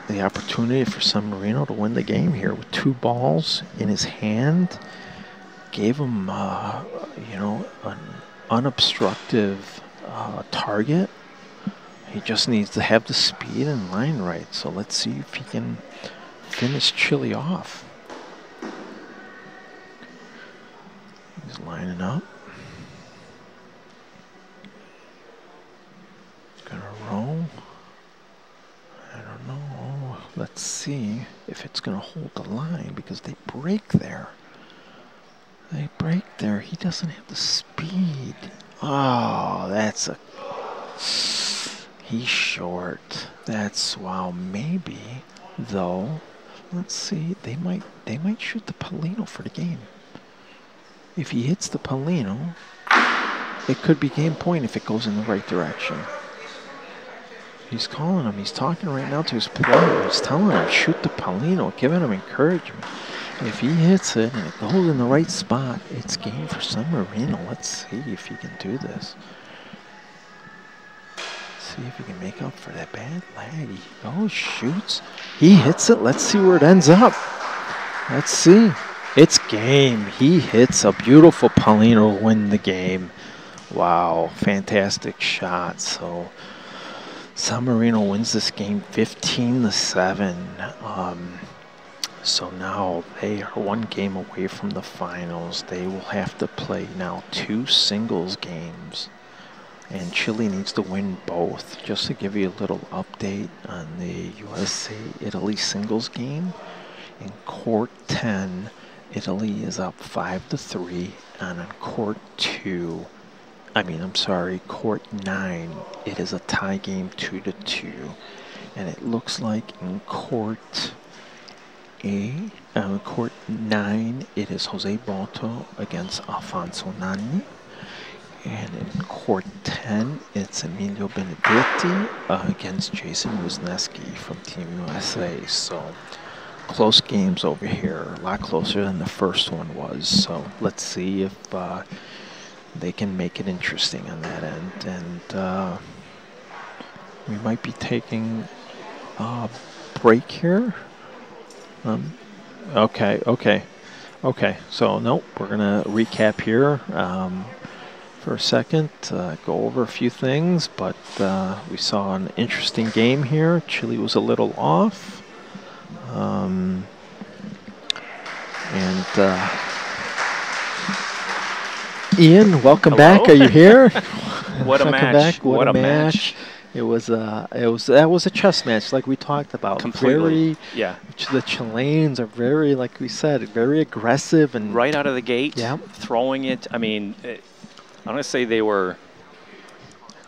the opportunity for San Marino to win the game here with two balls in his hand. Gave him, uh, you know, an unobstructive uh, target. He just needs to have the speed and line right. So let's see if he can finish Chile off. He's lining up. Gonna roll. Let's see if it's gonna hold the line because they break there. They break there. He doesn't have the speed. Oh, that's a. He's short. That's wow. Maybe though. Let's see. They might. They might shoot the Pallino for the game. If he hits the Pallino, it could be game point if it goes in the right direction. He's calling him. He's talking right now to his player. He's telling him, shoot the Pallino, giving him encouragement. If he hits it and it goes in the right spot, it's game for San Marino. Let's see if he can do this. See if he can make up for that bad lag. He oh, shoots. He hits it. Let's see where it ends up. Let's see. It's game. He hits a beautiful Pallino win the game. Wow, fantastic shot. So San Marino wins this game 15 to 7. Um, So now they are one game away from the finals. They will have to play now two singles games. And Chile needs to win both. Just to give you a little update on the USA Italy singles game. In court 10, Italy is up 5 to 3. And on court 2, I mean, I'm sorry, court 9, it is a tie game 2 to 2. And it looks like in court A, uh, court 9, it is Jose Balto against Alfonso Nani. And in court 10, it's Emilio Benedetti uh, against Jason Wisniewski from Team USA. So close games over here, a lot closer than the first one was. So let's see if uh, they can make it interesting on that end. And uh, we might be taking a break here. Um, okay, okay, okay. So nope, we're gonna recap here um, for a second, uh, go over a few things. But uh, we saw an interesting game here. Chile was a little off. Um, and uh, Ian, welcome Hello? back. Are you here? What a welcome match. Back. What, What a, a match. match. It was uh, it was that was a chess match like we talked about. Completely. Very, Yeah. the Chileans are very, like we said, very aggressive and Right out of the gate, Yep. throwing it. I mean, it, I'm going to say they were.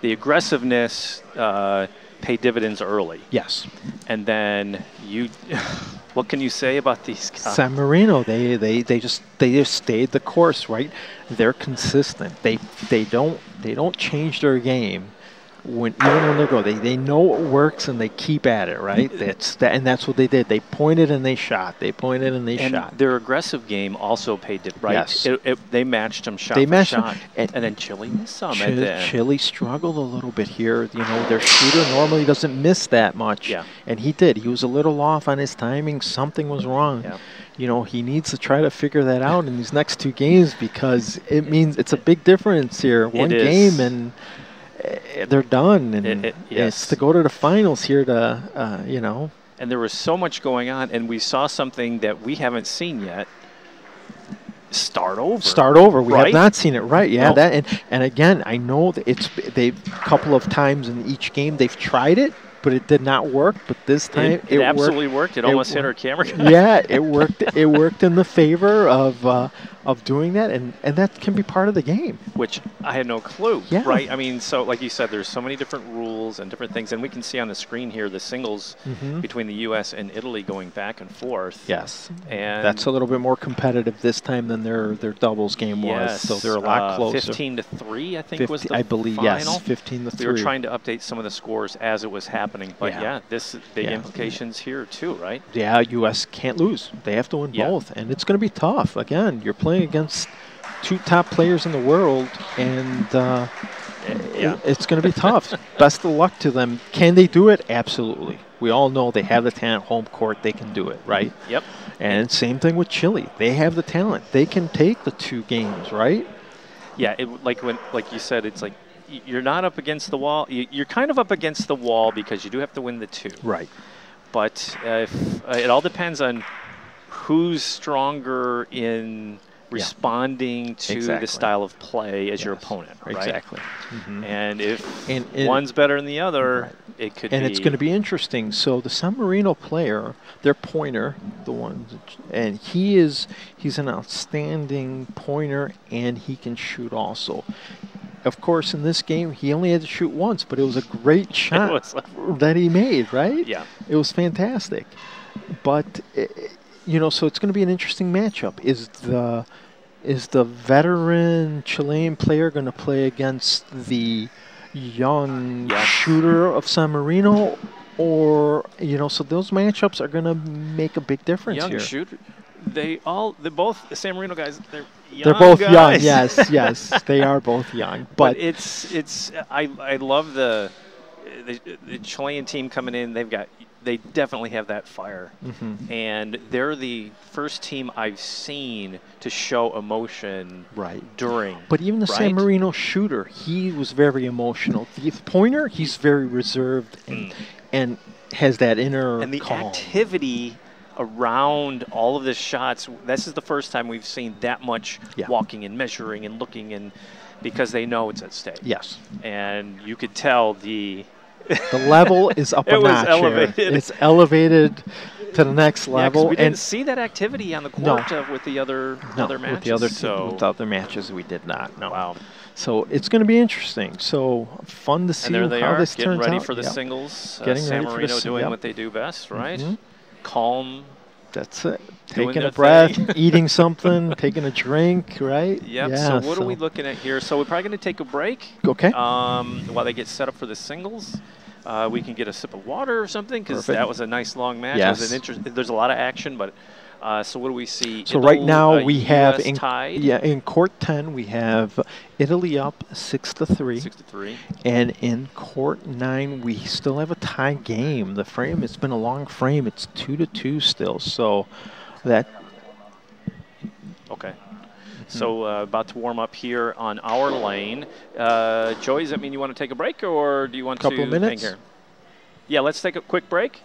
The aggressiveness uh, paid dividends early. Yes, And then you. what can you say about these guys? San Marino, they, they, they just they just stayed the course, right? They're consistent. They they don't they don't change their game when even when they go. They they know it works and they keep at it, right? Mm-hmm. That's that, and that's what they did. They pointed and they shot. They pointed and they and shot. their aggressive game also paid it right. Yes. It, it, they matched them shot They for matched shot, and- and, then Chile missed some at Chile, the end. Chile struggled a little bit here. You know, their shooter normally doesn't miss that much. Yeah. And he did. He was a little off on his timing. Something was wrong. Yeah. You know, he needs to try to figure that out in these next two games because it means it's a big difference here. One game and they're done. And It- it- it's yes. to go to the finals here to, uh, you know. and there was so much going on, and we saw something that we haven't seen yet. Start over. start over. We right? have not seen it right. Yeah, No. that and and again, I know that it's they a couple of times in each game they've tried it, but it did not work. But this time It, it, absolutely worked. worked. It, it almost hit our camera. yeah, it worked. It worked in the favor of uh, of doing that, and and that can be part of the game. which I had no clue. Yeah. Right. I mean, so like you said, there's so many different rules and different things, and we can see on the screen here the singles Mhm. between the U.S. and Italy going back and forth. Yes, And that's a little bit more competitive this time than their their doubles game yes, was. So they're a lot uh, closer. 15 to three, I think was 50 the I believe final. yes, fifteen to three. We were trying to update some of the scores as it was happening, but Yeah. yeah, this big Yeah. implications here too, right? yeah, U.S. can't lose. They have to win Yeah. both, and it's going to be tough. Again, you're playing against two top players in the world, and uh, Yeah. it's going to be tough. Best of luck to them. Can they do it? Absolutely. We all know they have the talent, home court. They can do it, right? Yep. And same thing with Chile. They have the talent. They can take the two games, right? Yeah, it, like when, like you said, it's like you're not up against the wall. You- You're kind of up against the wall because you do have to win the two. Right. but uh, if, uh, it all depends on who's stronger in responding to Exactly. the style of play as your opponent, right? Exactly. And if And it- one's better than the other, Right. it could and it's going to be interesting. So the San Marino player, their pointer, the one, and he is he's an outstanding pointer, and he can shoot also. Of course, in this game, he only had to shoot once, but it was a great shot that he made. Right? Yeah. it was fantastic. But eh, you know, so it's going to be an interesting matchup. Is the is the veteran Chilean player going to play against the young Yes. shooter of San Marino, or you know, so those matchups are going to make a big difference young here. shooter. They all, they both the San Marino guys. They're young They're both young. Yes, yes, they are both young. But But it's it's I I love the, the the Chilean team coming in. They've got they definitely have that fire, Mhm. and they're the first team I've seen to show emotion right. during. But even the San? Marino shooter, he was very emotional. The pointer, he's very reserved and and has that inner and the calm. activity around all of the shots. This is the first time we've seen that much Yeah. walking and measuring and looking and because they know it's at stake. Yes. And you could tell the The level is up It a was notch. here. elevated. It's elevated to the next Yeah, 'cause level. we didn't and see that activity on the No. court uh, with the other no, other matches. with the other so with the other matches, we did not. No. wow. So it's going to be interesting. So fun to see And there they how are, this getting turns ready out. for the Yep. singles. Getting uh, San ready for the Marino doing yep. what they do best, right? Mhm. Calm. That's it. Taking a breath, eating something, taking a drink, right? Yep. Yeah, so what are we looking at here? So we're probably going to take a break. Okay. Um, while they get set up for the singles. Uh, we can get a sip of water or something because that was a nice long match. Yes. There's a lot of action, but uh, so what do we see? So right now uh, we have US in tied yeah in court ten we have Italy up six to three, six to three. and in court nine we still have a tie game. The frame it's been a long frame. It's two to two still. So that Okay. So uh, about to warm up here on our lane. Uh, Joey, does that mean you want to take a break, or do you want Couple to of hang minutes? here? Yeah, let's take a quick break.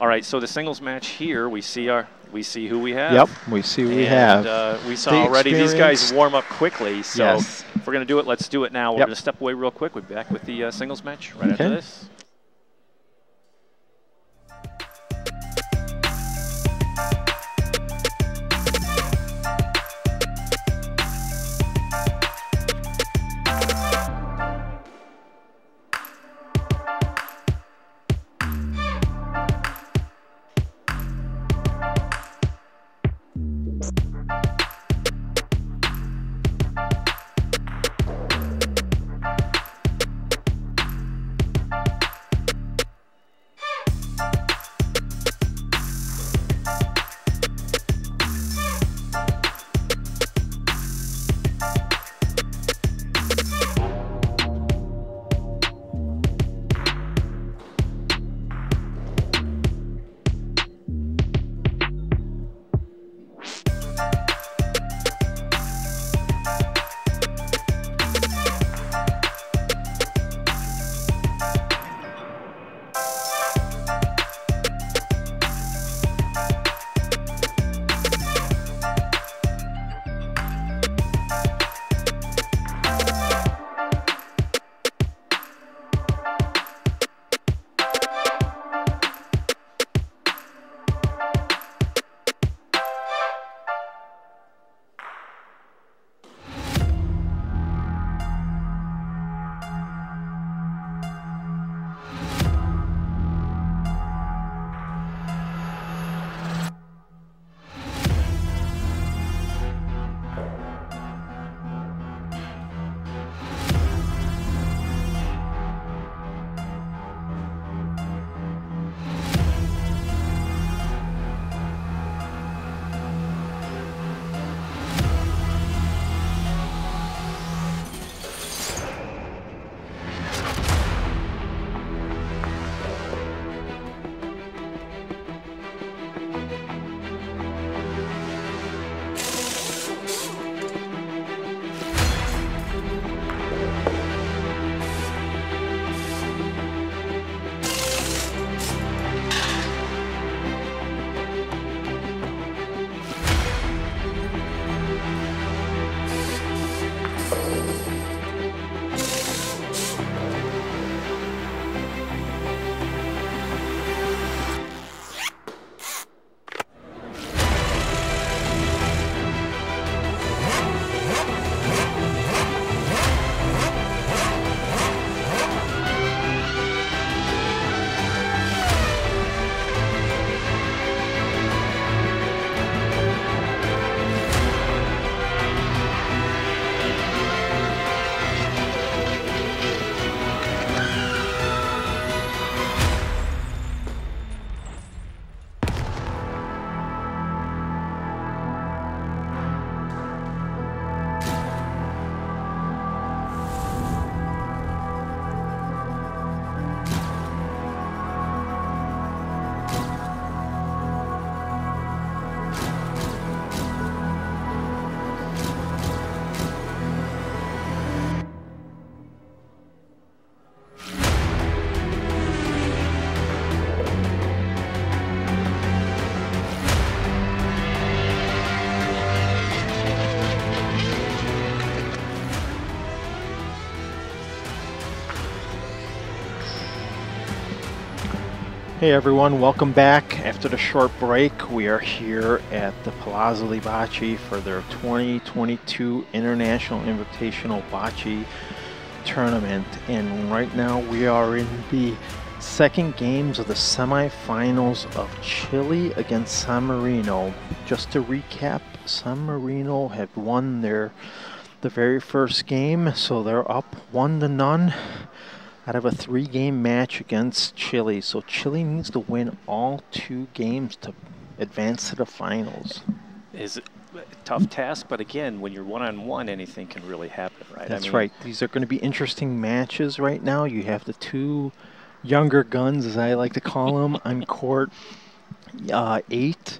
All right. So the singles match here, we see our we see who we have. yep we see what we have. Uh, we saw The already these guys warm up quickly. So Yes. if we're going to do it, let's do it now. We're Yep. going to step away real quick. We'll be back with the uh, singles match right after this. Hey everyone, welcome back. After the short break, we are here at the Palazzo de Bocce for their 2022 International Invitational Bocce Tournament. And right now we are in the second games of the semifinals of Chile against San Marino. Just to recap, San Marino have won their the very first game, so they're up one to none out of a three game match against Chile. So Chile needs to win all two games to advance to the finals. Is a tough task, but again, when you're one on one, anything can really happen, right? That's I mean, right. These are going to be interesting matches right now. You have the two younger guns, as I like to call them, on court uh, eight.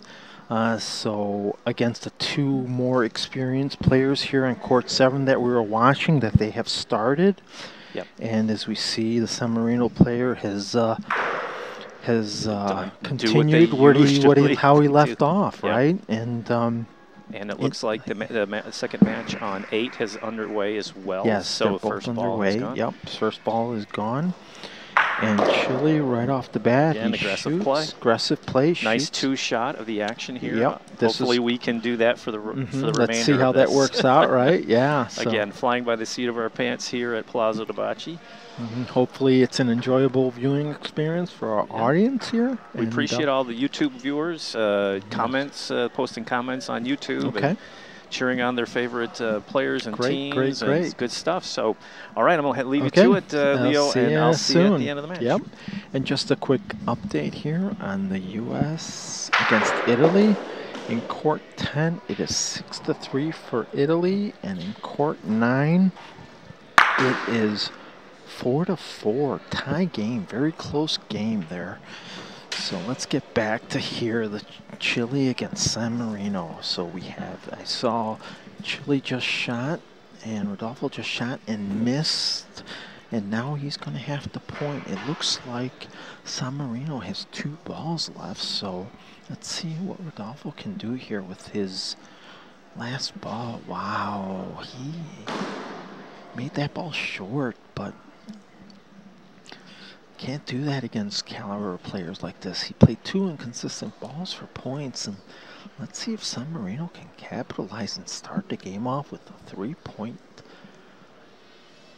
Uh, so against the two more experienced players here on court seven that we were watching that they have started. Yep. And as we see, the San Marino player has uh, has uh, continued what he, what he, how he left do. off, yep. right? And um, and it looks it, like the, the ma second match on eight has underway as well. Yes, so they're both underway. Yep, first ball is gone. And Chile, right off the bat, yeah, aggressive shoots, play. Aggressive play. Nice two shot of the action here. Yep. Uh, hopefully, we can do that for the mm -hmm. for the remainder. Let's see how that works out, right? Yeah. So. Again, flying by the seat of our pants here at Palazzo de Bocce. Mm -hmm. Hopefully, it's an enjoyable viewing experience for our yeah. audience here. We appreciate uh, all the YouTube viewers, uh, comments, uh, posting comments on YouTube. Okay cheering on their favorite uh, players and great, teams. Great, great, and good stuff. So, all right, I'm going to leave okay. you to it, uh, Leo, and I'll see soon. you at the end of the match. Yep. And just a quick update here on the U.S. against Italy. In court 10, it is 6 to 3 for Italy, and in court 9, it is 4 to 4. Tie game, very close game there. So let's get back to here, the Chile against San Marino. So we have, I saw Chile just shot and Rodolfo just shot and missed. And now he's going to have to point. It looks like San Marino has two balls left. So let's see what Rodolfo can do here with his last ball. Wow, he made that ball short, but can't do that against caliber players like this. He played two inconsistent balls for points, and let's see if San Marino can capitalize and start the game off with a three-point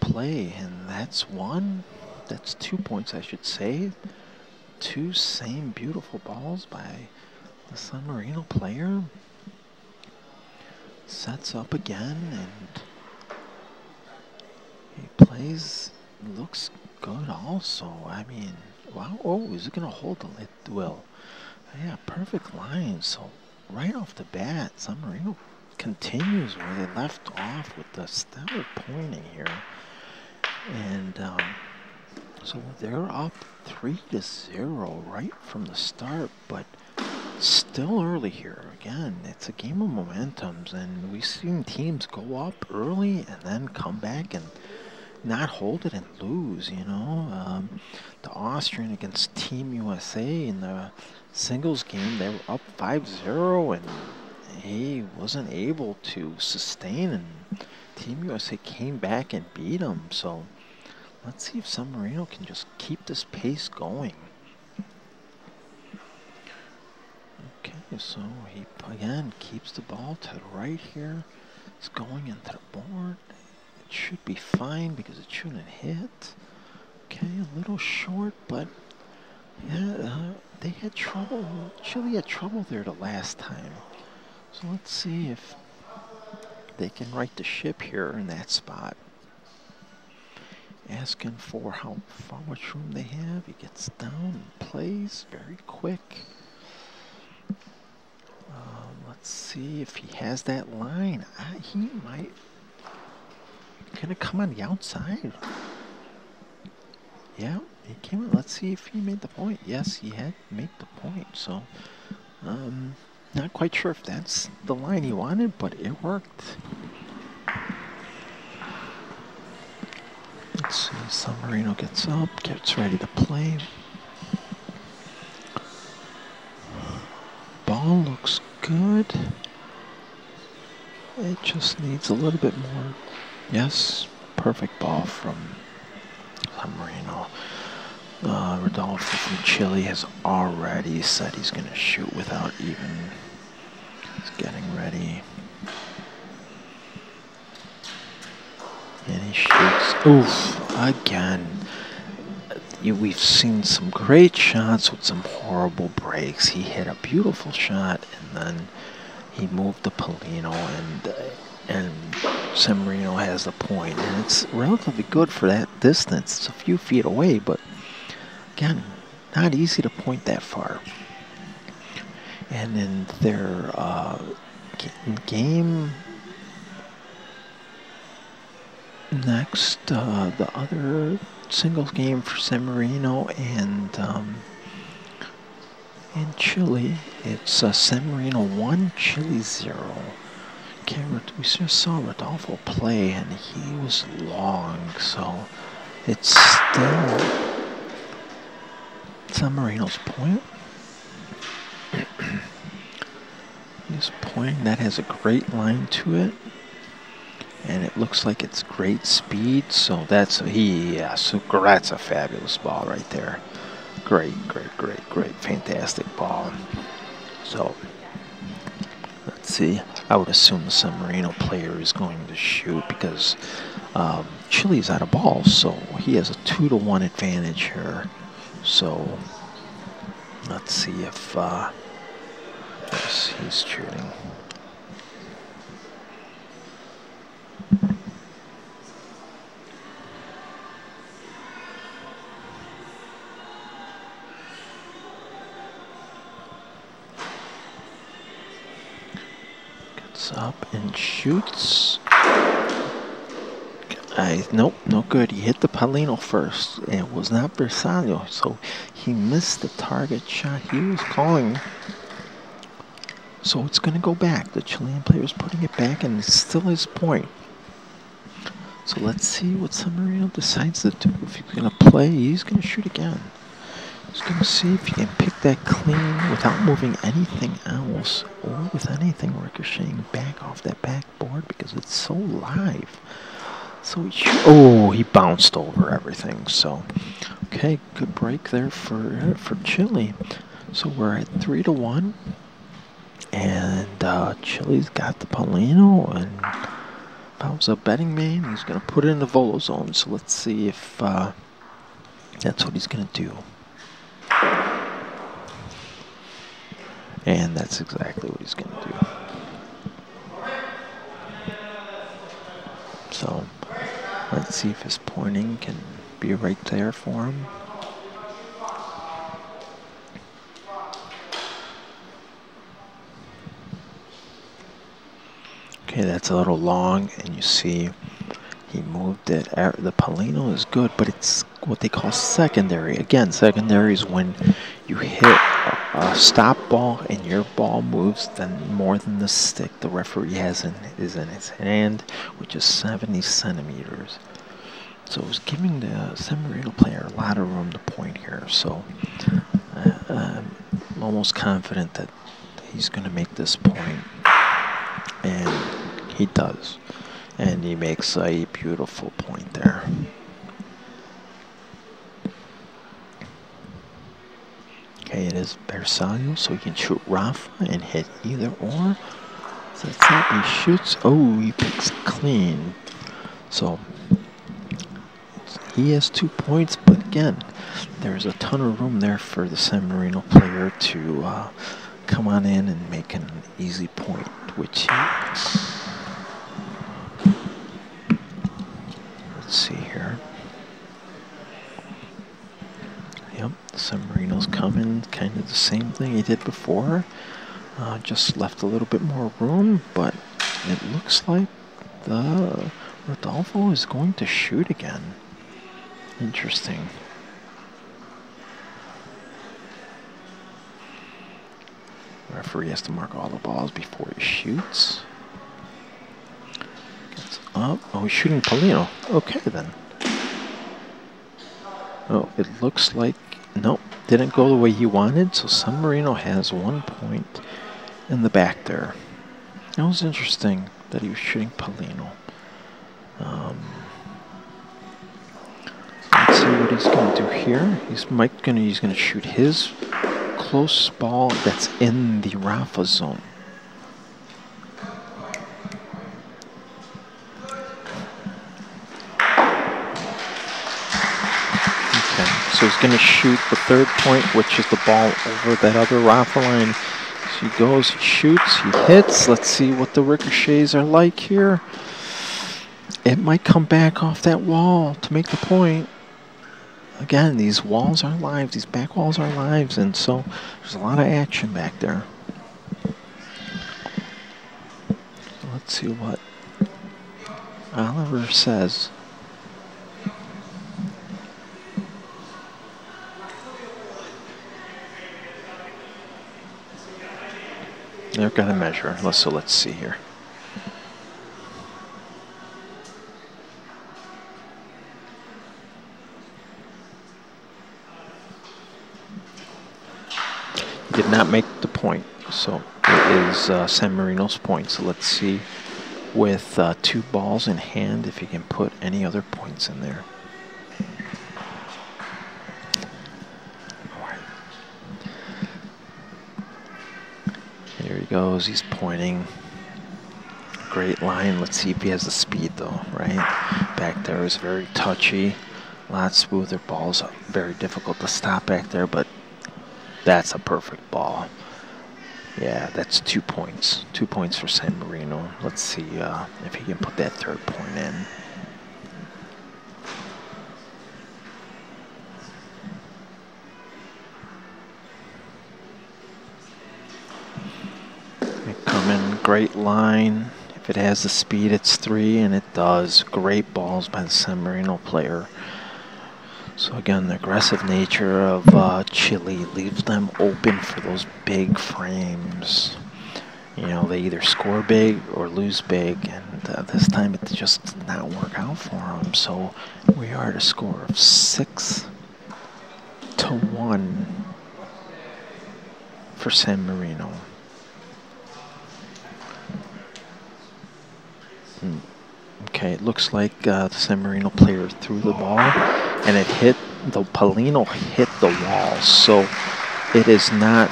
play. And that's one. That's two points, I should say. Two same beautiful balls by the San Marino player. Sets up again, and he plays, looks good also. I mean, wow. Oh, is it going to hold the it will. Yeah, perfect line. So right off the bat, San continues where they left off with the stellar pointing here. And um, so they're up three to zero right from the start, but still early here. Again, it's a game of momentums, and we've seen teams go up early and then come back and not hold it and lose, you know. Um, the Austrian against Team USA in the singles game, they were up 5-0 and he wasn't able to sustain and Team USA came back and beat him. So let's see if San Marino can just keep this pace going. Okay, so he again keeps the ball to the right here. It's going into the board should be fine because it shouldn't hit. Okay, a little short, but yeah, uh, they had trouble. Chile had trouble there the last time. So let's see if they can right the ship here in that spot. Asking for how far much room they have. He gets down and plays very quick. Um, let's see if he has that line. Uh, he might gonna come on the outside. Yeah, he came. Let's see if he made the point. Yes, he had made the point. So, um, not quite sure if that's the line he wanted, but it worked. Let's see. San Marino gets up, gets ready to play. Ball looks good. It just needs a little bit more Yes, perfect ball from San Marino. uh, Rodolfo from Chile has already said he's going to shoot without even He's getting ready. And he shoots. Oof, again. We've seen some great shots with some horrible breaks. He hit a beautiful shot and then he moved the Pallino and and San Marino has the point, and it's relatively good for that distance. It's a few feet away, but again, not easy to point that far. And in their uh, game next, uh, the other singles game for San Marino and um, in Chile, it's uh, San Marino 1, Chile 0. Okay, we just saw Rodolfo play and he was long, so it's still San Marino's point. He's pointing that has a great line to it. And it looks like it's great speed, so that's he yeah, so that's a fabulous ball right there. Great, great, great, great, fantastic ball. So let's see. I would assume the San Marino player is going to shoot because um, Chile's out of ball, so he has a two to one advantage here. So let's see if uh, yes, he's shooting. Gets up and shoots. I, nope, no good. He hit the Pallino first. It was not Bersaglio, so he missed the target shot he was calling. So it's going to go back. The Chilean player is putting it back, and it's still his point. So let's see what San Marino decides to do. If he's going to play, he's going to shoot again. Going to see if he can pick that clean without moving anything else or with anything ricocheting back off that backboard because it's so live. So oh, he bounced over everything. So, okay, good break there for for Chile. So we're at three to one, and uh, Chile's got the Pallino, and if I was a betting man, he's gonna put it in the volo zone. So let's see if uh, that's what he's gonna do. And that's exactly what he's gonna do. So Let's see if his pointing can be right there for him. Okay, that's a little long, and you see he moved it. The Pallino is good, but it's what they call secondary. Again, secondary is when you hit a stop ball and your ball moves then more than the stick the referee has in is in his hand, which is 70 centimeters. So it's giving the San Marino player a lot of room to point here. So uh, I'm almost confident that he's going to make this point, and he does, and he makes a beautiful point there. Okay, it is Bersaglio, so he can shoot Raffa and hit either or. So that's. He shoots. Oh, he picks clean. So he has two points, but again, there's a ton of room there for the San Marino player to uh, come on in and make an easy point, which he. Let's see here. Yep, San Marino's coming, kind of the same thing he did before. Uh, just left a little bit more room, but it looks like the Rodolfo is going to shoot again. Interesting. Referee has to mark all the balls before he shoots. Gets up. Oh, he's shooting Pallino. Okay, then. Oh, it looks like... Nope, didn't go the way he wanted, so San Marino has one point in the back there. That was interesting that he was shooting Pallino. Um, let's see what he's gonna do here. He's Mike gonna he's gonna shoot his close ball that's in the Raffa zone. Okay, so he's gonna shoot the third point, which is the ball over that other raffa line. So he goes, he shoots, he hits. Let's see what the ricochets are like here. It might come back off that wall to make the point again, these walls are live, these back walls are live, and so there's a lot of action back there. let's see what Oliver says. They're gonna measure. Let's so let's see here. did not make the point. So it is uh, San Marino's point. So let's see with uh, two balls in hand if he can put any other points in there. He goes. He's pointing. Great line. Let's see if he has the speed though, right? Back there is very touchy. A lot smoother balls. Very difficult to stop back there, but that's a perfect ball. Yeah, that's two points. Two points for San Marino. Let's see uh, if he can put that third point in. Great line. If it has the speed, it's three, and it does. Great balls by the San Marino player. So again, the aggressive nature of uh, Chile leaves them open for those big frames. You know, they either score big or lose big, and uh, this time it just did not work out for them. So we are at a score of six to one for San Marino. Hmm. Okay, it looks like uh, the San Marino player threw the ball and it hit the Pallino hit the wall. So it is not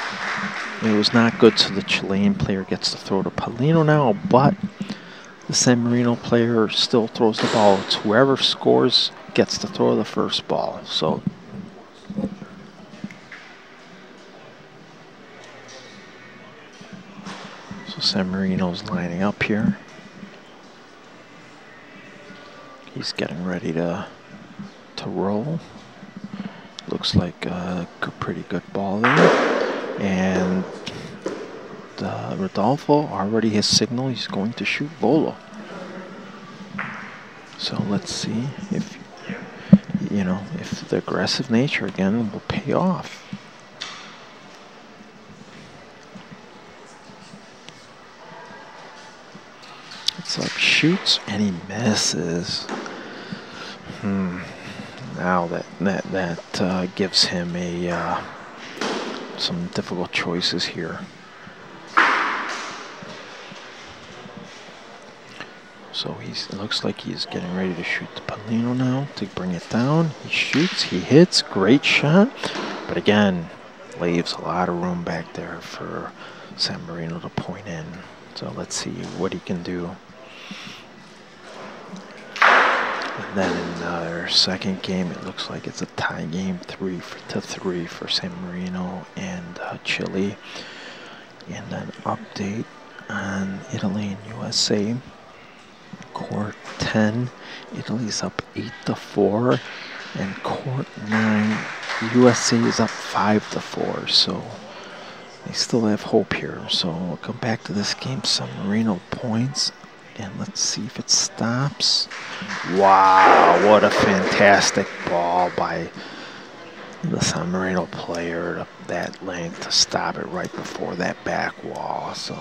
it was not good so the Chilean player gets to throw to Pallino now, but the San Marino player still throws the ball. It's whoever scores gets to throw the first ball. So So San Marino's lining up here. He's getting ready to to roll. Looks like a pretty good ball there. And uh, Rodolfo already has signal he's going to shoot Volo. So let's see if, you know, if the aggressive nature again will pay off. It's like shoots and he misses. Hmm now that that that uh, gives him a uh, some difficult choices here. So he's it looks like he's getting ready to shoot the Pallino now to bring it down. He shoots, he hits, great shot, but again leaves a lot of room back there for San Marino to point in. So let's see what he can do. And then in our second game, it looks like it's a tie game, three for, to three for San Marino and uh, Chile. And then update on Italy and USA. Court 10, Italy's up 8 to 4, and court 9, USA is up 5 to 4. So they still have hope here. So we'll come back to this game. San Marino points and let's see if it stops. Wow, what a fantastic ball by the San Marino player to that length to stop it right before that back wall. So,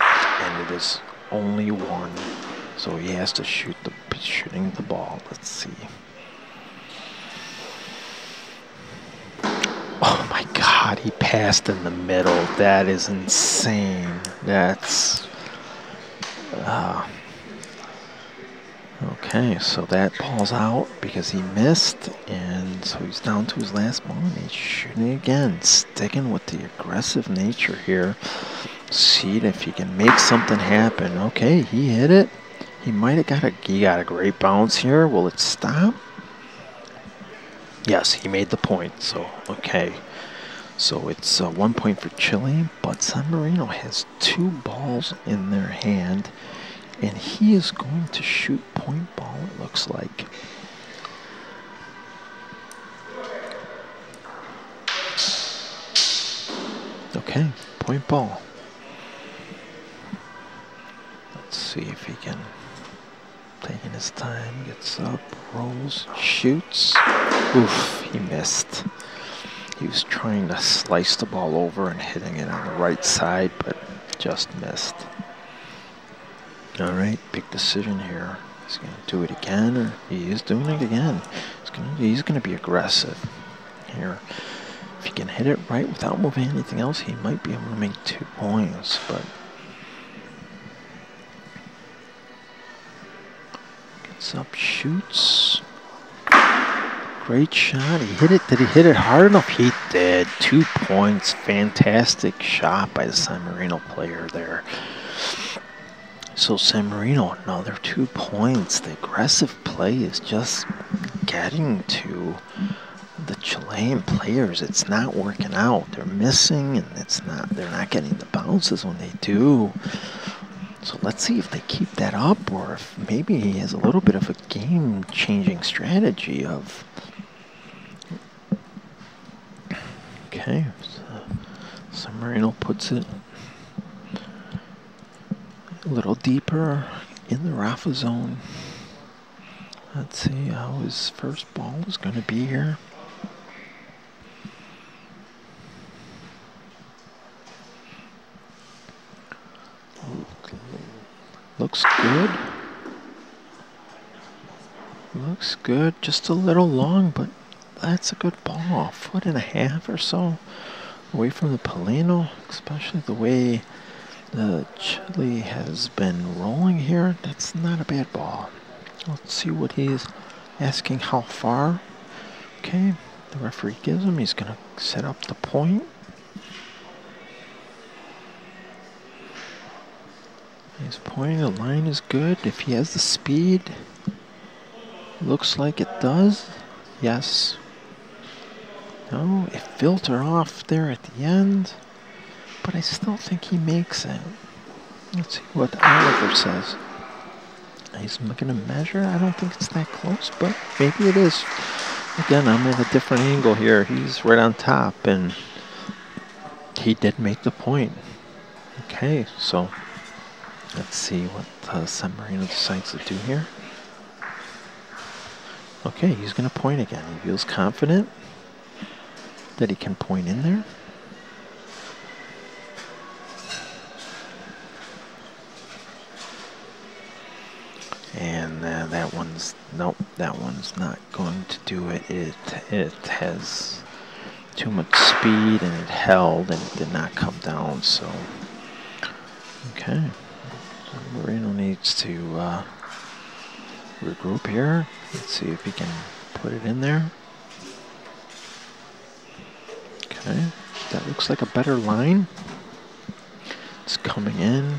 and it is only one. So he has to shoot the shooting the ball. Let's see. Oh my God, he passed in the middle. That is insane. That's uh, Okay, so that ball's out because he missed, and so he's down to his last ball, and he's shooting again, sticking with the aggressive nature here. See if he can make something happen. Okay, he hit it. He might have got a he got a great bounce here. Will it stop? Yes, he made the point. So okay, so it's uh, one point for Chile, but San Marino has two balls in their hand, and he is going to shoot point ball. It looks like. Okay, point ball. Let's see if he can taking his time, gets up, rolls, shoots. Oof, he missed. He was trying to slice the ball over and hitting it on the right side, but just missed. All right, big decision here. He's going to do it again, or he is doing it again. He's going to, he's going to be aggressive here. If he can hit it right without moving anything else, he might be able to make two points, but gets up, shoots. Great shot. He hit it. Did he hit it hard enough? He did. Two points. Fantastic shot by the San Marino player there. So San Marino, another two points. The aggressive play is just getting to the Chilean players. It's not working out. They're missing, and it's not. They're not getting the bounces when they do. So let's see if they keep that up, or if maybe he has a little bit of a game-changing strategy of Okay, so San Marino puts it a little deeper in the Raffa zone. Let's see how his first ball is going to be here. Looks good. Looks good. Just a little long, but that's a good ball. A foot and a half or so away from the Pallino, especially the way the Chile has been rolling here. That's not a bad ball. Let's see what he's asking how far. Okay, the referee gives him. He's going to set up the point. He's pointing the line is good. If he has the speed, looks like it does. Yes, no, it filter off there at the end, but I still think he makes it. Let's see what Oliver says. He's going to measure. I don't think it's that close, but maybe it is. Again, I'm at a different angle here. He's right on top, and he did make the point. Okay, so let's see what uh, San Marino decides to do here. Okay, he's going to point again. He feels confident that he can point in there. And uh, that one's, nope, that one's not going to do it. It, it has too much speed and it held and it did not come down, so, okay. Marino needs to uh, regroup here. Let's see if he can put it in there. Okay, that looks like a better line. It's coming in.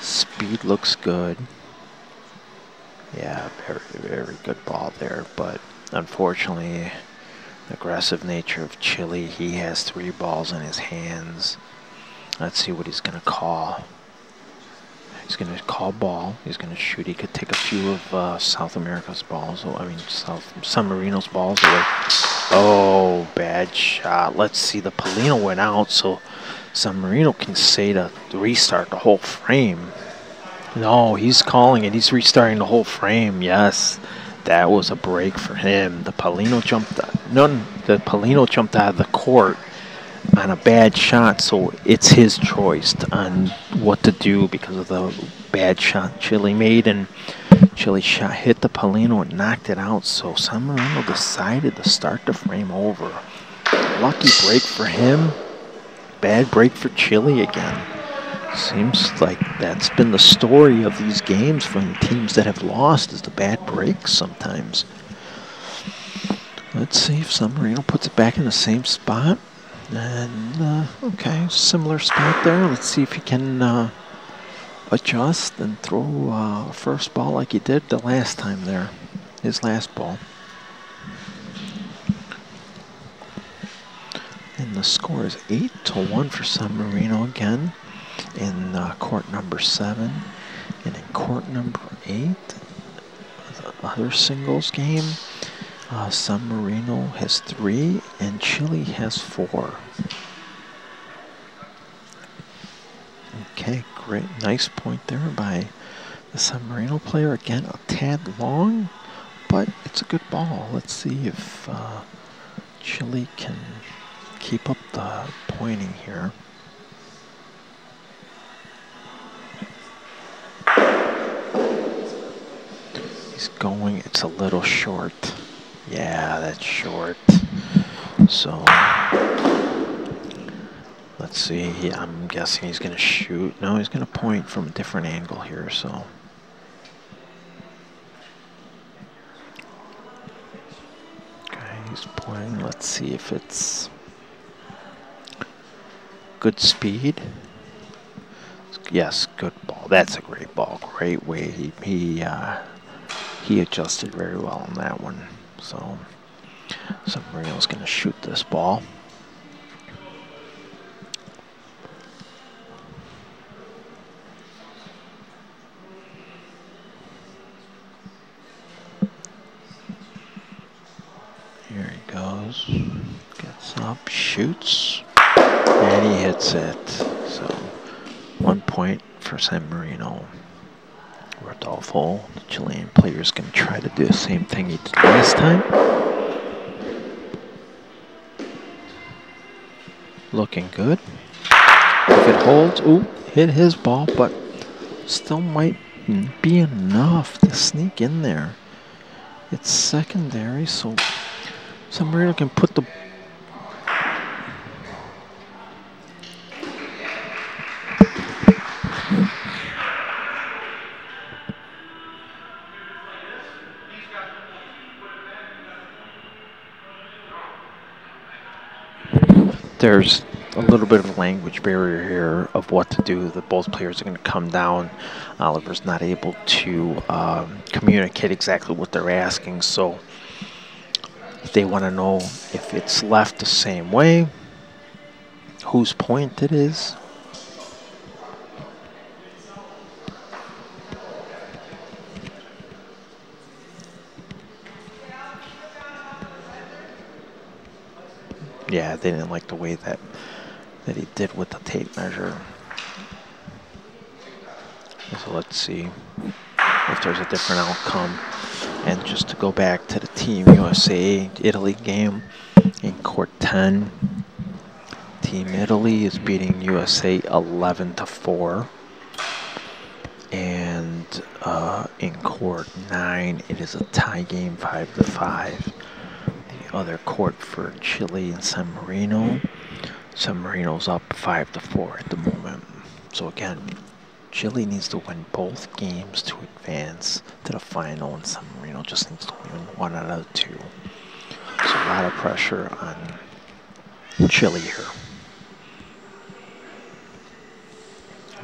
Speed looks good. Yeah, very, very good ball there, but unfortunately, aggressive nature of Chile, he has three balls in his hands. Let's see what he's going to call. He's going to call ball. He's going to shoot. He could take a few of uh, South America's balls. I mean, South San Marino's balls away. Oh, bad shot. Let's see. The Pallino went out, so San Marino can say to restart the whole frame. No, he's calling it. He's restarting the whole frame. Yes, that was a break for him. The Pallino jumped. None. The Pallino jumped out of the court on a bad shot, so it's his choice on what to do because of the bad shot Chile made, and Chile shot hit the Pallino and knocked it out. So San Marino decided to start the frame over. Lucky break for him. Bad break for Chile again. Seems like that's been the story of these games from teams that have lost is the bad breaks sometimes. Let's see if San Marino puts it back in the same spot. And, uh, okay, similar spot there. Let's see if he can uh, adjust and throw uh, first ball like he did the last time there, his last ball. And the score is 8 to 1 for San Marino again in uh, court number 7. And in court number 8, the other singles game, uh, San Marino has 3 and Chile has 4. Okay, great. Nice point there by the San Marino player. Again, a tad long, but it's a good ball. Let's see if uh, Chile can keep up the pointing here. He's going, it's a little short. Yeah, that's short. So, let's see. I'm guessing he's going to shoot. No, he's going to point from a different angle here, so. Okay, he's pointing. Let's see if it's good speed. Yes, good ball. That's a great ball. Great way. He he uh, he adjusted very well on that one. So, so Marino's going to shoot this ball. Here he goes. Gets up, shoots. And he hits it. So one point for San Marino. Rodolfo, the Chilean player, is going to try to do the same thing he did last time. Looking good. If it holds, ooh, hit his ball, but still might be enough to sneak in there. It's secondary, so San Marino can put the there's a little bit of a language barrier here of what to do. That both players are going to come down. Oliver's not able to um, communicate exactly what they're asking, so they want to know if it's left the same way, whose point it is. Yeah, they didn't like the way that that he did with the tape measure. So let's see if there's a different outcome. And just to go back to the Team USA Italy game in court 10, Team Italy is beating USA 11 to 4. And uh, in court 9, it is a tie game 5 to 5 Oh, other court for Chile and San Marino. San Marino's up five to four at the moment. So again, Chile needs to win both games to advance to the final, and San Marino just needs to win one out of two. So a lot of pressure on Chile here.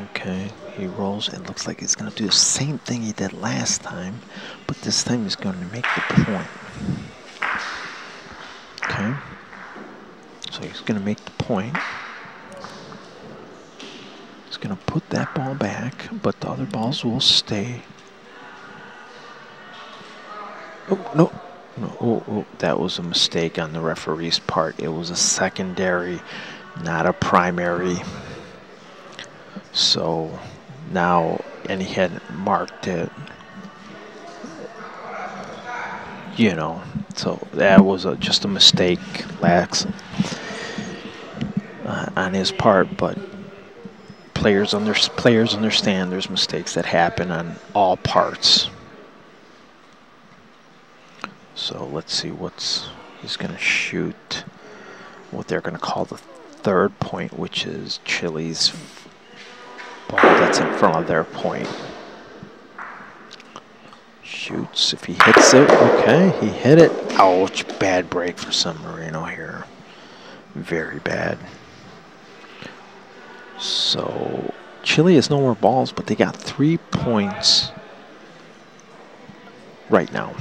Okay, he rolls. It looks like he's going to do the same thing he did last time, but this time he's going to make the point. Okay. So he's going to make the point. He's going to put that ball back, but the other balls will stay. Oh, no. No, oh, oh, that was a mistake on the referee's part. It was a secondary, not a primary. So now, and he had marked it you know, so that was a, just a mistake, lax uh, on his part. But players under players understand there's mistakes that happen on all parts. So let's see what's he's going to shoot. What they're going to call the third point, which is Chile's ball that's in front of their point. Shoots. If he hits it, okay, he hit it. Ouch, bad break for San Marino here. Very bad. So Chile has no more balls, but they got three points right now.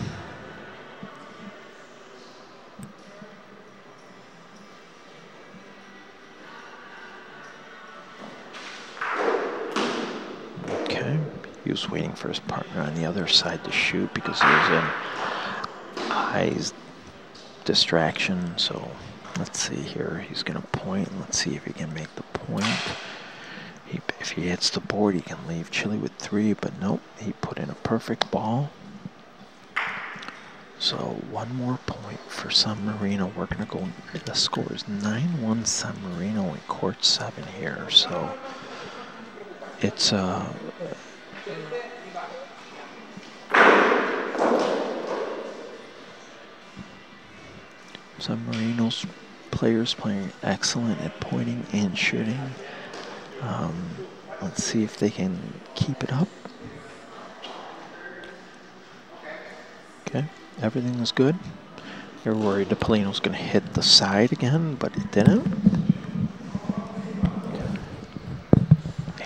Okay, he was waiting for his partner on the other side to shoot because he was in eyes distraction. So let's see here. He's going to point. Let's see if he can make the point. He, if he hits the board, he can leave Chile with three, but nope, he put in a perfect ball. So one more point for San Marino. We're going to go, the score is 9-1 San Marino in court seven here. So it's, uh, San Marino's players playing excellent at pointing and shooting. Um, let's see if they can keep it up. Okay, everything is good. You're worried the Pallino's going to hit the side again, but it didn't.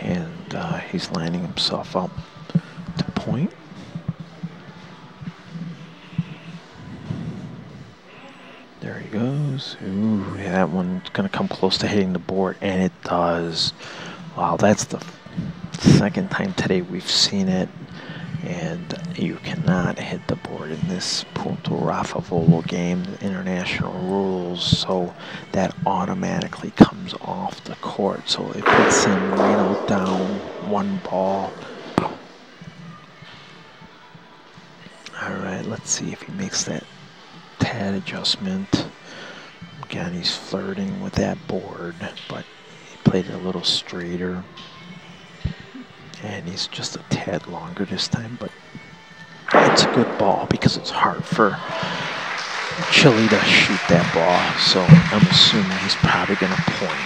And uh, he's lining himself up to point. There he goes. Ooh, that one's going to come close to hitting the board, and it does. Wow, that's the second time today we've seen it. And you cannot hit the board in this Punto Raffa Volo game, the international rules, so that automatically comes off the court. So it puts San Marino down one ball. All right, let's see if he makes that tad adjustment. Again, he's flirting with that board, but he played it a little straighter. And he's just a tad longer this time, but it's a good ball because it's hard for Chile to shoot that ball. So I'm assuming he's probably going to point.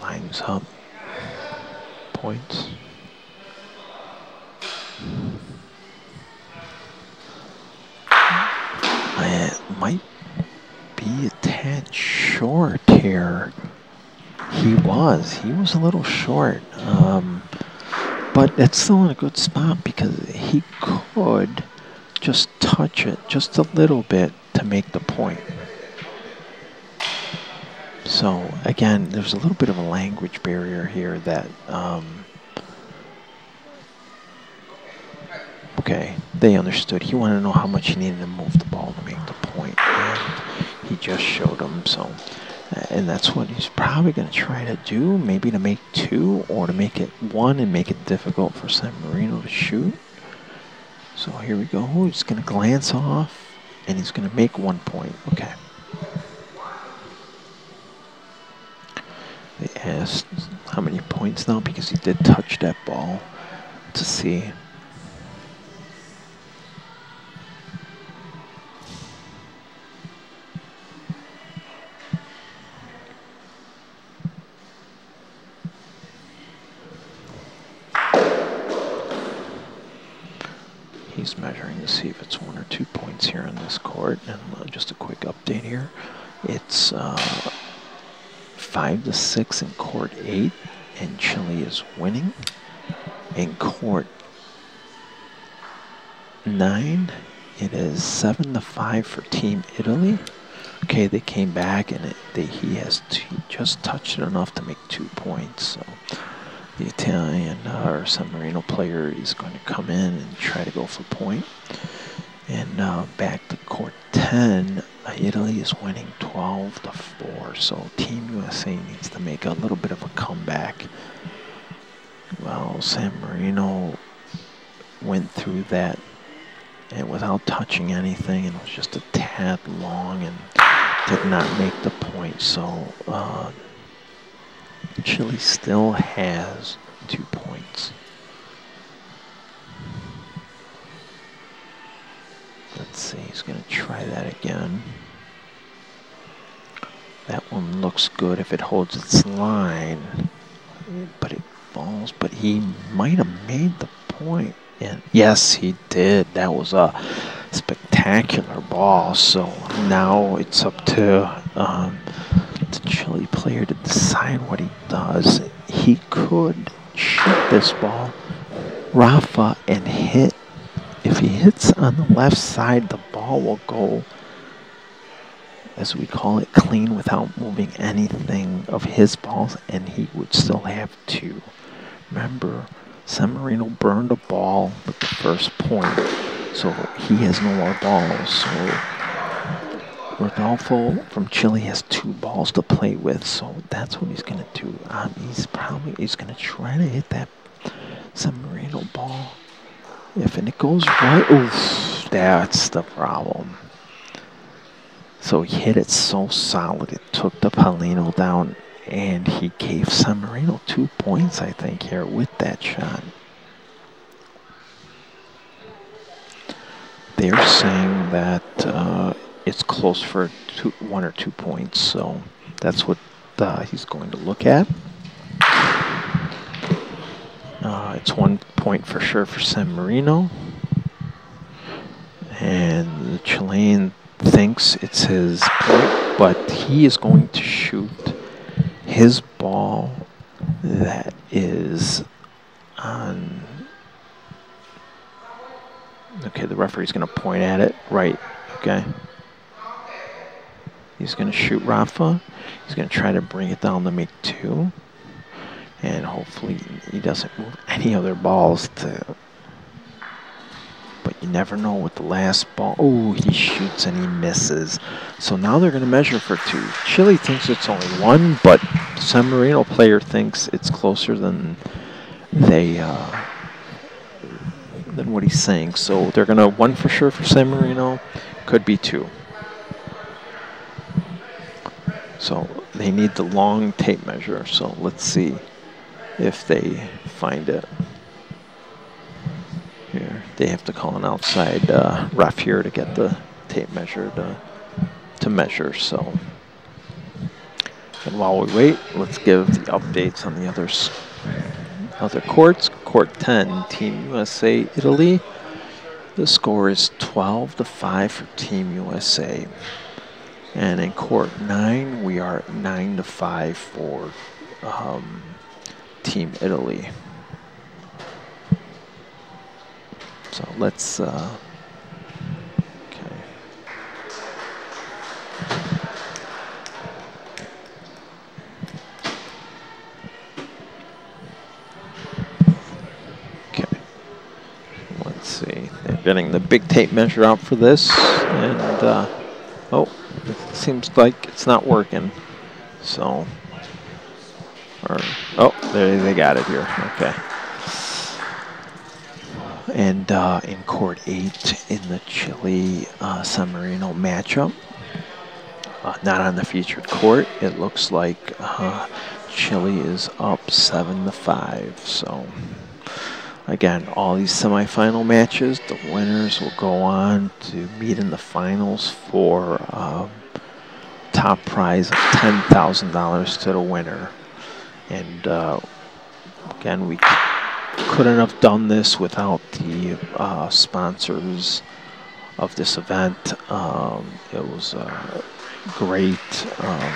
Lines up. Points. Might be a tad short here. He was. He was a little short. Um, but it's still in a good spot because he could just touch it just a little bit to make the point. So again, there's a little bit of a language barrier here that, um, okay, they understood. He wanted to know how much he needed to move the ball to make the point, and he just showed them. So, uh, and that's what he's probably going to try to do, maybe to make two or to make it one and make it difficult for San Marino to shoot. So here we go. He's going to glance off, and he's going to make one point. Okay. They asked how many points now because he did touch that ball to see. He's measuring to see if it's one or two points here on this court. And uh, just a quick update here. It's uh, five to six in court eight, and Chile is winning. In court nine, it is seven to five for Team Italy. Okay, they came back and it, they, he has he just touched it enough to make two points. So the Italian uh, or San Marino player is going to come in and try to go for point. And uh, back to court 10, Italy is winning 12 to 4. So Team USA needs to make a little bit of a comeback. Well, San Marino went through that and without touching anything and was just a tad long and did not make the point. So uh, Chile still has two points. Let's see, he's going to try that again. That one looks good if it holds its line, but it falls, but he might have made the point. And yes, he did. That was a spectacular ball. So now it's up to um, the Chile player to decide what he does. He could shoot this ball, Raffa, and hit. If he hits on the left side, the ball will go, as we call it, clean without moving anything of his balls, and he would still have to. Remember, San Marino burned a ball with the first point, so he has no more balls. So Rodolfo from Chile has two balls to play with, so that's what he's gonna do. Um, he's probably he's gonna try to hit that San Marino ball. If and it goes right, oof, that's the problem. So he hit it so solid it took the Pallino down and he gave San Marino two points, I think, here with that shot. They're saying that uh, it's close for two, one or two points, so that's what uh, he's going to look at. Uh, it's one point for sure for San Marino. And the Chilean thinks it's his point, but he is going to shoot his ball that is on. Okay, the referee's going to point at it. Right. Okay. He's going to shoot Raffa. He's going to try to bring it down to make two. And hopefully he doesn't move any other balls to. But you never know with the last ball. Oh, he shoots and he misses. So now they're going to measure for two. Chile thinks it's only one, but San Marino player thinks it's closer than they uh, than what he's saying. So they're going to one for sure for San Marino. Could be two. So they need the long tape measure. So let's see if they find it. Here, they have to call an outside uh, ref here to get the tape measure to, to measure. So, and while we wait, let's give the updates on the others, other courts. Court 10, Team USA, Italy. The score is 12 to 5 for Team USA. And in court 9, we are 9 to 5 for um, Team Italy. So let's, uh, okay. Okay. Let's see. They're getting the big tape measure out for this. And, uh, oh, it seems like it's not working. So, or, oh, they, they got it here. Okay. And uh, in court eight in the Chile uh, San Marino matchup, uh, not on the featured court, it looks like uh, Chile is up seven to five. So again, all these semifinal matches, the winners will go on to meet in the finals for um, top prize of ten thousand dollars to the winner. And uh, again, we couldn't have done this without the uh, sponsors of this event. Um, it was a great, um,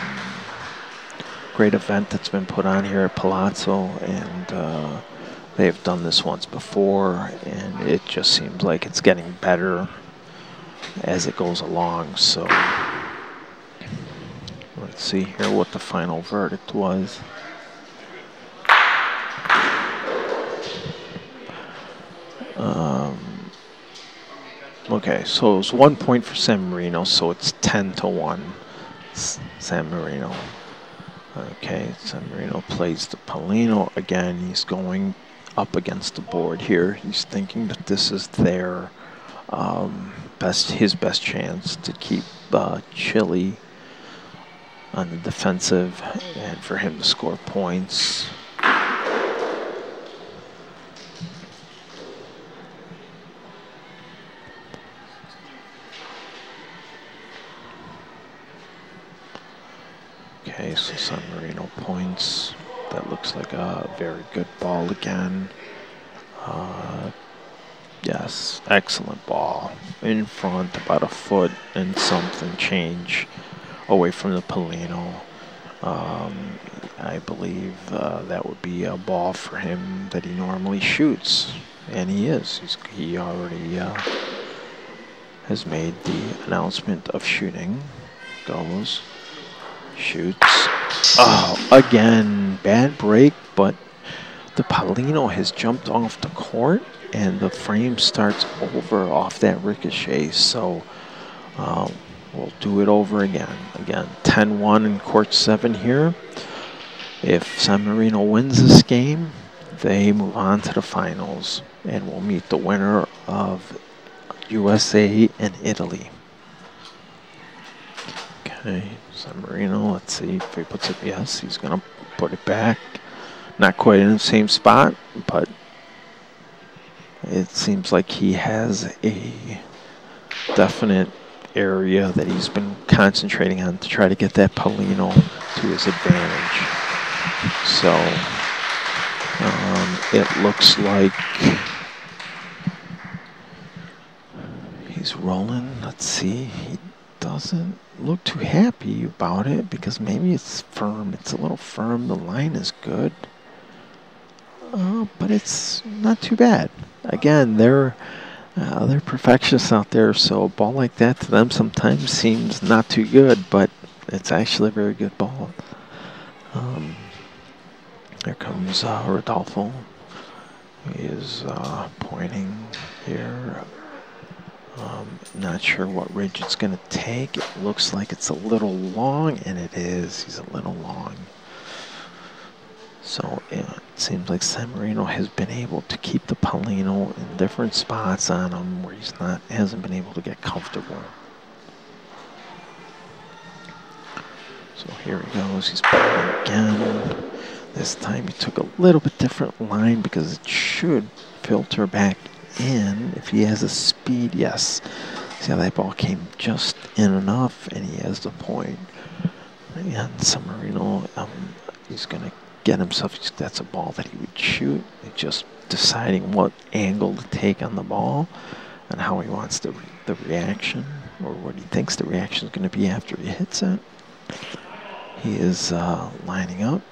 great event that's been put on here at Palazzo, and uh, they've done this once before, and it just seems like it's getting better as it goes along. So let's see here what the final verdict was. Um, okay, so it's one point for San Marino, so it's 10 to 1. San Marino. Okay, San Marino plays the Pallino again. He's going up against the board here. He's thinking that this is their um, best, his best chance to keep uh, Chile on the defensive and for him to score points. Okay, so San Marino points. That looks like a very good ball again. Uh, yes, excellent ball. In front, about a foot and something change away from the Pallino. Um, I believe uh, that would be a ball for him that he normally shoots, and he is. He's, he already uh, has made the announcement of shooting. Goes, shoots. Oh, again, bad break, but the Pallino has jumped off the court, and the frame starts over off that ricochet. So. Um, We'll do it over again. Again, 10-1 in court 7 here. If San Marino wins this game, they move on to the finals and we'll meet the winner of USA and Italy. Okay, San Marino, let's see if he puts it, yes, he's gonna put it back. Not quite in the same spot, but it seems like he has a definite area that he's been concentrating on to try to get that Pallino to his advantage. So um, it looks like he's rolling. Let's see. He doesn't look too happy about it because maybe it's firm. It's a little firm. The line is good. Uh, but it's not too bad. Again, they're uh, they're perfectionists out there, so a ball like that to them sometimes seems not too good, but it's actually a very good ball. Um, there comes uh, Rodolfo. He is uh, pointing here. Um, not sure what ridge it's going to take. It looks like it's a little long, and it is. He's a little long. So it seems like San Marino has been able to keep the Pallino in different spots on him where he's not hasn't been able to get comfortable. So here he goes. He's playing again. This time he took a little bit different line because it should filter back in if he has a speed. Yes. See how that ball came just in enough and he has the point. And San Marino, um, he's going to get himself, that's a ball that he would shoot. Just deciding what angle to take on the ball and how he wants the, the reaction or what he thinks the reaction is going to be after he hits it. He is uh, lining up.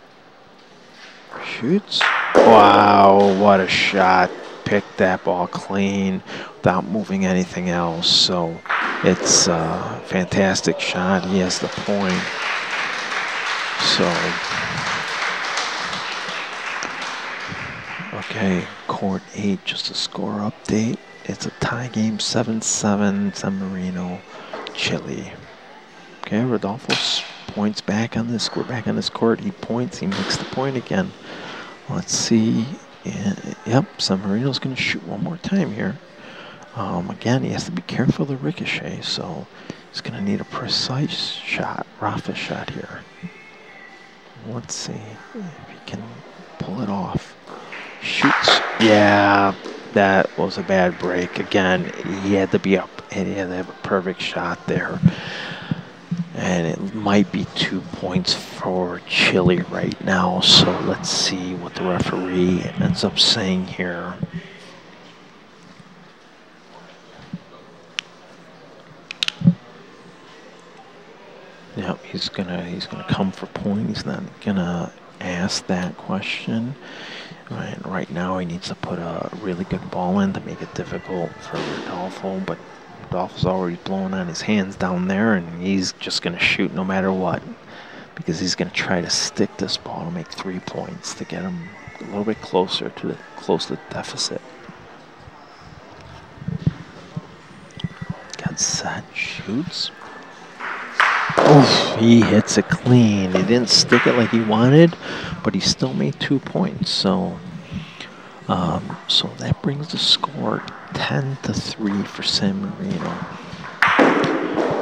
Shoots. Wow, what a shot. Picked that ball clean without moving anything else. So it's a fantastic shot. He has the point. So Okay, court 8, just a score update. It's a tie game 7-7, San Marino, Chile. Okay, Rodolfo points back on this, we're back on this court. He points, he makes the point again. Let's see. And, yep, San Marino's going to shoot one more time here. Um, again, he has to be careful of the ricochet, so he's going to need a precise shot, Raffa shot here. Let's see if he can pull it off. Shoots. Yeah, that was a bad break. Again, he had to be up and he had to have a perfect shot there. And it might be two points for Chile right now. So let's see what the referee ends up saying here. Yep, he's gonna he's gonna come for point. He's not gonna ask that question. Right, right now he needs to put a really good ball in to make it difficult for Rodolfo, but Rodolfo's already blowing on his hands down there, and he's just going to shoot no matter what because he's going to try to stick this ball to make three points to get him a little bit closer to the close to the deficit. Got set, shoots. Oof, he hits it clean. He didn't stick it like he wanted, but he still made two points. So, um, so that brings the score 10 to 3 for San Marino.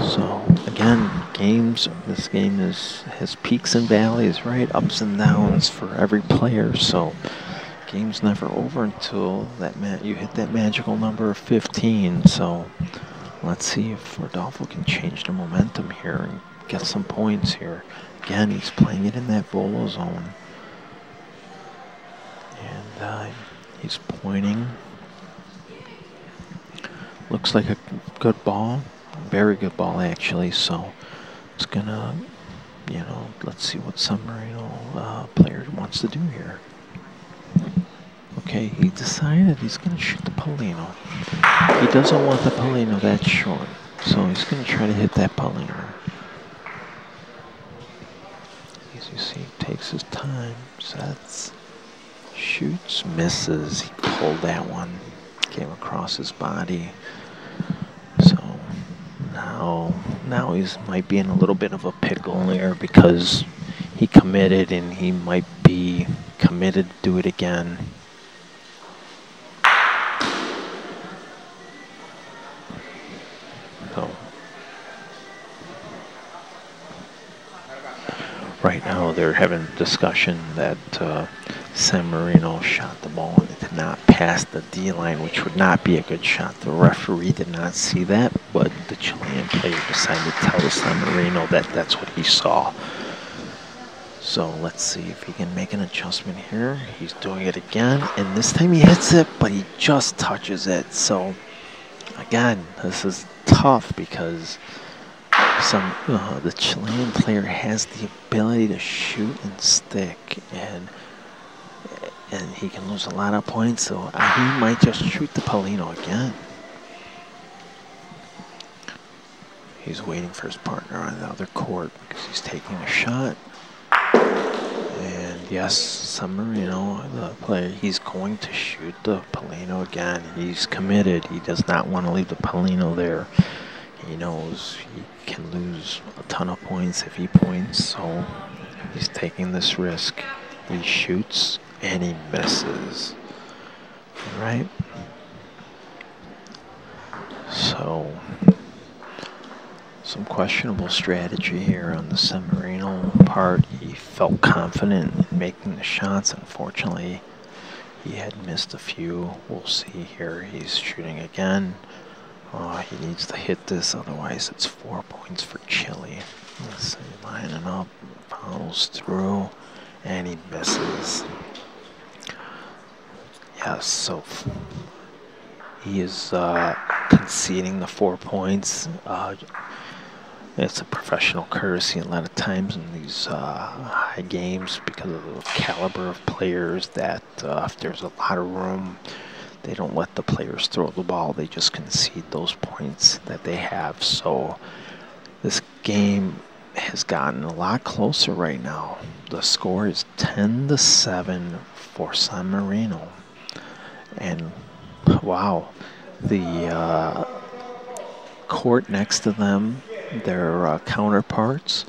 So again, games. This game is has peaks and valleys, right? Ups and downs for every player. So game's never over until that you hit that magical number of 15. So let's see if Rodolfo can change the momentum here and get some points here. again, he's playing it in that volo zone. And uh, he's pointing. Looks like a good ball. Very good ball, actually. So it's going to, you know, let's see what San Marino uh, player wants to do here. Okay, he decided he's going to shoot the Pallino. He doesn't want the Pallino that short, so he's going to try to hit that Pallino. As you see, takes his time, sets, shoots, misses. He pulled that one, came across his body. Now, now he's might be in a little bit of a pickle there because he committed and he might be committed to do it again. So right now they're having discussion that uh, San Marino shot the ball and it did not pass the D line, which would not be a good shot. The referee did not see that, but the Chilean player decided to tell San Marino that that's what he saw. So let's see if he can make an adjustment here. He's doing it again, and this time he hits it, but he just touches it. So again, this is tough because some uh, the Chilean player has the ability to shoot and stick and and he can lose a lot of points so uh, he might just shoot the Pallino again. He's waiting for his partner on the other court because he's taking a shot. And yes, San Marino, the player, he's going to shoot the Pallino again. He's committed. He does not want to leave the Pallino there. He knows he can lose a ton of points if he points, so he's taking this risk. He shoots he misses. Right? So, some questionable strategy here on the San part. He felt confident in making the shots. Unfortunately, he had missed a few. We'll see here. He's shooting again. Oh, he needs to hit this, otherwise it's four points for Chile. Let's see, lining up, follows through, and he misses. Yes, so he is uh, conceding the four points. Uh, it's a professional courtesy a lot of times in these uh, high games because of the caliber of players that uh, if there's a lot of room they don't let the players throw the ball. They just concede those points that they have. So this game has gotten a lot closer right now. The score is 10 to 7 for San Marino. And wow, the uh, court next to them, their uh, counterparts,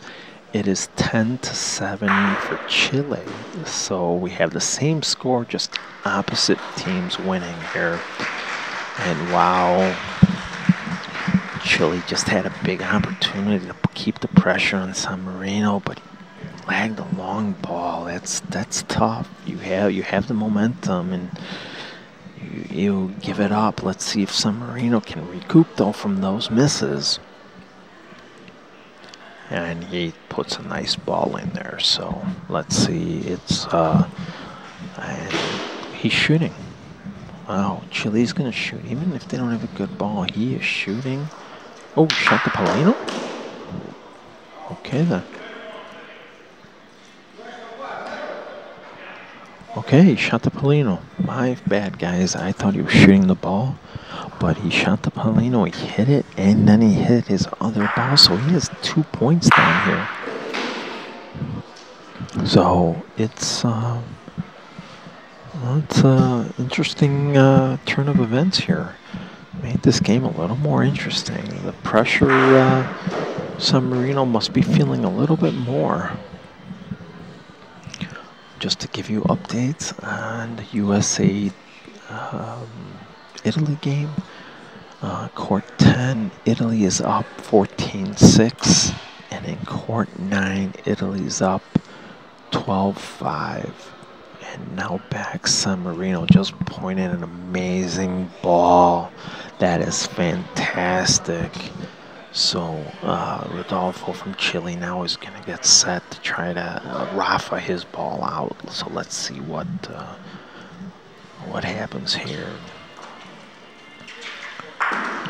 it is 10 to 7 for Chile. So we have the same score, just opposite teams winning here. And wow, Chile just had a big opportunity to keep the pressure on San Marino, but lagged a long ball. That's that's tough. You have you have the momentum and you, give it up. Let's see if San Marino can recoup though from those misses and he puts a nice ball in there. So let's see. It's uh, he's shooting. Wow, Chile's gonna shoot. Even if they don't have a good ball, he is shooting. Oh, shot the Pallino. Okay then. Okay, shot the Pallino. My bad, guys. I thought he was shooting the ball but he shot the Pallino, he hit it, and then he hit his other ball, so he has two points down here. So it's uh, it's uh, interesting uh, turn of events here. Made this game a little more interesting. The pressure uh, San Marino must be feeling a little bit more. Just to give you updates on the USA um, Italy game. Uh, court 10, Italy is up 14-6. And in court 9, Italy's up 12-5. And now back San Marino just pointed an amazing ball. That is fantastic. So uh, Rodolfo from Chile now is going to get set to try to uh, Raffa his ball out. So let's see what uh, what happens here.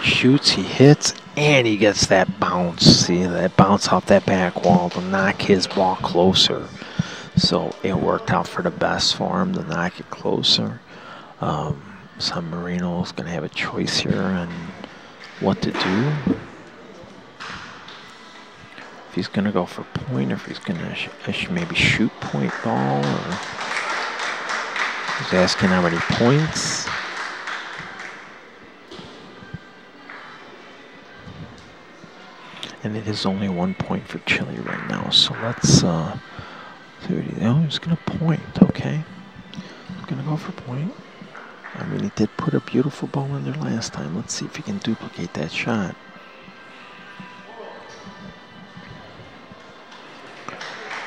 Shoots, he hits, and he gets that bounce. See that bounce off that back wall to knock his ball closer. So it worked out for the best for him to knock it closer. Um, San Marino is going to have a choice here on what to do. If he's going to go for point, or if he's going to sh maybe shoot point ball, or he's asking how many points. And it is only one point for Chile right now. So let's uh, see what he, oh, he's going to point. Okay. I'm going to go for point. I mean, he did put a beautiful ball in there last time. Let's see if he can duplicate that shot.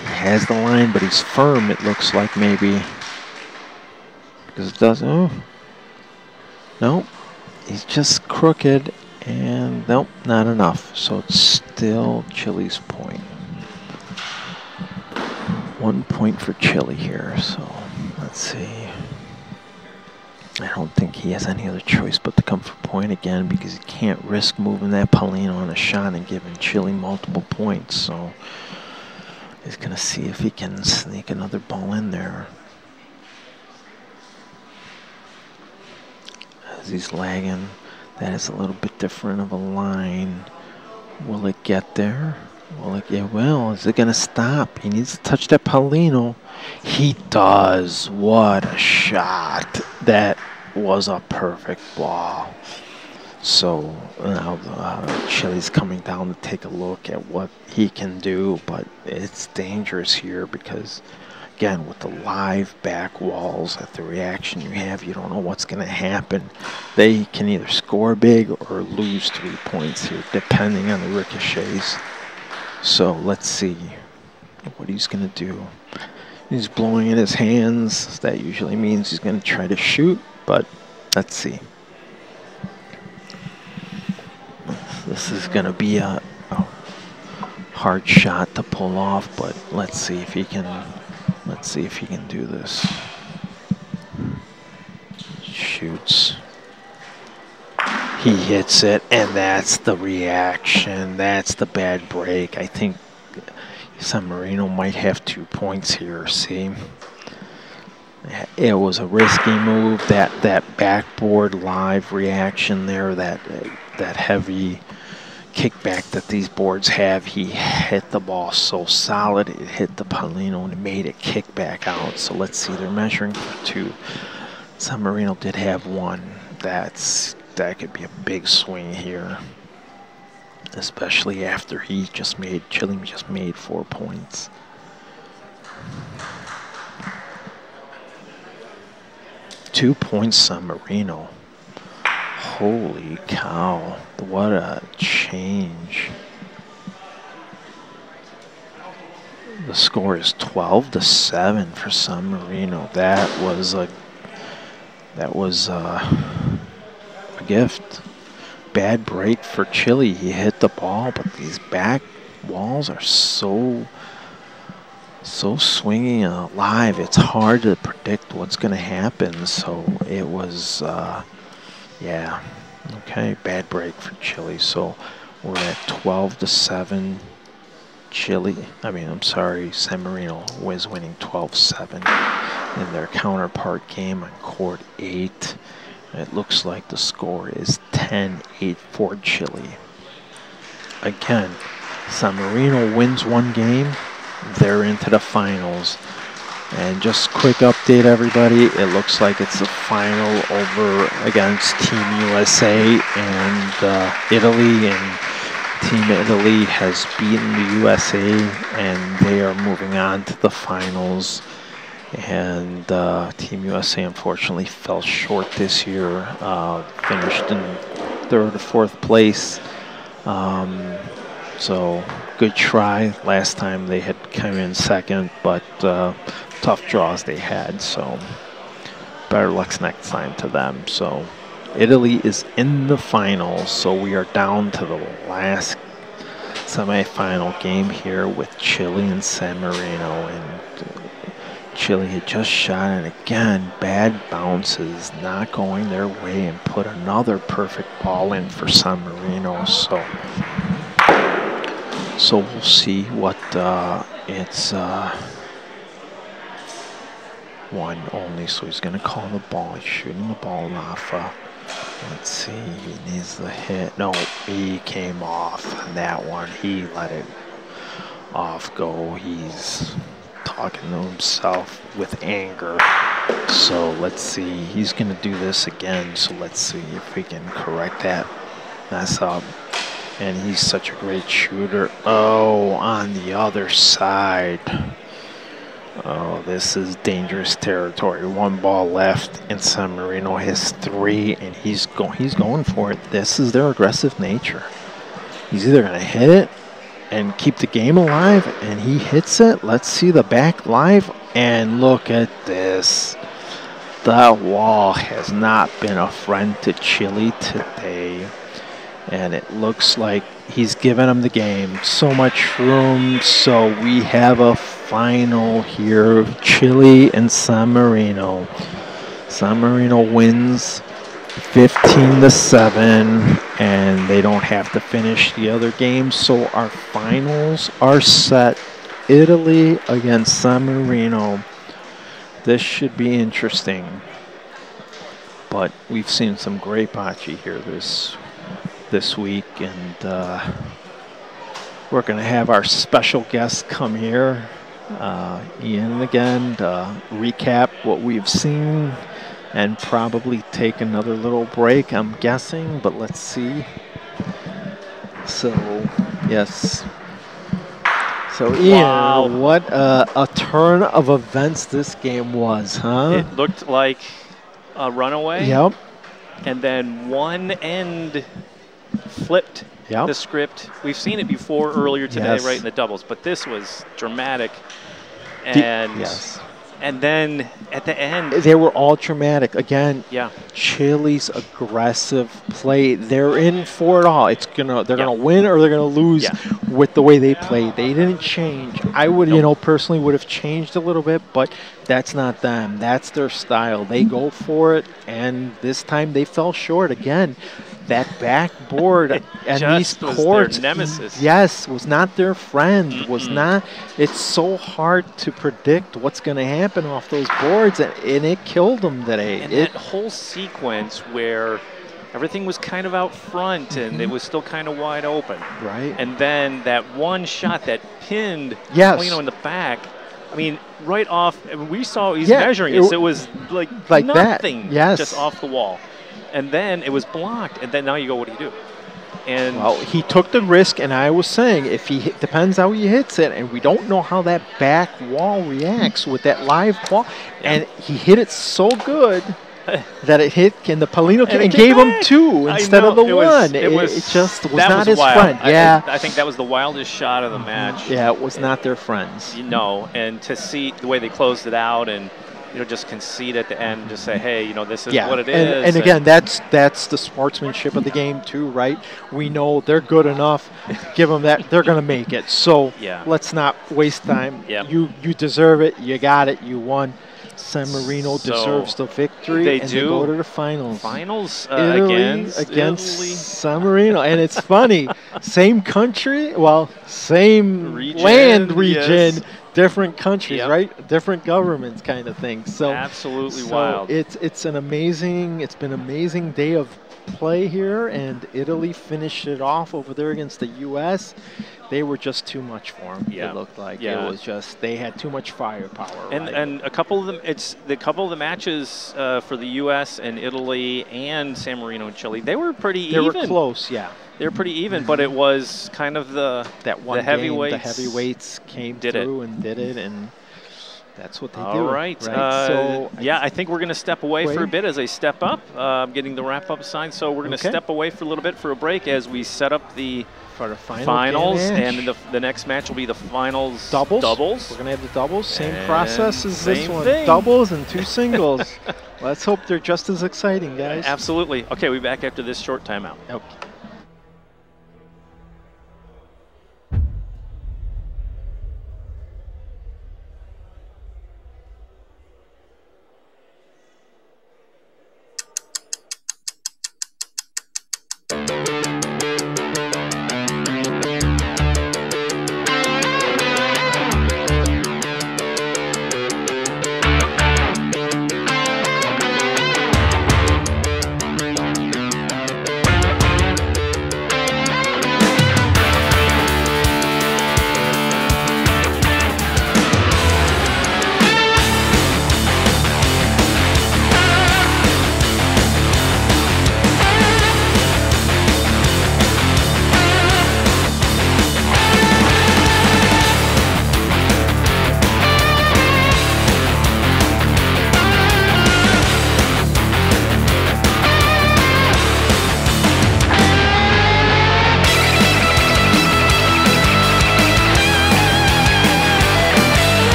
He has the line, but he's firm, it looks like maybe. Because it doesn't. Oh. Nope. He's just crooked, and nope, not enough. So it's still Chile's point. One point for Chile here, so let's see. I don't think he has any other choice but to come for point again because he can't risk moving that Pallino on a shot and giving Chile multiple points. So he's going to see if he can sneak another ball in there. As he's lagging, that is a little bit different of a line. Will it get there? Will it get well? Is it going to stop? He needs to touch that Pallino. He does. What a shot. That was a perfect ball. So now uh, Chile's coming down to take a look at what he can do, but it's dangerous here because, again, with the live back walls, at the reaction you have, you don't know what's going to happen. They can either score big or lose three points here, depending on the ricochets. So let's see what he's going to do. He's blowing in his hands. That usually means he's going to try to shoot, but let's see. This is going to be a, a, hard shot to pull off, but let's see if he can. Let's see if he can do this. Shoots. He hits it, and that's the reaction. That's the bad break. I think San Marino might have two points here, see? It was a risky move, that, that backboard live reaction there, that, that heavy kickback that these boards have. He hit the ball so solid, it hit the Pallino and made it kick back out. So let's see, they're measuring for two. San Marino did have one. That's That could be a big swing here especially after he just made Chile just made four points. Two points San Marino. Holy cow, what a change. The score is 12 to 7 for San Marino. That was a that was a, a gift bad break for Chile. He hit the ball, but these back walls are so so swinging and alive. It's hard to predict what's going to happen. So it was, uh, yeah, okay, bad break for Chile. So we're at 12 to 7. Chile, I mean, I'm sorry, San Marino was winning 12-7 in their counterpart game on court 8. It looks like the score is 10-8 for Chile. Again, San Marino wins one game, they're into the finals. And just quick update, everybody. It looks like it's the final over against Team USA and uh, Italy. And Team Italy has beaten the USA, and they are moving on to the finals and uh, Team USA unfortunately fell short this year. Uh, finished in third or fourth place. Um, so good try. Last time they had come in second, but uh, tough draws they had. So better luck next time to them. So Italy is in the finals, so we are down to the last semifinal game here with Chile and San Marino. And Chile had just shot, and again, bad bounces, not going their way, and put another perfect ball in for San Marino. So, so we'll see what uh, it's. Uh, one only, so he's going to call the ball. He's shooting the ball off. Uh, let's see, he needs the hit. No, he came off that one. He let it off go. He's talking to himself with anger. So let's see. He's going to do this again. So let's see if we can correct that mess up. And he's such a great shooter. Oh, on the other side. Oh, this is dangerous territory. One ball left, and San Marino has three, and he's going. He's going for it. This is their aggressive nature. He's either going to hit it and keep the game alive, and he hits it. Let's see the back live, and look at this. The wall has not been a friend to Chile today, and it looks like he's given him the game. So much room, so we have a final here of Chile and San Marino. San Marino wins 15 to 7 and they don't have to finish the other game. So our finals are set. Italy against San Marino. This should be interesting. But we've seen some great bocce here this this week and uh, we're going to have our special guest come here uh, Ian again to recap what we've seen and probably take another little break, I'm guessing, but let's see. So, yes. So, Ian, wow. what uh, a turn of events this game was, huh? It looked like a runaway. Yep. And then one end flipped yep. the script. We've seen it before earlier today, yes. right in the doubles, but this was dramatic. And yes. And then at the end, they were all dramatic. Again, yeah. Chile's aggressive play. They're in for it all. It's gonna they're gonna win or they're gonna lose yeah. with the way they play. They didn't change. I would, nope. you know, personally would have changed a little bit, but that's not them. That's their style. They go for it, and this time they fell short again that backboard and these courts nemesis yes was not their friend mm was not it's so hard to predict what's going to happen off those boards and, and, it killed them today and it, that whole sequence where everything was kind of out front and it mm-hmm. was still kind of wide open right and then that one shot that pinned yes. Pallino in the back I mean, right off, we saw he's yeah, measuring it, so it was like, like nothing, that. Yes. just off the wall and then it was blocked, and then now you go, what do you do? And well, he took the risk, and I was saying if he hit, depends how he hits it, and we don't know how that back wall reacts with that live ball, yeah. and he hit it so good that it hit and the Pallino and, and gave back. him two instead of the it one. Was, it, it, was, it, just was not was his wild. friend. Yeah, I, think that was the wildest shot of the mm-hmm. match. Yeah, it was not their friends. You know, and to see the way they closed it out and you know, just concede at the end just say, hey, you know, this is yeah. what it and, is. and, again, that's that's the sportsmanship of the game too, right? We know they're good enough. Give them that; they're going to make it. So yeah. let's not waste time. Yep. You you deserve it. You got it. You won. San Marino so deserves the victory. They and do. They go to the finals. Finals uh, Italy against, against Italy. San Marino, and it's funny. Same country, well, same region, land region, yes different countries, yep. right? Different governments, kind of thing. So absolutely so wild. It's it's an amazing. It's been an amazing day of play here, and Italy finished it off over there against the U.S. They were just too much for them. Yeah. It looked like yeah. it was just they had too much firepower. And right? and a couple of them, it's the couple of the matches uh, for the U.S. and Italy and San Marino and Chile. They were pretty they even. They were close, yeah they were pretty even, but it was kind of the that one the heavyweights. Game, the heavyweights came did through it. and did it, and that's what they All do. All right. right? Uh, so yeah, I think we're going to step away for a bit as I step up. Uh, I'm getting the wrap up sign, so we're going to okay. step away for a little bit for a break as we set up the for the final finals, and the, the next match will be the finals doubles. Doubles. We're gonna have the doubles. Same And process as this one. thing. Doubles and two singles. Let's hope they're just as exciting, guys. Absolutely. Okay, we'll be back after this short timeout. Okay.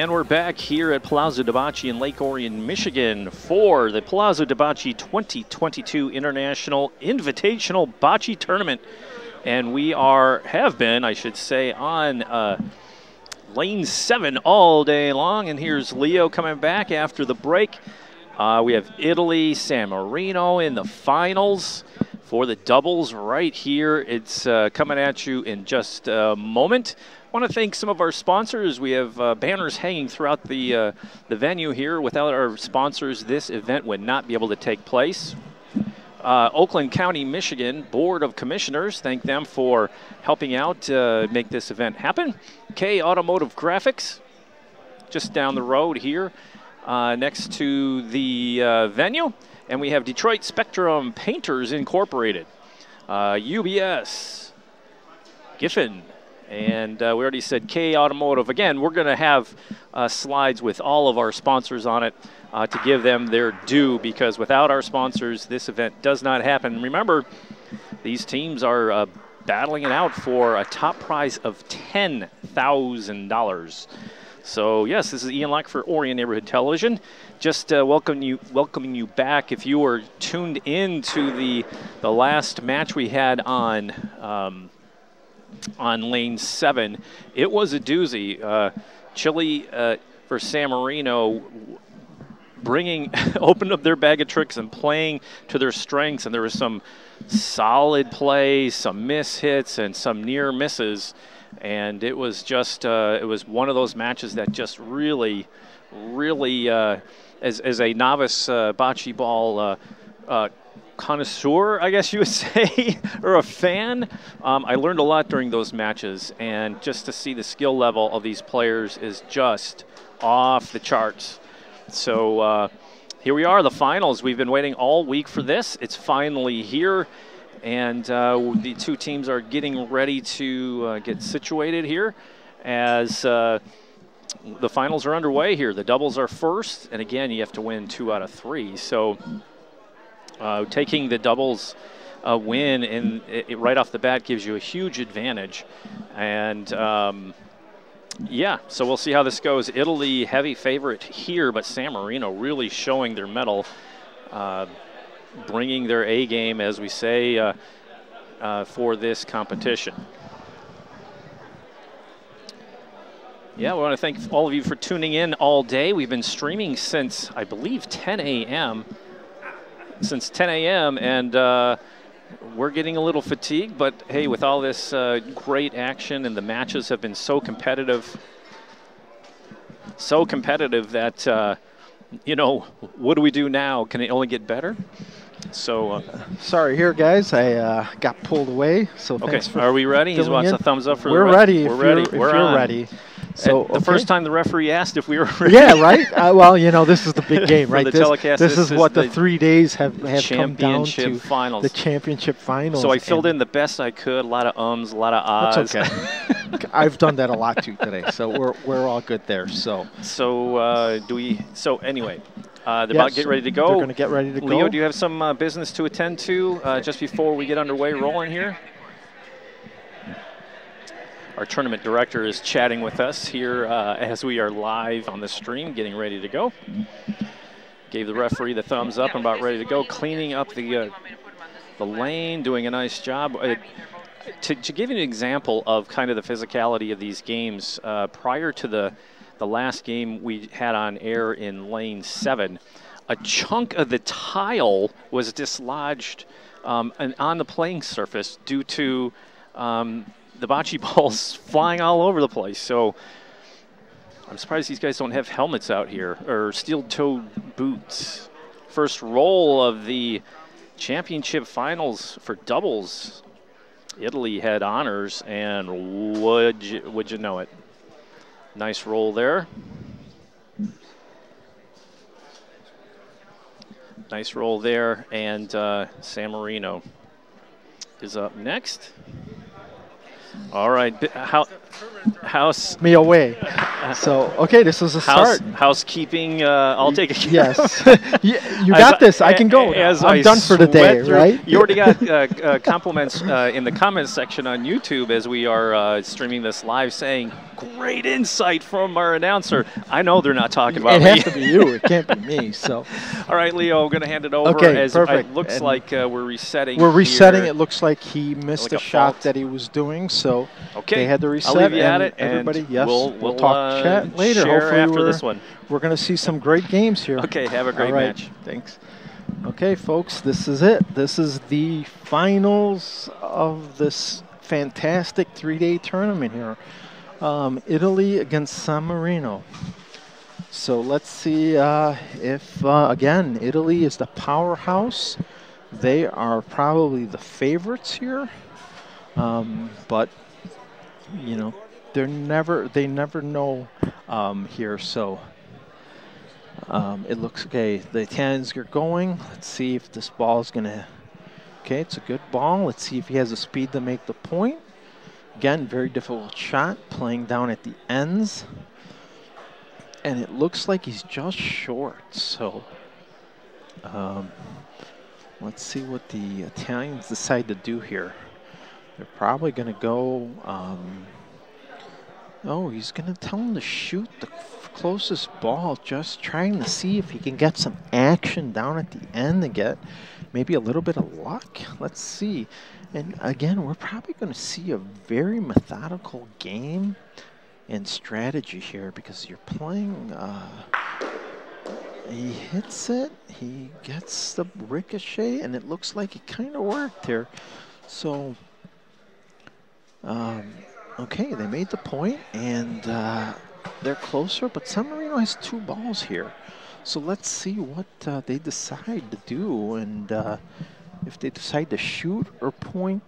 And we're back here at Palazzo de Bocce in Lake Orion, Michigan for the Palazzo de Bocce 2022 International Invitational Bocce Tournament. And we are, have been, I should say, on uh, lane seven all day long. And here's Leo coming back after the break. Uh, we have Italy, San Marino in the finals for the doubles right here. It's uh, coming at you in just a moment want to thank some of our sponsors. We have uh, banners hanging throughout the uh, the venue here. Without our sponsors, this event would not be able to take place. Uh, Oakland County, Michigan Board of Commissioners, thank them for helping out to make this event happen. K Automotive Graphics, just down the road here, uh, next to the uh, venue. And we have Detroit Spectrum Painters Incorporated, UBS, uh, Giffen, and uh, we already said K Automotive. Again, we're going to have uh, slides with all of our sponsors on it uh, to give them their due because without our sponsors, this event does not happen. Remember, these teams are uh, battling it out for a top prize of $10,000. So yes, this is Ian Locke for Orion Neighborhood Television. Just uh, welcome you, welcoming you back. If you were tuned in to the the last match we had on um, on lane seven. It was a doozy. Uh, Chile uh, for San Marino bringing, opened up their bag of tricks and playing to their strengths. And there was some solid plays, some miss hits, and some near misses. And it was just, uh, it was one of those matches that just really, really, uh, as, as a novice uh, bocce ball uh, connoisseur, I guess you would say, or a fan. Um, I learned a lot during those matches, and just to see the skill level of these players is just off the charts. So uh, here we are, the finals. We've been waiting all week for this. It's finally here, and uh, the two teams are getting ready to uh, get situated here as uh, the finals are underway here. The doubles are first, and again, you have to win two out of three. So uh, taking the doubles uh, win and it, right off the bat gives you a huge advantage. And um, yeah, so we'll see how this goes. Italy heavy favorite here, but San Marino really showing their mettle, uh, bringing their A game, as we say, uh, uh, for this competition. Yeah, we want to thank all of you for tuning in all day. We've been streaming since, I believe, 10 a.m since 10 a.m. and uh, we're getting a little fatigued. But hey, with all this uh, great action and the matches have been so competitive, so competitive that uh, you know what do we do now? Can it only get better? So uh, sorry here, guys. I uh, got pulled away. So okay, are we ready? He's watching a thumbs up for. We're ready. We're ready. We're on. ready. So the first time the referee asked if we were ready. Yeah, right. Uh, well, you know, this is the big game, right? the this, telecast, this, this is, what the, the three days have, have come down to. Finals. The championship finals. So I filled in the best I could. A lot of ums, a lot of ahs. That's okay. I've done that a lot too today, so we're we're all good there. So. So uh, do we? So anyway. Uh, they're yes, about to get ready to go. They're going to get ready to Leo, go. Leo, do you have some uh, business to attend to uh, just before we get underway rolling here? Our tournament director is chatting with us here uh, as we are live on the stream, getting ready to go. Gave the referee the thumbs up and about ready to go, cleaning up the uh, the lane, doing a nice job. Uh, to, to, give you an example of kind of the physicality of these games, uh, prior to the the last game we had on air in lane seven, a chunk of the tile was dislodged um, on the playing surface due to um, the bocce balls flying all over the place. So I'm surprised these guys don't have helmets out here or steel-toed boots. First roll of the championship finals for doubles. Italy had honors, and would you, would you know it? Nice roll there. Nice roll there, and uh, San Marino is up next. All right. How House me away. So okay, this is a house start. housekeeping. Uh, I'll take it. Yes, you got I- this. I can go. As I'm I done for the day, through- right? You already got uh, uh, compliments uh, in the comments section on YouTube as we are uh, streaming this live, saying great insight from our announcer. I know they're not talking about It me. has to be you. It can't be me. So All right, Leo, I'm going to hand it over. Okay, as perfect. It looks And like uh, we're resetting. we're resetting. here. It looks like he missed Like a, a shot that he was doing. So Okay, they had to reset. Leave you at it. Everybody, yes, we'll, we'll, we'll talk uh, chat later. Hopefully after this one. We're going to see some great games here. Okay, have a great right, match. Thanks. Okay, folks, this is it. This is the finals of this fantastic three-day tournament here. Um, Italy against San Marino. So let's see uh, if, uh, again, Italy is the powerhouse. They are probably the favorites here. Um, but, you know, they're never, they never know um, here. So um, it looks okay. The Italians are going. Let's see if this ball is going to. Okay, it's a good ball. Let's see if he has the speed to make the point. Again, very difficult shot, playing down at the ends. And it looks like he's just short. So um, let's see what the Italians decide to do here. They're probably going to go. Um, oh, he's going to tell him to shoot the closest ball, just trying to see if he can get some action down at the end and get maybe a little bit of luck. Let's see. And again, we're probably going to see a very methodical game and strategy here because you're playing. Uh, he hits it, he gets the ricochet, and it looks like it kind of worked here. So, um, okay, they made the point, and uh, they're closer, but San Marino has two balls here. So let's see what uh, they decide to do, and uh, if they decide to shoot or point.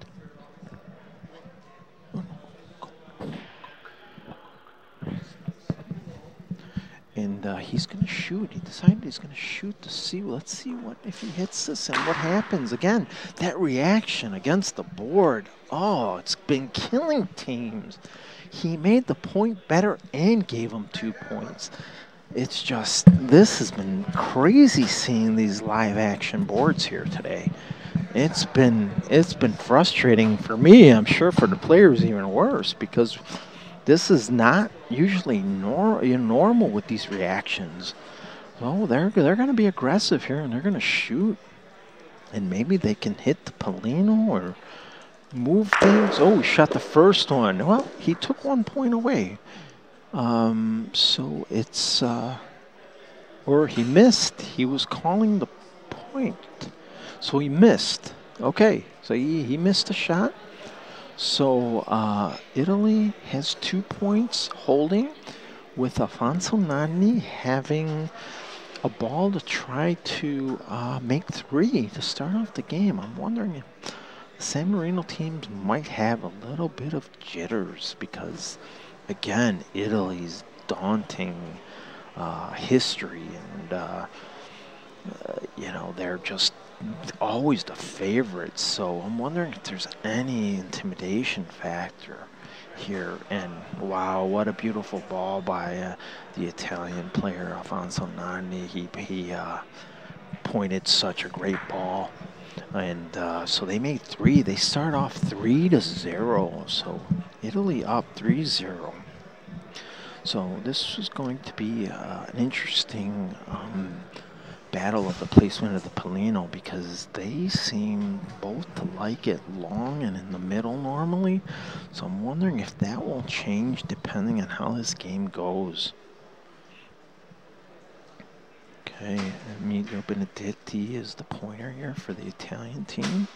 And uh, he's going to shoot. He decided he's going to shoot to see. Let's see what if he hits this and what happens. Again, that reaction against the board. Oh, it's been killing teams. He made the point better and gave him two points. It's just this has been crazy seeing these live action boards here today. It's been it's been frustrating for me. I'm sure for the players even worse because this is not usually nor- normal with these reactions. Well, they're they're going to be aggressive here and they're going to shoot, and maybe they can hit the Pallino or move things. Oh, he shot the first one. Well, he took one point away. Um, so it's uh, or he missed. He was calling the point, so he missed. Okay, so he, he missed a shot. So uh, Italy has two points holding, with Alfonso Nani having a ball to try to uh, make three to start off the game. I'm wondering if San Marino teams might have a little bit of jitters because, again, Italy's daunting uh, history and. Uh, uh, you know, they're just always the favorites. So I'm wondering if there's any intimidation factor here. And wow, what a beautiful ball by uh, the Italian player Alfonso Nani. He he uh, pointed such a great ball. And uh, so they made three. They start off three to zero. So Italy up three zero. So this is going to be uh, an interesting um, battle of the placement of the Pallino because they seem both to like it long and in the middle normally. So I'm wondering if that will change depending on how this game goes. Okay, Emilio Benedetti is the pointer here for the Italian team.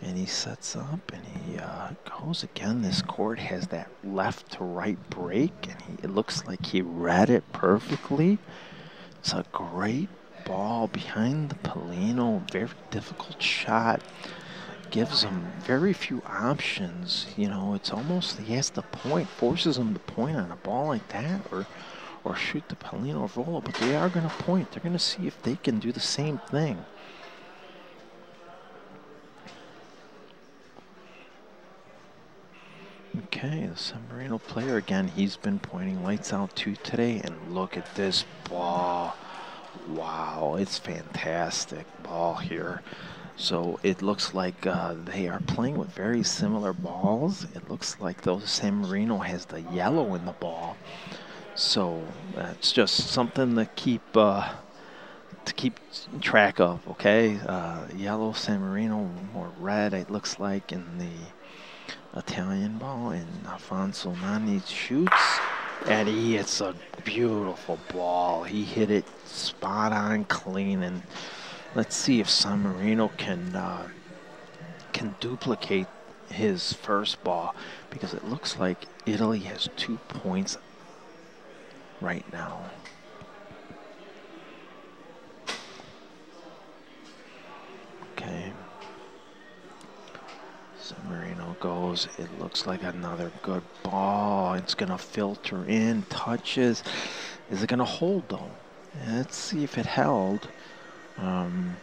And he sets up and he uh, goes again. This court has that left to right break, and he, it looks like he read it perfectly. It's a great ball behind the Pallino. Very difficult shot. Gives him very few options. You know, it's almost he has to point, forces him to point on a ball like that, or or shoot the Pallino Volo. But they are going to point. They're going to see if they can do the same thing. Okay, the San Marino player again, he's been pointing lights out too today, and look at this ball. Wow, it's fantastic ball here. So it looks like uh, they are playing with very similar balls. It looks like though San Marino has the yellow in the ball. So that's just something to keep uh, to keep track of. Okay, uh, yellow San Marino, more red. It looks like in the Italian ball, and Alfonso Nani shoots, and he hits a beautiful ball. He hit it spot on, clean, and let's see if San Marino can uh, can duplicate his first ball because it looks like Italy has two points right now. Okay. Marino goes. It looks like another good ball. It's going to filter in, touches. Is it going to hold though? Let's see if it held. Um,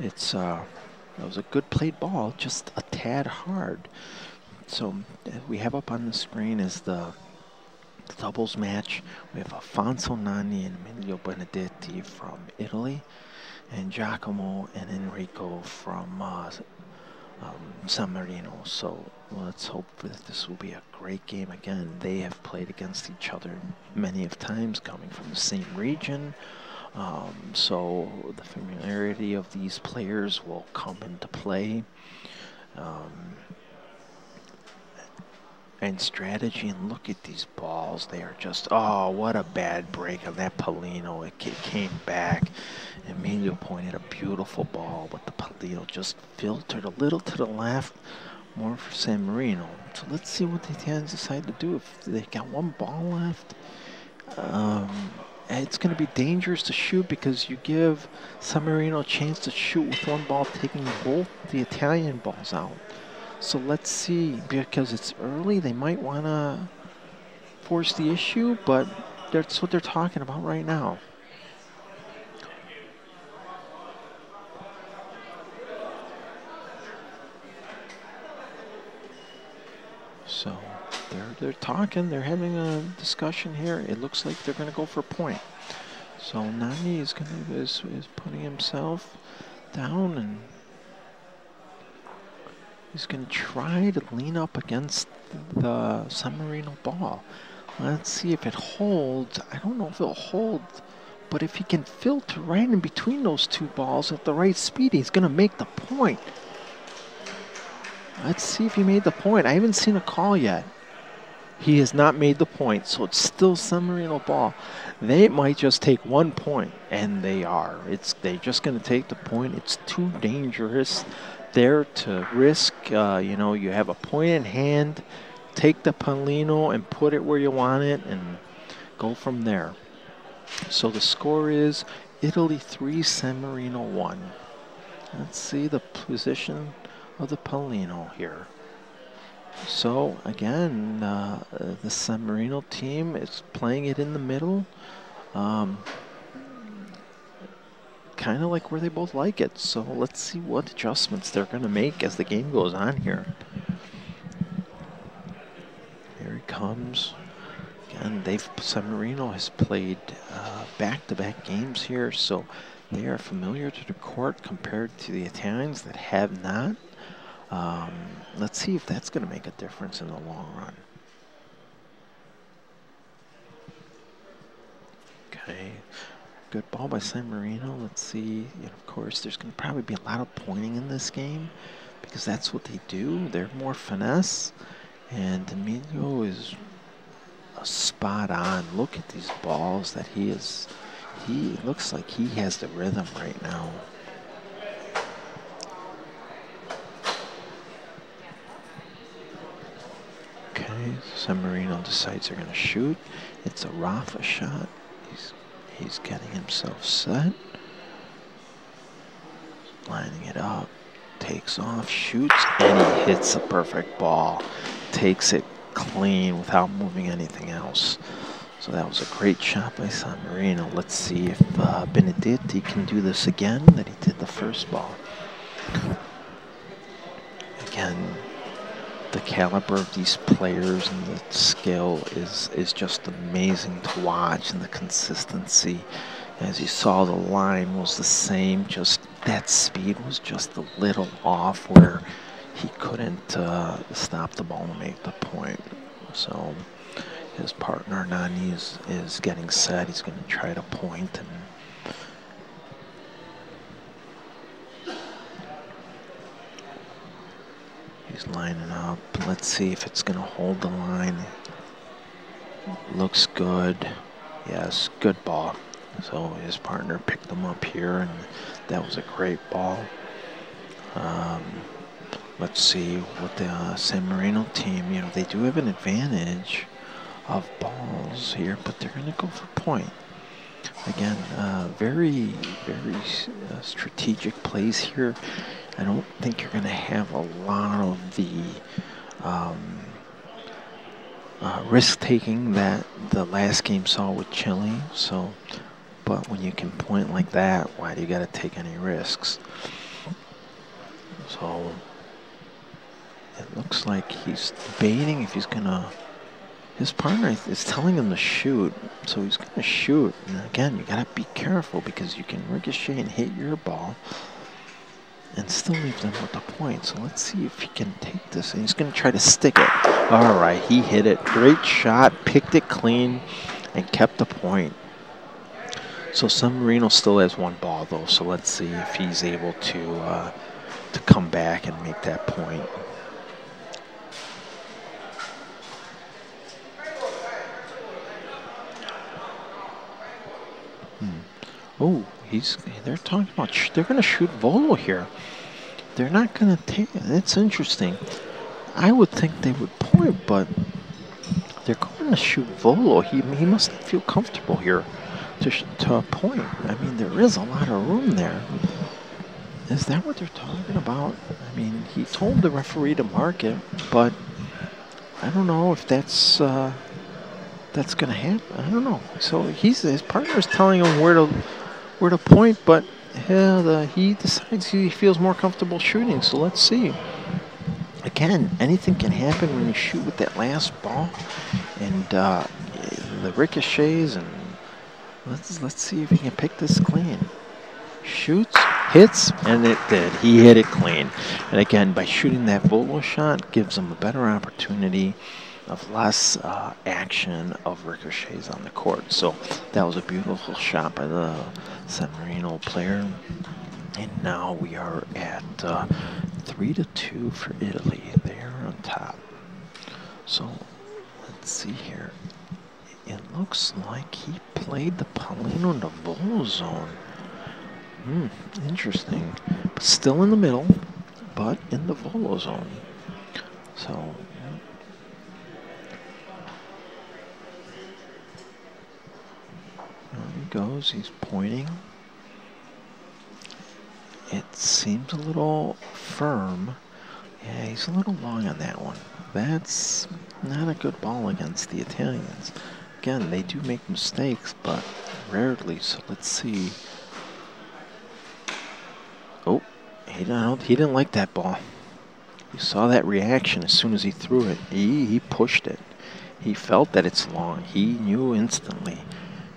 it's uh, it was a good played ball, just a tad hard. So we have up on the screen is the doubles match. We have Alfonso Nani and Emilio Benedetti from Italy, and Giacomo and Enrico from uh, um, San Marino. So let's hope that this will be a great game again. They have played against each other many of times, coming from the same region. Um, so the familiarity of these players will come into play. Um, and strategy and look at these balls they are just oh what a bad break of that Pallino it came back Emilio pointed a beautiful ball but the Pallino just filtered a little to the left more for San Marino. So let's see what the Italians decide to do. If they got one ball left um, it's going to be dangerous to shoot because you give San Marino a chance to shoot with one ball taking both the Italian balls out. So let's see, because it's early, they might want to force the issue, but that's what they're talking about right now. So they're they're talking, they're having a discussion here. It looks like they're going to go for a point. So Nani is to is, is putting himself down and He's going to try to lean up against the San Marino ball. Let's see if it holds. I don't know if it'll hold, but if he can filter right in between those two balls at the right speed, he's going to make the point. Let's see if he made the point. I haven't seen a call yet. He has not made the point, so it's still San Marino ball. They might just take one point, and they are. It's they're just going to take the point. It's too dangerous there to risk. Uh, you know, you have a point in hand, take the Pallino and put it where you want it and go from there. So the score is Italy 3, San Marino 1. Let's see the position of the Pallino here. So again, uh, the San Marino team is playing it in the middle. Um, kind of like where they both like it. So let's see what adjustments they're going to make as the game goes on here. Here he comes. Again, they've San Marino has played uh, back-to-back -back games here, so they are familiar to the court compared to the Italians that have not. Um, let's see if that's going to make a difference in the long run. Okay, Good ball by San Marino. Let's see. Know, of course, there's going to probably be a lot of pointing in this game because that's what they do. They're more finesse. And Emilio is a spot on. Look at these balls that he is. He looks like he has the rhythm right now. Okay, San Marino decides they're going to shoot. It's a Raffa shot. He's He's getting himself set. Lining it up. Takes off, shoots, and he hits a perfect ball. Takes it clean without moving anything else. So that was a great shot by San Marino. Let's see if uh, Benedetti can do this again that he did the first ball. Again, the caliber of these players and the skill is is just amazing to watch and the consistency as you saw the line was the same just that speed was just a little off where he couldn't uh, stop the ball to make the point. So his partner Nani is, is getting set. He's going to try to point and He's lining up. Let's see if it's going to hold the line. Looks good. Yes, good ball. So his partner picked them up here, and that was a great ball. Um, let's see what the uh, San Marino team, you know, they do have an advantage of balls here, but they're going to go for point. Again, uh, very, very uh, strategic plays here. I don't think you're going to have a lot of the um, uh, risk taking that the last game saw with Chile. So, but when you can point like that, why do you got to take any risks? So it looks like he's debating if he's gonna. His partner is telling him to shoot, so he's gonna shoot. And again, you gotta be careful because you can ricochet and hit your ball and still leave them with a point. So let's see if he can take this. And he's going to try to stick it. All right, he hit it. Great shot, picked it clean, and kept the point. So San Marino still has one ball, though. So let's see if he's able to uh, to come back and make that point. Hmm. Oh, he's they're talking about they're going to shoot Volo here. They're not going to take it. It's interesting. I would think they would point, but they're going to shoot Volo. He he must feel comfortable here to to a point. I mean, there is a lot of room there. Is that what they're talking about? I mean, he told the referee to mark it, but I don't know if that's uh, that's going to happen. I don't know. So he's his partner's telling him where to where to point, but yeah, the, he decides he feels more comfortable shooting. So let's see. Again, anything can happen when you shoot with that last ball, and uh, the ricochets, and let's let's see if he can pick this clean. Shoots, hits, and it did. He hit it clean. And again, by shooting that Volo shot, gives him a better opportunity of less uh, action of ricochets on the court. So that was a beautiful shot by the San Marino player. And now we are at uh, 3 to 2 for Italy. They're on top. So let's see here. It looks like he played the Pallino Navolo zone. Hmm, interesting. But still in the middle, but in the Volo zone. So There he goes, he's pointing. It seems a little firm. Yeah, he's a little long on that one. That's not a good ball against the Italians. Again, they do make mistakes, but rarely, so let's see. Oh, he didn't, he didn't like that ball. You saw that reaction as soon as he threw it. He, he pushed it. He felt that it's long. He knew instantly.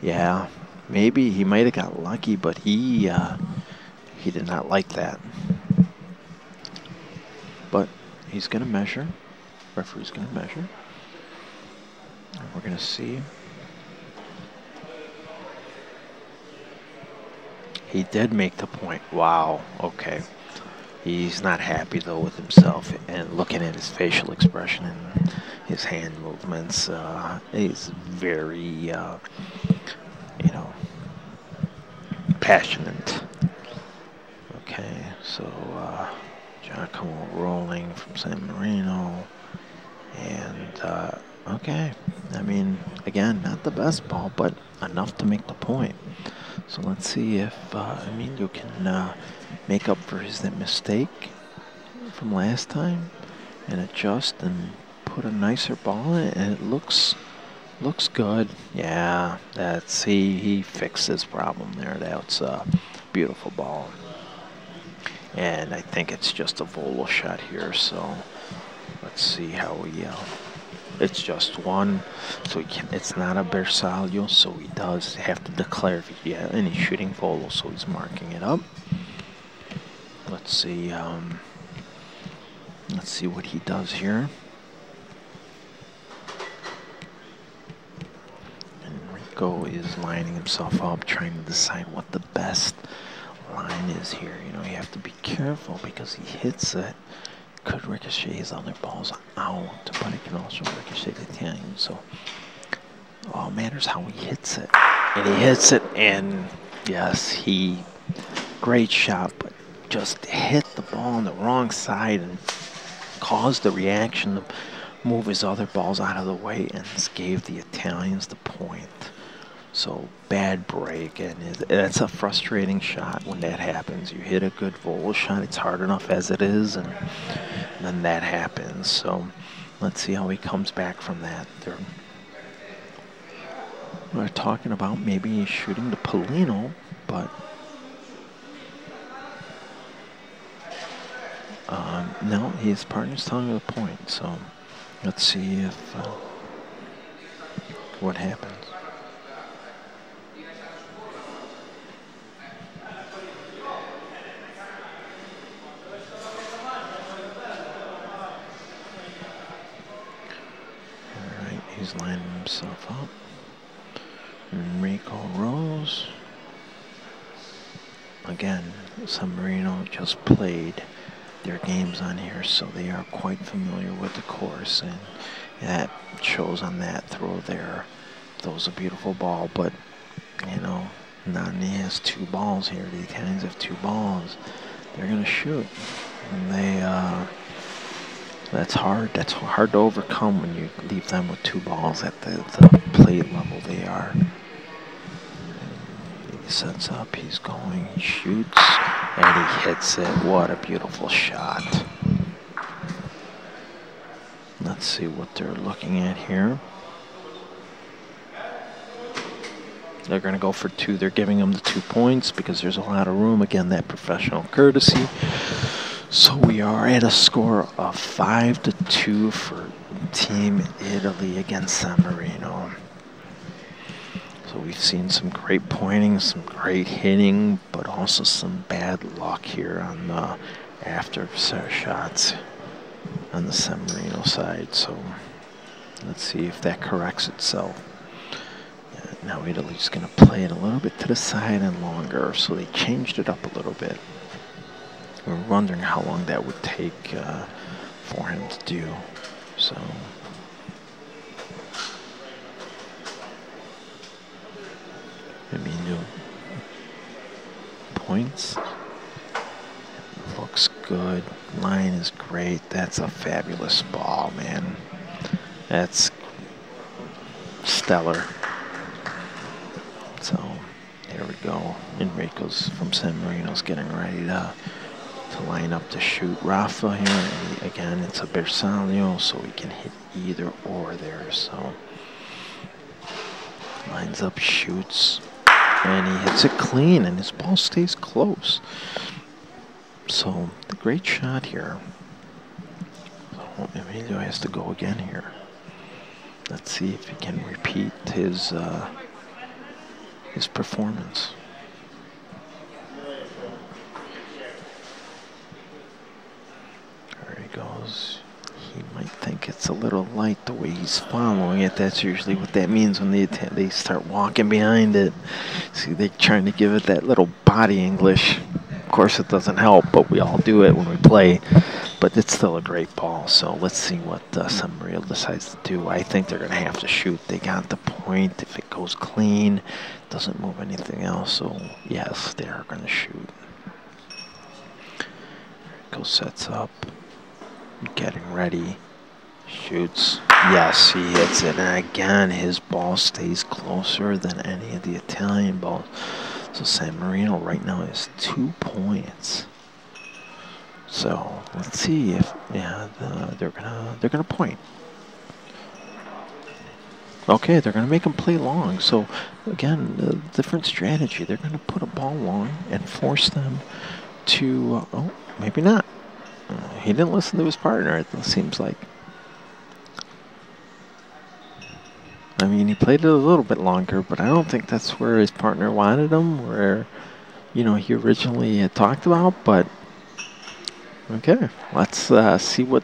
Yeah, maybe he might have got lucky, but he uh, he did not like that. But he's going to measure. Referee's going to measure. And we're going to see. He did make the point. Wow. Okay. He's not happy though with himself and looking at his facial expression and his hand movements. Uh, he's very, uh, you know, passionate. Okay, so uh, Giacomo rolling from San Marino. And, uh, okay, I mean, again, not the best ball, but enough to make the point. So let's see if uh, Emilio can uh, make up for his mistake from last time and adjust and put a nicer ball in. And it looks looks good. Yeah, that's he he fixed his problem there. That's a beautiful ball. And I think it's just a Volo shot here, so Let's see how we. Uh, it's just one, so he can, it's not a Bersaglio, so he does have to declare if he has any shooting volo, so he's marking it up. Let's see. Um, let's see what he does here. Is lining himself up, trying to decide what the best line is here. You know, you have to be careful because he hits it could ricochet his other balls out, but it can also ricochet the team. So all matters how he hits it. And he hits it, and yes, he great shot, but just hit the ball on the wrong side and caused the reaction to move his other balls out of the way and this gave the Italians the point. So bad break, and it's a frustrating shot when that happens. You hit a good volo shot; it's hard enough as it is, and then that happens. So let's see how he comes back from that. They're, they're talking about maybe shooting the Pallino, but um, no, his partner's telling the point. So let's see if uh, what happens. He's lining himself up. Enrico Rose. Again, San Marino just played their games on here, so they are quite familiar with the course, and that shows on that throw there. Throws a beautiful ball, but you know, Nani has two balls here. The Italians have two balls. They're gonna shoot, and they. Uh, that's hard. That's hard to overcome when you leave them with two balls at the, the plate level they are. He sets up, he's going, he shoots, and he hits it. What a beautiful shot. Let's see what they're looking at here. They're going to go for two. They're giving them the two points because there's a lot of room. Again, that professional courtesy. So we are at a score of 5 to 2 for Team Italy against San Marino. So we've seen some great pointing, some great hitting, but also some bad luck here on the after shots on the San Marino side. So let's see if that corrects itself. now Italy's going to play it a little bit to the side and longer, so they changed it up a little bit. We are wondering how long that would take uh, for him to do. So. Maybe new points. Looks good. Line is great. That's a fabulous ball, man. That's stellar. So, there we go. Enrico's from San Marino's getting ready to to line up to shoot Raffa here. And he, again, it's a Bersaglio, so we can hit either or there. So lines up, shoots, and he hits it clean, and his ball stays close. So the great shot here. So Emilio has to go again here. Let's see if he can repeat his uh, his performance. Goes. He might think it's a little light the way he's following it. That's usually what that means when they they start walking behind it. See, they're trying to give it that little body English. Of course, it doesn't help, but we all do it when we play. But it's still a great ball. So let's see what uh, San decides to do. I think they're going to have to shoot. They got the point. If it goes clean, doesn't move anything else. So yes, they are going to shoot. Go sets up getting ready. Shoots. Yes, he hits it. And again, his ball stays closer than any of the Italian balls. So San Marino right now is two points. So let's see if yeah the, they're gonna they're gonna point. Okay, they're gonna make them play long. So again, different strategy. They're gonna put a ball long and force them to oh maybe not. Uh, he didn't listen to his partner. It seems like. I mean, he played it a little bit longer, but I don't think that's where his partner wanted him, where, you know, he originally had talked about. But okay, let's uh, see what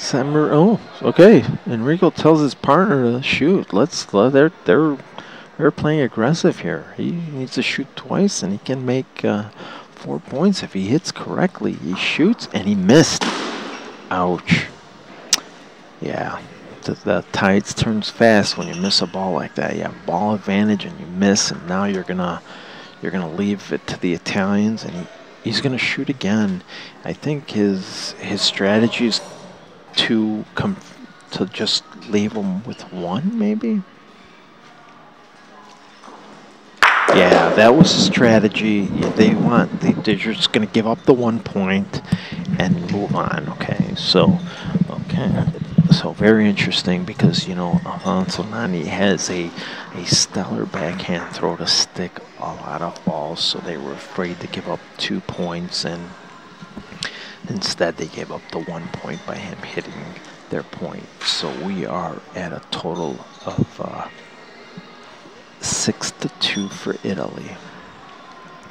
Summer. Oh, okay. Enrico tells his partner to shoot. Let's. They're they're they're playing aggressive here. He needs to shoot twice, and he can make uh, four points if he hits correctly. He shoots, and he missed. Ouch. Yeah the, the tides turns fast when you miss a ball like that. You have ball advantage and you miss, and now you're gonna you're gonna leave it to the Italians, and he, he's gonna shoot again. I think his his strategy is to come to just leave him with one, maybe. Yeah, that was a strategy. They want they, they're just going to give up the one point and move on. Okay, so okay, so very interesting because you know Alfonso Nani has a a stellar backhand throw to stick a lot of balls, so they were afraid to give up two points, and instead they gave up the one point by him hitting their point. So we are at a total of uh, six to two for Italy.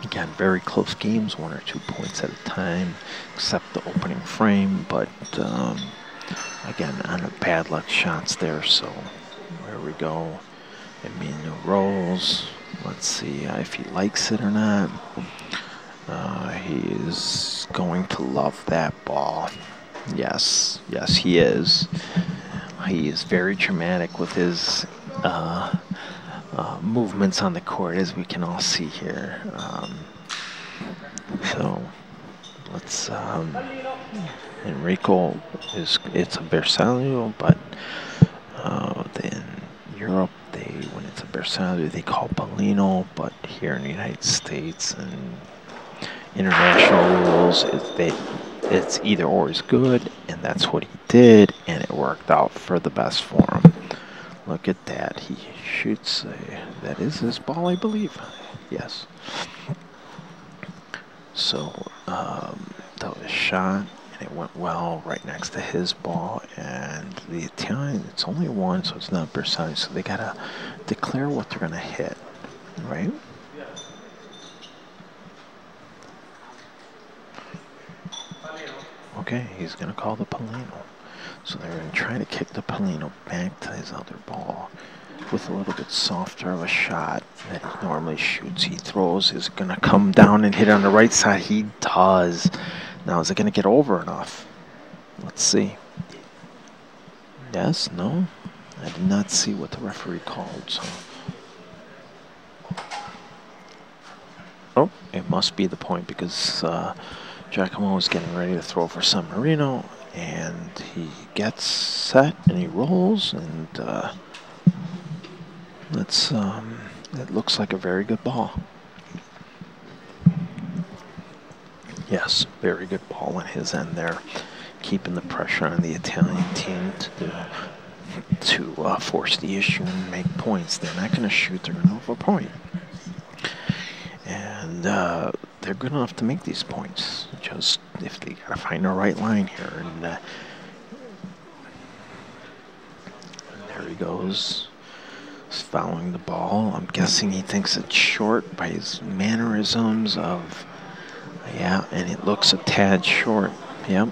Again, very close games, one or two points at a time, except the opening frame, but. Um, Again, on a bad luck shots there, so where we go. Emilio rolls. Let's see uh, if he likes it or not. Uh, he is going to love that ball. Yes, yes, he is. He is very dramatic with his uh, uh, movements on the court, as we can all see here. Um, so let's um, Enrico is it's a Bersaglio, but uh, in Europe they when it's a Bersaglio they call Pallino, but here in the United States and international rules is they it's either or is good, and that's what he did, and it worked out for the best for him. Look at that. He shoots. A, that is his ball, I believe. Yes. So um, that was shot and it went well right next to his ball. And the Italian, it's only one, so it's not precise. So they gotta declare what they're gonna hit, right? Okay, he's gonna call the Pallino. So they're gonna try to kick the Pallino back to his other ball with a little bit softer of a shot that he normally shoots. He throws is going to come down and hit on the right side. He does. Now, is it going to get over enough? Let's see. Yes, no? I did not see what the referee called, so. Oh, it must be the point because uh, Giacomo is getting ready to throw for San Marino, and he gets set and he rolls, and uh, let's. Um, it looks like a very good ball. Yes, very good ball on his end there, keeping the pressure on the Italian team to to uh, force the issue and make points. They're not going to shoot; they're going to have a point, and uh, they're good enough to make these points. Just if they got to find the right line here, and, uh, and there he goes. Following the ball. I'm guessing he thinks it's short by his mannerisms of yeah, and it looks a tad short. Yep.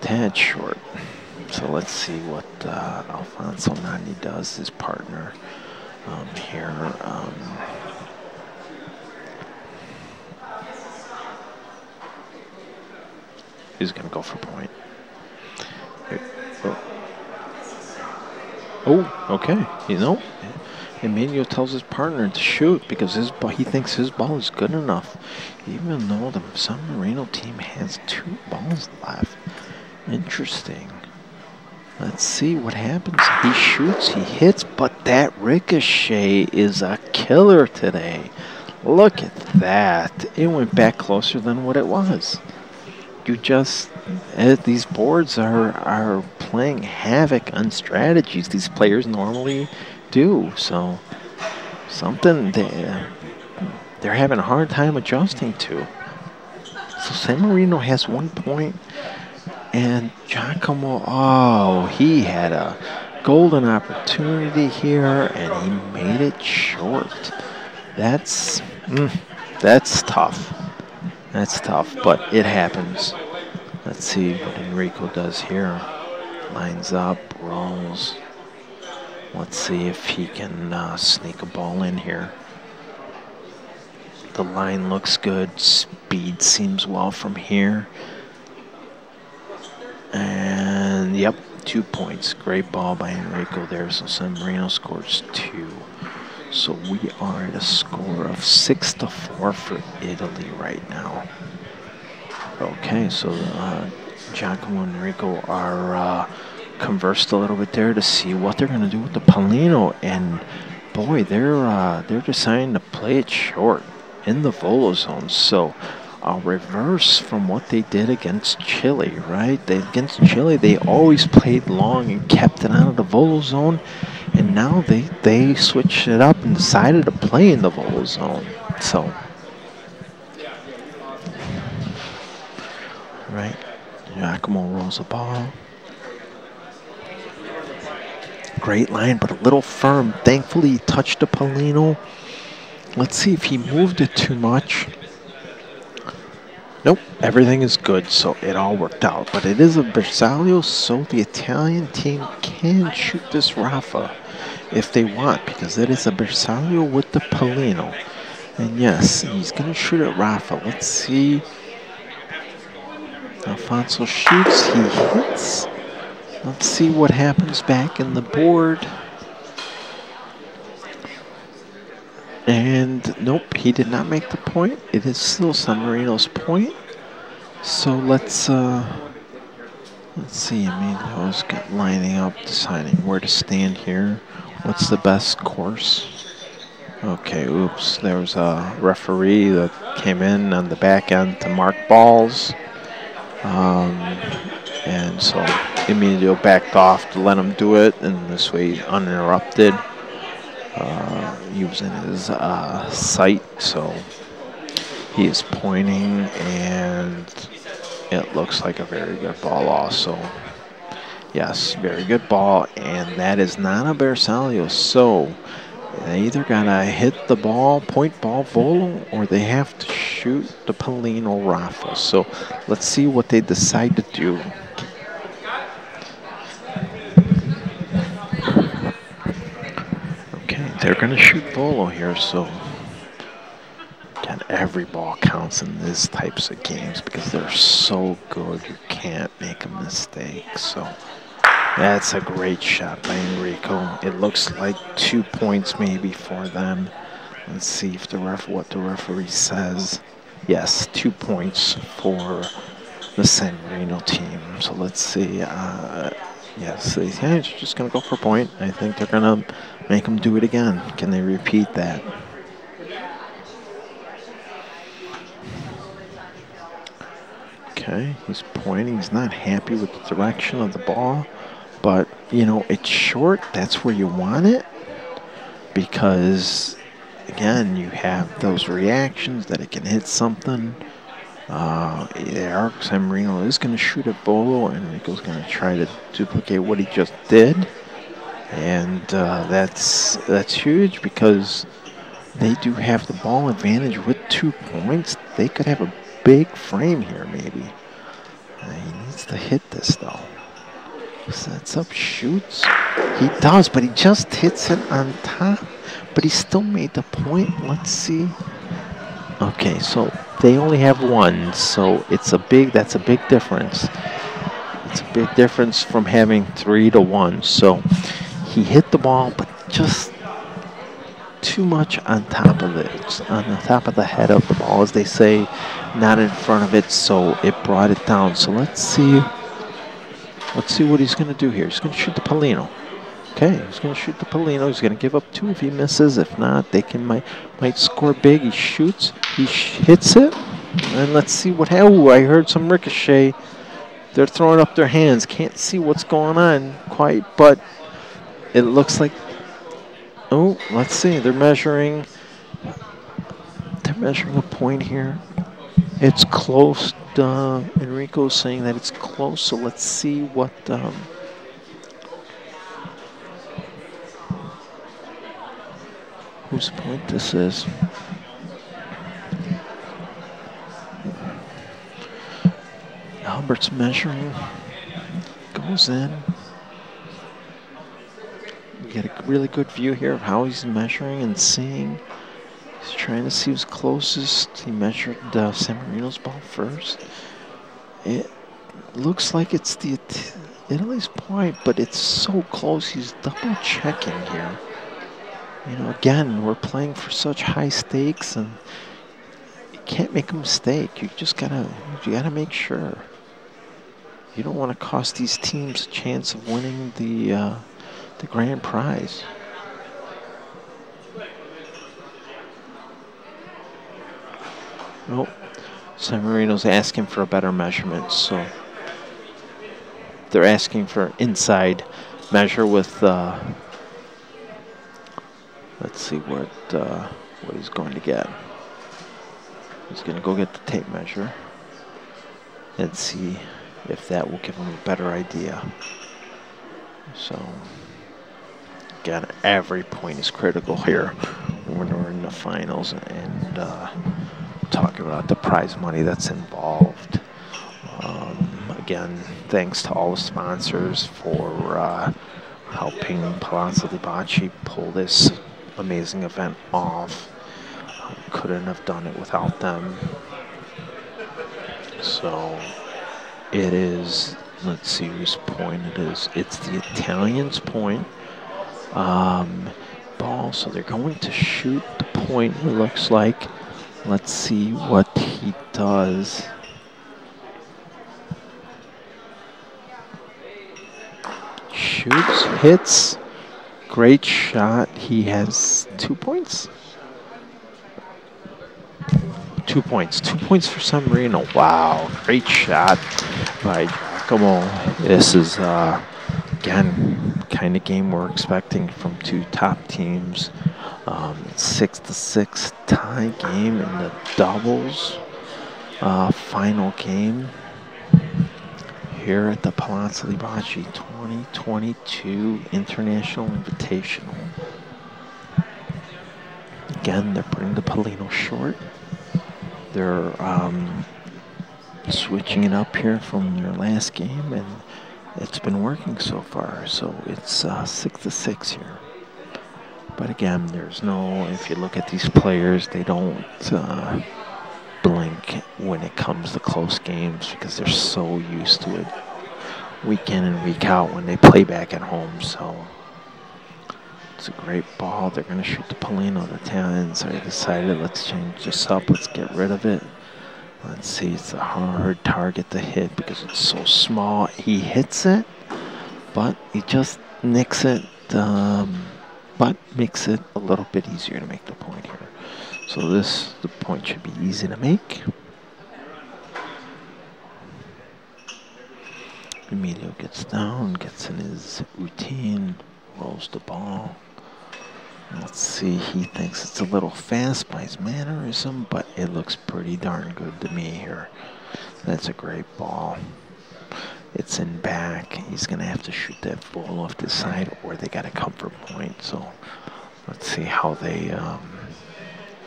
Tad short. So let's see what uh, Alfonso Nani does, his partner um, here. Um, he's going to go for point. Oh. Oh, okay. You know, Emilio tells his partner to shoot because his he thinks his ball is good enough, even though the San Marino team has two balls left. Interesting. Let's see what happens. He shoots, he hits, but that ricochet is a killer today. Look at that. It went back closer than what it was. You just, uh, these boards are, are playing havoc on strategies these players normally do. So something they they're having a hard time adjusting to. So San Marino has one point, and Giacomo, oh, he had a golden opportunity here, and he made it short. That's mm, that's tough. That's tough, but it happens. Let's see what Enrico does here. Lines up, rolls. Let's see if he can uh, sneak a ball in here. The line looks good. Speed seems well from here. And yep, two points. Great ball by Enrico there. So San Marino scores two. So we are at a score of six to four for Italy right now. Okay, so uh, Giacomo and Enrico are uh, conversed a little bit there to see what they're going to do with the Pallino, and boy, they're uh, they're deciding to play it short in the volo zone. So a reverse from what they did against Chile, right? They, against Chile, they always played long and kept it out of the volo zone, and now they they switched it up and decided to play in the volo zone. So. Right, Giacomo rolls the ball. Great line, but a little firm. Thankfully, he touched the Pallino. Let's see if he moved it too much. Nope, everything is good, so it all worked out. But it is a Bersaglio, so the Italian team can shoot this Raffa if they want, because it is a Bersaglio with the Pallino. And yes, he's going to shoot at Raffa. Let's see. Alfonso shoots, he hits. Let's see what happens back in the board. And nope, he did not make the point. It is still San Marino's point. So let's uh, let's see. I mean, I was lining up, deciding where to stand here. What's the best course? Okay, oops. There was a referee that came in on the back end to mark balls. Um, and so Emilio backed off to let him do it, and this way uninterrupted. Uh, using his uh, sight, so he is pointing, and it looks like a very good ball also. Yes, very good ball, and that is not a Bersaglio, so they either gotta hit the ball, point ball volo, or they have to shoot the Pallino Raffa. So let's see what they decide to do. Okay, they're going to shoot Volo here, so again, every ball counts in these types of games because they're so good you can't make a mistake. So that's a great shot by Enrico. It looks like two points maybe for them. Let's see if the ref what the referee says. Yes, two points for the San Marino team. So let's see. Uh, yes, they're just going to go for a point. I think they're going to Make them do it again. Can they repeat that? Okay, he's pointing. He's not happy with the direction of the ball. But, you know, it's short. That's where you want it. Because, again, you have those reactions that it can hit something. Uh, yeah, San Marino is going to shoot at Volo, and Rico's going to try to duplicate what he just did and uh, that's that's huge because they do have the ball advantage with two points. They could have a big frame here, maybe. He needs to hit this though. Sets up, shoots. He does, but he just hits it on top. But he still made the point. Let's see. Okay, so they only have one, so it's a big. That's a big difference. It's a big difference from having three to one. So he hit the ball, but just too much on top of it, on the top of the head of the ball, as they say, not in front of it, so it brought it down. So let's see, let's see what he's going to do here. He's going to shoot the Pallino. Okay, he's going to shoot the Pallino. He's going to give up two if he misses. If not, they can might might score big. He shoots, he sh hits it, and let's see what. Oh, I heard some ricochet. They're throwing up their hands. Can't see what's going on quite, but it looks like, oh, let's see, they're measuring, they're measuring a point here. It's close. Uh, Enrico's saying that it's close, so let's see what. Um, whose point this is. Albert's measuring, goes in. We get a really good view here of how he's measuring and seeing. He's trying to see who's closest. He measured uh, San Marino's ball first. It looks like it's the Italy's point, but it's so close. He's double checking here. You know, again, we're playing for such high stakes, and you can't make a mistake. You just gotta, you gotta make sure. You don't want to cost these teams a chance of winning the uh, the grand prize. Nope. San Marino's asking for a better measurement, so they're asking for inside measure with. Uh, let's see what uh, what he's going to get. He's going to go get the tape measure and see if that will give him a better idea. So, again, every point is critical here when we're in the finals and uh, talking about the prize money that's involved. Um, again, thanks to all the sponsors for uh, helping Palazzo di pull this amazing event off. couldn't have done it without them. So it is, let's see whose point it is. It's the Italians' point. Um, ball, so they're going to shoot the point, it looks like. Let's see what he does. Shoots, hits, great shot. He has two points. Two points. Two points for San Marino. Wow, great shot by Giacomo. This is, uh, again, kind of game we're expecting from two top teams. Um, six to six tie game in the doubles uh, final game here at the Palazzo Bocce 2022 International Invitational. Again, they're putting the Pallino short. They're um, switching it up here from their last game, and it's been working so far. So it's uh, six to six here. But again, there's no, if you look at these players, they don't uh, blink when it comes to close games because they're so used to it week in and week out when they play back at home. So it's a great ball. They're going to shoot the Pallino. The Italians I decided let's change this up. Let's get rid of it. Let's see. It's a hard target to hit because it's so small. He hits it, but he just nicks it. Um, but makes it a little bit easier to make the point here. So this, the point should be easy to make. Emilio gets down, gets in his routine, rolls the ball. Let's see, he thinks it's a little fast by his mannerism, but it looks pretty darn good to me here. That's a great ball. It's in back. He's going to have to shoot that ball off the side, or they got a comfort point. So let's see how they um,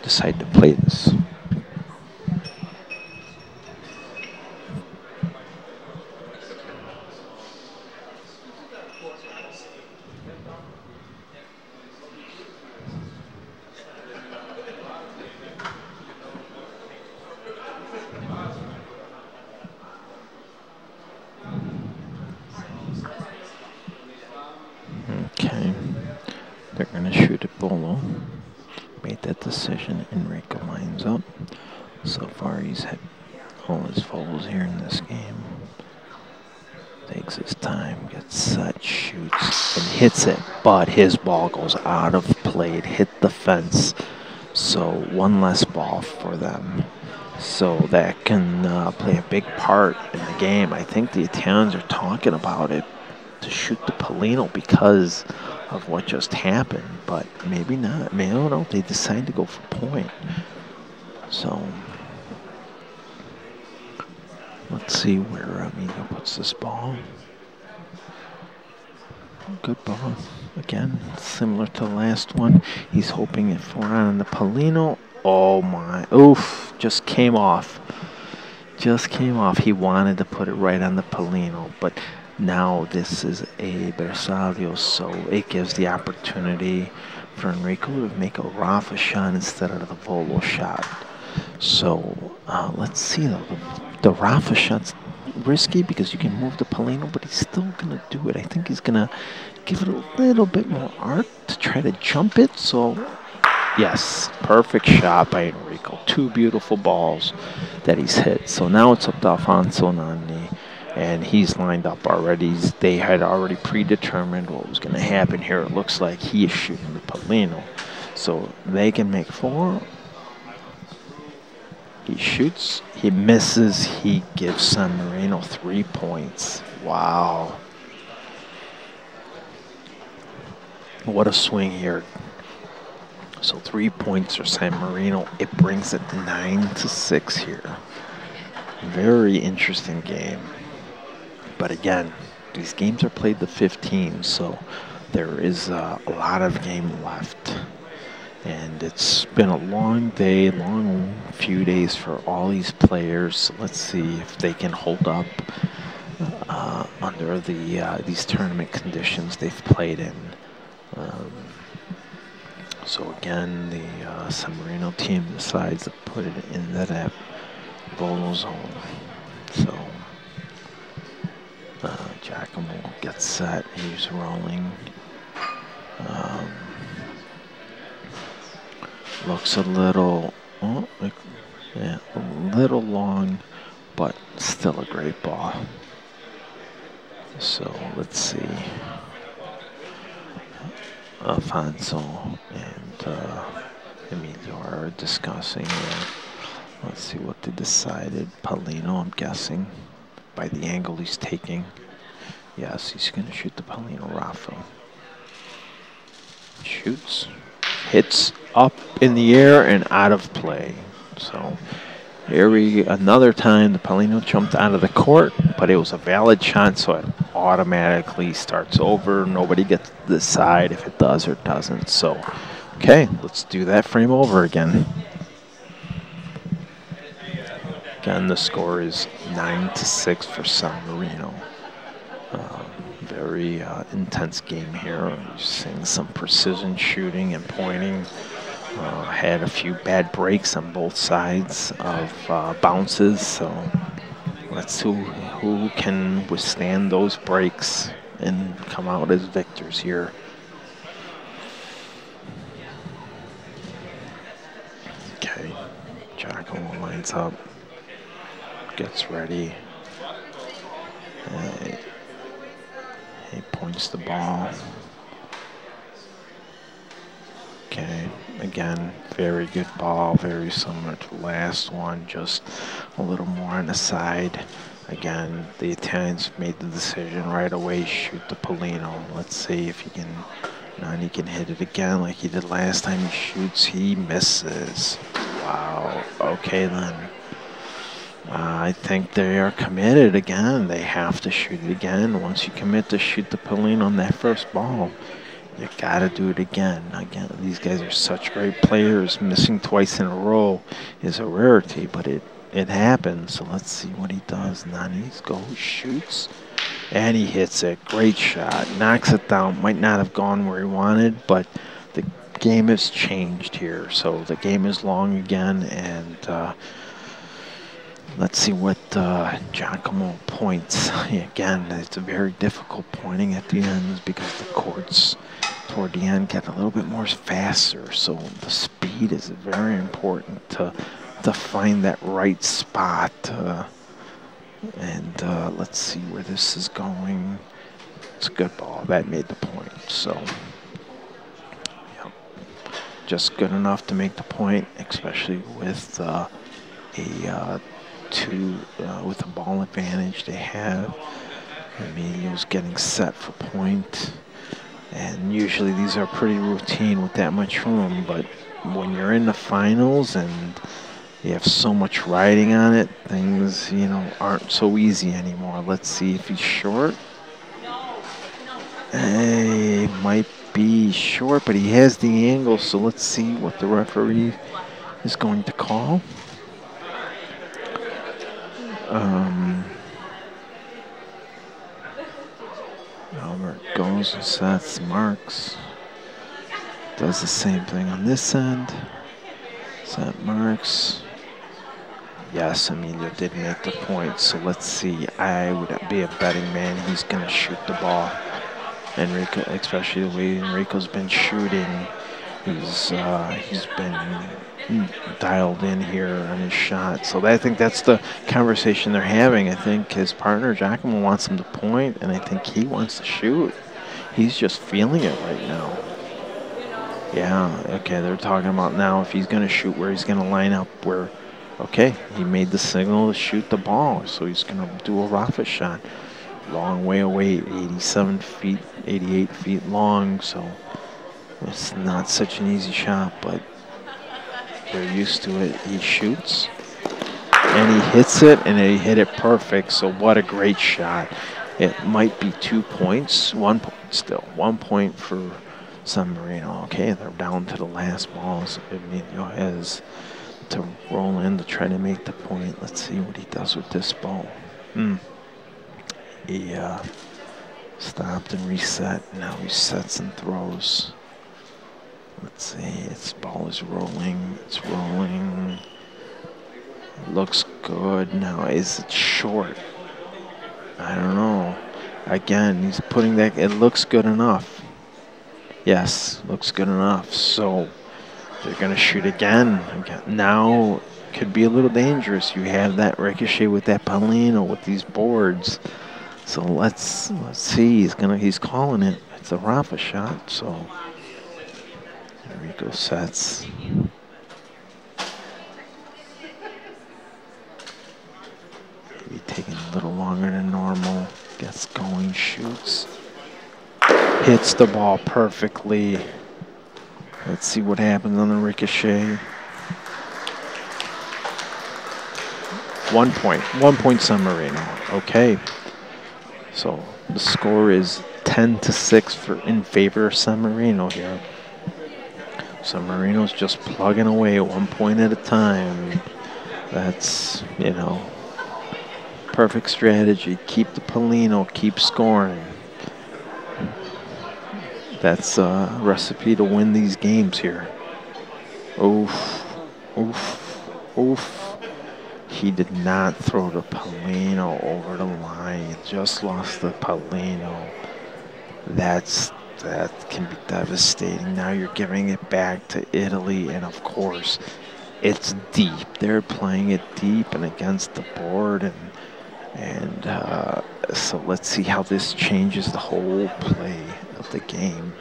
decide to play this. Hits it, but his ball goes out of play. It hit the fence. So one less ball for them. So that can uh, play a big part in the game. I think the Italians are talking about it to shoot the Pallino because of what just happened, but maybe not. Maybe, I don't know. They decide to go for point. So Let's see where Emilio puts this ball. Good ball. Again, similar to the last one. He's hoping it for on the Pallino. Oh my, oof, just came off. Just came off. He wanted to put it right on the Pallino, but now this is a Bersaglio, so it gives the opportunity for Enrico to make a Raffa shot instead of the Volo shot. So uh, let's see. The, the Raffa shot's risky because you can move the Pallino, but he's still gonna do it. I think he's gonna give it a little bit more art to try to jump it. So yes, perfect shot by Enrico. Two beautiful balls that he's hit. So now it's up to Alfonso Nani and he's lined up already. They had already predetermined what was going to happen here. It looks like he is shooting the Pallino. So they can make four. He shoots, he misses, he gives San Marino three points. Wow. What a swing here. So three points for San Marino. It brings it nine to six here. Very interesting game. But again, these games are played the 15, so there is uh, a lot of game left. And it's been a long day, long few days for all these players. Let's see if they can hold up uh, under the uh, these tournament conditions they've played in. Um, so again, the uh, San Marino team decides to put it in that Volo zone. So uh, Giacomo gets set. He's rolling. Um, looks a little, oh, yeah, a little long, but still a great ball. So let's see. Alfonso and uh, Emilio are discussing. Uh, let's see what they decided. Pallino, I'm guessing by the angle he's taking. Yes, he's going to shoot the Pallino Raffa. Shoots, hits up in the air and out of play. So here we another time the Pallino jumped out of the court, but it was a valid shot, so it automatically starts over. Nobody gets to decide if it does or doesn't. So, okay, let's do that frame over again. Again, the score is nine to six for San Marino. Uh, very uh, intense game here. seeing some precision shooting and pointing. Uh, had a few bad breaks on both sides of uh, bounces, so let's see who, can withstand those breaks and come out as victors here. Okay, Giacomo lines up gets ready. Uh, he points the ball. Okay, again, very good ball, very similar to the last one, just a little more on the side. Again, the Italians made the decision right away, shoot the Pallino. Let's see if he can, Nani can hit it again like he did last time he shoots, he misses. Wow, okay then. Uh, I think they are committed again. They have to shoot it again. Once you commit to shoot the Pallino on that first ball, you gotta do it again. Again, these guys are such great players. Missing twice in a row is a rarity, but it it happens. So let's see what he does. Nani's goes, shoots, and he hits it. Great shot. Knocks it down. Might not have gone where he wanted, but the game has changed here. So the game is long again, and. Uh, Let's see what uh, Giacomo points. Again, it's a very difficult pointing at the ends because the courts toward the end get a little bit more faster. So the speed is very important to to find that right spot. Uh, and uh, let's see where this is going. It's a good ball. That made the point. So, yep. just good enough to make the point, especially with uh, a uh, uh, with a ball advantage they have. Emilio's getting set for point. And usually these are pretty routine with that much room, but when you're in the finals and you have so much riding on it, things, you know, aren't so easy anymore. Let's see if he's short. Hey, might be short, but he has the angle, so let's see what the referee is going to call. Um, Albert goes and sets marks. Does the same thing on this end. Set marks. Yes, Emilio did make the point. So let's see. I would be a betting man. He's going to shoot the ball. Enrico, especially the way Enrico's been shooting, he's uh, he's been dialed in here on his shot. So I think that's the conversation they're having. I think his partner Giacomo wants him to point, and I think he wants to shoot. He's just feeling it right now. Yeah, okay, they're talking about now if he's going to shoot where he's going to line up where Okay, he made the signal to shoot the ball, so he's going to do a rocket shot. Long way away, 87 feet, 88 feet long, so it's not such an easy shot, but they're used to it. He shoots, and he hits it, and he hit it perfect, so what a great shot. It might be two points, one point still, one point for San Marino. Okay, they're down to the last balls. Emilio has to roll in to try to make the point. Let's see what he does with this ball. Hmm. He uh, stopped and reset. Now he sets and throws. Let's see. Its ball is rolling. It's rolling. looks good. Now is it short? I don't know. Again, he's putting that. It looks good enough. Yes, looks good enough. So they're going to shoot again. Now could be a little dangerous. You have that ricochet with that Pallino with these boards. So let's let's see. He's gonna he's calling it. It's a Raffa shot. So Enrico sets. Maybe taking a little longer than normal. Gets going, shoots. Hits the ball perfectly. Let's see what happens on the ricochet. One point. One point San Marino. Okay. So the score is 10 to 6 for in favor of San Marino here. San Marino's just plugging away at one point at a time. That's, you know, perfect strategy. Keep the Pallino, keep scoring. That's a recipe to win these games here. Oof, oof, oof. He did not throw the Pallino over the line. He just lost the Pallino. That's that can be devastating. Now you're giving it back to Italy, and of course, it's deep. They're playing it deep and against the board, and and uh, so let's see how this changes the whole play of the game.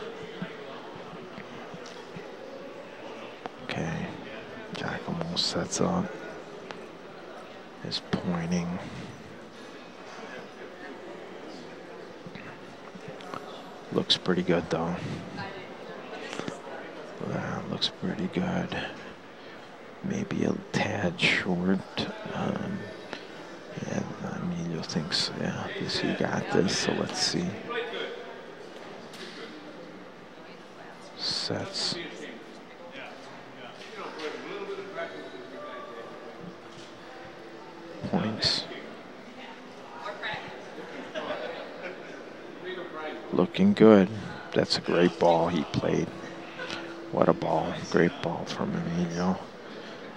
Okay, Giacomo sets up, is pointing. Looks pretty good though. That looks pretty good. Maybe a tad short. Um, yeah, thinks, yeah, this you got this, so let's see. Sets. Points. Looking good. That's a great ball he played. What a ball. Great ball from Emilio.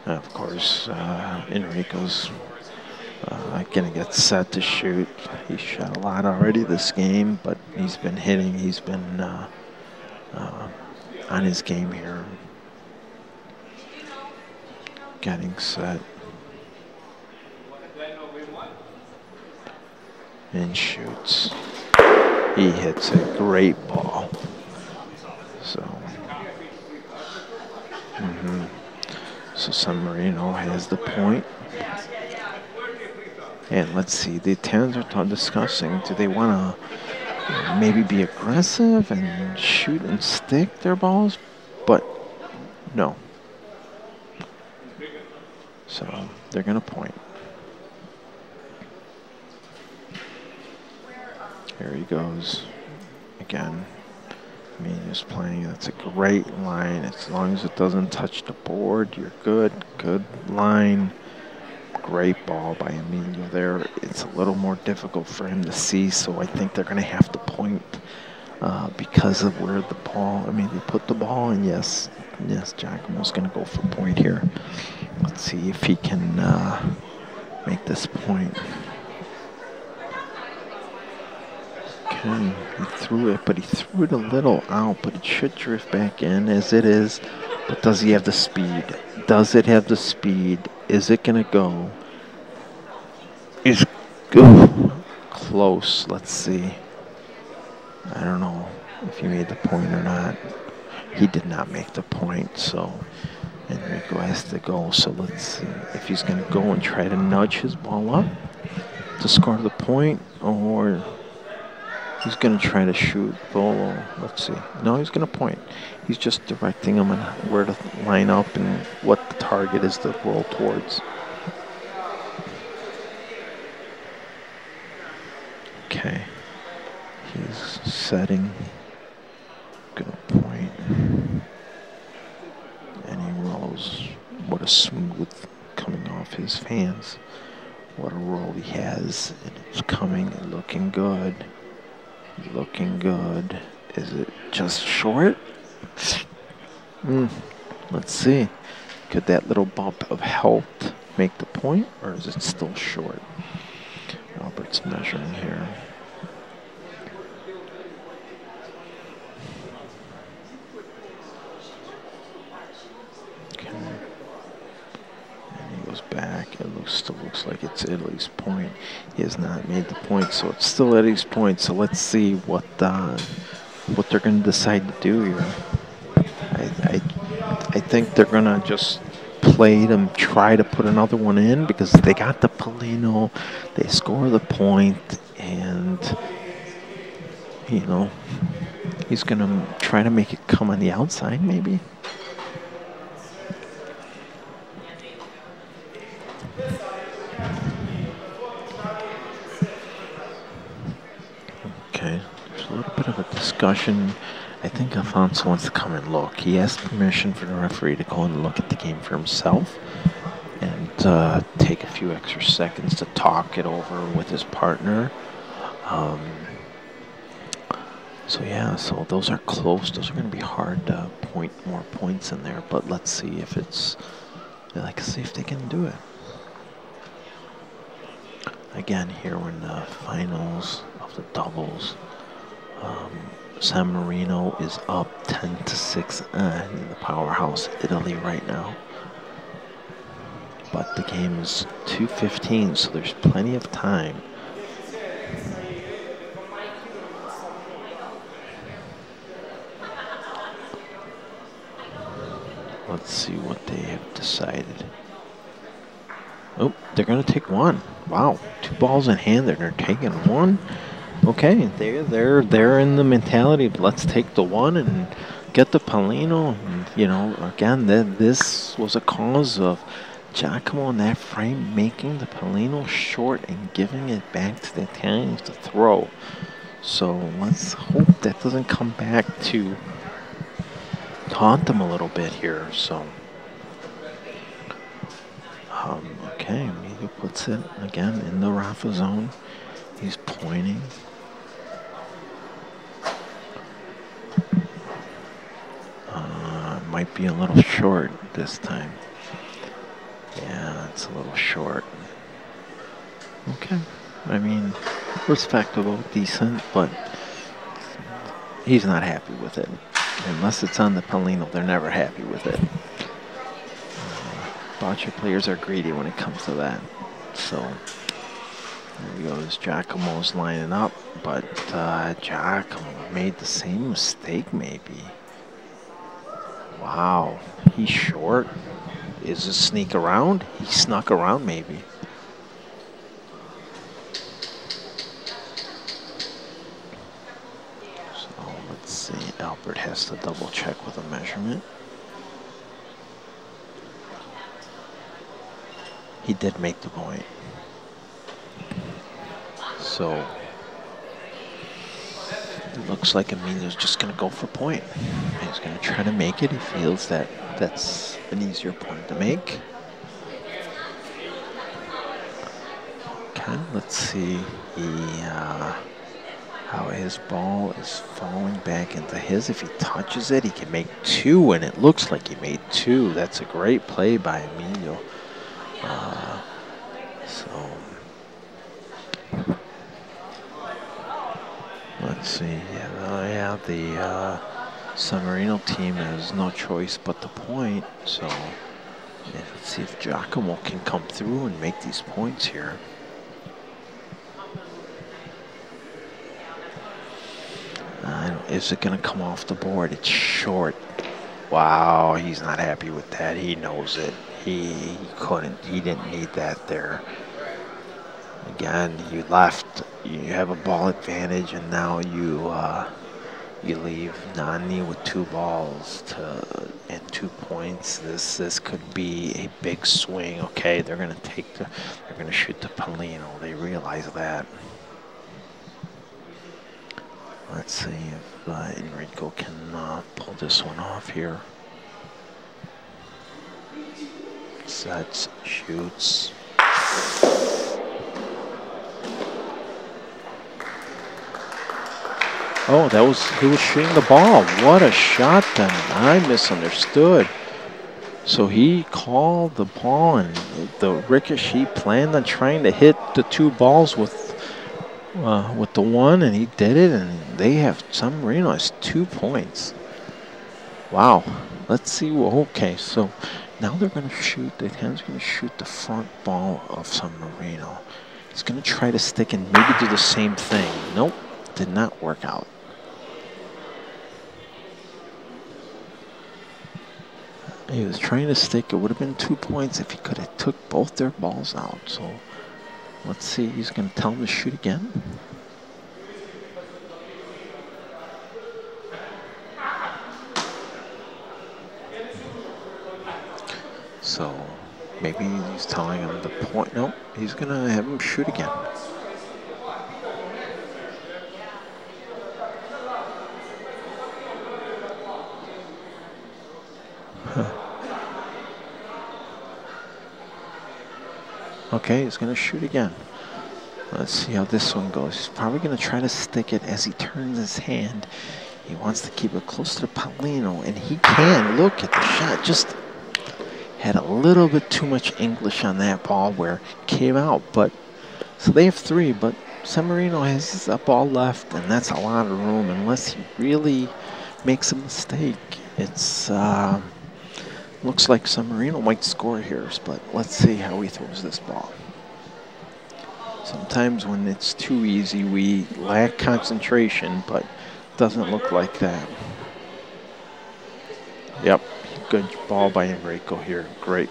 And of course, uh, Enrico's uh, going to get set to shoot. He shot a lot already this game, but he's been hitting. He's been uh, uh, on his game here. Getting set. And shoots. He hits a great ball. So. Mm -hmm. So San Marino has the point. And let's see, the Italians are discussing, do they want to maybe be aggressive and shoot and stick their balls? But no. So they're going to point. Here he goes again. Media's playing. That's a great line. As long as it doesn't touch the board, you're good. Good line. Great ball by Emilio there. It's a little more difficult for him to see, so I think they're going to have to point uh, because of where the ball, I mean, they put the ball, and yes, yes, Giacomo's going to go for point here. Let's see if he can uh, make this point. Okay, he threw it, but he threw it a little out, but it should drift back in as it is. But does he have the speed? Does it have the speed? Is it going to go? Is close. Let's see. I don't know if he made the point or not. He did not make the point, so Enrico has to go. So let's see if he's going to go and try to nudge his ball up to score the point, or he's going to try to shoot Volo. Let's see. No, he's going to point. He's just directing him on where to line up and what the target is to roll towards. Okay. He's setting. Gonna point. And he rolls. What a smooth coming off his fans. What a roll he has. And it's coming and looking good. Looking good. Is it just short? Hmm. Let's see. Could that little bump have helped make the point, or is it still short? Albert's measuring here. Okay. And he goes back. It looks still looks like it's Italy's point. He has not made the point, so it's still Italy's point. So let's see what uh, what they're going to decide to do here. I, I I think they're going to just play them, try to put another one in because they got the Pallino, they score the point, and you know he's gonna try to make it come on the outside, maybe. Okay, there's a little bit of a discussion. I think Alfonso wants to come and look. He asked permission for the referee to go and look at the game for himself and uh, take a few extra seconds to talk it over with his partner. Um, so yeah, so those are close. Those are going to be hard to point more points in there, but let's see if it's, like, see if they can do it. Again, here we're in the finals of the doubles. Um, San Marino is up 10 to 6 in the powerhouse Italy right now. But the game is 2.15, so there's plenty of time. Let's see what they have decided. Oh, they're going to take one. Wow, two balls in hand, and they're taking one. Okay, they're they're they're in the mentality of let's take the one and get the Pallino. And, you know, again, that this was a cause of Giacomo in that frame making the Pallino short and giving it back to the Italians to throw. So let's hope that doesn't come back to taunt them a little bit here. So, um, okay, Emilio puts it again in the Raffa zone. He's pointing. Uh, might be a little short this time. Yeah, it's a little short. Okay. I mean, respectable, decent, but he's not happy with it. Unless it's on the Pallino, they're never happy with it. Bocce players are greedy when it comes to that. So, there he goes. Giacomo's lining up, but uh, Giacomo made the same mistake, maybe. Wow, he's short. Is it sneak around? He snuck around, maybe. So let's see. Albert has to double check with a measurement. He did make the point. So it looks like Emilio's just going to go for point. He's going to try to make it. He feels that that's an easier point to make. Okay, let's see he, uh, how his ball is falling back into his. If he touches it, he can make two, and it looks like he made two. That's a great play by Emilio. Uh, so let's see. Yeah, yeah the uh, San Marino team has no choice but to point. So yeah, let's see if Giacomo can come through and make these points here. Uh, is it going to come off the board? It's short. Wow, he's not happy with that. He knows it. He, couldn't, he didn't need that there. Again, you left, you have a ball advantage, and now you uh, you leave Nani with two balls to and two points. This this could be a big swing. Okay, they're gonna take the, they're gonna shoot the Pallino. They realize that. Let's see if uh, Enrico can uh, pull this one off here. Sets, shoots. Oh, that was, he was shooting the ball. What a shot then. I misunderstood. So he called the ball and the ricochet planned on trying to hit the two balls with uh, with the one and he did it and they have San Marino has two points. Wow. Let's see. okay, so now they're going to shoot. The hand's going to shoot the front ball of San Marino. He's going to try to stick and maybe do the same thing. Nope, did not work out. He was trying to stick. It would have been two points if he could have took both their balls out. So let's see. He's going to tell him to shoot again. So maybe he's telling him the point. No, he's going to have him shoot again. Okay, he's going to shoot again. Let's see how this one goes. He's probably going to try to stick it as he turns his hand. He wants to keep it close to Pallino, and he can. Look at the shot. Just had a little bit too much English on that ball where it came out. But So they have three, but San Marino has a ball left, and that's a lot of room unless he really makes a mistake. It's... Uh, Looks like San Marino might score here, but let's see how he throws this ball. Sometimes when it's too easy, we lack concentration, but doesn't look like that. Yep, good ball by Enrico here. Great,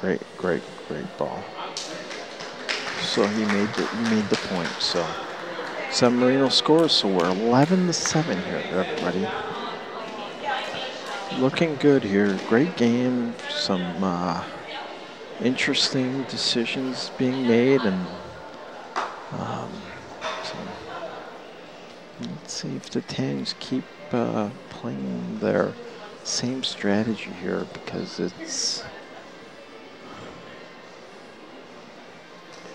great, great, great ball. So he made the he made the point. So San Marino scores. So we're 11 to seven here, everybody looking good here. Great game. Some uh, interesting decisions being made, and um, so let's see if the Tangs keep uh, playing their same strategy here because it's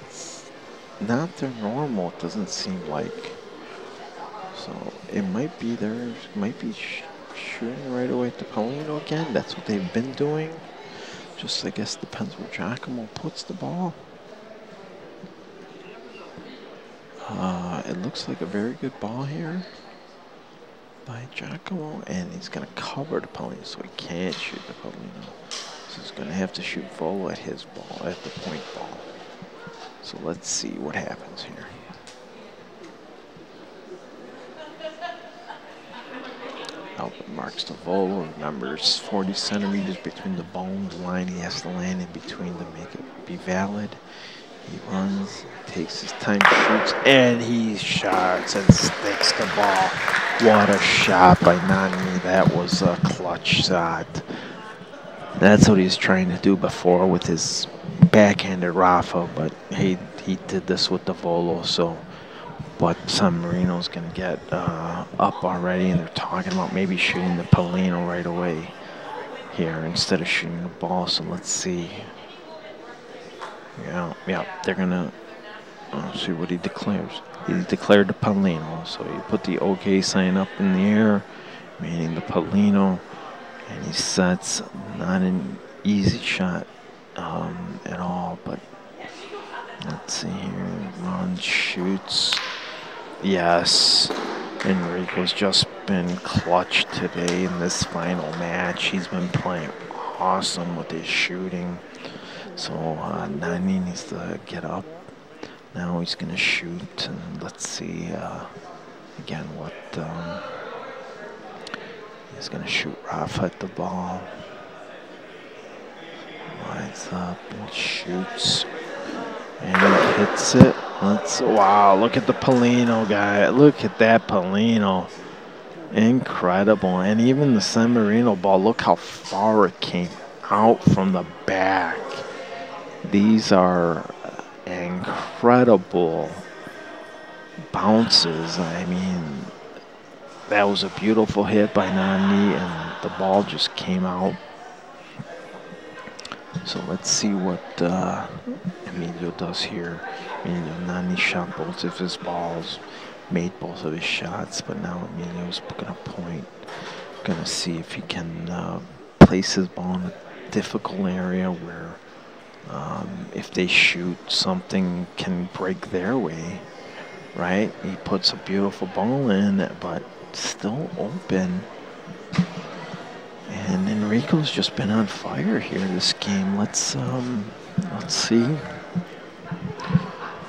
it's not their normal. It doesn't seem like. So it might be there. Might be shooting right away at the Pallino again. That's what they've been doing. Just, I guess, depends where Giacomo puts the ball. Uh, it looks like a very good ball here by Giacomo, and he's going to cover the Pallino, so he can't shoot the Pallino. So he's going to have to shoot Volo at his ball, at the point ball. So let's see what happens here. Albert marks the volo. It's 40 centimeters between the bones line. He has to land in between to make it be valid. He runs, takes his time, shoots, and he shots and sticks the ball. What a shot by Nani. That was a clutch shot. That's what he was trying to do before with his backhanded Raffa, but he he did this with the Volo, so but San Marino's going to get uh, up already, and they're talking about maybe shooting the Pallino right away here instead of shooting the ball. So let's see. Yeah, yeah, they're going to uh, see what he declares. He declared the Pallino, so he put the OK sign up in the air, meaning the Pallino, and he sets not an easy shot um, at all, but let's see here. Ron shoots. Yes. Enrico's just been clutch today in this final match. He's been playing awesome with his shooting. So uh, Nani needs to get up. Now he's going to shoot. And let's see uh, again what um, he's going to shoot Raffa at the ball. Lines up and shoots. And he hits it. Let's wow, look at the Pallino guy. Look at that Pallino. Incredible. And even the San Marino ball, look how far it came out from the back. These are incredible bounces. I mean, that was a beautiful hit by Nani, and the ball just came out. So let's see what uh, Emilio does here. Emilio Nani shot both of his balls, made both of his shots, but now Emilio's to point. To see if he can uh, place his ball in a difficult area where um, if they shoot, something can break their way, right? He puts a beautiful ball in, but still open. And Enrico's just been on fire here this game. Let's um, let's see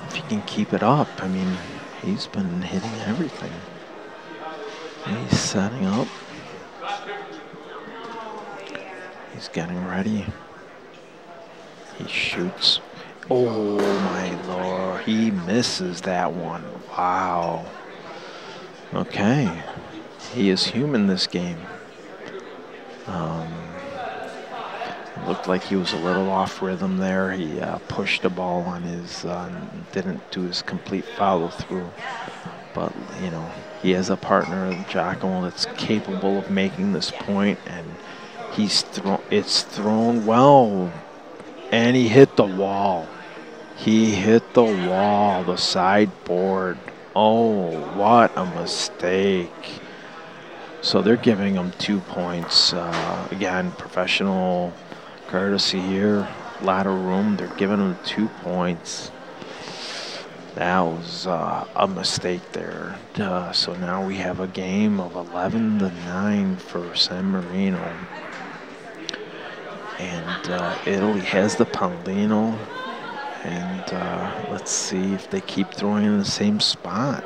if he can keep it up. I mean, he's been hitting everything. He's setting up. He's getting ready. He shoots. Oh my lord, he misses that one. Wow. Okay. He is human this game. Um, looked like he was a little off rhythm there. He uh, pushed the ball on his, uh, didn't do his complete follow through. But, you know, he has a partner, Giacomo, that's capable of making this point, and he's thrown, it's thrown well, and he hit the wall. He hit the wall, the sideboard. Oh, what a mistake. So they're giving him two points. Uh, again, professional courtesy here. Ladder room, they're giving him two points. That was uh, a mistake there. Uh, so now we have a game of 11 to 9 for San Marino. And uh, Italy has the Pallino. And uh, let's see if they keep throwing in the same spot.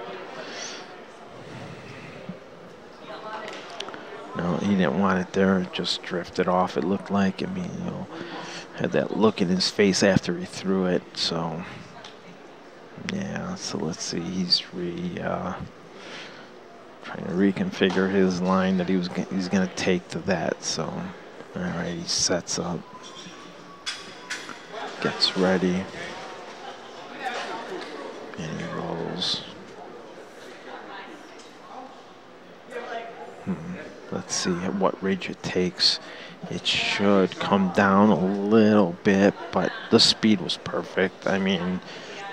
No, he didn't want it there. It just drifted off, it looked like. I mean, you know, had that look in his face after he threw it. So, yeah, so let's see. He's re, uh, trying to reconfigure his line that he was he's going to take to that. So, all right, he sets up, gets ready, and he rolls. Hmm. Let's see at what ridge it takes. It should come down a little bit, but the speed was perfect. I mean,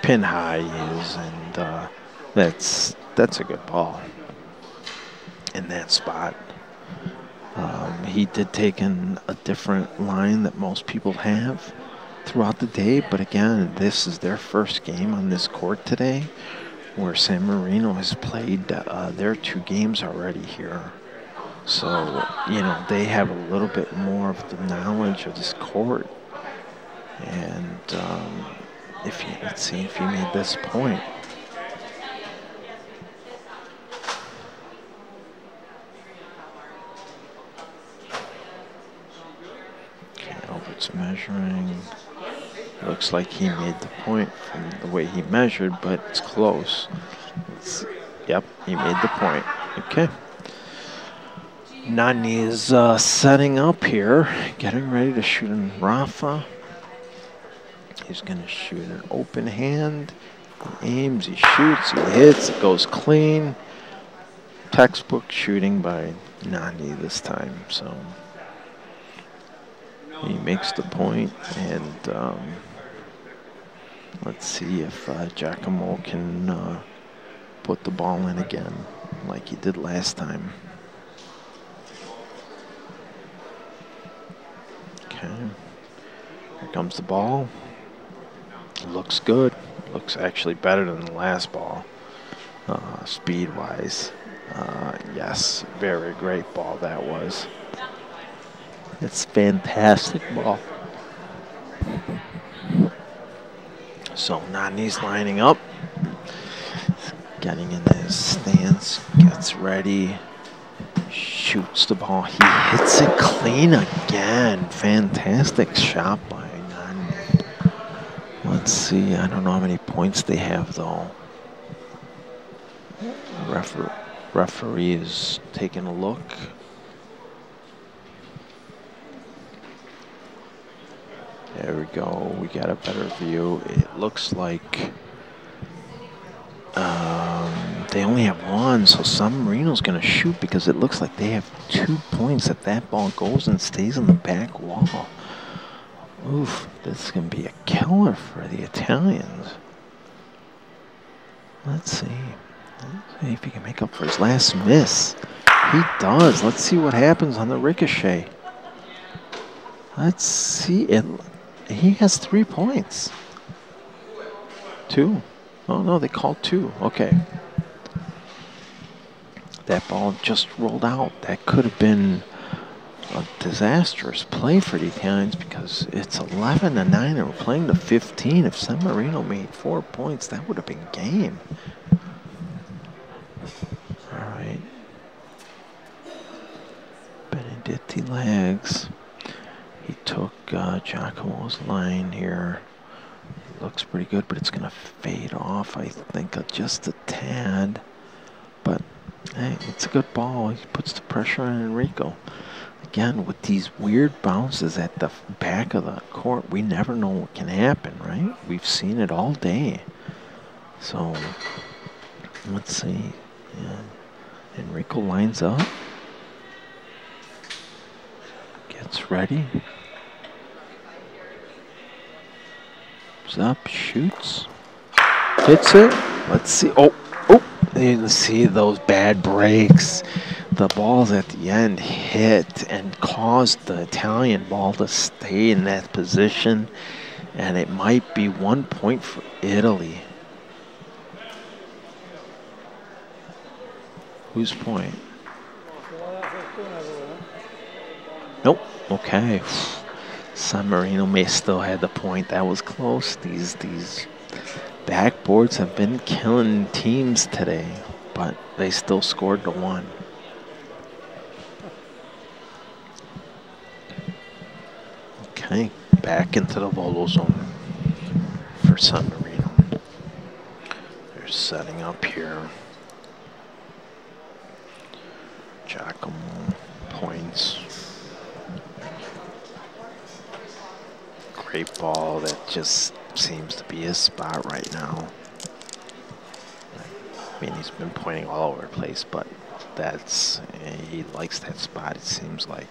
pin high is, and uh, that's that's a good ball in that spot. Um, he did take in a different line that most people have throughout the day, but again, this is their first game on this court today, where San Marino has played uh, their two games already here. So, you know, they have a little bit more of the knowledge of this court. And um, if you, let's see if he made this point. Albert's measuring. Looks like he made the point from the way he measured, but it's close. It's, yep, he made the point. Okay. Nani is uh, setting up here, getting ready to shoot in Raffa. He's going to shoot an open hand. He aims, he shoots, he hits, it goes clean. Textbook shooting by Nani this time. So he makes the point, and um, let's see if uh, Giacomo can uh, put the ball in again like he did last time. Okay. Here comes the ball. Looks good. Looks actually better than the last ball, uh, speed-wise. Uh, yes, very great ball that was. It's fantastic ball. So Nani's lining up, getting in his stance, gets ready, shoots the ball. He hits it clean again. Fantastic shot by Nani. Let's see. I don't know how many points they have though. Refer referee is taking a look. There we go. We got a better view. It looks like um, they only have one, so San Marino's going to shoot because it looks like they have two points that that ball goes and stays on the back wall. Oof, this is going to be a killer for the Italians. Let's see. Let's see if he can make up for his last miss. He does. Let's see what happens on the ricochet. Let's see. It. He has three points. Two. Oh, no, they called two. Okay. That ball just rolled out. That could have been a disastrous play for the Italians because it's 11 to 9 and we're playing to 15. If San Marino made four points, that would have been game. All right. Benedetti legs. He took uh, Giacomo's line here. Looks pretty good, but it's going to fade off, I think, uh, just a tad. But, hey, it's a good ball. He puts the pressure on Enrico. Again, with these weird bounces at the back of the court, we never know what can happen, right? We've seen it all day. So, let's see. Yeah. Enrico lines up. Gets ready. Up, shoots, hits it. Let's see. Oh, oh, you can see those bad breaks. The balls at the end hit and caused the Italian ball to stay in that position. And it might be one point for Italy. Whose point? Nope. Okay. San Marino may still had the point. That was close. These these backboards have been killing teams today, but they still scored the one. Okay, back into the volo zone for San Marino. They're setting up here. Giacomo points. Great ball that just seems to be his spot right now. I mean, he's been pointing all over the place, but that's, he likes that spot, it seems like.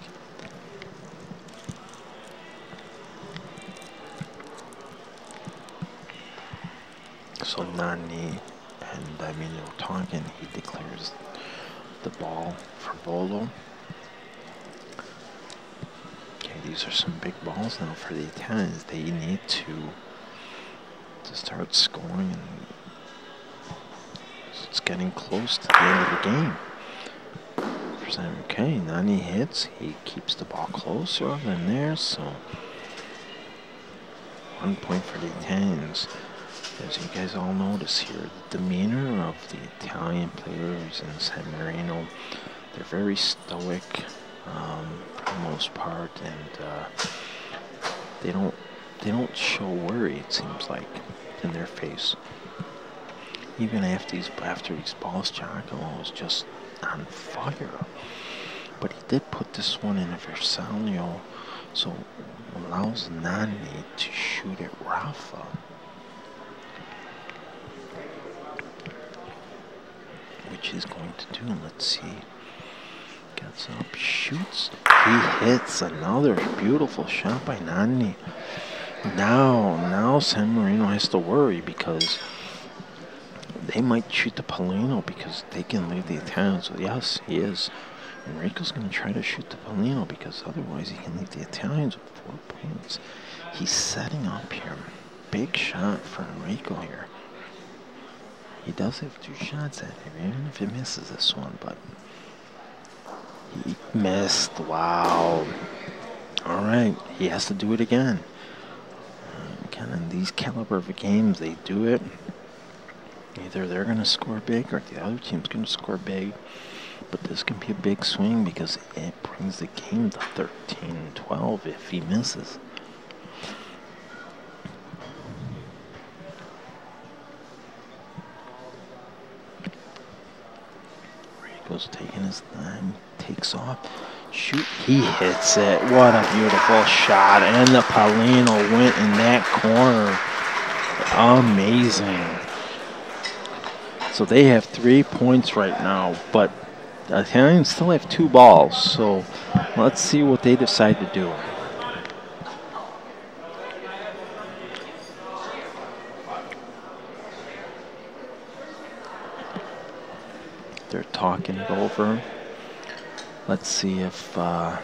So Nani and mean, Tonkin, he declares the ball for Volo. these are some big balls now for the Italians. They need to to start scoring. And it's getting close to the end of the game. Okay, Nani hits. He keeps the ball closer than there, so one point for the Italians. As you guys all notice here, the demeanor of the Italian players in San Marino, they're very stoic um, the most part, and uh, they don't they don't show worry. It seems like in their face. Even after these after these balls, Giacomo was just on fire. but he did put this one in a Bersaglio, so allows Nani to shoot at Raffa. Which he's going to do. Let's see. Gets up, shoots. He hits another beautiful shot by Nani. Now, now San Marino has to worry because they might shoot the Pallino because they can leave the Italians. So yes, he is. Enrico's going to try to shoot the Pallino because otherwise he can leave the Italians with four points. He's setting up here. Big shot for Enrico here. He does have two shots at it, even if he misses this one, but missed. Wow. All right, he has to do it again. Kind of these caliber of games, they do it. Either they're going to score big or the other team's going to score big. But this can be a big swing because it brings the game to 13-12 if he misses. Rico's taking his time, takes off, shoot, he hits it. What a beautiful shot. And the Pallino went in that corner. Amazing. So they have three points right now, but the Italians still have two balls. So let's see what they decide to do. They're talking it over. Let's see if uh,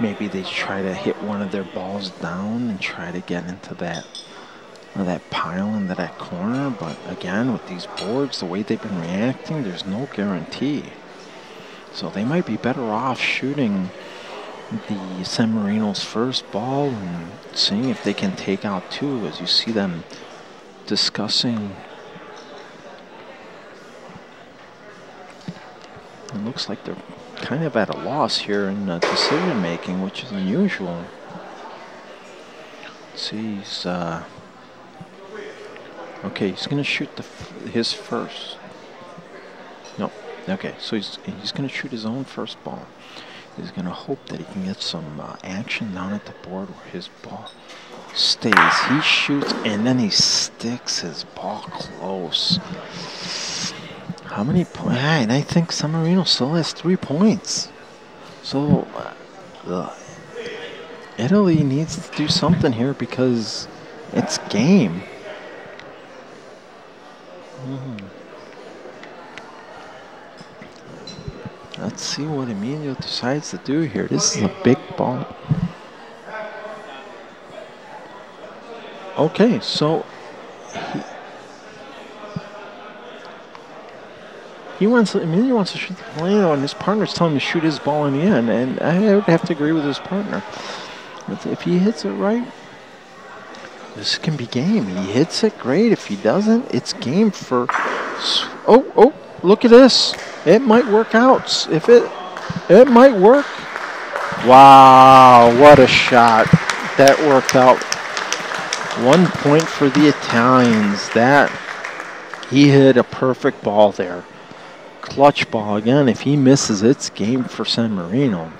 maybe they try to hit one of their balls down and try to get into that that pile into that corner. But again, with these boards, the way they've been reacting, there's no guarantee. So they might be better off shooting the San Marino's first ball and seeing if they can take out two as you see them discussing. It looks like they're kind of at a loss here in uh, decision making, which is unusual. Let's see, he's uh, Okay, he's going to shoot the his first. No, okay, so he's he's going to shoot his own first ball. He's going to hope that he can get some uh, action down at the board where his ball stays. He shoots and then he sticks his ball close. How many points? And I think San Marino still has three points. So uh, Italy needs to do something here because it's game. Mm. Let's see what Emilio decides to do here. This is a big ball. Okay, so he, he wants Emilio wants to shoot the Polino, and his partner's telling him to shoot his ball in the end, and I would have to agree with his partner. If he hits it right, this can be game. He hits it, great. If he doesn't, it's game for. Oh, oh! Look at this. It might work out. If it, it might work. Wow! What a shot. That worked out. One point for the Italians. That he hit a perfect ball there. Clutch ball again. If he misses, it's game for San Marino.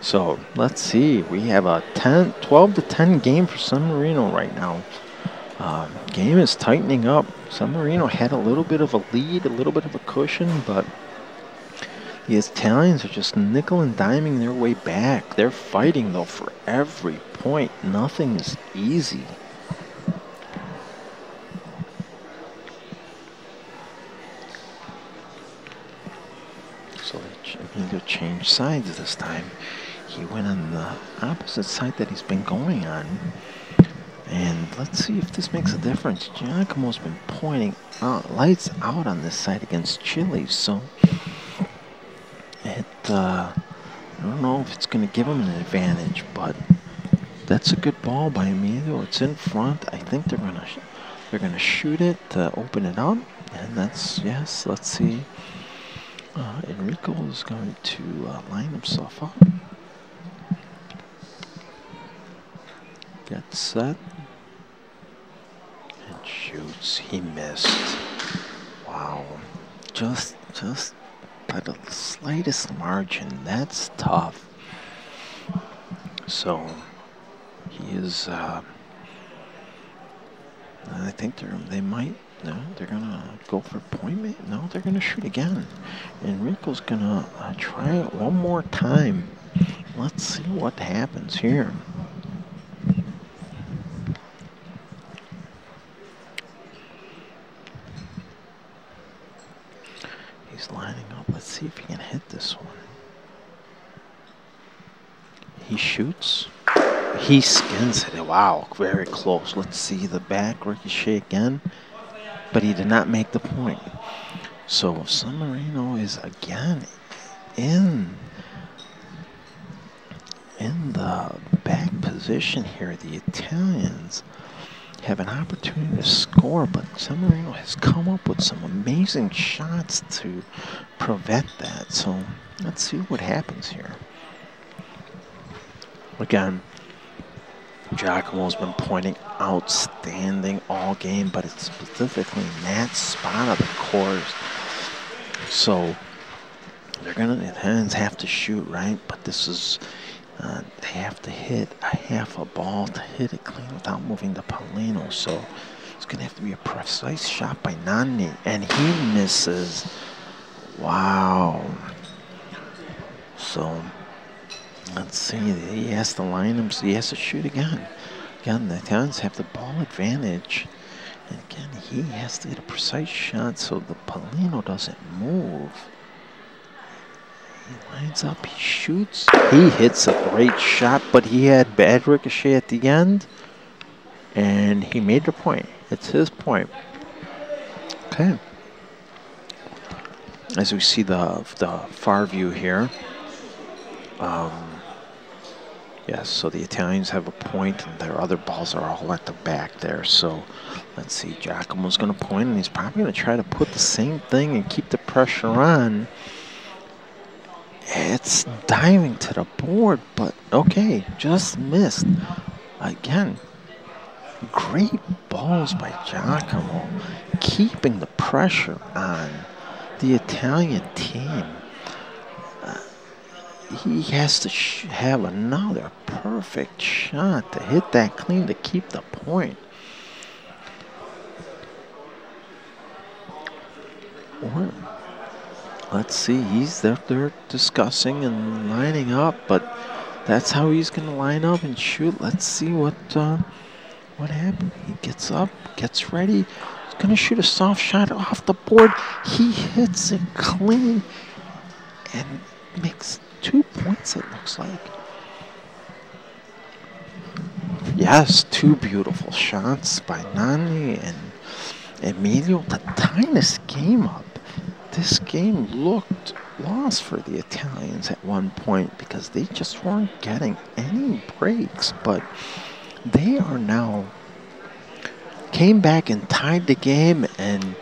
So let's see. We have a 10, 12 to 10 game for San Marino right now. Uh, game is tightening up. San Marino had a little bit of a lead, a little bit of a cushion, but the Italians are just nickel and diming their way back. They're fighting though for every point. Nothing is easy. To change sides this time he went on the opposite side that he's been going on. And let's see if this makes a difference. Giacomo's been pointing out, lights out on this side against Chile, so it, uh, I don't know if it's going to give him an advantage, but that's a good ball by Emilio. It's in front. I think they're going to they're going to shoot it to open it up, and that's yes. Let's see. Enrico is going to uh, line himself up. Gets set. And shoots. He missed. Wow. Just, just by the slightest margin. That's tough. So he is. Uh, I think they might. No, they're gonna go for point. man. No, they're gonna shoot again. And Enrico's gonna uh, try it one more time. Let's see what happens here. He's lining up. Let's see if he can hit this one. He shoots. He skins it. Wow, very close. Let's see the back ricochet again. But he did not make the point. So San Marino is again in in the back position here. The Italians have an opportunity to score, but San Marino has come up with some amazing shots to prevent that. So let's see what happens here. Again, Giacomo's been pointing outstanding all game, but it's specifically in that spot of the course. So they're gonna the hands have to shoot right, but this is uh, they have to hit a half a ball to hit it clean without moving the Pallino. So it's to have to be a precise shot by Nani. And he misses. Wow. So let's see. He has to line him. He has to shoot again. Again, the Italians have the ball advantage. And again, he has to get a precise shot so the Pallino doesn't move. He lines up, he shoots, he hits a great shot, but he had bad ricochet at the end, and he made the point. It's his point. Okay. As we see the the far view here, um, yes, so the Italians have a point, and their other balls are all at the back there. So let's see, Giacomo's going to point, and he's probably going to try to put the same thing and keep the pressure on. It's diving to the board, but okay, just missed. Again, great balls by Giacomo, keeping the pressure on the Italian team. He has to have another perfect shot to hit that clean to keep the point. Or let's see, he's there, they're discussing and lining up, but that's how he's going to line up and shoot. Let's see what uh, what happened. He gets up, gets ready. He's going to shoot a soft shot off the board. He hits it clean and makes two points, it looks like. Yes, two beautiful shots by Nani and Emilio to tie this game up this game looked lost for the Italians at one point because they just weren't getting any breaks, but they are now came back and tied the game and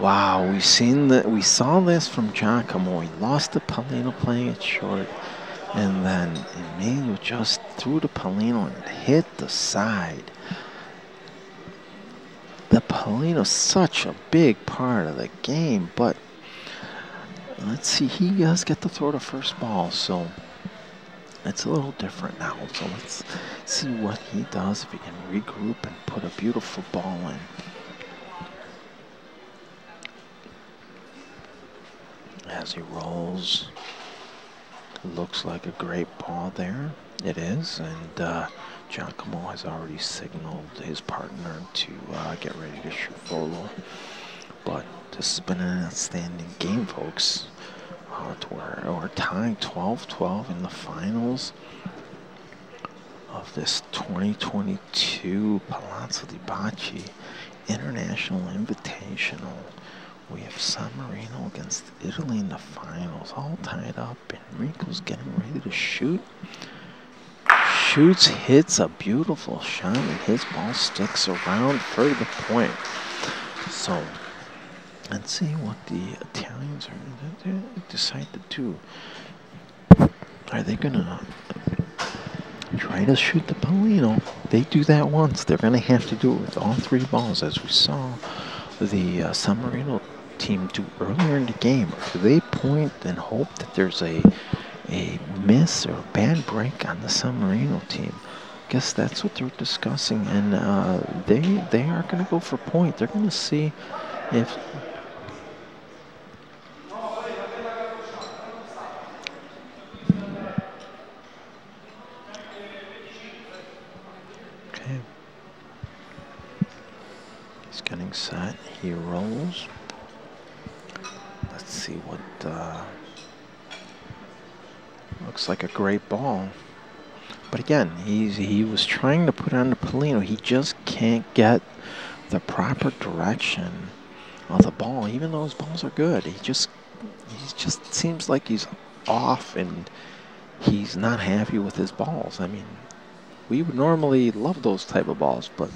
wow, we've seen that we saw this from Giacomo. He lost the Pallino playing it short. And then Emilio just threw the Pallino and hit the side. The Pallino's such a big part of the game, but let's see, he does get to throw the first ball, so it's a little different now. So let's see what he does if he can regroup and put a beautiful ball in. As he rolls, looks like a great ball there. It is, and uh, Giacomo has already signaled his partner to uh, get ready to shoot Volo. But this has been an outstanding game, folks. Uh, we're, we're tying 12-12 in the finals of this 2022 Palazzo de Bocce International Invitational. We have San Marino against Italy in the finals, all tied up. Enrico's getting ready to shoot. Shoots, hits a beautiful shot, and his ball sticks around for the point. So Let's see what the Italians are decide to do. Are they going to try to shoot the Pallino? They do that once. They're going to have to do it with all three balls, as we saw the uh, San Marino team do earlier in the game? Do they point and hope that there's a a miss or a bad break on the San Marino team? I Guess that's what they're discussing, and uh, they they are going to go for point. They're going to see if Okay. He's getting set. He rolls. Let's see what uh, looks like a great ball. But again, he's he was trying to put on the Pallino. He just can't get the proper direction of the ball, even though his balls are good. He just he just seems like he's off and he's not happy with his balls. I mean, we would normally love those type of balls, but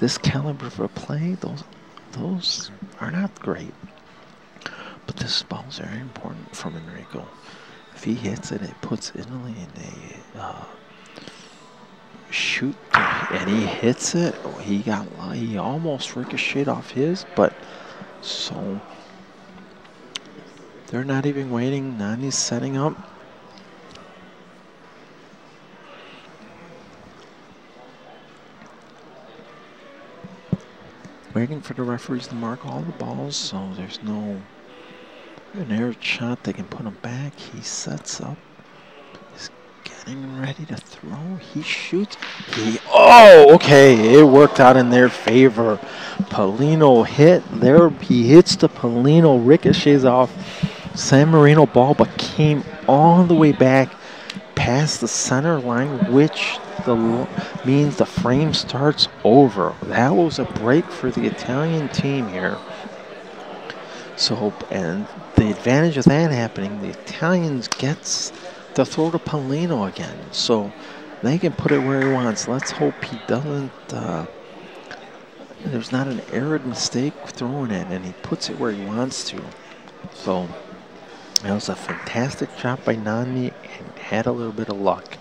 this caliber a play, those those are not great. But this ball is very important from Enrico. If he hits it, it puts Italy in a uh, shoot, and he hits it. Oh, he got he almost ricocheted off his, but so they're not even waiting. Nani's setting up. Waiting for the referees to mark all the balls, so there's no an air shot. They can put him back. He sets up. He's getting ready to throw. He shoots. He oh, okay. It worked out in their favor. Pallino hit there. He hits the Pallino, ricochets off San Marino ball, but came all the way back past the center line, which the means the frame starts over. That was a break for the Italian team here. So, and the advantage of that happening, the Italians gets to throw to Pallino again. So they can put it where he wants. Let's hope he doesn't, uh, there's not an error mistake throwing it, and he puts it where he wants to. So that was a fantastic shot by Nani and had a little bit of luck.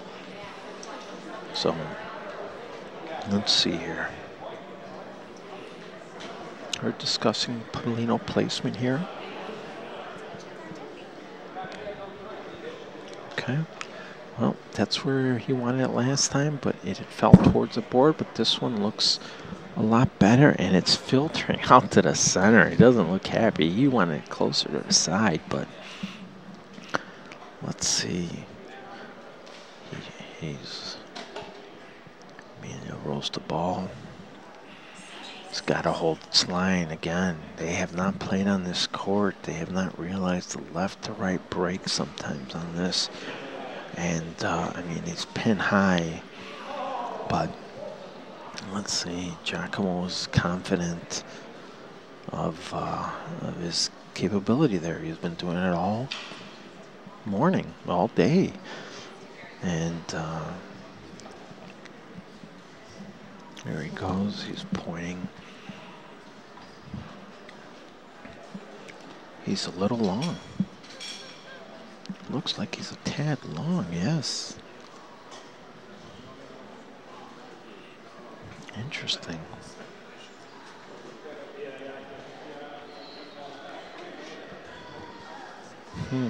So let's see here. We're discussing Pallino placement here. Okay. Well, that's where he wanted it last time, but it fell towards the board. But this one looks a lot better, and it's filtering out to the center. He doesn't look happy. He wanted it closer to the side, but let's see. He, he's Emilio rolls the ball. He's got to hold its line again. They have not played on this court. They have not realized the left to right break sometimes on this. And, uh, I mean, it's pin high, but let's see. Giacomo was confident of, uh, of his capability there. He's been doing it all morning, all day. And, uh, there he goes. He's pointing. He's a little long. Looks like he's a tad long, yes. Interesting. Hmm.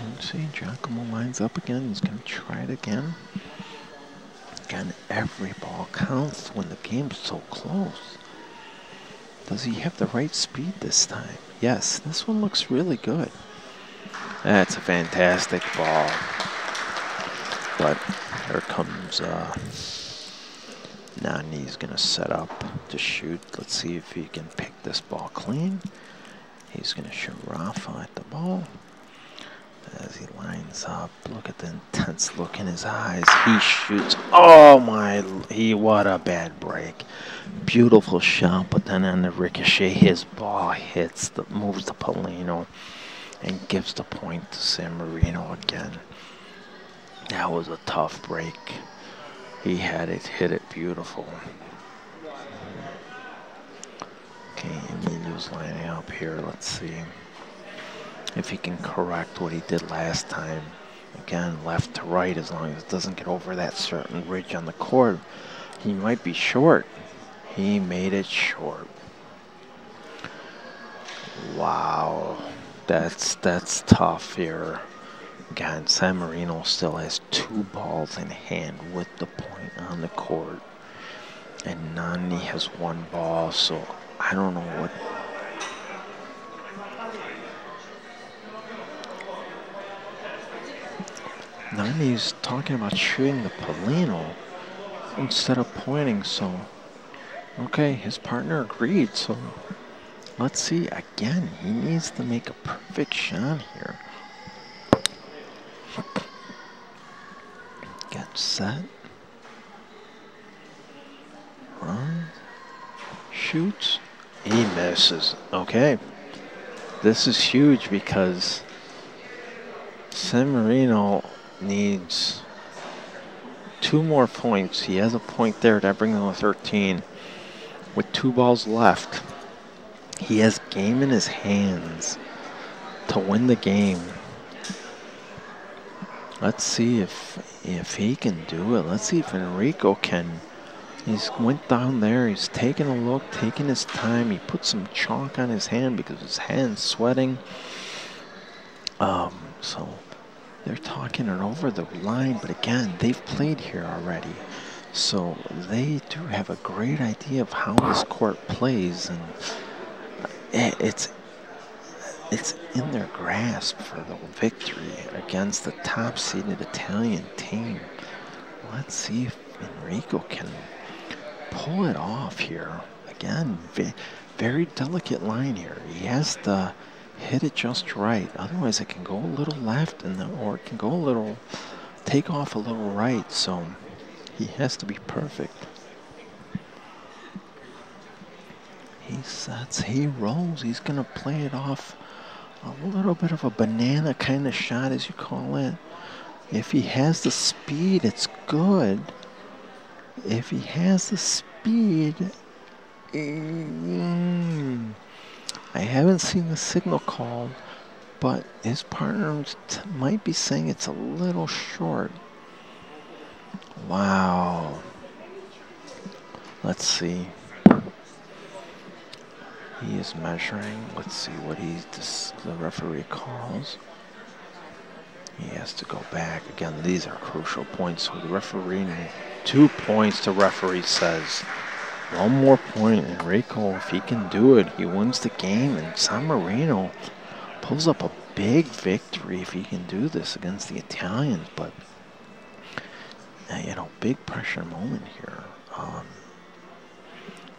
Let's see, Giacomo lines up again. He's going to try it again. Again, every ball counts when the game's so close. Does he have the right speed this time? Yes, this one looks really good. That's a fantastic ball. But here comes uh, Nani's going to set up to shoot. Let's see if he can pick this ball clean. He's going to shoot Raffa at the ball. As he lines up, look at the intense look in his eyes. He shoots. Oh my, he, what a bad break. Beautiful shot, but then on the ricochet, his ball hits, the, moves the Pallino and gives the point to San Marino again. That was a tough break. He had it, hit it beautiful. Okay, Emilio's lining up here. Let's see if he can correct what he did last time. Again, left to right, as long as it doesn't get over that certain ridge on the court, he might be short. He made it short. Wow, that's that's tough here. Again, San Marino still has two balls in hand with the point on the court. And Nani has one ball, so I don't know what Nani's talking about shooting the Pallino instead of pointing, so okay, his partner agreed, so let's see. Again, he needs to make a perfect shot here. Get set. Run. Shoots. He misses. Okay. This is huge because San Marino needs two more points. He has a point there. That brings him to 13. With two balls left, he has game in his hands to win the game. Let's see if if he can do it. Let's see if Enrico can. He's went down there. He's taking a look, taking his time. He put some chalk on his hand because his hand's sweating. Um, so they're talking it over the line, but again, they've played here already. So they do have a great idea of how this court plays, and it's it's in their grasp for the victory against the top-seeded Italian team. Let's see if Enrico can pull it off here. Again, very delicate line here. He has to hit it just right. Otherwise, it can go a little left, and or it can go a little, take off a little right. So he has to be perfect. He sets, he rolls. He's gonna play it off a little bit of a banana kind of shot, as you call it. If he has the speed, it's good. If he has the speed, mm, I haven't seen the signal called, but his partner might be saying it's a little short. Wow. Let's see. He is measuring. Let's see what he the referee calls. He has to go back. Again, these are crucial points. So the referee, two points the referee says. One more point, Enrico, if he can do it, he wins the game, and San Marino pulls up a big victory if he can do this against the Italians. But, uh, you know, big pressure moment here. Um,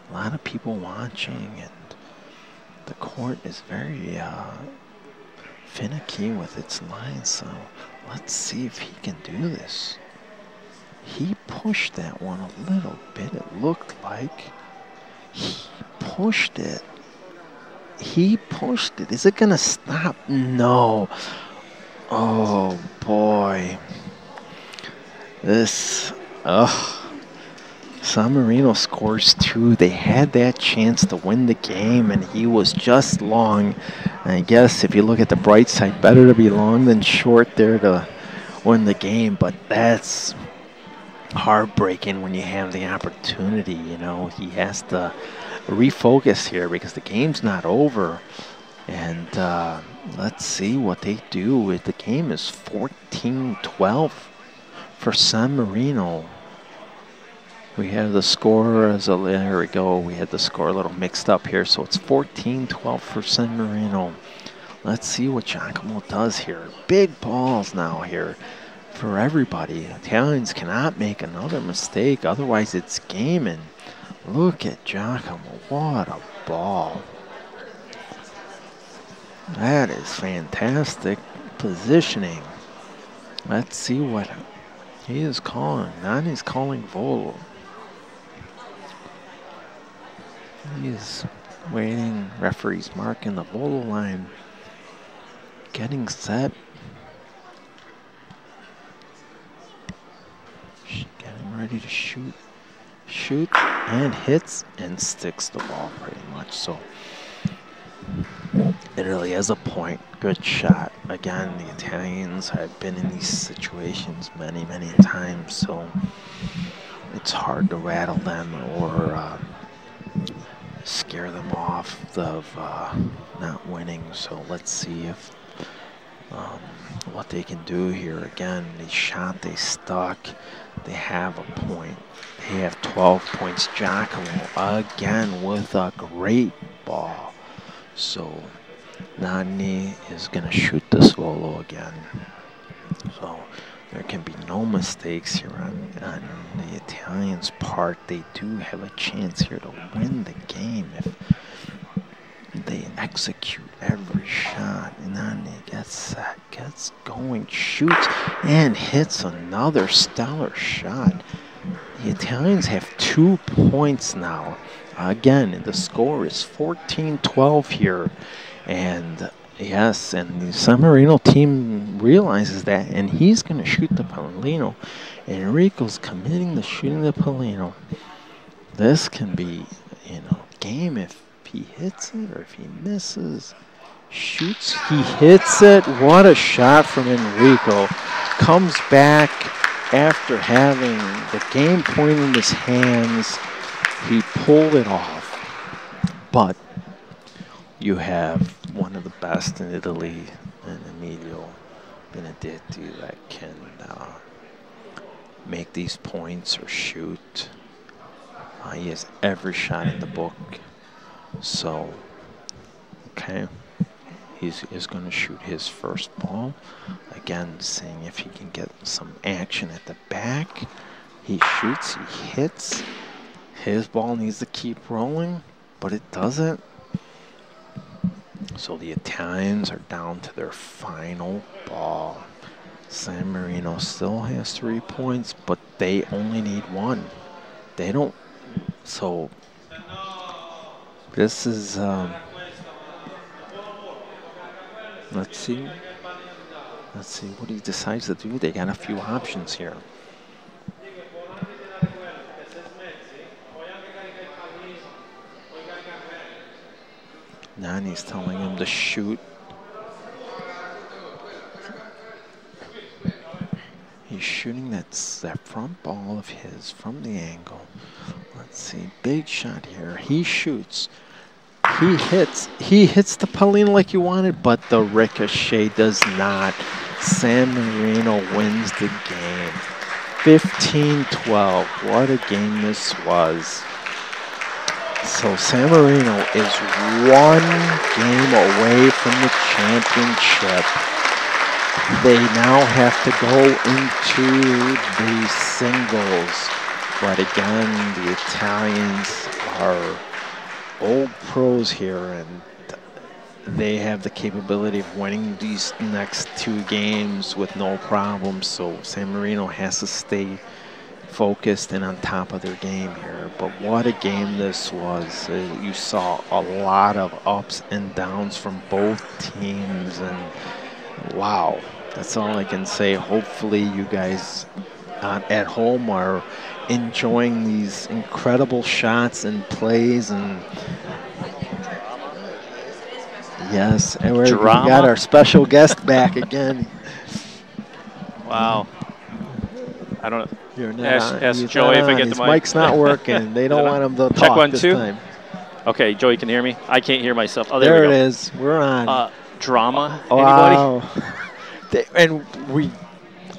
a lot of people watching, and the court is very uh, finicky with its lines, so let's see if he can do this. He pushed that one a little bit, it looked like. He pushed it. He pushed it. Is it going to stop? No. Oh, boy. This, ugh. San Marino scores two. They had that chance to win the game, and he was just long. I guess if you look at the bright side, better to be long than short there to win the game. But that's heartbreaking when you have the opportunity. You know, he has to refocus here because the game's not over. And uh, let's see what they do. The game is 14 12 for San Marino. We have the score as a there we go. We had the score a little mixed up here, so it's 14-12 for San Marino. Let's see what Giacomo does here. Big balls now here for everybody. Italians cannot make another mistake, otherwise it's gaming. Look at Giacomo. What a ball. That is fantastic positioning. Let's see what he is calling. Nani's calling Volo. He's waiting. Referee's marking the Volo line. Getting set. Ready to shoot. Shoot and hits and sticks the ball pretty much. So it really has a point. Good shot. Again, the Italians have been in these situations many, many times, so it's hard to rattle them or, uh, scare them off of uh, not winning. So let's see if um, what they can do here. Again, they shot, they stuck, they have a point. They have 12 points. Giacomo again with a great ball. So Nani is going to shoot this volo again. So there can be no mistakes here on, on the Italians' part. They do have a chance here to win the game if they execute every shot. And then he gets set, gets going, shoots, and hits another stellar shot. The Italians have two points now. Again, the score is 14-12 here. And yes, and the San Marino team realizes that, and he's going to shoot the Pallino. Enrico's committing to shooting the Pallino. This can be, you know, game if he hits it or if he misses. Shoots, he hits it. What a shot from Enrico. Comes back after having the game point in his hands. He pulled it off. But you have one of the best in Italy, and Emilio Benedetti, that can uh, make these points or shoot. Uh, he has every shot in the book. So, okay, he's, he's going to shoot his first ball. Again, seeing if he can get some action at the back. He shoots, he hits. His ball needs to keep rolling, but it doesn't. So the Italians are down to their final ball. San Marino still has three points, but they only need one. They don't. So this is. Um, let's see. Let's see what he decides to do. They got a few options here. Nani's telling him to shoot. He's shooting that, that front ball of his from the angle. Let's see, big shot here. He shoots. He hits. He hits the Pallino like you wanted, but the ricochet does not. San Marino wins the game. 15-12. What a game this was. So San Marino is one game away from the championship. They now have to go into the singles. But again, the Italians are old pros here and they have the capability of winning these next two games with no problems. So San Marino has to stay focused and on top of their game here. But what a game this was. Uh, you saw a lot of ups and downs from both teams. And wow, that's all I can say. Hopefully you guys uh, at home are enjoying these incredible shots and plays and yes and we got our special guest back again wow i don't know you're not ask, ask Joey not if I get His the mic. mic's not working. They don't want him to Check talk one, this two. time. Okay, Joey can hear me. I can't hear myself. Oh, there, There, we it is. We're on. Uh, drama. wow. They- and we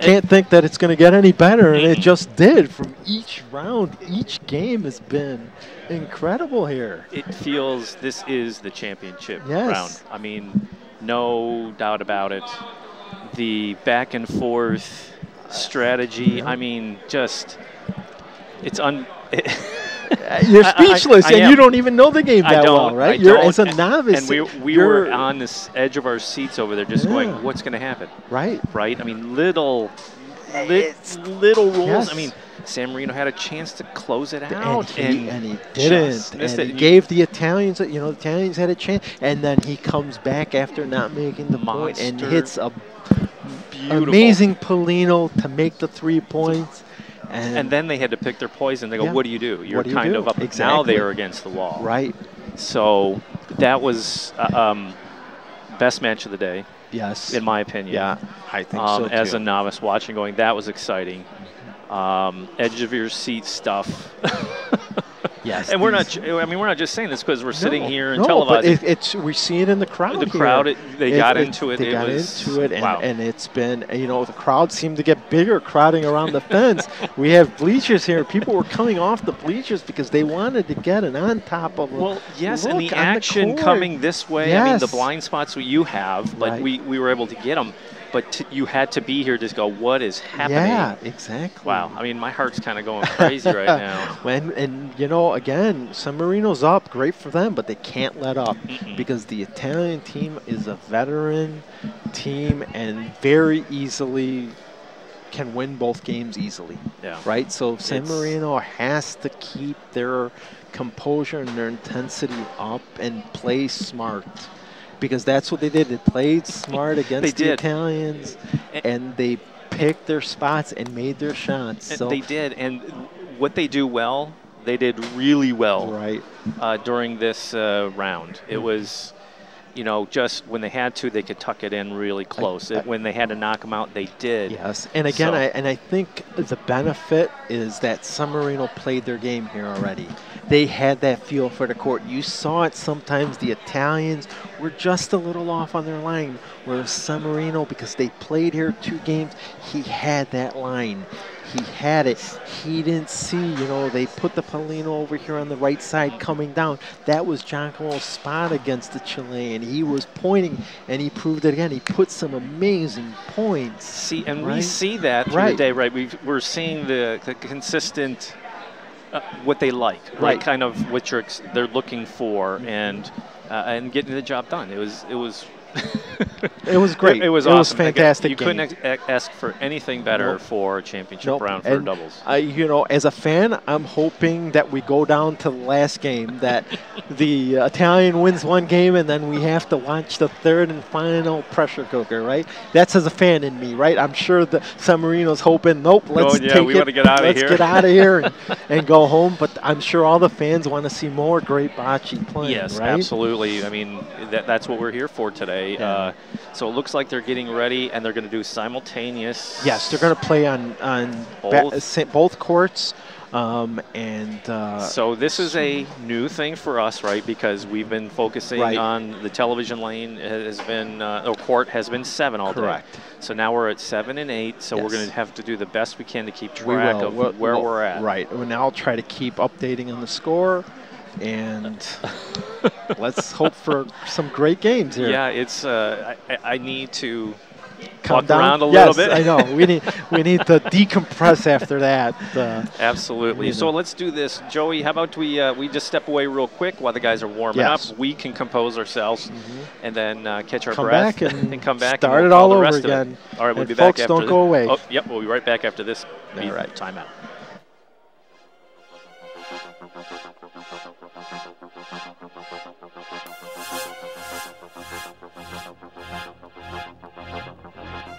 can't think that it's going to get any better, and it just did. From each round, each game has been incredible here. It feels this is the championship Yes. round. I mean, no doubt about it. The back and forth strategy. I mean, just it's un. You're I- I- speechless, I and am. you don't even know the game I that don't, well, right? I You're don't. as a novice. And we, we were on this edge of our seats over there, just Yeah. going, "What's going to happen?" right. Right? I mean, little, lit, little rules. Yes. I mean, San Marino had a chance to close it and out, he, and he didn't. And it. he gave the Italians, you know, the Italians had a chance, and then he comes back after not making the point and hits a Beautiful. amazing Pallino to make the three points. And, And then they had to pick their poison. They go, Yeah. "What do you do? You're do you kind do? of up." Now they are against the wall. right, So that was uh, um, best match of the day, yes, in my opinion. yeah, I think um, so as a novice watching, going, that was exciting. Um, edge of your seat stuff. Yes, and we're not. I mean, we're not just saying this because we're sitting No, here and no, televising. but it, it's we see it in the crowd. The here. crowd, it- they got into it, They it got was- into it, and, wow. and it's been you know the crowd seemed to get bigger, crowding around the fence. We have bleachers here. People were coming off the bleachers because they wanted to get it on top of. Well, yes, and the action court. coming this way. I mean, the blind spots you have, like Right. we, we were able to get them, but t- you had to be here to go. What is happening? Yeah, exactly. Wow. I mean, my heart's kind of going crazy right now. When and you know again, San Marino's up, great for them, but they can't let up because the Italian team is a veteran team and very easily can win both games easily. Yeah. Right? So San It's- Marino has to keep their composure and their intensity up and play smart. Because that's what they did. They played smart against the. Italians And- and they picked their spots and made their shots. So they did, and what they do well, they did really well right. uh, during this uh, round. It was, you know, just when they had to, they could tuck it in really close. I- It- when they had to knock them out, they did. Yes, and again, So- I and I think the benefit is that San Marino played their game here already. They had that feel for the court. You saw it sometimes. The Italians were just a little off on their line, whereas San Marino, because they played here two games, he had that line. He had it. He didn't see, you know, they put the Pallino over here on the right side coming down. That was Giacomo's spot against the Chilean. He was pointing, and he proved it again. He put some amazing points. See, and we see that through the Right. day, right? we we're seeing the, the consistent, what they like, Right. like kind of what you're they're looking for, and uh, and getting the job done. It was it was. It was great. It, was It was awesome. Again, fantastic You couldn't game. ask for anything better Nope. for a championship Nope. round for And doubles. I, you know, as a fan, I'm hoping that we go down to the last game, that the Italian wins one game, and then we have to watch the third and final pressure cooker, right? That's as a fan in me, right? I'm sure the San Marino's hoping, nope, oh, let's Oh, yeah, take we it, get outta let's here." get out of here and, and go home. But I'm sure all the fans want to see more great bocce playing, Yes, right? absolutely. I mean, that, that's what we're here for today. Yeah. Uh, so it looks like they're getting ready, and they're going to do simultaneous. Yes, they're going to play on on Both. sa- both courts, um, and uh, So this is a new thing for us, right? Because we've been focusing Right. on the television lane has been, uh, or court has been seven all Correct. day. So now we're at seven and eight. So we're going to have to do the best we can to keep track of We'll- where we'll- we're at. Right. And I'll try to keep updating on the score, and let's hope for some great games here. Yeah, it's. Uh, I, I- need to Calm down. around a yes, little bit. I know. We need we need to decompress after that. Uh, Absolutely. So let's do this, Joey. How about we uh, we just step away real quick while the guys are warming Yes. up? We can compose ourselves and then uh, catch our Come breath back and come back start and it we'll call all over it. again. All right, we'll And be back folks, don't go away. Oh, yep, we'll be right back after this. All right. Timeout. Thank you.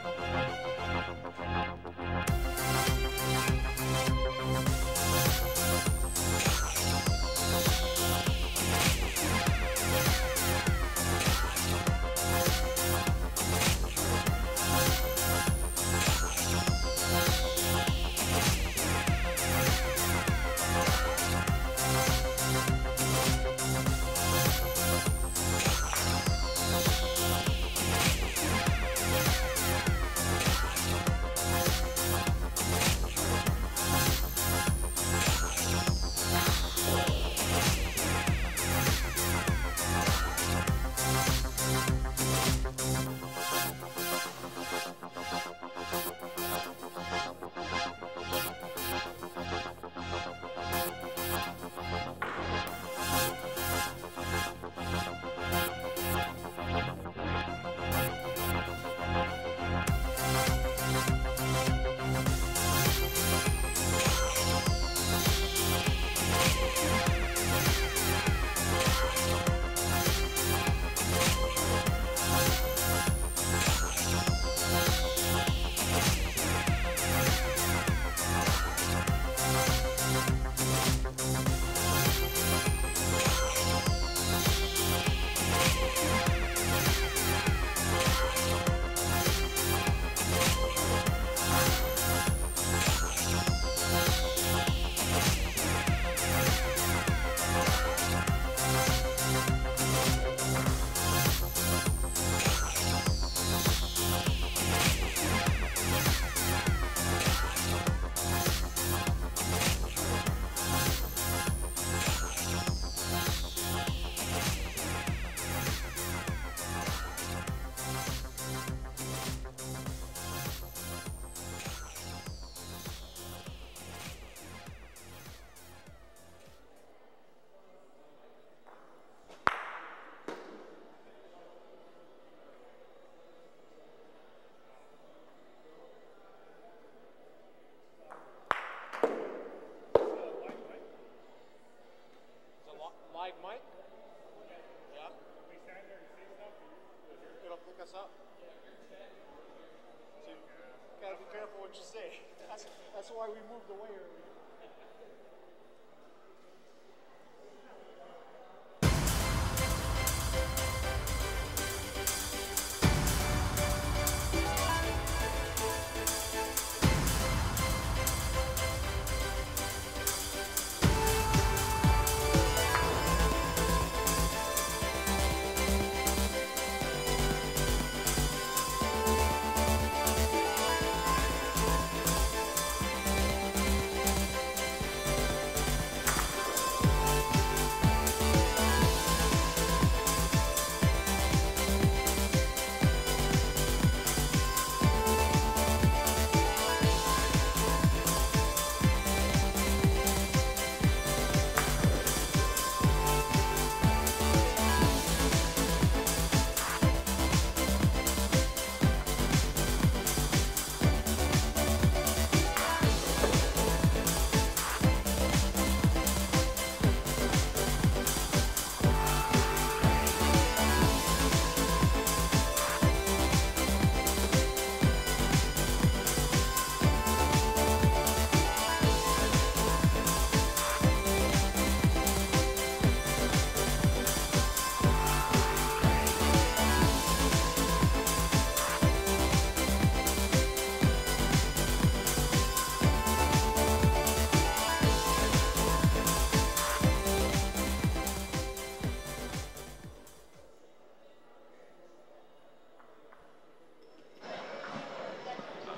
you say. That's, that's why we moved away earlier.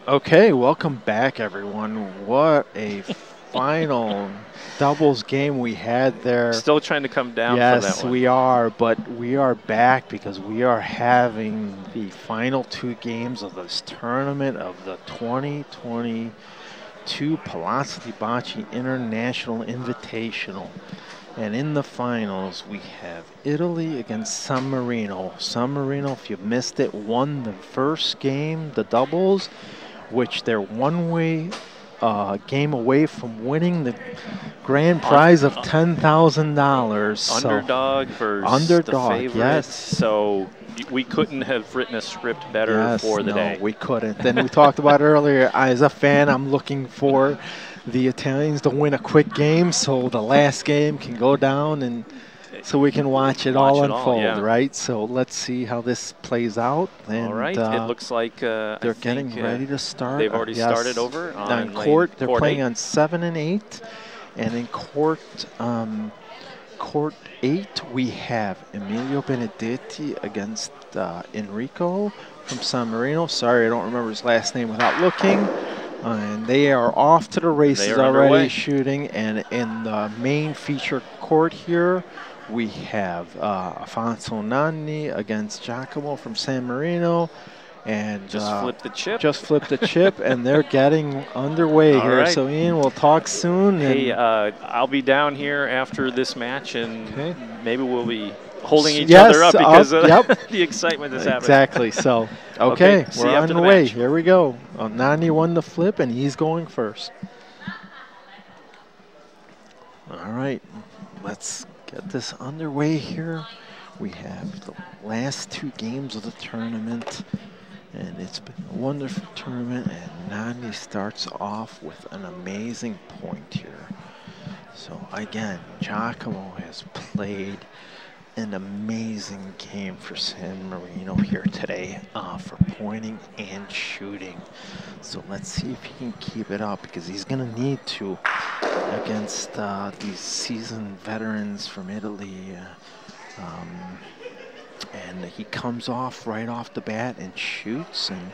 Okay, welcome back, everyone. What a final doubles game we had there. Still trying to come down yes, from that one. we are, but we are back because we are having the final two games of this tournament of the 2022 Palazzo de Bocce International Invitational. And in the finals, we have Italy against San Marino. San Marino, if you missed it, won the first game, the doubles, which they're one way uh, game away from winning the grand prize of $10,000. Underdog versus Underdog, the favorites. yes. So we couldn't have written a script better yes, for the day. no, day. we couldn't. Then we talked about earlier, as a fan, I'm looking for the Italians to win a quick game so the last game can go down and so we can watch it Watch all it all, unfold, yeah. right? So let's see how this plays out. And, All right. uh, it looks like uh, they're getting think, uh, ready to start. They've already Yes. started over on, on court. They're court playing eight. on seven and eight, and in court, um, court eight, we have Emilio Benedetti against uh, Enrico from San Marino. Sorry, I don't remember his last name without looking. Uh, and they are off to the races already underway. shooting. And in the main feature court here, we have uh, Alfonso Nani against Giacomo from San Marino. And Just uh, flip the chip. just flipped the chip, and they're getting underway All here. right. So, Ian, we'll talk soon. Hey, and uh, I'll be down here after this match, and Okay. maybe we'll be holding each Yes, other up because of yep. the excitement that's happening. exactly. So, Okay, okay, we're on the the way. match. Here we go. Uh, Nani won the flip, and he's going first. All right, let's get this underway here. We have the last two games of the tournament, and it's been a wonderful tournament. And Nani starts off with an amazing point here. So again, Giacomo has played an amazing game for San Marino here today uh, for pointing and shooting. So let's see if he can keep it up because he's going to need to against uh, these seasoned veterans from Italy. Uh, um, and he comes off right off the bat and shoots and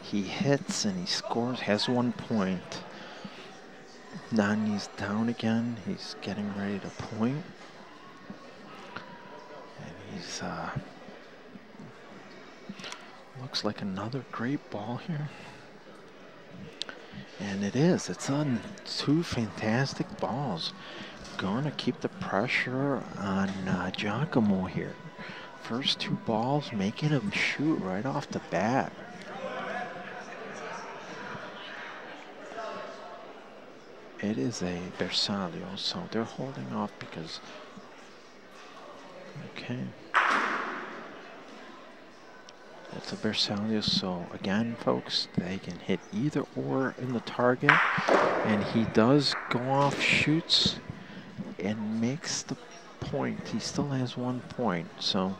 he hits and he scores, has one point. Nani's down again. He's getting ready to point. He's, uh, looks like another great ball here. And it is. It's on two fantastic balls. Going to keep the pressure on uh, Giacomo here. First two balls making him shoot right off the bat. It is a Bersaglio, so they're holding off because. Okay. It's a Bersaglio, so again, folks, they can hit either or in the target. And he does go off, shoots, and makes the point. He still has one point, so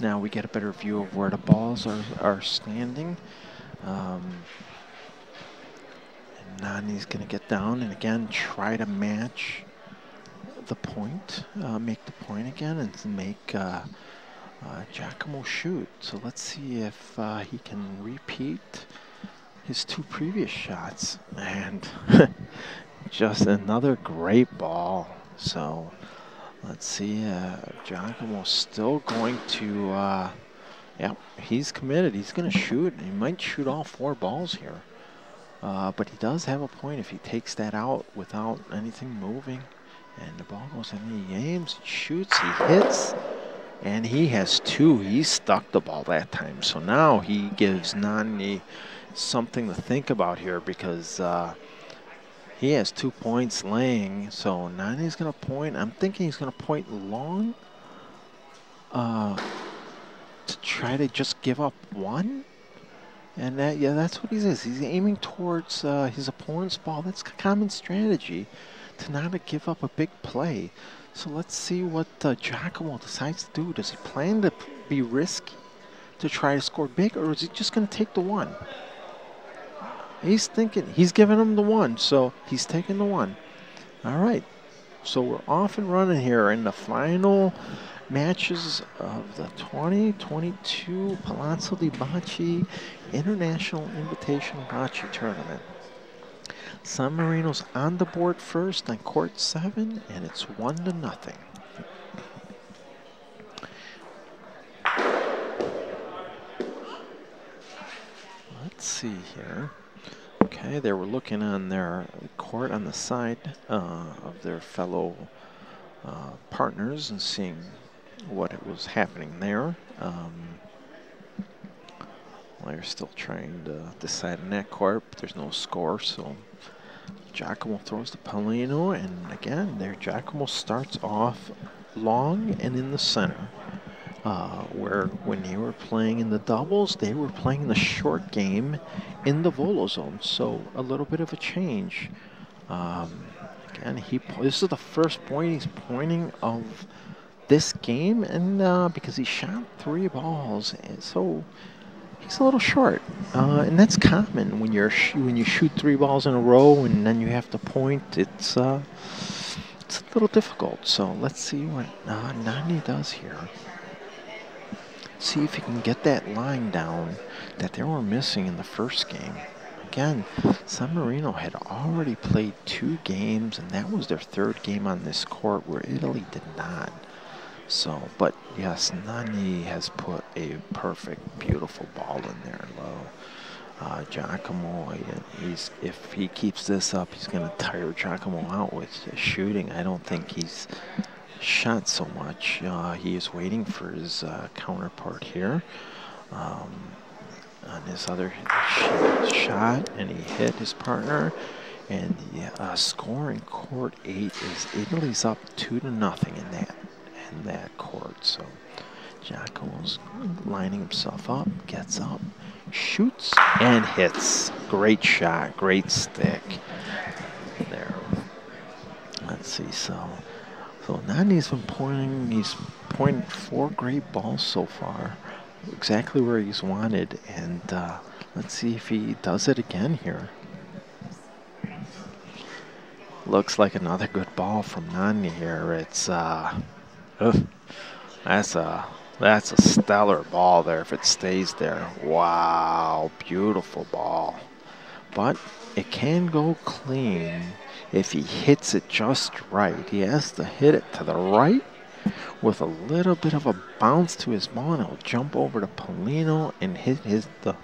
now we get a better view of where the balls are, are standing. Um, and Nani's going to get down and again try to match the point, uh, make the point again, and make uh, uh, Giacomo shoot. So let's see if uh, he can repeat his two previous shots. And just another great ball. So let's see. Uh, Giacomo's still going to. Uh, Yep, he's committed. He's going to shoot. He might shoot all four balls here. Uh, but he does have a point if he takes that out without anything moving. And the ball goes in. He aims, he shoots, he hits. And he has two. He stuck the ball that time. So now he gives Nani something to think about here because uh, he has two points laying. So Nani's going to point. I'm thinking he's going to point long. Uh, to try to just give up one. And that, yeah, that's what he says. He's aiming towards uh, his opponent's ball. That's a common strategy to not give up a big play. So let's see what uh, Giacomo decides to do. Does he plan to be risky to try to score big, or is he just going to take the one? He's thinking, he's giving him the one, so he's taking the one. All right. So we're off and running here in the final matches of the 2022 Palazzo de Bocce International Invitational Bocce Tournament. San Marino's on the board first on court seven, and it's one to nothing. Let's see here. Okay, they were looking on their court on the side uh, of their fellow uh, partners and seeing what it was happening there. Um, they're still trying to decide on that court, but there's no score, so Giacomo throws to Pallino, and again, there Giacomo starts off long and in the center. Uh, where when they were playing in the doubles, they were playing the short game in the volo zone. So a little bit of a change. Um, again, he this is the first point he's pointing of this game, and uh, because he shot three balls, and so he's a little short, uh, and that's common when you're when you shoot three balls in a row and then you have to point. It's uh, it's a little difficult. So let's see what uh, Nani does here see if he can get that line down that they were missing in the first game. Again, San Marino had already played two games, and that was their third game on this court where Italy did not. So, but yes, Nani has put a perfect, beautiful ball in there low. Uh, Giacomo, he's, if he keeps this up, he's going to tire Giacomo out with shooting. I don't think he's shot so much. Uh, he is waiting for his uh, counterpart here um, on his other shot, and he hit his partner. And the uh, score in court eight is Italy's up two to nothing in that in that court. So Giacomo's lining himself up, gets up, shoots, and hits. Great shot, great stick. There. Let's see. So so Nani's been pointing, he's pointed four great balls so far, exactly where he's wanted, and uh, let's see if he does it again here. Looks like another good ball from Nani here. It's uh, that's a that's a stellar ball there if it stays there. Wow, beautiful ball. But it can go clean if he hits it just right. He has to hit it to the right with a little bit of a bounce to his ball, and he'll jump over to Pallino and hit his the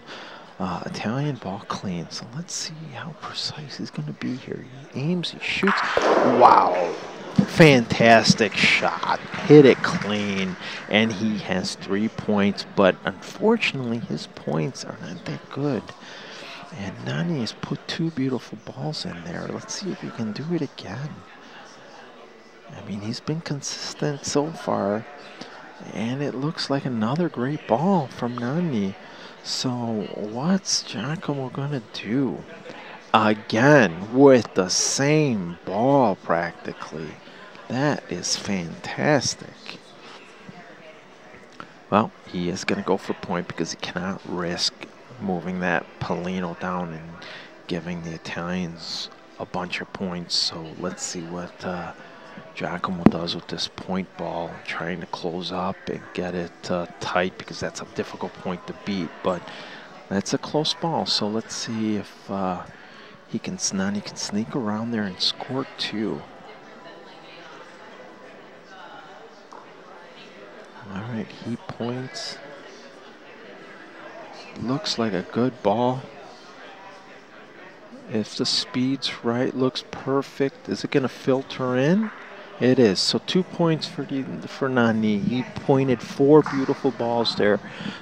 uh, Italian ball clean. So let's see how precise he's going to be here. He aims, he shoots. Wow. Fantastic shot. Hit it clean, and he has three points, but unfortunately, his points are not that good. And Nani has put two beautiful balls in there. Let's see if he can do it again. I mean, he's been consistent so far. And it looks like another great ball from Nani. So what's Giacomo going to do? Again, with the same ball practically. That is fantastic. Well, he is going to go for point because he cannot risk moving that Pallino down and giving the Italians a bunch of points. So let's see what uh, Giacomo does with this point ball, trying to close up and get it uh, tight because that's a difficult point to beat. But that's a close ball. So let's see if uh, he can Nani can sneak around there and score two. All right, he points. Looks like a good ball. If the speed's right, looks perfect. Is it going to filter in? It is. So two points for the, for Nani. He pointed four beautiful balls there.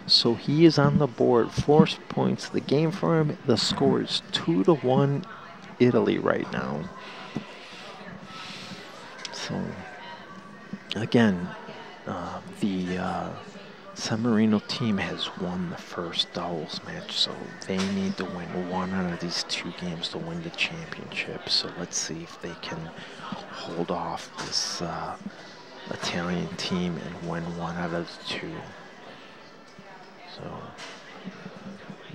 So he is on the board. Four points. The game for him, the score is two to one Italy right now. So again, uh, the uh, San Marino team has won the first doubles match, so they need to win one out of these two games to win the championship. So let's see if they can hold off this uh, Italian team and win one out of the two. So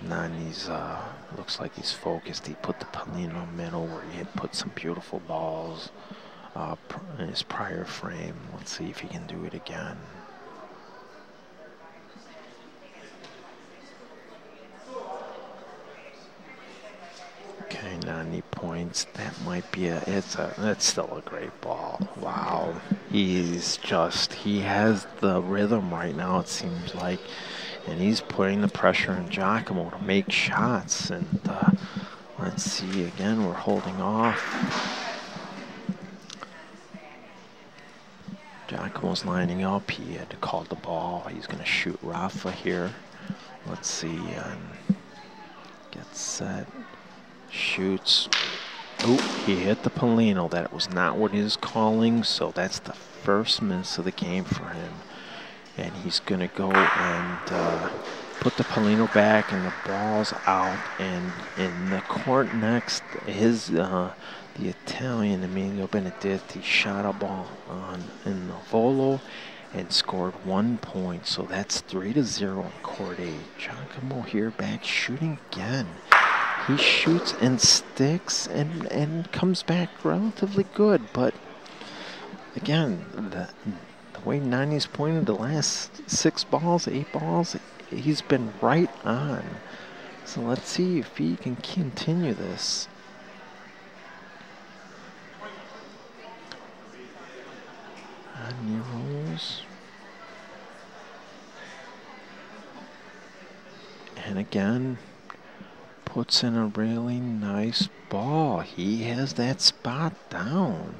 Nani's uh, looks like he's focused. He put the Pallino middle where he had put some beautiful balls. Uh, in his prior frame. Let's see if he can do it again. Okay, 90 points. That might be a. It's a. It's still a great ball. Wow. He's just. He has the rhythm right now. It seems like, and he's putting the pressure on Giacomo to make shots. And uh, let's see again. We're holding off. Giacomo's lining up. He had to call the ball. He's going to shoot raffa here. Let's see. Um, get set shoots. Oh, he hit the Pallino. That was not what he was calling, so that's the first miss of the game for him. And he's going to go and uh, put the Pallino back, and the ball's out. And in the court next, his uh, the Italian Emilio Benedetti shot a ball on in the volo and scored one point. So that's three to zero in court eight. Giacomo here back shooting again he shoots and sticks and, and comes back relatively good. But again, the, the way Nani's pointed the last six balls, eight balls, he's been right on. So let's see if he can continue this. Nani rolls. And again, puts in a really nice ball. He has that spot down.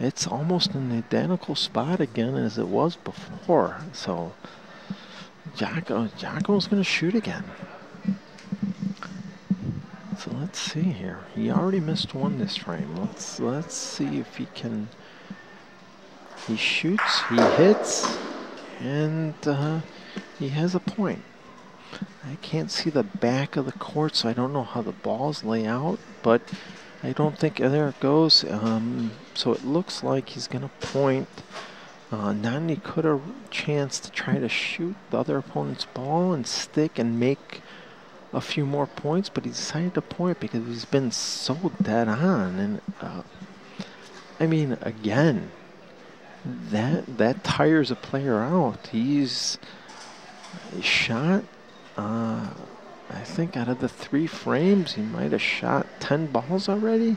It's almost an identical spot again as it was before. So Jocko, uh, Jocko's going to shoot again. So let's see here. He already missed one this frame. Let's let's see if he can. He shoots, he hits, and uh, he has a point. I can't see the back of the court, so I don't know how the balls lay out, but I don't think, uh, there it goes. Um, so it looks like he's going to point. Uh, Nani could have chance to try to shoot the other opponent's ball and stick and make a few more points, but he decided to point because he's been so dead on. And uh, I mean, again, that that tires a player out. He's shot uh, I think out of the three frames, he might have shot 10 balls already.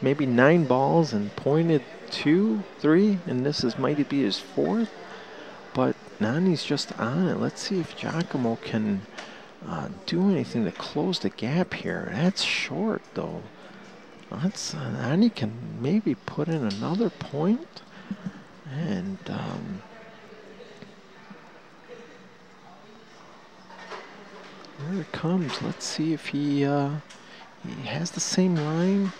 Maybe nine balls and pointed two, three, and this is might be his fourth. But Nani's just on it. Let's see if Giacomo can uh, do anything to close the gap here. That's short, though. Let's, uh, Nani can maybe put in another point. And um, Here it comes. Let's see if he uh, he has the same line.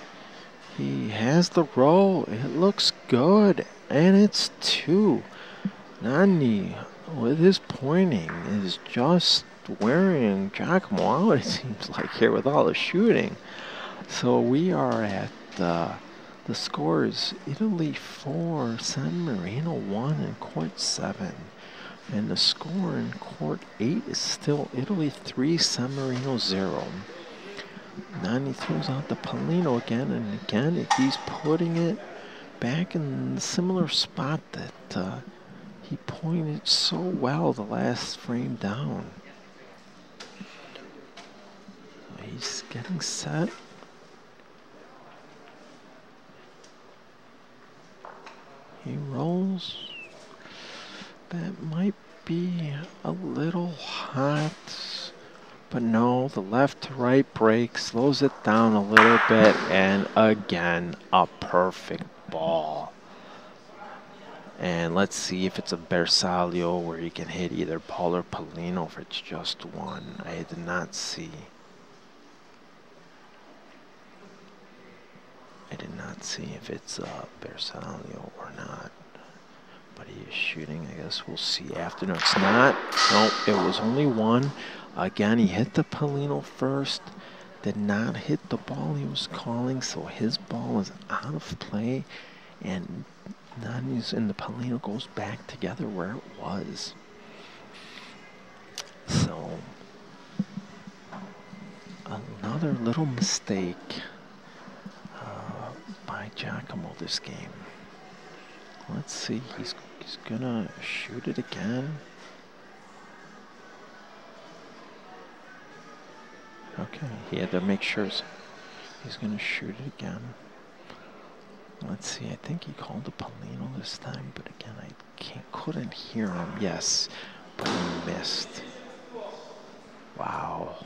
He has the roll. It looks good. And it's two. Nani, with his pointing, is just wearing Giacomo out, it seems like, here with all the shooting. So we are at uh, the scores Italy 4, San Marino 1, and Court 7. And the score in court 8 is still Italy 3, San Marino 0. Nani throws out the Pallino again, and again he's putting it back in the similar spot that uh, he pointed so well the last frame down. He's getting set. He rolls. That might be a little hot. But no, the left to right break slows it down a little bit. And again, a perfect ball. And let's see if it's a Bersaglio where you can hit either Paul or Pallino if it's just one. I did not see. I did not see if it's a Bersaglio or not but he is shooting. I guess we'll see after. No, it's not. No, it was only one. Again, he hit the Pallino first. Did not hit the ball he was calling, so his ball is out of play. And Nani's and the Pallino goes back together where it was. So, another little mistake uh, by Giacomo this game. let's see. He's he's gonna shoot it again. Okay, he had to make sure he's gonna shoot it again. Let's see, I think he called the Pallino this time, but again, I can't, couldn't hear him. Yes, but he missed. Wow.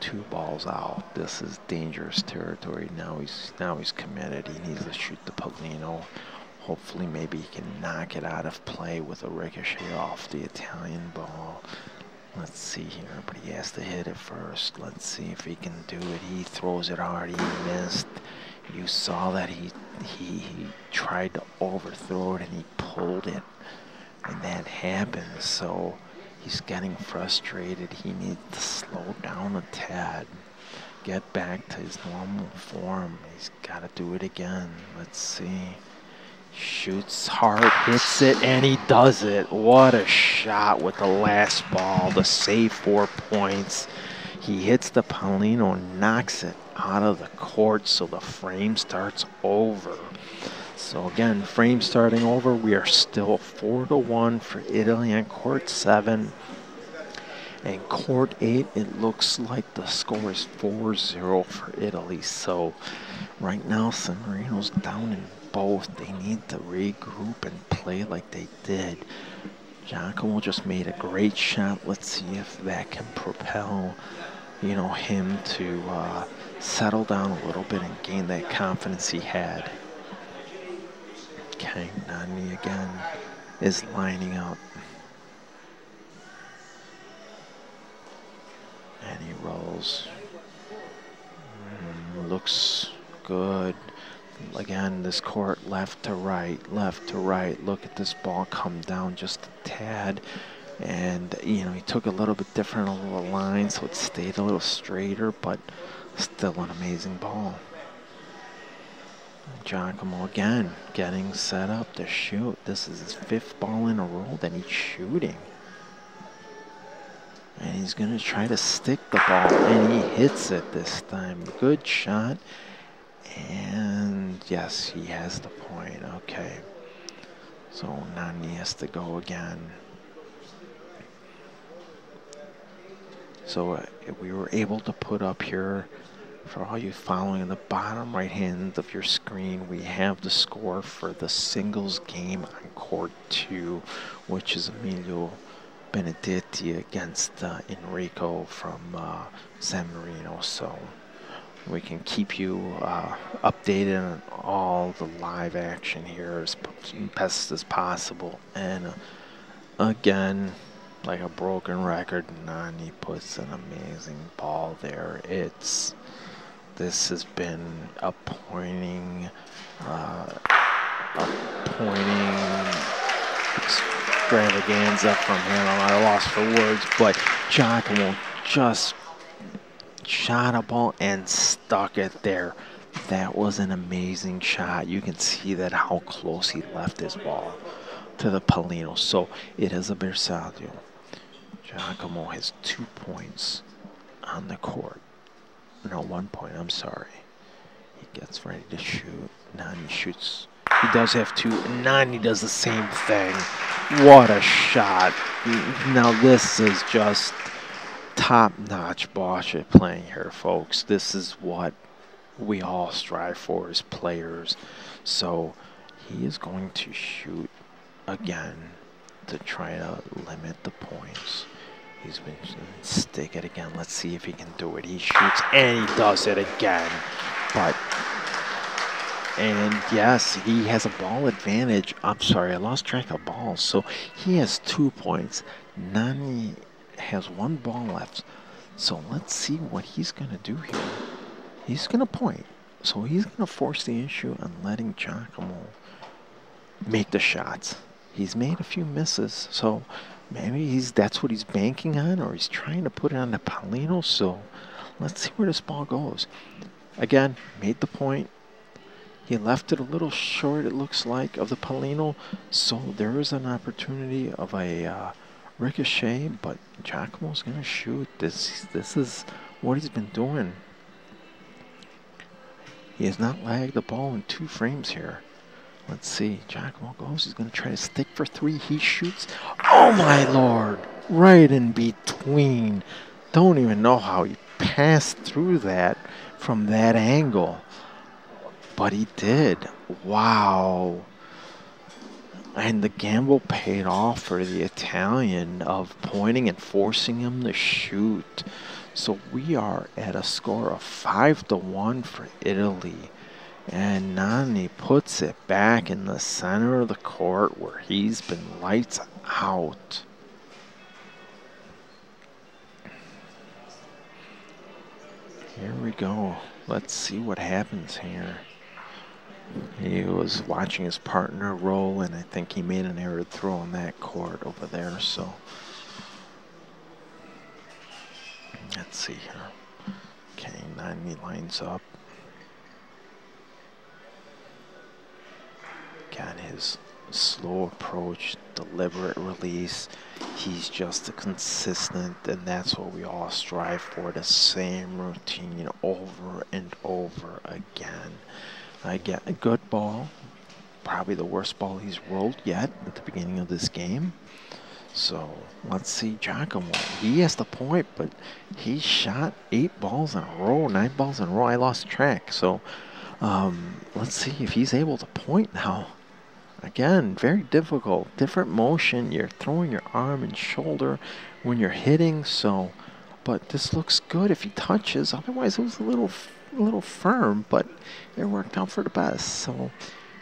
Two balls out. This is dangerous territory. Now he's now he's committed. He needs to shoot the Pallino. Hopefully, maybe he can knock it out of play with a ricochet off the Italian ball. Let's see here, but he has to hit it first. Let's see if he can do it. He throws it hard. He missed. You saw that he he, he tried to overthrow it and he pulled it, and that happened. So he's getting frustrated. He needs to slow down a tad, get back to his normal form. He's got to do it again. Let's see. Shoots hard, hits it, and he does it. What a shot with the last ball. The save four points. He hits the Pallino, knocks it out of the court, so the frame starts over. So again, frame starting over. We are still four to one for Italy on court seven. And court eight, it looks like the score is 4-0 for Italy. So right now, San Marino's down in both. They need to regroup and play like they did. Giacomo just made a great shot. Let's see if that can propel, you know, him to uh, settle down a little bit and gain that confidence he had. Okay, Nani again is lining up. And he rolls. Mm, looks good again, this court left to right, left to right. Look at this ball come down just a tad. And, you know, he took a little bit different on the line, so it stayed a little straighter, but still an amazing ball. Giacomo again getting set up to shoot. This is his fifth ball in a row that he's shooting. And he's going to try to stick the ball, and he hits it this time. Good shot. And yes, he has the point. Okay. So Nani has to go again. So uh, we were able to put up here, for all you following in the bottom right hand of your screen, we have the score for the singles game on court two, which is Emilio Benedetti against uh, Enrico from uh, San Marino. So we can keep you uh, updated on all the live action here as best as possible. And again, like a broken record, Nani puts an amazing ball there. It's this has been a pointing, uh, a pointing extravaganza from him. I'm at a loss for words, but Giacomo just shot a ball and stuck it there. That was an amazing shot. You can see that how close he left his ball to the Pallino. So it is a Bersaglio. Giacomo has two points on the court. No, one point, I'm sorry. He gets ready to shoot. Nani shoots. He does have two. Nani does the same thing. What a shot. Now this is just top-notch bocce playing here, folks. This is what we all strive for as players. So he is going to shoot again to try to limit the points. He's been stick it again. Let's see if he can do it. He shoots and he does it again. But and yes, he has a ball advantage. I'm sorry, I lost track of balls. So he has two points. Nani has one ball left. So let's see what he's to do here. He's to point. So he's to force the issue on letting Giacomo make the shots. He's made a few misses, so maybe he's that's what he's banking on, or he's trying to put it on the Pallino. So let's see where this ball goes. Again, made the point. He left it a little short, it looks like, of the Pallino. So there is an opportunity of a uh, ricochet, but Giacomo's gonna shoot. This this is what he's been doing. He has not lagged the ball in two frames here. Let's see. Giacomo goes. He's going to try to stick for three. He shoots. Oh, my lord. Right in between. Don't even know how he passed through that from that angle. But he did. Wow. And the gamble paid off for the Italian of pointing and forcing him to shoot. So we are at a score of 5 to 1 for Italy. And Nani puts it back in the center of the court where he's been lights out. Here we go. Let's see what happens here. He was watching his partner roll, and I think he made an error throw on that court over there. So let's see here. Okay, Nani lines up. Got his slow approach, deliberate release. He's just consistent, and that's what we all strive for the same routine over and over again. I get a good ball, probably the worst ball he's rolled yet at the beginning of this game. So let's see Giacomo. He has the point, but he shot eight balls in a row, nine balls in a row. I lost track. So um, let's see if he's able to point now. Again, very difficult. Different motion. You're throwing your arm and shoulder when you're hitting. So, but this looks good if he touches. Otherwise, it was a little, a little firm. But it worked out for the best. So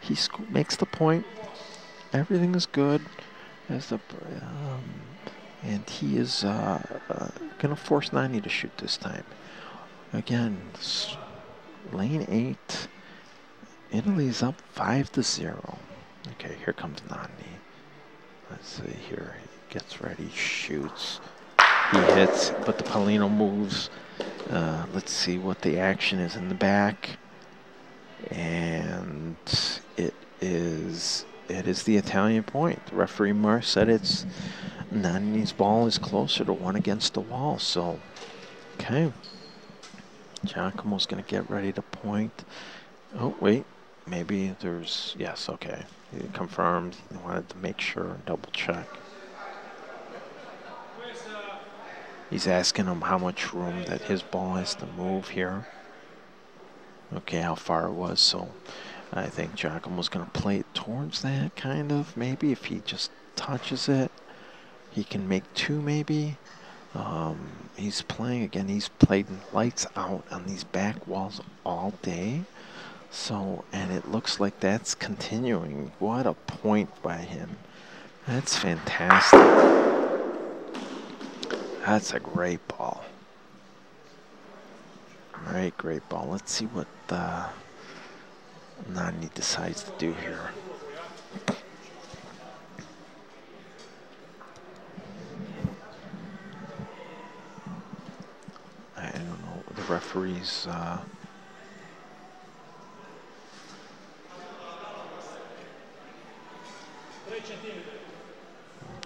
he makes the point. Everything is good. As the um, and he is uh, uh, gonna force 90 to shoot this time. Again, lane eight. Italy's up five to zero. Okay, here comes Nani. Let's see here. He gets ready, shoots. He hits, but the Pallino moves. Uh, let's see what the action is in the back. And it is it is the Italian point. The referee Mar said it's Nani's ball is closer to one against the wall. So, okay. Giacomo's going to get ready to point. Oh, wait. Maybe there's, yes, okay. Confirmed. He wanted to make sure double check. He's asking him how much room that his ball has to move here. Okay, how far it was. So I think Giacomo's going to play it towards that, kind of. Maybe if he just touches it, he can make two, maybe. Um, he's playing again. He's played lights out on these back walls all day. So, and it looks like that's continuing. What a point by him. That's fantastic. That's a great ball. All right, great ball. Let's see what uh, Nani decides to do here. I don't know. The referees. Uh,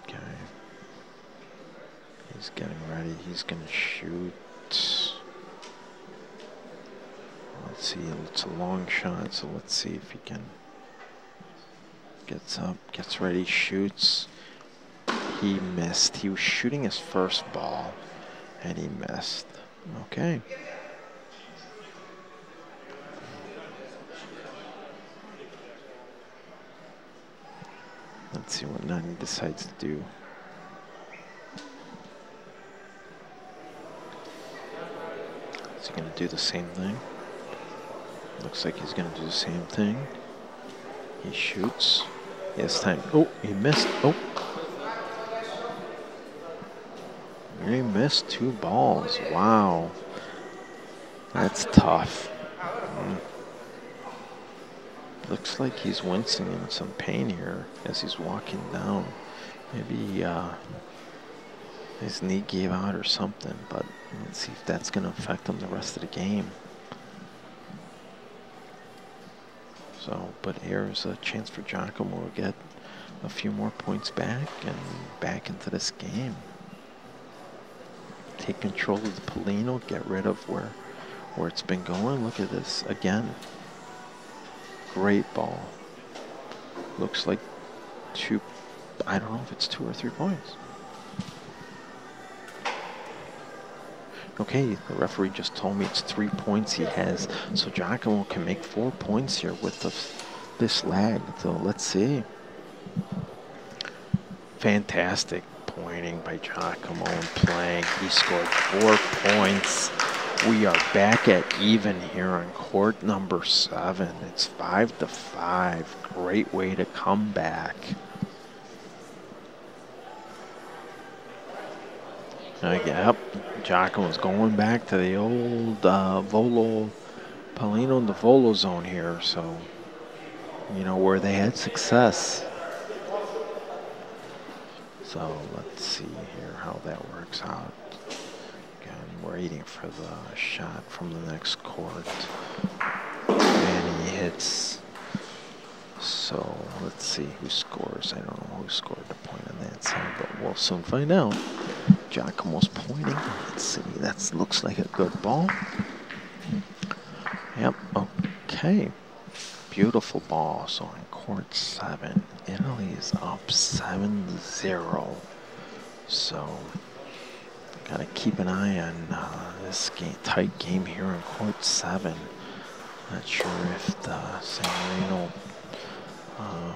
Okay. He's getting ready. He's going to shoot. Let's see. It's a long shot, so let's see if he can. Gets up, gets ready, shoots. He missed. He was shooting his first ball, and he missed. Okay. Let's see what Nani decides to do. Is he going to do the same thing? Looks like he's going to do the same thing. He shoots. Has time. Oh, he missed. Oh. He missed two balls. Wow. That's tough. Mm. Looks like he's wincing in some pain here as he's walking down. Maybe uh, his knee gave out or something, but let's see if that's going to affect him the rest of the game. So, but here's a chance for Giacomo to get a few more points back and back into this game. Take control of the Pallino, get rid of where, where it's been going. Look at this again. Great ball. looks like two, I don't know if it's two or three points. Okay, the referee just told me it's three points he has. So Giacomo can make four points here with the, this lag. So let's see. Fantastic pointing by Giacomo and playing. He scored four points. We are back at even here on court number seven. It's five to five. Great way to come back. Uh, yep, Giacomo's going back to the old uh, Volo, Pallino the Volo zone here. So, you know, where they had success. So let's see here how that works out. Waiting for the shot from the next court. And he hits. So let's see who scores. I don't know who scored the point on that side, but we'll soon find out. Giacomo's pointing. Let's see. That looks like a good ball. Yep. Okay. Beautiful ball. So on court seven, Italy is up 7-0. So gotta keep an eye on uh, this game, tight game here on court seven. Not sure if the San Marino uh,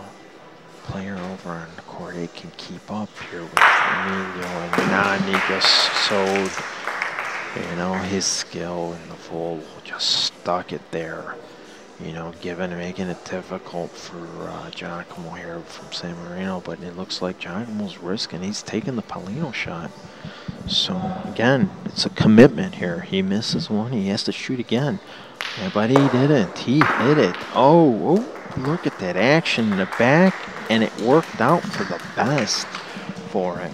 player over on court 8 can keep up here with Emilio and Nani just showed, you know, his skill in the full, just stuck it there. You know, given making it difficult for uh, Giacomo here from San Marino, but it looks like Giacomo's risking. He's taking the Pallino shot. So again, it's a commitment here. He misses one, he has to shoot again. Yeah, but he didn't. He hit it. Oh, oh, look at that action in the back and it worked out for the best for him.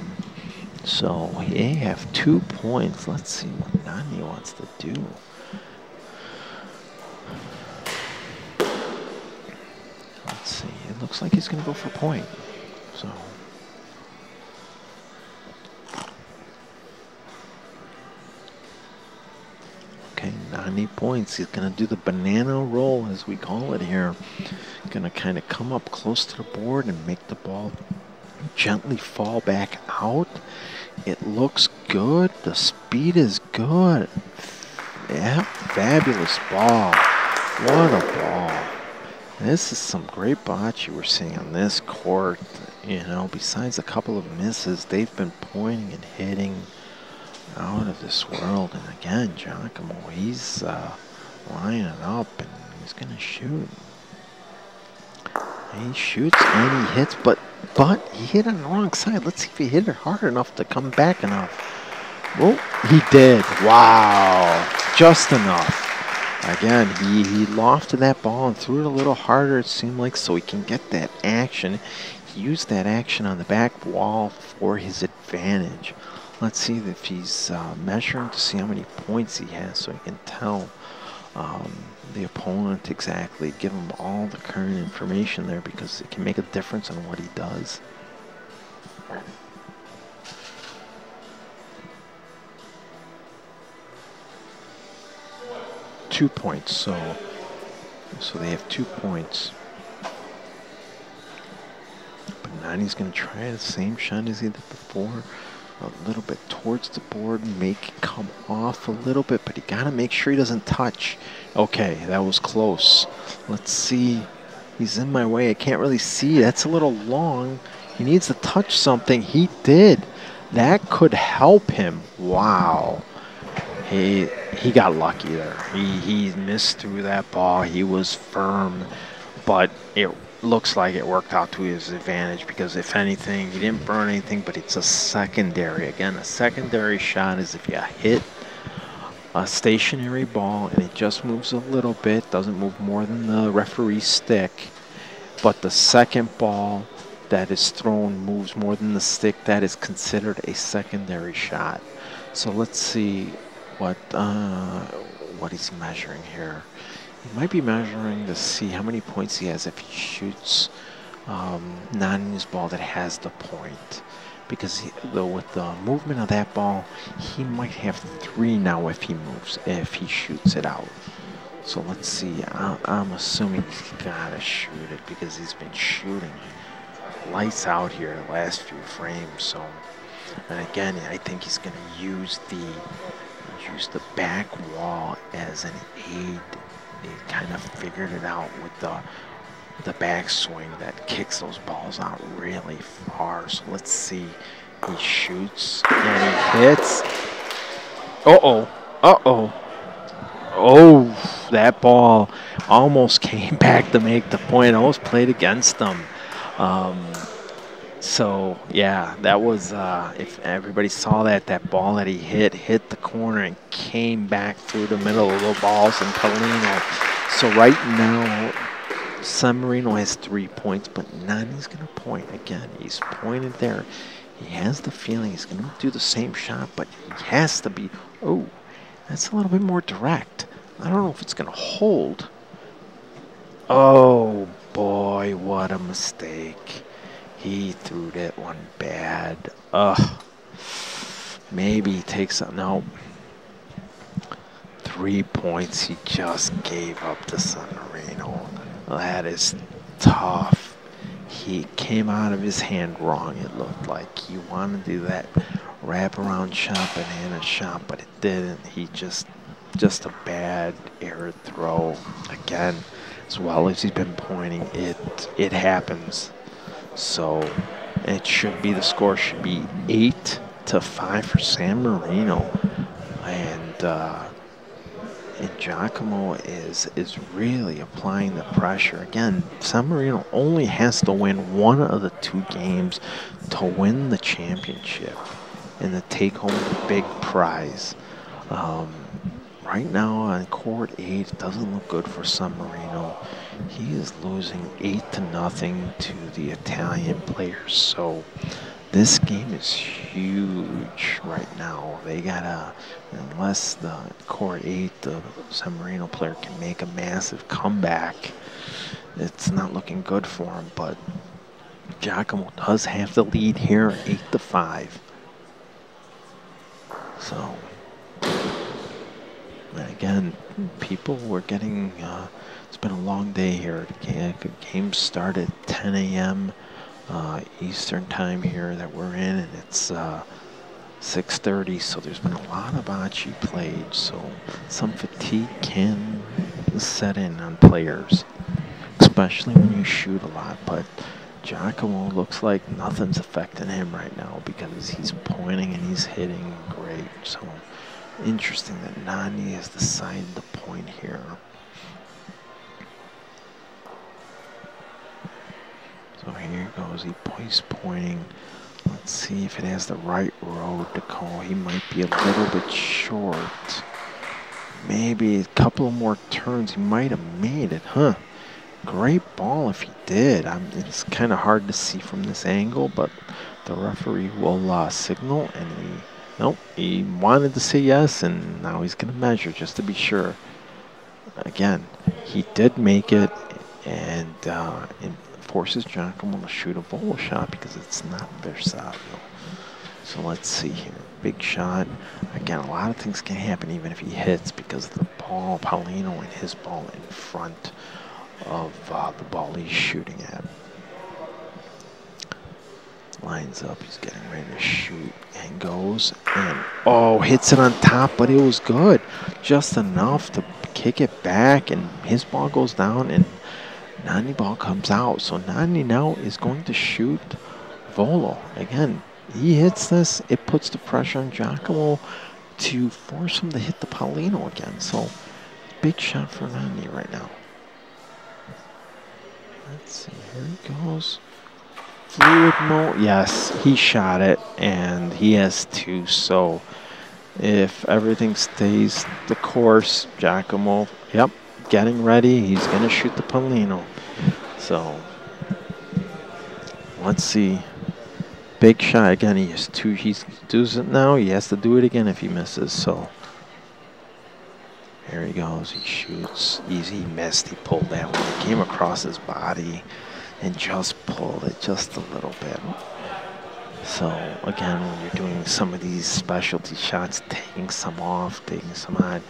So they have two points. Let's see what Nani wants to do. Let's see. It looks like he's going to go for point. So. 90 points. He's going to do the banana roll, as we call it here. Going to kind of come up close to the board and make the ball gently fall back out. It looks good. The speed is good. Yeah, fabulous ball. What a ball. This is some great bocce we're seeing on this court. You know, besides a couple of misses, they've been pointing and hitting out of this world. And again, Giacomo, he's uh, lining up and he's going to shoot. He shoots and he hits, but but he hit on the wrong side. Let's see if he hit it hard enough to come back enough. Well, he did. Wow. Just enough. Again, he, he lofted that ball and threw it a little harder, it seemed like, so he can get that action. He used that action on the back wall for his advantage. Let's see if he's uh, measuring to see how many points he has so he can tell um, the opponent exactly, give him all the current information there because it can make a difference on what he does. Two points, so so they have two points. But Nani's going to try the same shot as he did before a little bit towards the board, make it come off a little bit, but he got to make sure he doesn't touch. Okay, that was close. Let's see. He's in my way. I can't really see. That's a little long. He needs to touch something. He did. That could help him. Wow. He he got lucky there. He he missed through that ball. He was firm, but it looks like it worked out to his advantage because if anything, he didn't burn anything, but it's a secondary. Again, a secondary shot is if you hit a stationary ball and it just moves a little bit, doesn't move more than the referee's stick, but the second ball that is thrown moves more than the stick, that is considered a secondary shot. So let's see what uh, what he's measuring here. He might be measuring to see how many points he has if he shoots um, non-use ball that has the point. Because he, though with the movement of that ball, he might have three now if he moves, if he shoots it out. So let's see. I, I'm assuming he's got to shoot it because he's been shooting lights out here the last few frames. So, and again, I think he's going to use the use the back wall as an aid. He kind of figured it out with the the backswing that kicks those balls out really far. So let's see. He shoots and he hits. Uh oh. Uh oh. Oh, that ball almost came back to make the point. Almost played against them. Um, so yeah, that was uh, if everybody saw that that ball that he hit hit the corner and came back through the middle of the balls and Pallino. So right now, San Marino has three points, but none is gonna point again. He's pointed there. He has the feeling he's gonna do the same shot, but he has to be. Oh, that's a little bit more direct. I don't know if it's gonna hold. Oh boy, what a mistake. He threw that one bad. Ugh. Maybe takes a no. Three points he just gave up to San Marino. That is tough. He came out of his hand wrong, it looked like. He wanted to do that wraparound shot, banana shot, but it didn't. He just just a bad error throw. Again, as well as he's been pointing, it it happens. So it should be the score should be eight to five for San Marino, and uh, and Giacomo is is really applying the pressure. Again, San Marino only has to win one of the two games to win the championship and to take home the big prize. Um, right now on court eight, it doesn't look good for San Marino. He is losing eight to nothing to the Italian players. So this game is huge right now. They gotta, unless the core eight, the San Marino player can make a massive comeback, it's not looking good for him. But Giacomo does have the lead here, eight to five. So, again, people were getting. Uh, been a long day here. Game started 10 a.m. Uh, Eastern time here that we're in, and it's uh, 6:30. So there's been a lot of bocce played. So some fatigue can set in on players, especially when you shoot a lot. But Giacomo looks like nothing's affecting him right now because he's pointing and he's hitting great. So interesting that Nani has decided to point here. So here goes. He, points pointing. Let's see if it has the right road to call. He might be a little bit short. Maybe a couple more turns. He might have made it, huh? Great ball if he did. I'm, it's kind of hard to see from this angle, but the referee will uh, signal, and he, nope, he wanted to say yes, and now he's going to measure just to be sure. Again, he did make it, and uh, forces Giacomo to shoot a volo shot because it's not Bersaglio. So let's see here. Big shot. Again, a lot of things can happen even if he hits because the ball, Pallino and his ball in front of uh, the ball he's shooting at. Lines up, he's getting ready to shoot and goes and oh, hits it on top, but it was good. Just enough to kick it back and his ball goes down and Nani ball comes out. So Nani now is going to shoot Volo. Again, he hits this, it puts the pressure on Giacomo to force him to hit the Pallino again. So big shot for Nani right now. Let's see, here he goes. Fluid mode, yes, he shot it, and he has two, so if everything stays the course, Giacomo, yep, getting ready. He's going to shoot the Pallino. So let's see. Big shot again. He has two. He does it now. He has to do it again if he misses. So here he goes. He shoots. Easy. He missed. He pulled that one. It came across his body and just pulled it just a little bit. So again, when you're doing some of these specialty shots, taking some off, taking some on,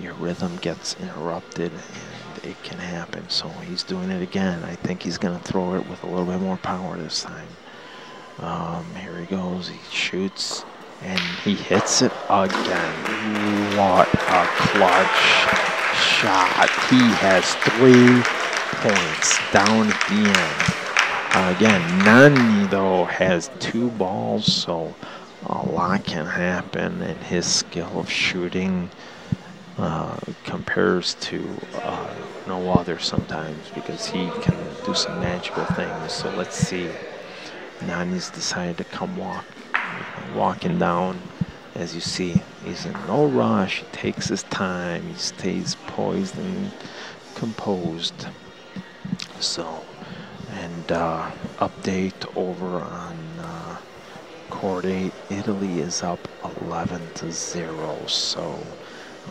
your rhythm gets interrupted and it can happen. So he's doing it again. I think he's going to throw it with a little bit more power this time. Um, here he goes. He shoots and he hits it again. What a clutch shot. He has three points down at the end. Again, Nani, though, has two balls, so a lot can happen, and his skill of shooting uh, compares to uh, no other sometimes because he can do some magical things. So let's see. Nani's decided to come walk, walking down. As you see, he's in no rush. He takes his time. He stays poised and composed. So and uh, update over on uh, 8 Italy is up 11 to 0 so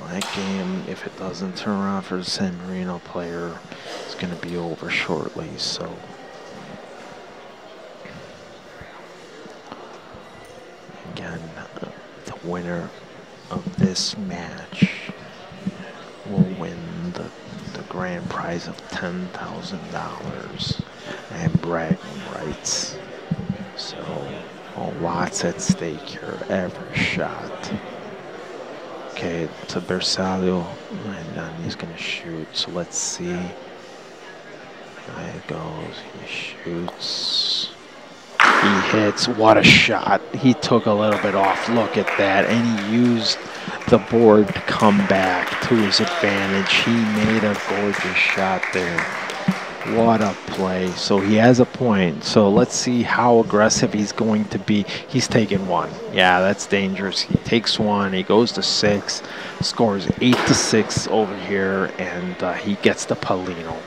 that game if it doesn't turn around for the San Marino player it's going to be over shortly so again the winner of this match will win the, the grand prize of $10,000 and bragging rights. So a lot's at stake here, every shot. Okay, to Bersaglio, and then he's gonna shoot. So let's see. There it goes. He shoots. He hits. What a shot. He took a little bit off. Look at that. And he used the board to come back to his advantage. He made a gorgeous shot there. What a play. So he has a point. So let's see how aggressive he's going to be. He's taking one. Yeah, that's dangerous. He takes one. He goes to six, scores eight to six over here, and uh, he gets the Pallino.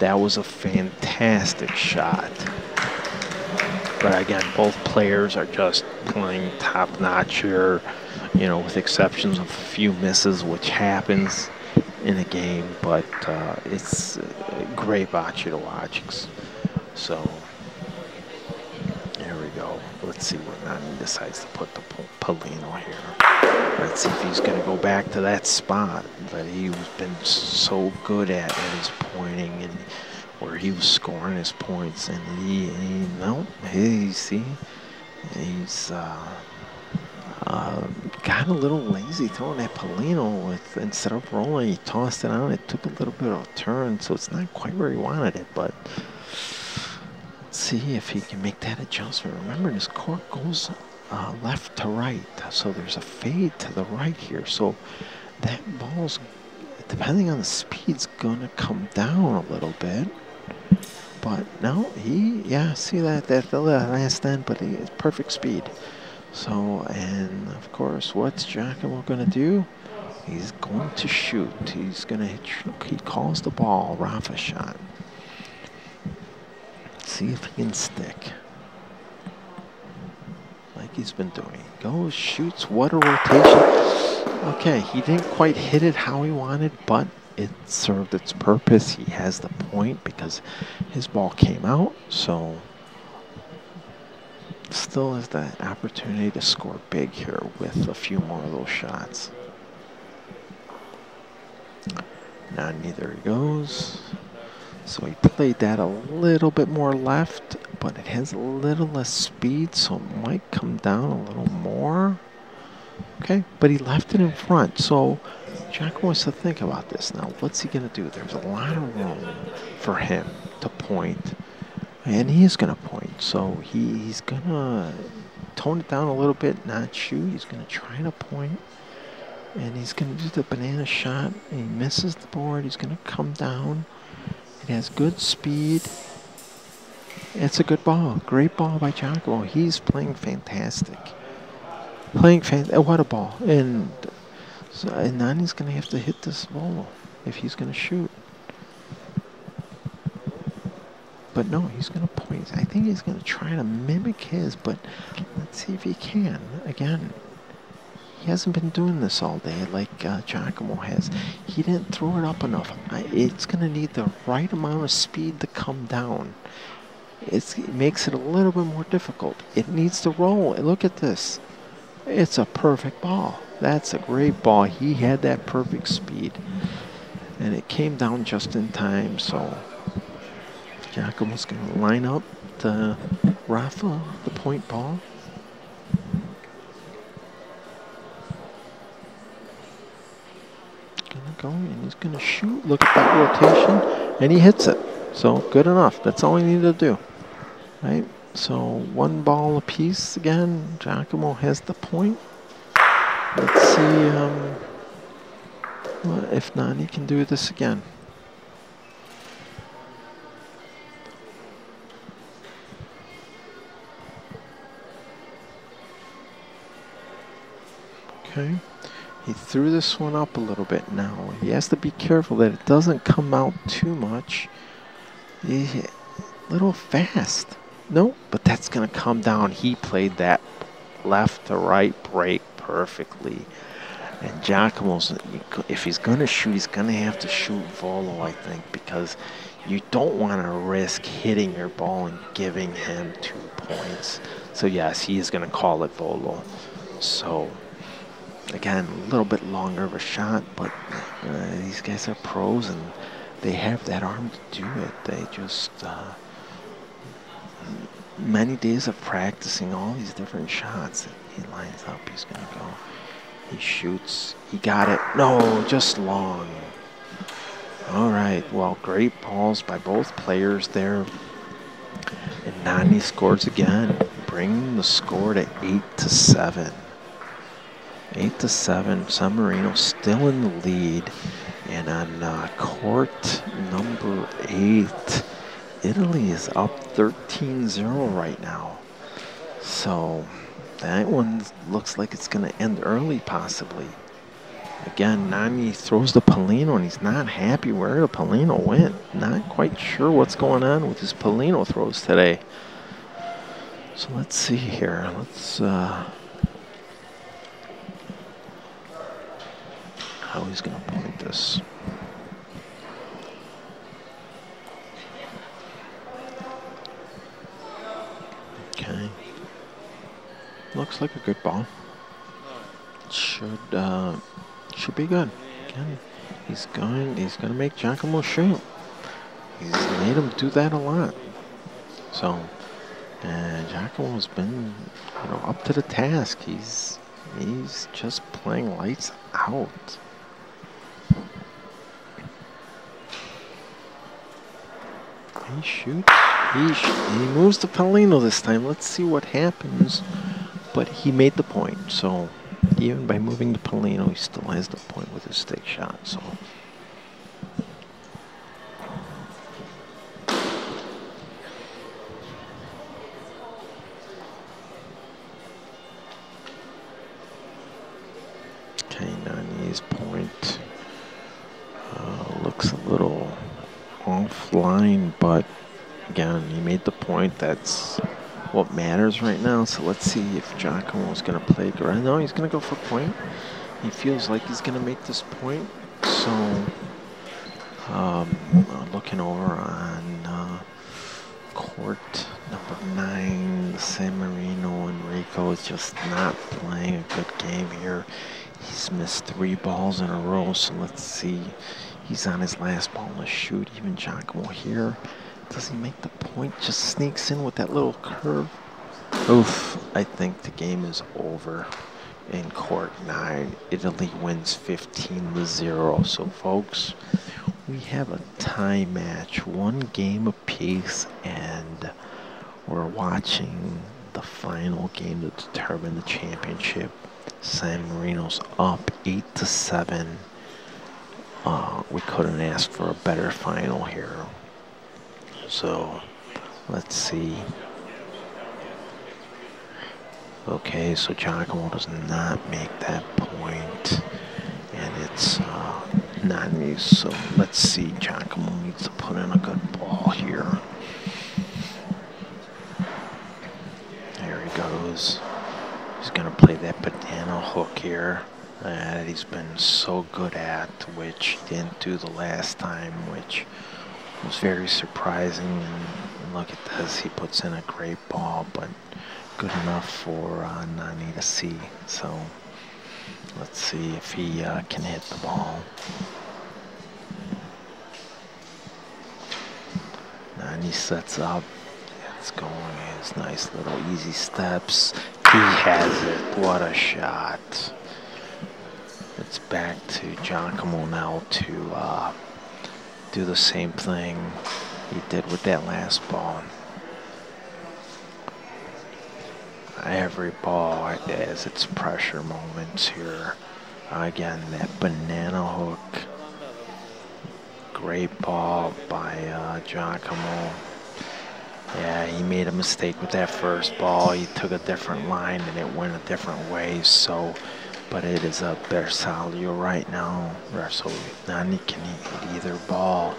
That was a fantastic shot. But again, both players are just playing top notch here, you know, with exceptions of a few misses, which happens in the game, but uh, it's great bocce to watch. So here we go. Let's see what Nani decides to put the Pallino here. Let's see if he's going to go back to that spot that he's been so good at at his pointing and where he was scoring his points. And he, he no, he see, he's uh, uh, got a little lazy throwing that Pallino with instead of rolling, he tossed it out. It took a little bit of a turn, so it's not quite where he wanted it. But see if he can make that adjustment. Remember, this court goes uh, left to right, so there's a fade to the right here. So that ball's, depending on the speed, gonna come down a little bit. But no, he, yeah, see that, that the last end, but he perfect speed. So, and of course, what's Giacomo going to do? He's going to shoot. He's going to hit, he calls the ball, Raffa shot. Let's See if he can stick. Like he's been doing. Goes, shoots, what a rotation. Okay, he didn't quite hit it how he wanted, but it served its purpose. He has the point because his ball came out. So still has that opportunity to score big here with a few more of those shots. Now neither he goes. So he played that a little bit more left, but it has a little less speed, so it might come down a little more. Okay, but he left it in front, so Jack wants to think about this now. What's he going to do? There's a lot of room for him to point and he is going to point. So he, he's going to tone it down a little bit, not shoot. He's going to try to point, and he's going to do the banana shot. he misses the board. He's going to come down. It has good speed. It's a good ball. Great ball by Giacomo. He's playing fantastic. Playing fan. Uh, what a ball. And, so, and Nani's going to have to hit this ball if he's going to shoot. But no, he's going to point. I think he's going to try to mimic his, but let's see if he can. Again, he hasn't been doing this all day like uh, Giacomo has. He didn't throw it up enough. I, it's going to need the right amount of speed to come down. It's, it makes it a little bit more difficult. It needs to roll. Look at this. It's a perfect ball. That's a great ball. He had that perfect speed. And it came down just in time, so Giacomo's going to line up the Raffa, the point ball. Gonna go and he's gonna shoot. Look at that rotation, and he hits it. So good enough. That's all he needed to do. Right. So one ball apiece again. Giacomo has the point. Let's see um, if Nani can do this again. Okay. He threw this one up a little bit now. He has to be careful that it doesn't come out too much. a little fast. No, but that's going to come down. He played that left to right break perfectly. And Giacomo's, if he's going to shoot, he's going to have to shoot Volo, I think, because you don't want to risk hitting your ball and giving him two points. So, yes, he is going to call it Volo. So, again, a little bit longer of a shot, but uh, these guys are pros and they have that arm to do it. They just, uh, many days of practicing all these different shots. He lines up, he's to go. He shoots, he got it. No, just long. All right, well, great balls by both players there. And Nani scores again, bringing the score to 8 to 7. Eight to seven. San Marino still in the lead. And on uh, court number eight, Italy is up 13-0 right now. So that one looks like it's going to end early, possibly. Again, Nani throws the Pallino, and he's not happy where the Pallino went. Not quite sure what's going on with his Pallino throws today. So let's see here. Let's uh, how he's going to point this. Okay. Looks like a good ball. Should uh, should be good. Again, he's going. He's going to make Giacomo shoot. He's made him do that a lot. So, and Giacomo's been, you know, up to the task. He's he's just playing lights out. He shoots. He, sh he moves to Pallino this time. Let's see what happens. But he made the point, so even by moving to Pallino, he still has the point with his stick shot. So. Okay, Nani's point uh, looks a little offline, but again, he made the point that's what matters right now. So let's see if Giacomo is going to play. No, he's going to go for point. He feels like he's going to make this point. So, um, looking over on uh, court number nine, San Marino. Enrico is just not playing a good game here. He's missed three balls in a row. So let's see. He's on his last ball to shoot. Even Giacomo here. Does he make the point? Just sneaks in with that little curve. Oof, I think the game is over in court nine. Italy wins 15 to 0. So, folks, we have a tie match, one game apiece, and we're watching the final game to determine the championship. San Marino's up 8 to 7. Uh, we couldn't ask for a better final here. So let's see. Okay, so Giacomo does not make that point, and it's uh, not me. So let's see. Giacomo needs to put in a good ball here. There he goes. He's gonna play that banana hook here that he's been so good at, which he didn't do the last time, which was very surprising. And look at this, he puts in a great ball, but good enough for uh, Nani to see. So Let's see if he uh, can hit the ball. He sets up. It's going. His nice little easy steps. He has it. What a shot. It's back to Giacomo now to uh, do the same thing he did with that last ball. Every ball has its pressure moments here. Again, that banana hook. Great ball by uh, Giacomo. Yeah, he made a mistake with that first ball. He took a different line and it went a different way. So, but it is a Bersaglio right now. So Nani can hit either ball.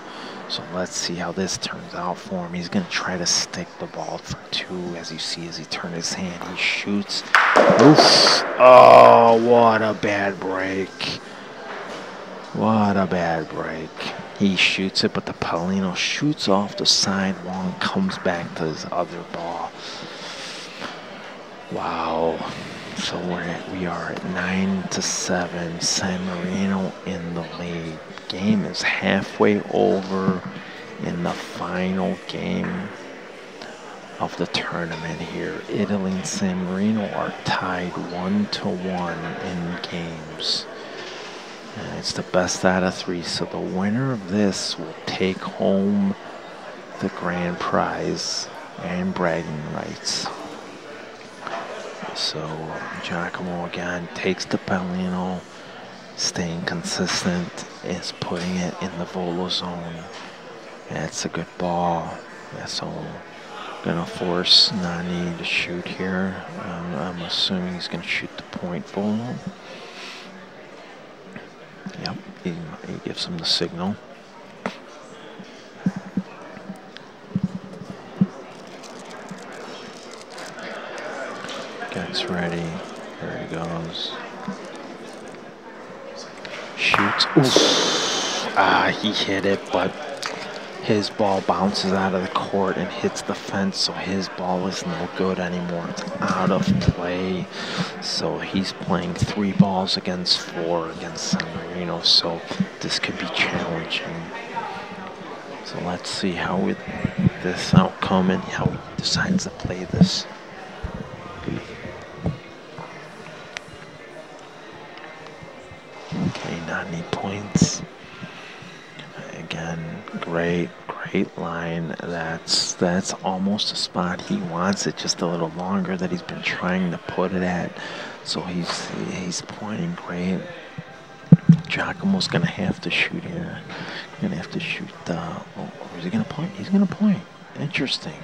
So let's see how this turns out for him. He's going to try to stick the ball for two. As you see, as he turns his hand, he shoots. Oof. Oh, what a bad break. What a bad break. He shoots it, but the Pallino shoots off the sidewall and comes back to his other ball. Wow. So we're we are at nine to seven. San Marino in the lead. Game is halfway over in the final game of the tournament here. Italy and San Marino are tied one to one in games. And it's the best out of three. So the winner of this will take home the grand prize and bragging rights. So Giacomo again takes the Pallino, staying consistent, is putting it in the volo zone. That's a good ball. That's all. Gonna force Nani to shoot here. Um, I'm assuming he's gonna shoot the point volo. Yep, he, he gives him the signal. Gets ready. There he goes. Shoots. Oof. Ah, he hit it, but his ball bounces out of the court and hits the fence, so his ball is no good anymore. It's out of play. So he's playing three balls against four against San Marino, so this could be challenging. So let's see how it, this outcome and how he decides to play this. Okay, not any points. Again, great, great line. That's that's almost a spot he wants it, just a little longer that he's been trying to put it at. So he's he's pointing great. Giacomo's gonna have to shoot here. Gonna have to shoot. Uh, oh, is he gonna point? He's gonna point. Interesting.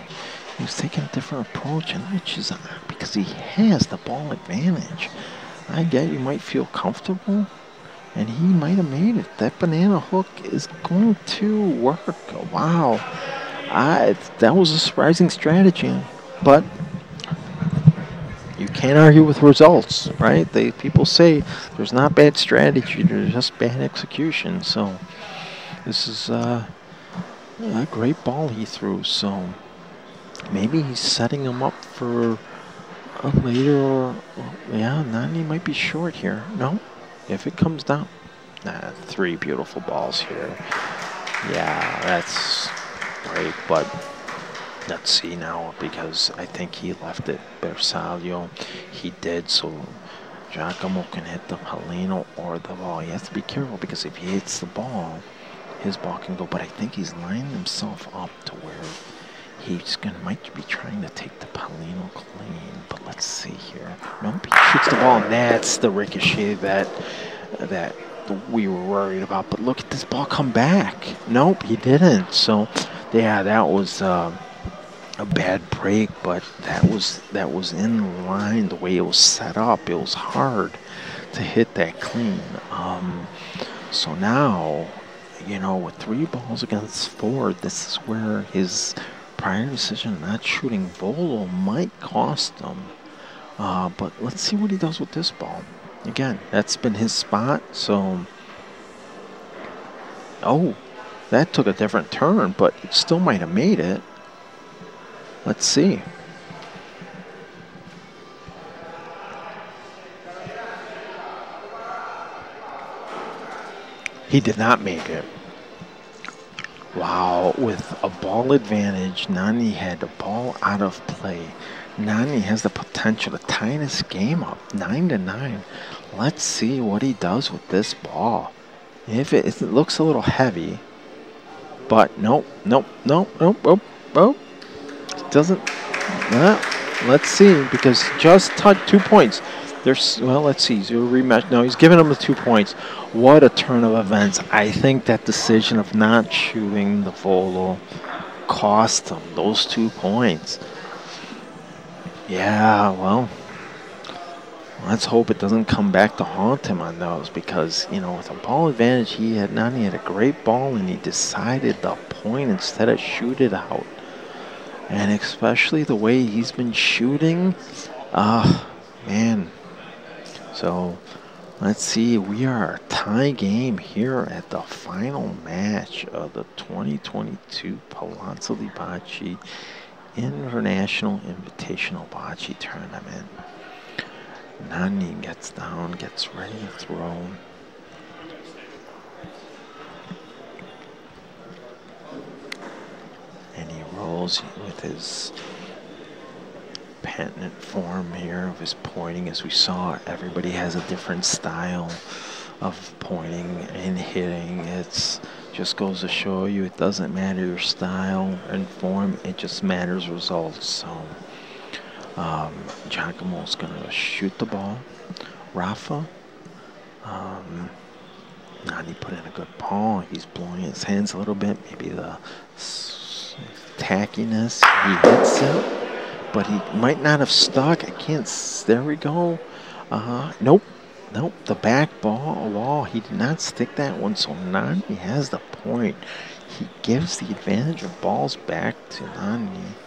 He's taking a different approach, and which is because he has the ball advantage. I get you might feel comfortable, and he might have made it. That banana hook is going to work. Wow. I, that was a surprising strategy, but you can't argue with results, right? They people say there's not bad strategy, there's just bad execution. So this is uh, a great ball he threw. So maybe he's setting him up for a later. Yeah, Nani might be short here. No, if it comes down. Nah, three beautiful balls here. Yeah, that's great, but let's see now because I think he left it Bersaglio. He did, so Giacomo can hit the Pallino or the ball. He has to be careful because if he hits the ball, his ball can go. But I think he's lining himself up to where he's gonna might be trying to take the Pallino clean. But let's see here. Nope, he shoots the ball, and that's the ricochet that that we were worried about. But look at this ball come back. Nope, he didn't. So, yeah, that was uh, a bad break, but that was that was in line the way it was set up. It was hard to hit that clean. Um, so now, you know, with three balls against four, this is where his prior decision not shooting Volo might cost them. Uh, but let's see what he does with this ball. Again, that's been his spot, so... Oh, that took a different turn, but it still might have made it. Let's see. He did not make it. Wow, with a ball advantage, Nani had the ball out of play. Nani has the potential to tie this game up, nine to nine. Let's see what he does with this ball. If it, it looks a little heavy, but nope, nope, nope, nope, nope, nope. Doesn't. Well, let's see because just touched two points. There's well, let's see. Rematch. No, he's giving him the two points. What a turn of events! I think that decision of not shooting the volo cost him those two points. Yeah, well, let's hope it doesn't come back to haunt him on those because you know with a ball advantage he had not he had a great ball and he decided the point instead of shoot it out and especially the way he's been shooting ah uh, man so let's see we are a tie game here at the final match of the 2022 Palazzo de Bocce International Invitational Bocce Tournament Nani gets down, gets ready to throw. And he rolls with his patent form here of his pointing. As we saw, everybody has a different style of pointing and hitting. It's just goes to show you it doesn't matter your style and form, it just matters results. So um, going to shoot the ball. Raffa, um, Nani put in a good ball. He's blowing his hands a little bit. Maybe the tackiness. He hits it, but he might not have stuck. I can't. There we go. Uh, nope. Nope. The back ball wall. He did not stick that one. So Nani has the point. He gives the advantage of balls back to Nani.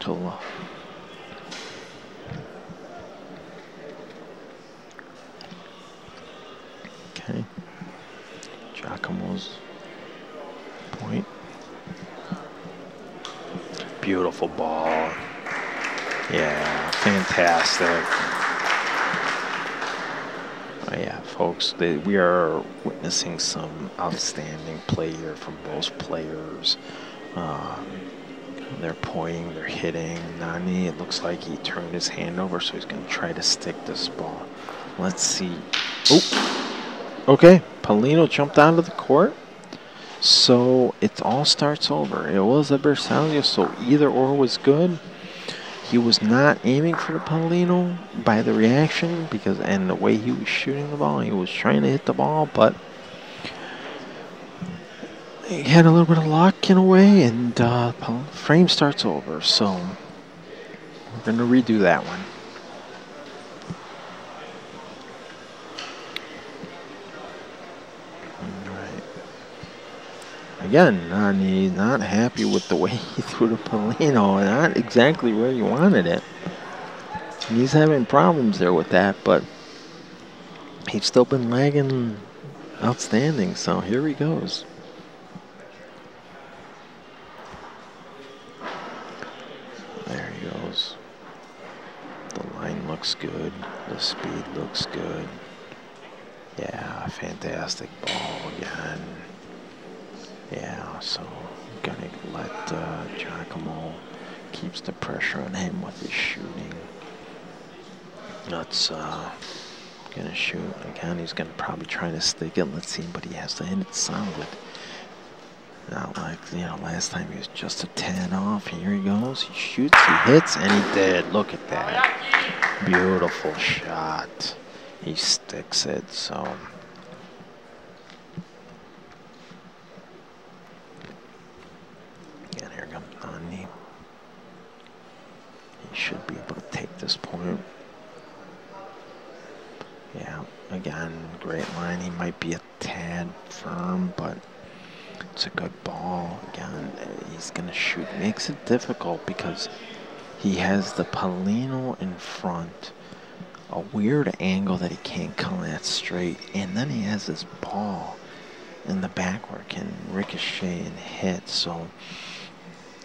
To Okay. Giacomo's point. Beautiful ball. Yeah, fantastic. Oh yeah, folks, they, we are witnessing some outstanding play here from both players. Um, they're pointing, they're hitting. Nani, it looks like he turned his hand over, so he's going to try to stick this ball. Let's see. Oh, Okay, Pallino jumped out of the court. So it all starts over. It was a Bersaglio, so either or was good. He was not aiming for the Pallino by the reaction because and the way he was shooting the ball. He was trying to hit the ball, but he had a little bit of luck in a way, and uh, frame starts over. So we're to redo that one. Again, Nani not happy with the way he threw the Pallino. Not exactly where he wanted it. He's having problems there with that, but he's still been lagging outstanding. So here he goes. There he goes. The line looks good. The speed looks good. Yeah, fantastic ball again. Yeah, so gonna let uh, Giacomo keeps the pressure on him with his shooting. That's uh, gonna shoot again. He's gonna probably try to stick it. Let's see, but he has to hit it solid. Not like you know, last time he was just a tad off. Here he goes. He shoots, he hits, and he did. Look at that, beautiful shot. He sticks it. So should be able to take this point. Yeah, again, great line. He might be a tad firm, but it's a good ball. Again, he's going to shoot. Makes it difficult because he has the Pallino in front, a weird angle that he can't come at straight, and then he has this ball in the back where it can ricochet and hit. So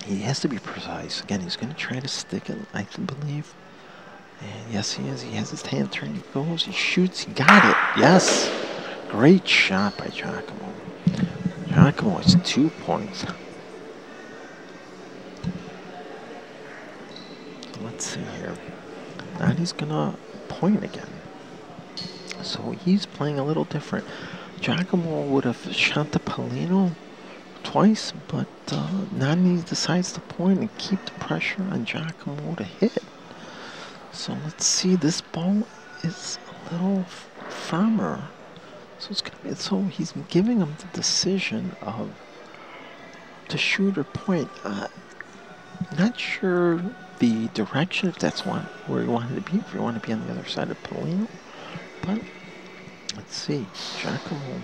he has to be precise. Again, he's going to try to stick it, I believe. And yes, he is. He has his hand turned. He goes. He shoots. He got it. Yes. Great shot by Giacomo. Giacomo has two points. Let's see here. Now he's gonna point again. So he's playing a little different. Giacomo would have shot the Pallino twice, but uh, Nani decides to point and keep the pressure on Giacomo to hit. So let's see, this ball is a little firmer. So it's gonna be, so he's giving him the decision of to shoot or point. Uh, not sure the direction if that's one where he wanted to be, if you want to be on the other side of Pallino. But let's see, Giacomo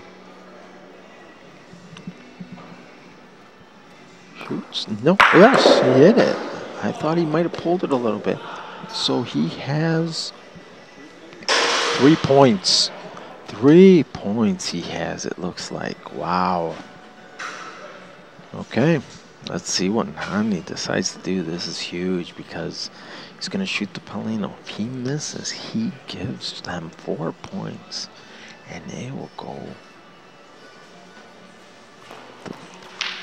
No, yes, he hit it. I thought he might have pulled it a little bit. So he has three points. Three points he has, it looks like. Wow. Okay, let's see what Nani decides to do. This is huge because he's going to shoot the Pallino. If he misses, he gives them four points. And they will go.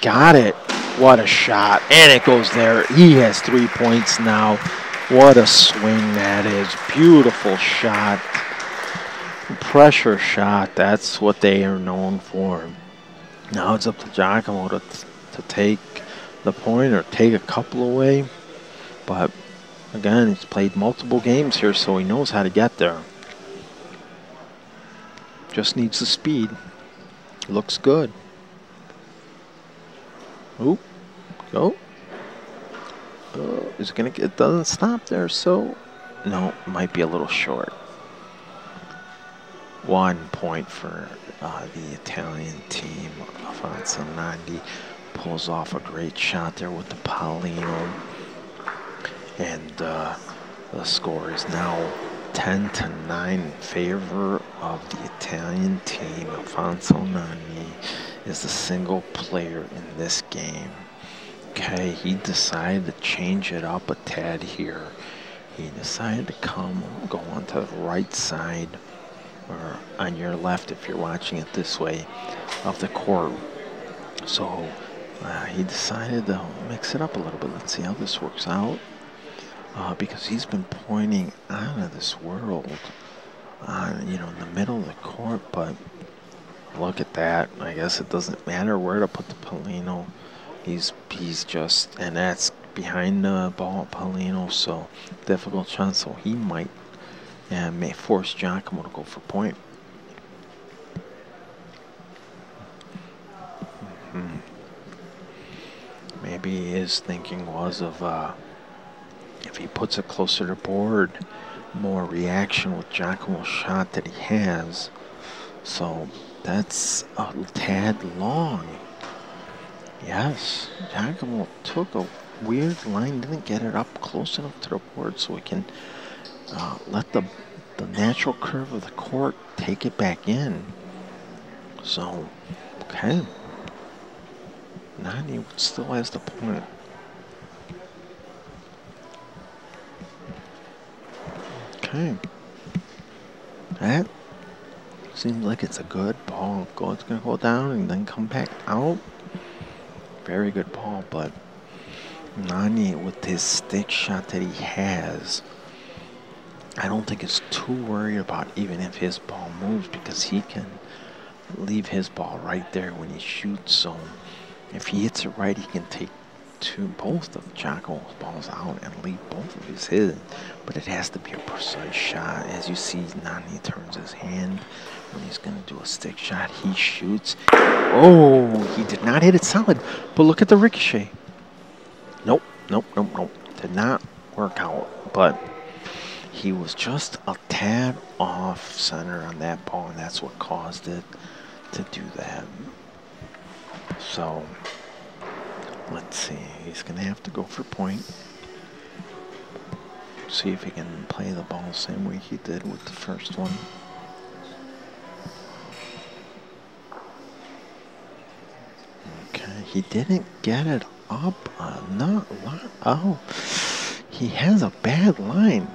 Got it. What a shot. And it goes there. He has three points now. What a swing that is. Beautiful shot. Pressure shot. That's what they are known for. Now it's up to Giacomo to, to take the point or take a couple away. But again, he's played multiple games here, so he knows how to get there. Just needs the speed. Looks good. Oop. Go. Oh, is it gonna get? It doesn't stop there, so no, might be a little short. One point for uh, the Italian team. Alfonso Nani pulls off a great shot there with the Pallino, and uh, the score is now 10 to 9 in favor of the Italian team. Alfonso Nani is the single player in this game. Okay, he decided to change it up a tad here. He decided to come, go onto the right side, or on your left if you're watching it this way, of the court. So uh, he decided to mix it up a little bit. Let's see how this works out. Uh, because he's been pointing out of this world, uh, you know, in the middle of the court, but look at that. I guess it doesn't matter where to put the Pallino. He's he's just and that's behind the ball Pallino, so difficult shot. So he might and may force Giacomo to go for point. Mm -hmm. Maybe his thinking was of uh, if he puts it closer to board, more reaction with Giacomo's shot that he has. So that's a tad long. Yes, Giacomo took a weird line, didn't get it up close enough to the board so we can uh, let the, the natural curve of the court take it back in. So, okay. Nani still has the point. Okay. That seems like it's a good ball. It's going to go down and then come back out very good ball, but Nani with his stick shot that he has, I don't think is too worried about even if his ball moves because he can leave his ball right there when he shoots. So if he hits it right, he can take two, both of Giacomo's balls out and leave both of his his. But it has to be a precise shot. As you see, Nani turns his hand he's going to do a stick shot. He shoots. Oh, he did not hit it solid. But look at the ricochet. Nope, nope, nope, nope. Did not work out. But he was just a tad off center on that ball, and that's what caused it to do that. So, let's see. He's going to have to go for point. See if he can play the ball the same way he did with the first one. He didn't get it up. Uh, not oh, he has a bad line.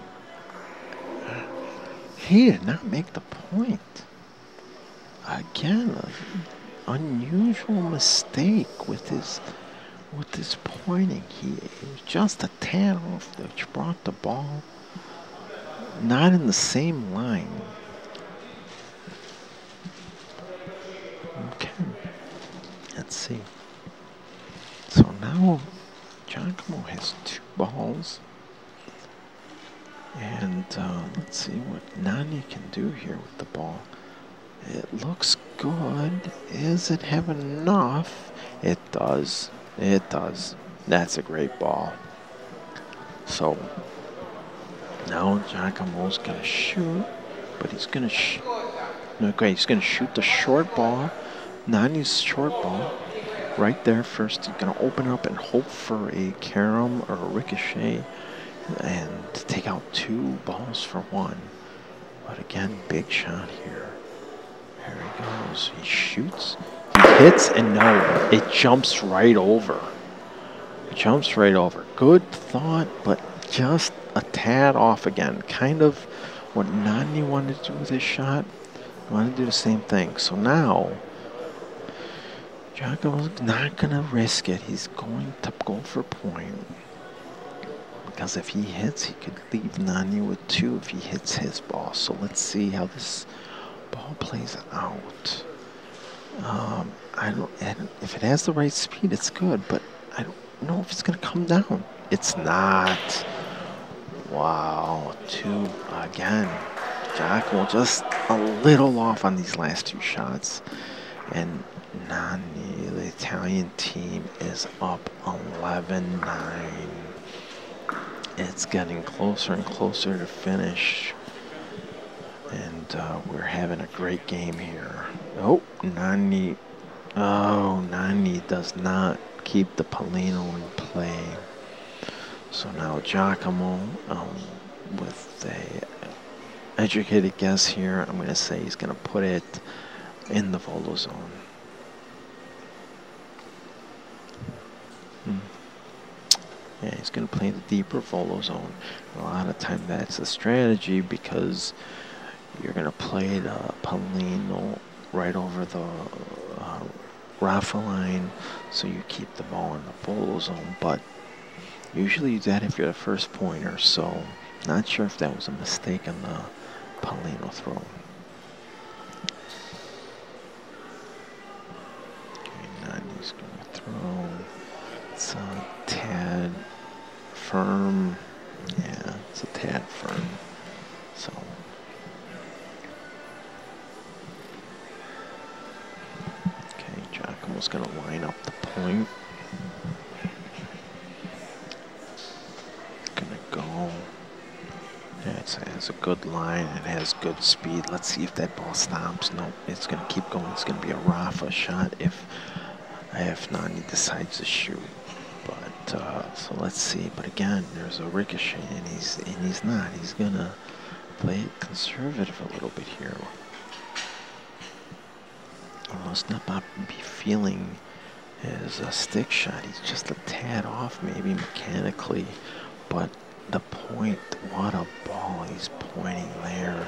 He did not make the point. again, unusual mistake with his with his pointing. He was just a tad off, which brought the ball not in the same line. Okay, let's see. So now Giacomo has two balls. And uh, let's see what Nani can do here with the ball. It looks good. Is it have enough? It does. It does. That's a great ball. So now Giacomo's gonna shoot, but he's gonna shoot. Great. He's gonna shoot the short ball. Nani's short ball. Right there first. Gonna open up and hope for a carom or a ricochet and take out two balls for one. But again, big shot here. There he goes. He shoots, he hits, and no, it jumps right over. It jumps right over. Good thought, but just a tad off again. Kind of what Nani wanted to do with his shot. Wanted to do the same thing. So now, Giacomo's not going to risk it. He's going to go for point. Because if he hits, he could leave Nani with two if he hits his ball. So let's see how this ball plays out. Um, I don't. If it has the right speed, it's good. But I don't know if it's gonna come down. It's not. Wow, two again. Giacomo just a little off on these last two shots, and Nani, the Italian team, is up 11-9 it's getting closer and closer to finish. And uh, we're having a great game here. Oh, Nani. Oh, Nani does not keep the Pallino in play. So now Giacomo, um, with a educated guess here, I'm going to say he's going to put it in the volo zone. He's going to play the deeper volo zone. A lot of time that's a strategy because you're going to play the Pallino right over the uh, Raffa line so you keep the ball in the volo zone. But usually you do that if you're the first pointer. So not sure if that was a mistake in the Pallino throw. Okay, Nani's going to throw. It's a tad firm. Yeah, it's a tad firm. So. Okay, Giacomo's going to line up the point. Gonna go. Yeah, it's, it's a good line. It has good speed. Let's see if that ball stops. No, it's gonna keep going. It's gonna be a Raffa shot if if Nani decides to shoot. But uh, so let's see. But again, there's a ricochet, and he's and he's not. He's gonna play it conservative a little bit here. He must not be feeling his uh, stick shot. He's just a tad off, maybe mechanically, but the point. What a ball he's pointing there.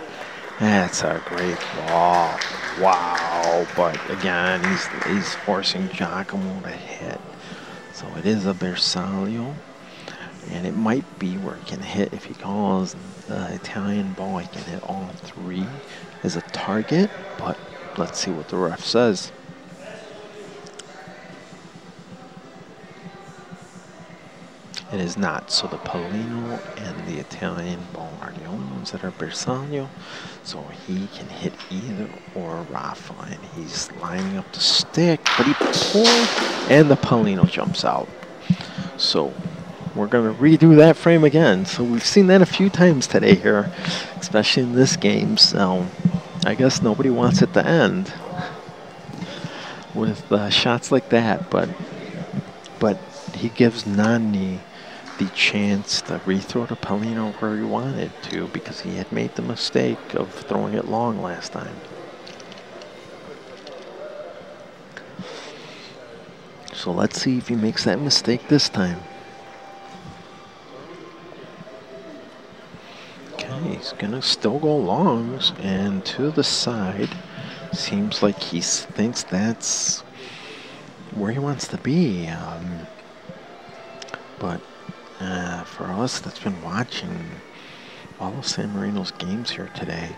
That's a great ball. Wow. But again, he's he's forcing Giacomo to hit. So it is a Bersaglio. And it might be where he can hit, if he calls the Italian ball, he can hit all three as a target. But let's see what the ref says. It is not. So the Pallino and the Italian ball are the only ones that are Bersaglio. So he can hit either or Raffa. And he's lining up the stick, but he pulled and the Pallino jumps out. So we're going to redo that frame again. So we've seen that a few times today here, especially in this game. So I guess nobody wants it to end with uh, shots like that. But but he gives Nani the chance to rethrow to Pallino where he wanted to because he had made the mistake of throwing it long last time. So let's see if he makes that mistake this time. Okay, he's gonna still go longs and to the side. seems like he thinks that's where he wants to be. Um, but uh, for us that's been watching all of San Marino's games here today,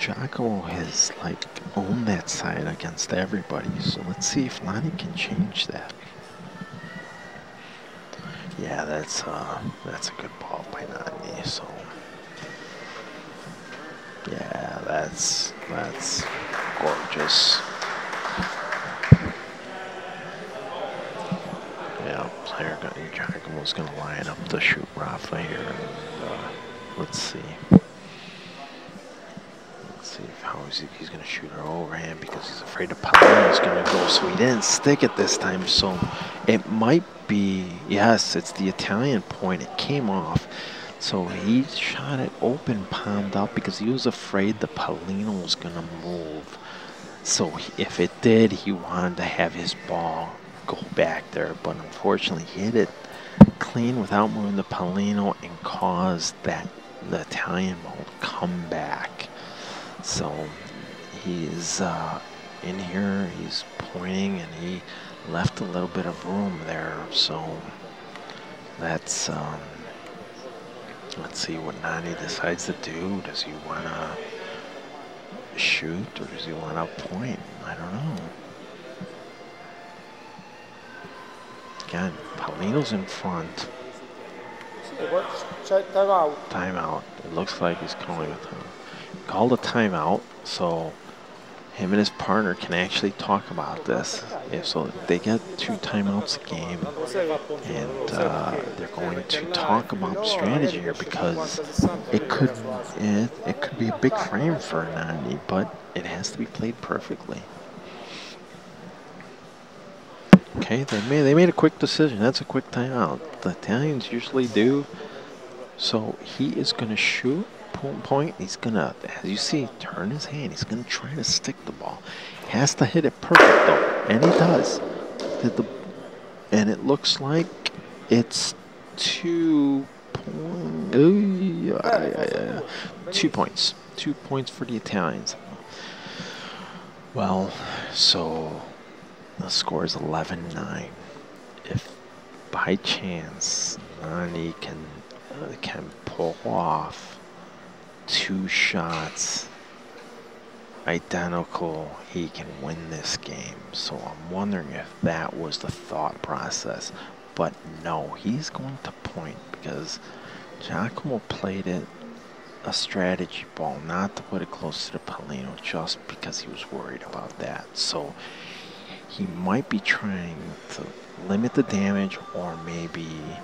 Giacomo has like owned that side against everybody. So let's see if Nani can change that. Yeah, that's uh, that's a good ball by Nani. So yeah, that's that's gorgeous. Yeah, player Giacomo's gonna line up to shoot Raffa here. And, uh, let's see. See how is he, he's gonna shoot her overhand because he's afraid of Pallino's gonna go. So he didn't stick it this time. So it might be yes, it's the Italian point. It came off. So he shot it open palmed up because he was afraid the Pallino was going to move. So if it did, he wanted to have his ball go back there. But unfortunately, he hit it clean without moving the Pallino and caused that the Italian ball to come back. So he's uh, in here, he's pointing, and he left a little bit of room there. So that's. Um, Let's see what Nani decides to do. Does he want to shoot or does he want to point? I don't know. Again, Pallino's in front. Timeout. Timeout. It looks like he's calling a time. Called a timeout, so him and his partner can actually talk about this. Yeah, so they get two timeouts a game, and uh, they're going to talk about strategy here because it could it, it could be a big frame for Nani, but it has to be played perfectly. Okay, they made they made a quick decision. That's a quick timeout. The Italians usually do. So he is going to shoot point, he's gonna, as you see, turn his hand. He's gonna try to stick the ball. Has to hit it perfect though, and he does. Hit the, and it looks like it's two point, uh, two points, two points for the Italians. Well, so the score is 11-9. If by chance Nani can uh, can pull off two shots identical, he can win this game. So I'm wondering if that was the thought process. But no, he's going to point because Giacomo played it a strategy ball, not to put it close to the Pallino, just because he was worried about that. So he might be trying to limit the damage or maybe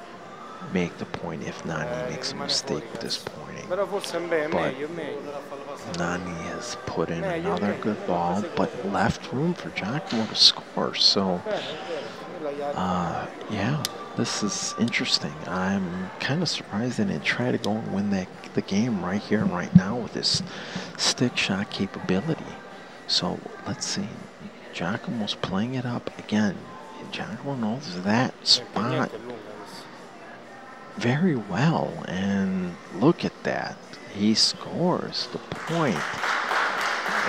make the point if Nani makes a mistake with this pointing. But Nani has put in another good ball, but left room for Giacomo to score. So, uh, yeah, this is interesting. I'm kind of surprised they didn't try to go and win that, the game right here and right now with this stick shot capability. So, let's see. Giacomo's playing it up again. Giacomo knows that spot very well. And look at that. He scores the point.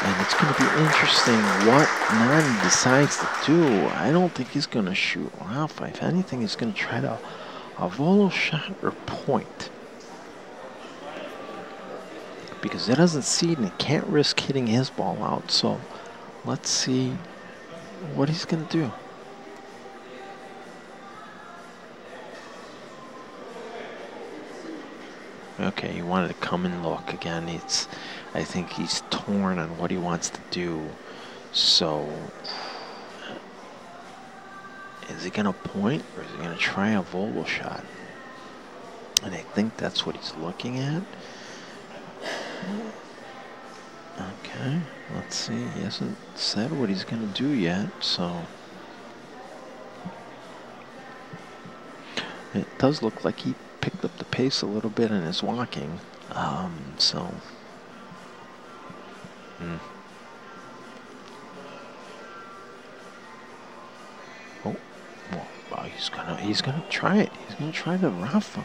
And it's going to be interesting what Nani decides to do. I don't think he's going to shoot Raffa. If anything, he's going to try to a volo shot or point. Because he doesn't see it and he can't risk hitting his ball out. So let's see what he's going to do. Okay, he wanted to come and look again. It's, I think he's torn on what he wants to do. So, is he gonna point or is he gonna try a volo shot? And I think that's what he's looking at. Okay, let's see. He hasn't said what he's gonna do yet, so. It does look like he picked up the pace a little bit and is walking. Um, so. Hmm. Oh, he's gonna he's gonna try it. He's gonna try the Raffa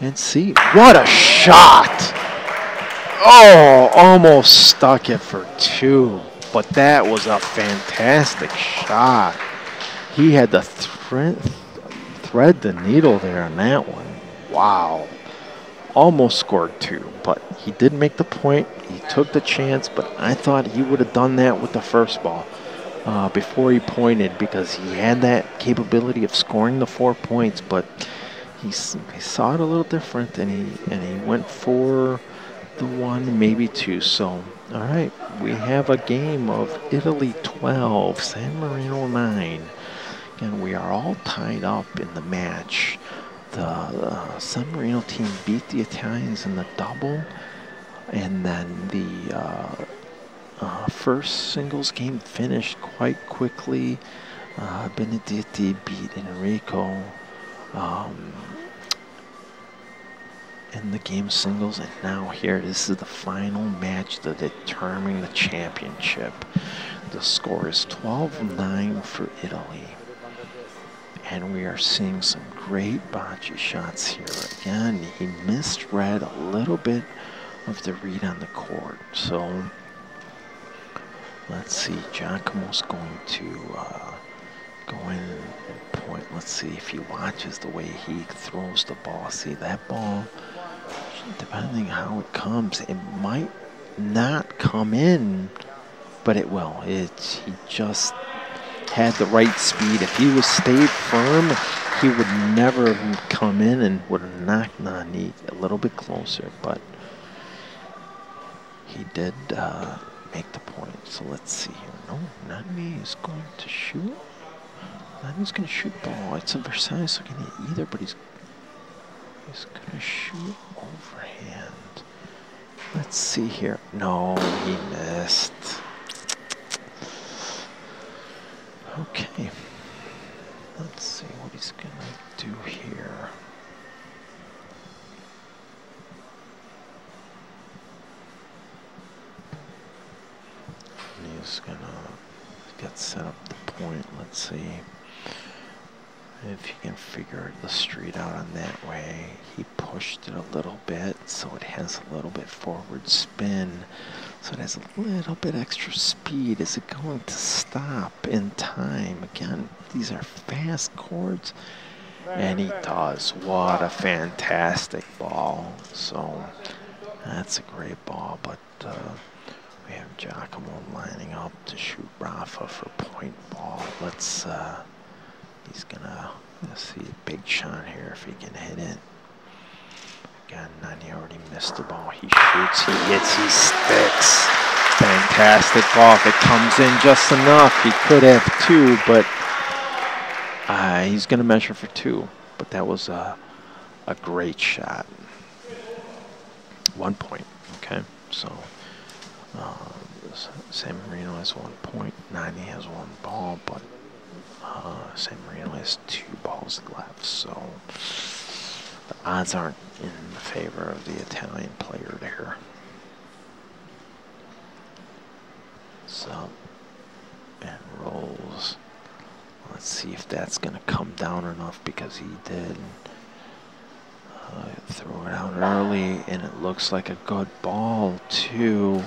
and see. What a shot! Oh, almost stuck it for two, but that was a fantastic shot. He had to thread, thread the needle there on that one. Wow. Almost scored two, but he did make the point. He took the chance, but I thought he would have done that with the first ball uh, before he pointed because he had that capability of scoring the four points, but he, he saw it a little different and he and he went for the one, maybe two. So, all right, we have a game of Italy 12, San Marino 9. And we are all tied up in the match. The uh, San Marino team beat the Italians in the double, and then the uh, uh, first singles game finished quite quickly. Uh, Benedetti beat Enrico um, in the game singles, and now here this is the final match to determine the championship. The score is 12-9 for Italy. And we are seeing some great bocce shots here. Again, he misread a little bit of the read on the court. So let's see, Giacomo's going to uh, go in and point. Let's see if he watches the way he throws the ball. See that ball, depending how it comes, it might not come in, but it will. It's he just had the right speed. If he was stayed firm, he would never have come in and would have knocked Nani a little bit closer, but he did uh, make the point. So let's see here. No, Nani is going to shoot. Nani's going to shoot ball. It's a Bersaglio looking at either, but he's he's going to shoot overhand. Let's see here. No, he missed. Okay. Let's see what he's going to do here. He's going to get set up the point. Let's see if you can figure the street out on that way. He pushed it a little bit so it has a little bit forward spin. So it has a little bit extra speed. Is it going to stop in time? Again, these are fast chords. And he does. What a fantastic ball. So that's a great ball. But uh, we have Giacomo lining up to shoot Raffa for point ball. Let's, uh, he's gonna, let's see a big shot here if he can hit it. Again, Nani already missed the ball. He shoots, he hits, he sticks. Fantastic ball. It comes in just enough, he could have two, but uh, he's going to measure for two. But that was a, a great shot. One point, okay? So uh, San Marino has one point. Nani has one ball, but uh, San Marino has two balls left. So the odds aren't in favor of the Italian player there. So, and rolls. Let's see if that's going to come down enough because he did uh, throw it out early and it looks like a good ball too.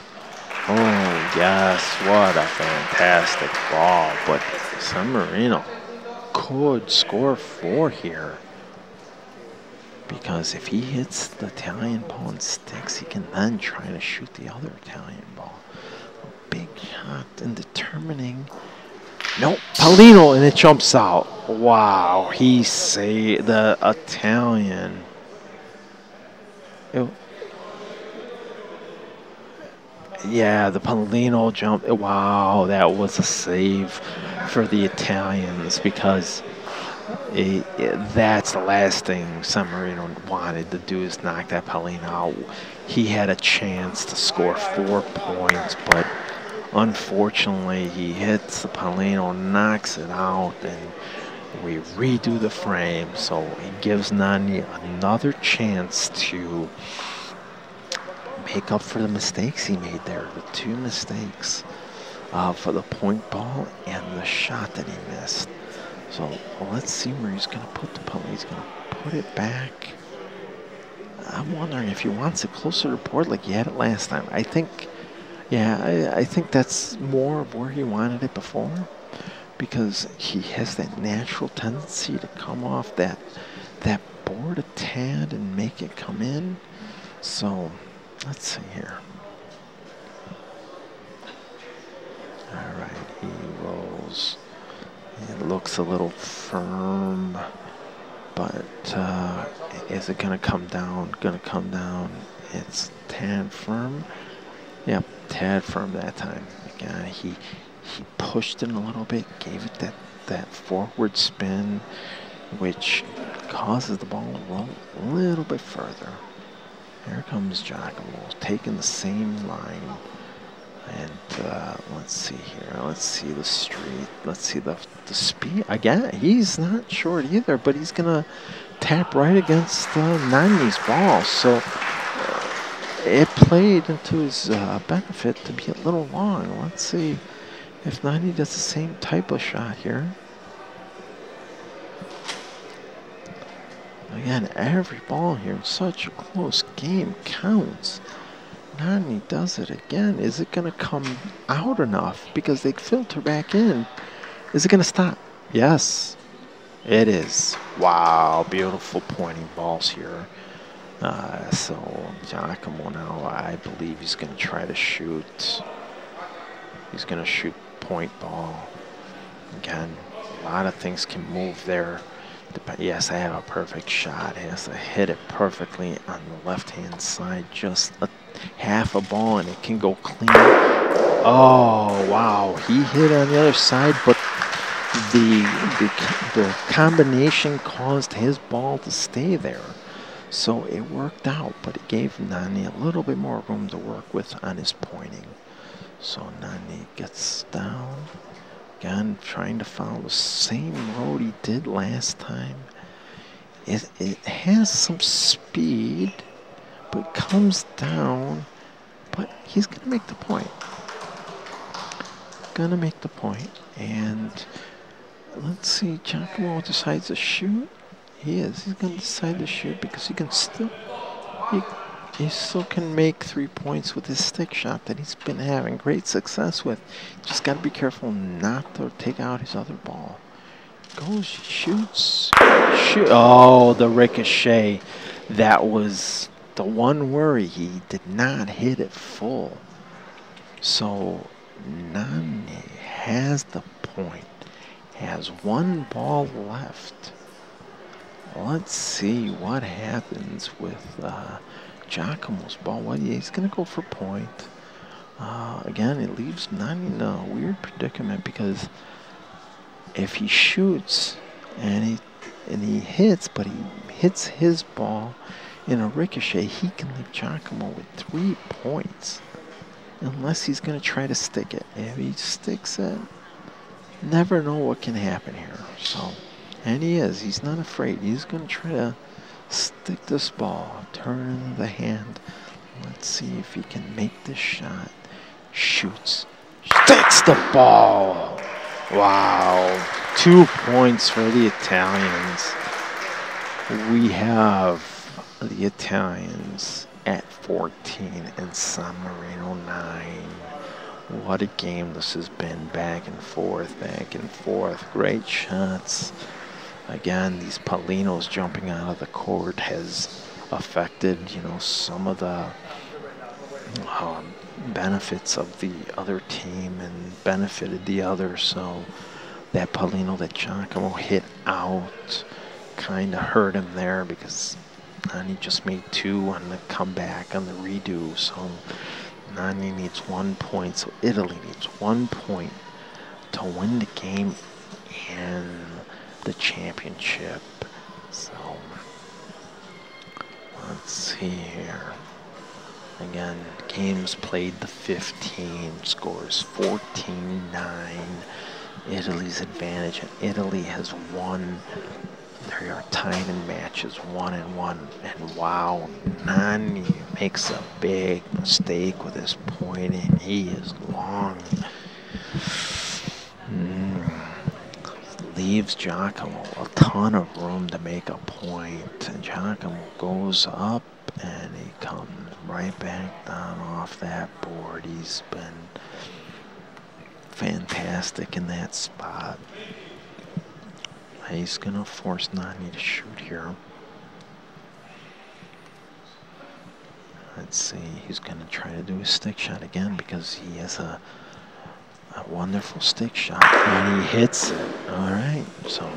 Oh yes, what a fantastic ball. But San Marino could score four here. Because if he hits the Italian ball and sticks, he can then try to shoot the other Italian ball. A big shot and determining. Nope, Pallino, and it jumps out. Wow, he saved the Italian. It, yeah, the Pallino jump. Wow, that was a save for the Italians because it, it, that's the last thing San Marino wanted to do is knock that Pallino out. He had a chance to score four points, but unfortunately he hits the Pallino, knocks it out, and we redo the frame. So he gives Nani another chance to make up for the mistakes he made there. The two mistakes uh, for the point ball and the shot that he missed. So let's see where he's going to put the puck. He's going to put it back. I'm wondering if he wants it closer to board like he had it last time. I think Yeah, I, I think that's more of where he wanted it before because he has that natural tendency to come off that that board a tad and make it come in. So let's see here. All right, he rolls. It looks a little firm, but uh, is it going to come down? Going to come down. It's tad firm. Yep, tad firm that time. Again, he he pushed it a little bit, gave it that that forward spin, which causes the ball to roll a little bit further. Here comes Giacomo, taking the same line. And uh, let's see here. Let's see the street. Let's see the the speed. Again, he's not short either, but he's gonna tap right against uh, Nani's ball. So uh, it played into his uh, benefit to be a little long. Let's see if Nani does the same type of shot here. Again, every ball here in such a close game counts. Nani does it again. Is it going to come out enough? Because they filter back in. Is it going to stop? Yes, it is. Wow, beautiful pointing balls here. Uh, so Giacomo now, I believe he's going to try to shoot. He's going to shoot point ball. Again, a lot of things can move there. Yes, I have a perfect shot. He has to hit it perfectly on the left-hand side. Just a half a ball and it can go clean. Oh, wow. He hit on the other side, but the, the, the combination caused his ball to stay there. So it worked out, but it gave Nani a little bit more room to work with on his pointing. So Nani gets down. Again, trying to follow the same road he did last time. It, it has some speed, but comes down. But he's going to make the point. Going to make the point. And let's see, Giacomo decides to shoot. He is. He's going to decide to shoot because he can still... He, he still can make three points with his stick shot that he's been having great success with. Just got to be careful not to take out his other ball. Goes, shoots, shoot. Oh, the ricochet. That was the one worry. He did not hit it full. So Nani has the point. Has one ball left. Let's see what happens with uh, Giacomo's ball. Well, yeah, he's going to go for point. Uh, again, it leaves Nani in a weird predicament because if he shoots and he and he hits, but he hits his ball in a ricochet, he can leave Giacomo with three points. Unless he's going to try to stick it. If he sticks it, never know what can happen here. So, and he is. He's not afraid. He's going to try to stick this ball, turn the hand. Let's see if he can make this shot. Shoots, sticks the ball. Wow, two points for the Italians. We have the Italians at 14 and San Marino 9. What a game this has been, back and forth, back and forth. Great shots. Again, these Pallinos jumping out of the court has affected, you know, some of the um, benefits of the other team and benefited the other. So that Pallino that Giacomo hit out kind of hurt him there because Nani just made two on the comeback on the redo. So Nani needs one point. So Italy needs one point to win the game and the championship. So let's see here. Again, games played the 15, scores 14 9. Italy's advantage, and Italy has won. They are tied in matches one and one. And wow, Nani makes a big mistake with his pointing. He is long. Mm leaves Giacomo a ton of room to make a point. And Giacomo goes up And he comes right back down off that board. He's been fantastic in that spot. He's going to force Nani to shoot here. Let's see, he's going to try to do a stick shot again because he has a, a wonderful stick shot and he hits it. All right, so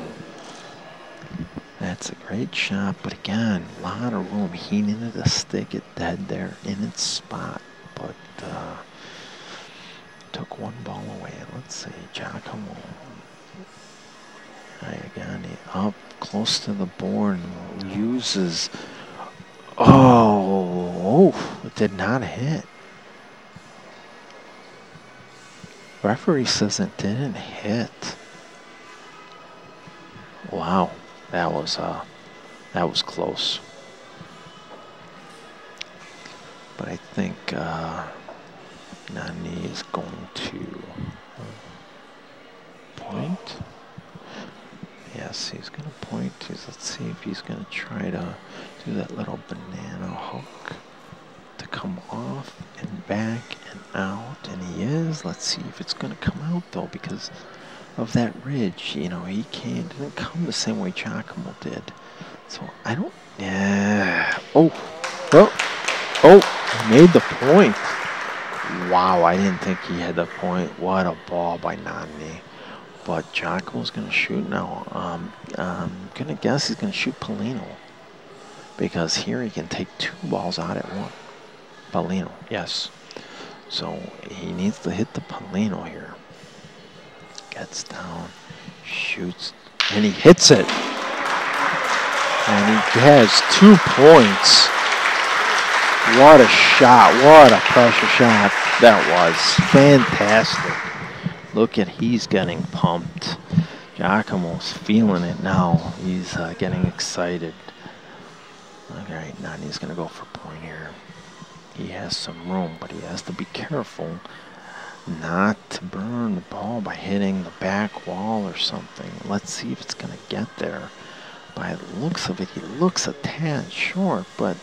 that's a great shot, but again, a lot of room. He needed to stick it dead there in its spot, but uh, took one ball away. Let's see, Giacomo. Again, up close to the board uses. Oh, it did not hit. Referee says it didn't hit. Wow. That was uh, that was close. But I think uh, Nani is going to point. Yes, he's going to point. He's, let's see if he's going to try to do that little banana hook to come off and back and out. And he is. Let's see if it's going to come out though because of that ridge. You know, he can't didn't come the same way Giacomo did. So I don't. Yeah. Oh. Oh. Oh. Made the point. Wow. I didn't think he had the point. What a ball by Nani. But Giacomo's going to shoot now. Um, I'm going to guess he's going to shoot Pallino. Because here he can take two balls out at one. Pallino, yes. So he needs to hit the Pallino here gets down, shoots, and he hits it. And he has two points. What a shot. What a pressure shot that was. Fantastic. Look at he's getting pumped. Giacomo's feeling it now. He's uh, getting excited. All right, now he's going to go for point here. He has some room, but he has to be careful not to burn the ball by hitting the back wall or something. Let's see if it's going to get there. By the looks of it, he looks a tad short, but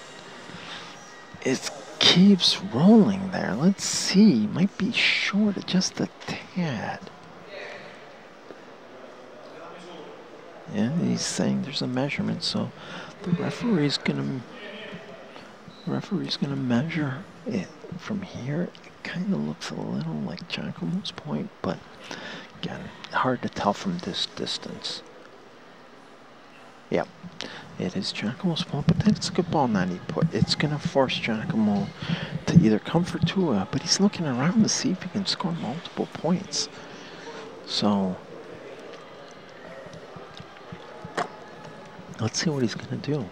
it keeps rolling there. Let's see. Might be short just a tad. Yeah, he's saying there's a measurement, so the referee's gonna referee's gonna measure it from here It kind of looks a little like Giacomo's point, but again, hard to tell from this distance. Yep, it is Giacomo's point, but that's a good ball not he put. It's going to force Giacomo to either come for Tua, but he's looking around to see if he can score multiple points. So, let's see what he's going to do.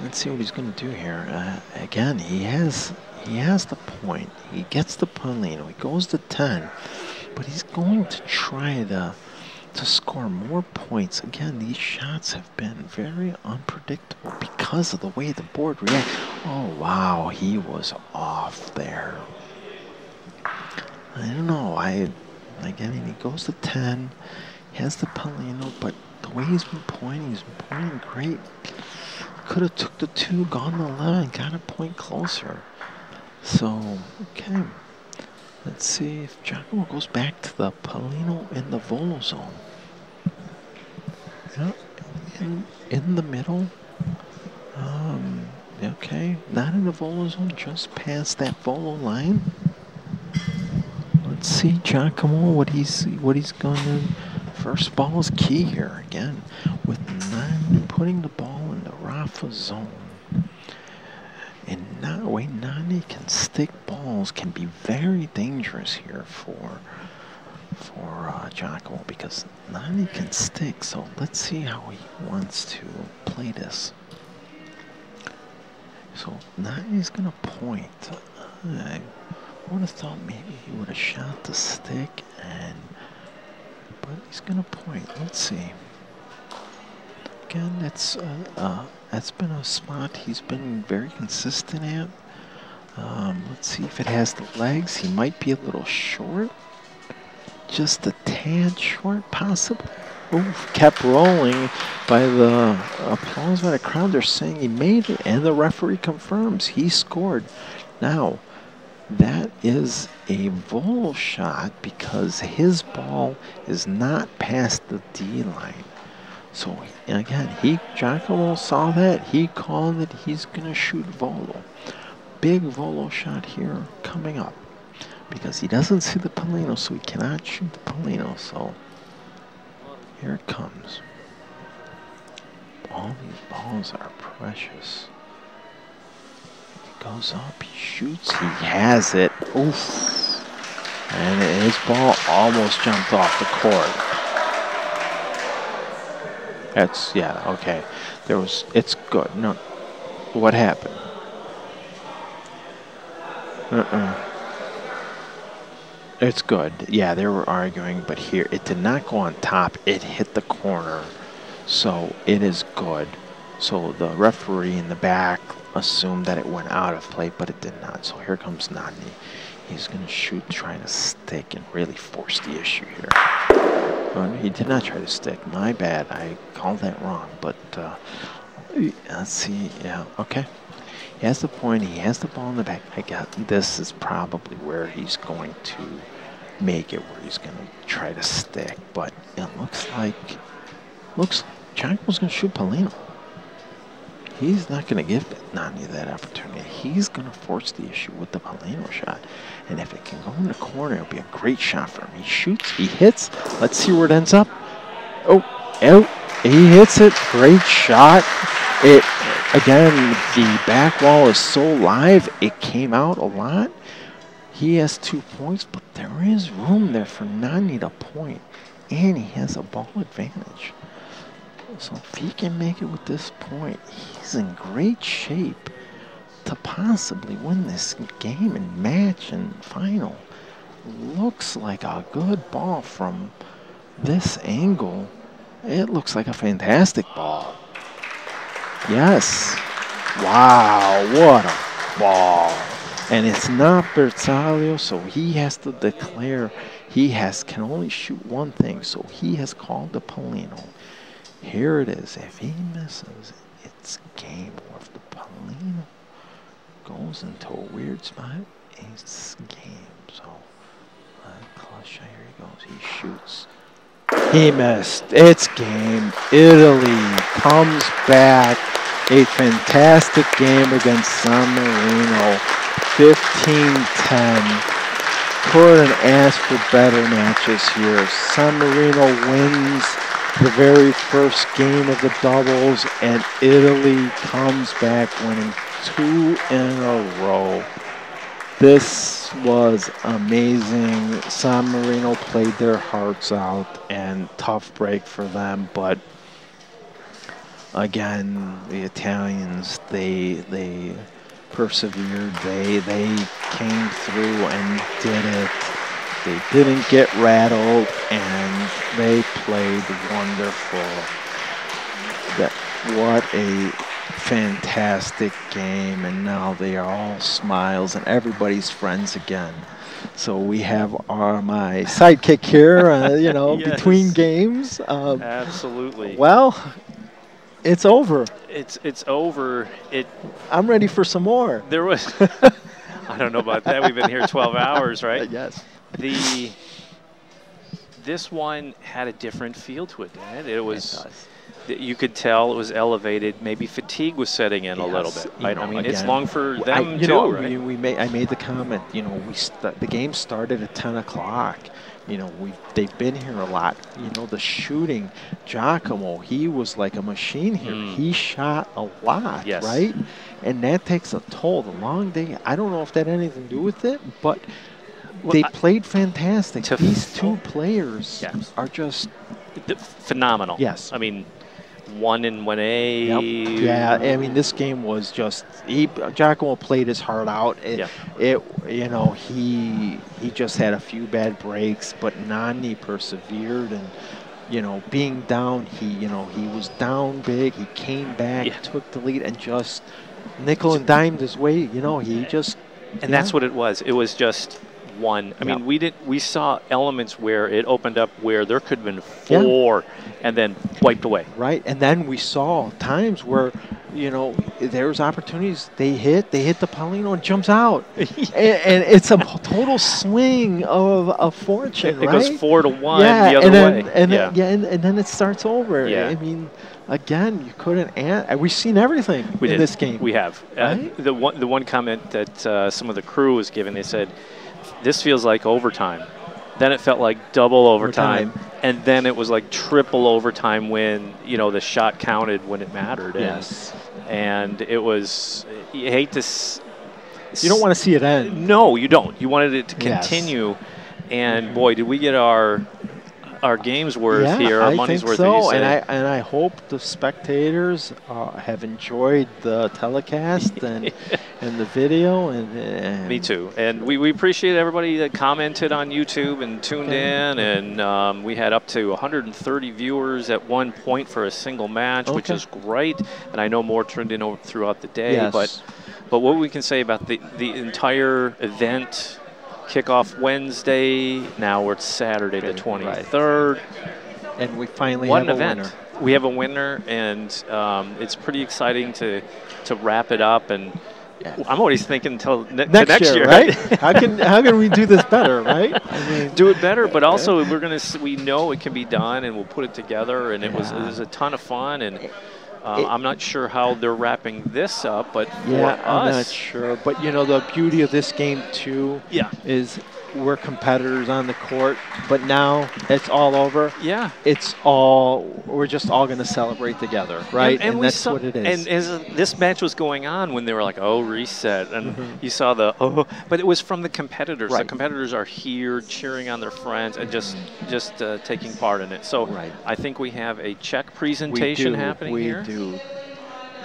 Let's see what he's going to do here. Uh, again, he has he has the point. He gets the Pallino. He goes to 10, but he's going to try to to score more points. Again, these shots have been very unpredictable because of the way the board reacts. Oh, wow, he was off there. I don't know. I Again, he goes to 10. He has the Pallino, but the way he's been pointing, he's been pointing great. Could have took the two, gone the 11, got a point closer. So, okay. Let's see if Giacomo goes back to the Pallino in the Volo zone. Yeah, in, in the middle. Um, okay, not in the Volo zone, just past that Volo line. Let's see Giacomo, what he's, what he's going to... First ball is key here again, with nine putting the ball in the Raffa zone. And that way Nani can stick balls can be very dangerous here for for uh, Giacomo because Nani can stick. So let's see how he wants to play this. So Nani's gonna point. I would have thought maybe he would have shot the stick and but he's gonna point. Let's see again, it's uh, uh, that's been a spot he's been very consistent at. Um, let's see if it has the legs. He might be a little short, just a tad short, possibly. Oof, kept rolling by the applause by the crowd. They're saying he made it, and the referee confirms he scored. Now, that is a Volo shot because his ball is not past the D line. So again, he Giacomo saw that. He called it. He's gonna shoot Volo. Big Volo shot here coming up because he doesn't see the Pallino, so he cannot shoot the Pallino. So here it comes. All these balls are precious. He goes up, he shoots, he has it. Oof. And his ball almost jumped off the court. That's, yeah, okay. There was, it's good. No, what happened? Uh-uh. It's good. Yeah, they were arguing, but here it did not go on top. It hit the corner. So it is good. So the referee in the back assumed that it went out of play, but it did not. So here comes Nani. He's going to shoot, trying to stick and really force the issue here. He did not try to stick. My bad. I called that wrong. But uh, let's see. Yeah, okay. He has the point. He has the ball in the back. I got this is probably where he's going to make it, where he's going to try to stick. But it looks like looks Giacomo's going to shoot Pallino. He's not going to give Nani that opportunity. He's going to force the issue with the Pallino shot. And if it can go in the corner, it'll be a great shot for him. He shoots, he hits. Let's see where it ends up. Oh, oh, he hits it. Great shot. It Again, the back wall is so live, it came out a lot. He has two points, but there is room there for Nani to point, and he has a ball advantage. So if he can make it with this point, he's in great shape to possibly win this game and match and final. Looks like a good ball from this angle. It looks like a fantastic ball. Yes. Wow, what a ball. And it's not Bersaglio, so he has to declare he has can only shoot one thing, so he has called the Pallino. Here it is. If he misses, it's game. If the Pallino goes into a weird spot, it's game. So, uh, here he goes. He shoots. He missed. It's game. Italy comes back. A fantastic game against San Marino. 15-10. Couldn't ask for better matches here. San Marino wins the very first game of the doubles, and Italy comes back winning two in a row. This was amazing. San Marino played their hearts out and tough break for them, but again, the Italians they they persevered. They they came through and did it. They didn't get rattled and they played wonderful. That what a fantastic game, and now they are all smiles and everybody's friends again. So we have our my sidekick here, uh, you know, yes. between games. Um, Absolutely. Well, it's over. It's it's over. It. I'm ready for some more. There was. I don't know about that. We've been here 12 hours, right? yes. The. This one had a different feel to it, didn't it? It was. It you could tell it was elevated. Maybe fatigue was setting in yes, a little bit. I, know, I, mean, again, it's long for them I, you too, know, right? we, we made, I made the comment. You know, we the game started at 10 o'clock. You know, we they've been here a lot. You know, the shooting, Giacomo, he was like a machine here. Mm. He shot a lot, yes. right? And that takes a toll. The long day. I don't know if that had anything to do with it, but well, they played fantastic. These two players yes. are just phenomenal. Yes. I mean, one in one A. Yep. Yeah, I mean this game was just he Giacomo played his heart out. It, yeah. it you know he he just had a few bad breaks, but Nani persevered and you know being down he you know he was down big. He came back, yeah. took the lead, and just nickel and dimed his way. You know he just and yeah. that's what it was. It was just one. I Yeah. mean, we did we saw elements where it opened up where there could have been Yeah. four, and then wiped away. right? And then we saw times where, you know, there was opportunities. They hit, they hit the Pallino and jumps out, and, and it's a total swing of a fortune, It right? goes four to one yeah, the other and then, way. And yeah. then, yeah, and, and then it starts over. Yeah. I mean, again, you couldn't. Add, we've seen everything we in did. this game. We have. Uh, the one the one comment that uh, some of the crew was giving, they said, "This feels like overtime." Then it felt like double overtime, Overtime. and then it was like triple overtime when you know the shot counted when it mattered. And- yes. and it was. You hate to. s- You don't want to see it end. No, you don't. You wanted it to Yes. continue, and boy, did we get our our game's worth yeah, here, our I money's worth. so, and I and I hope the spectators uh, have enjoyed the telecast and and the video and, and Me too. And we, we appreciate everybody that commented on YouTube and tuned Okay. in. And um, we had up to 130 viewers at one point for a single match, which is great. And I know more turned in over throughout the day. Yes. But but what we can say about the, the entire event, kickoff Wednesday, now we're Saturday the Right. 23rd. and we finally What an have a event. winner. We have a winner, and um, it's pretty exciting to, to wrap it up. And Yeah. I'm always thinking until ne- Next, next year, right? how can how can we do this better, right? I mean, do it better, but also we're gonna we know it can be done, and we'll put it together. And it was it was a ton of fun, and uh, It- I'm not sure how they're wrapping this up, but for yeah, I'm not sure, but you know the beauty of this game too yeah, is we're competitors on the court, but now it's all over. yeah, It's all we're just all going to celebrate together, right? And, and we that's saw, what it is. And as this match was going on, when they were like, "Oh, reset," and Mhm. you saw the oh, but it was from the competitors. The competitors are here cheering on their friends and just just uh, taking part in it. So Right. I think we have a check we presentation do, happening we here. do.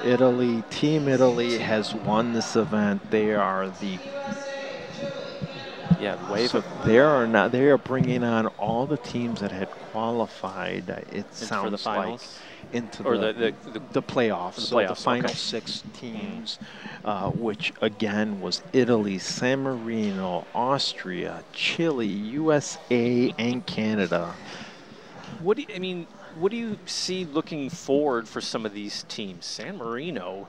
Italy, Team Italy has won this event. They are the Yeah, wave so of they are not. They are bringing on all the teams that had qualified. It for the sounds like into or the, the, the, the the playoffs. The so playoffs, the final okay. six teams, uh, which again was Italy, San Marino, Austria, Chile, USA, and Canada. What do you, I mean? What do you see looking forward for some of these teams? San Marino,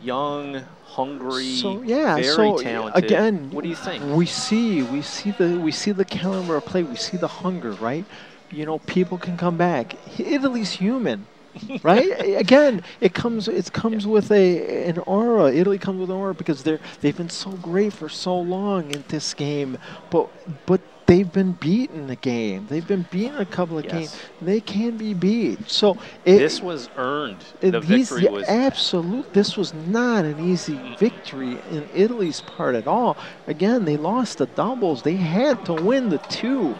young, hungry, So yeah, very so talented. again, what do you think? We see, we see the, we see the caliber of play. We see the hunger, right? You know, people can come back. Italy's human, right? again, it comes, it comes with a an aura. Italy comes with an aura because they're they've been so great for so long in this game, but but. They've been beaten a game. They've been beaten a couple of Yes. games. They can be beat. So it, this was earned. the these- victory was absolute. This was not an easy victory in Italy's part at all. Again, they lost the doubles. They had to win the two.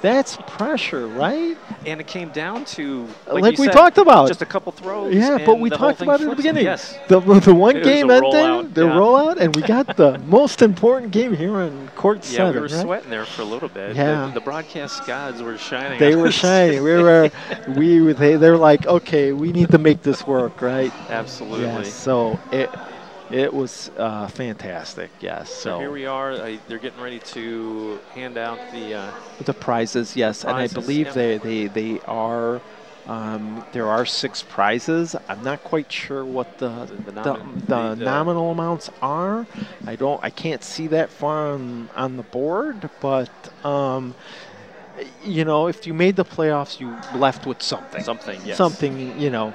That's pressure, right? and it came down to uh, Like, like, you we said, talked about. just a couple throws. yeah, but we talked about it in the beginning. Yes, The, the one It game ended, rollout, the yeah. rollout, and we got the most important game here on court yeah, seven. we were right? sweating there for a little bit. Yeah. the, the broadcast gods were shining. They were shining. We were, we they, they're like, okay, we need to make this work, right? Absolutely. Yes. So it it was uh, fantastic. Yes. So So, here we are. Uh, they're getting ready to hand out the. Uh, the prizes, yes, and I believe they they they are. Um, there are six prizes. I'm not quite sure what the The- the the, nomin- the the- nominal amounts are. I don't. I can't see that far on, on the board, but um, you know, if you made the playoffs, you left with something. something. Yes. something, you know.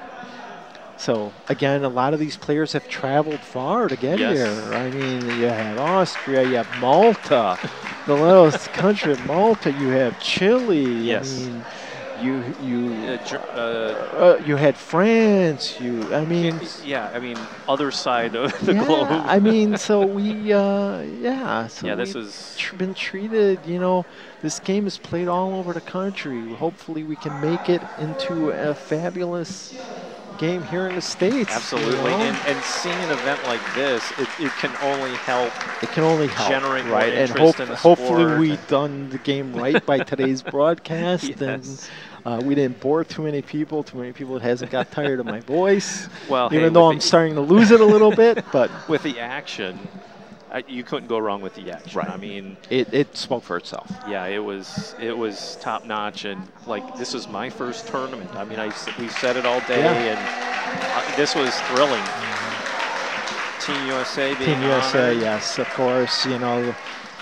So again, a lot of these players have traveled far to get Yes. here. I mean, you have Austria, you have Malta, the little country of Malta. You have Chile. Yes. I mean, you you Uh, uh, uh, you had France. You, I mean, yeah, I mean, other side of the yeah, globe. I mean, so we, uh, yeah, so yeah, this is. tr- been treated. You know, this game is played all over the country. Hopefully, we can make it into a fabulous game here in the states. you Absolutely, know? and, and seeing an event like this, it, it can only help. it can only help, generate more right? And interest hope, in the hopefully, sport. we done the game right by today's broadcast, Yes. and uh, we didn't bore too many people. Too many people hasn't got tired of my voice, Well, even hey, though I'm starting to lose it a little bit. But with the action, I, you couldn't go wrong with the action. Right. I mean, It, it spoke for itself. yeah, it was it was top notch, and like this is my first tournament. I mean, I we said it all day, Yeah. and uh, this was thrilling. Team USA being Team USA, yes, of course. You know,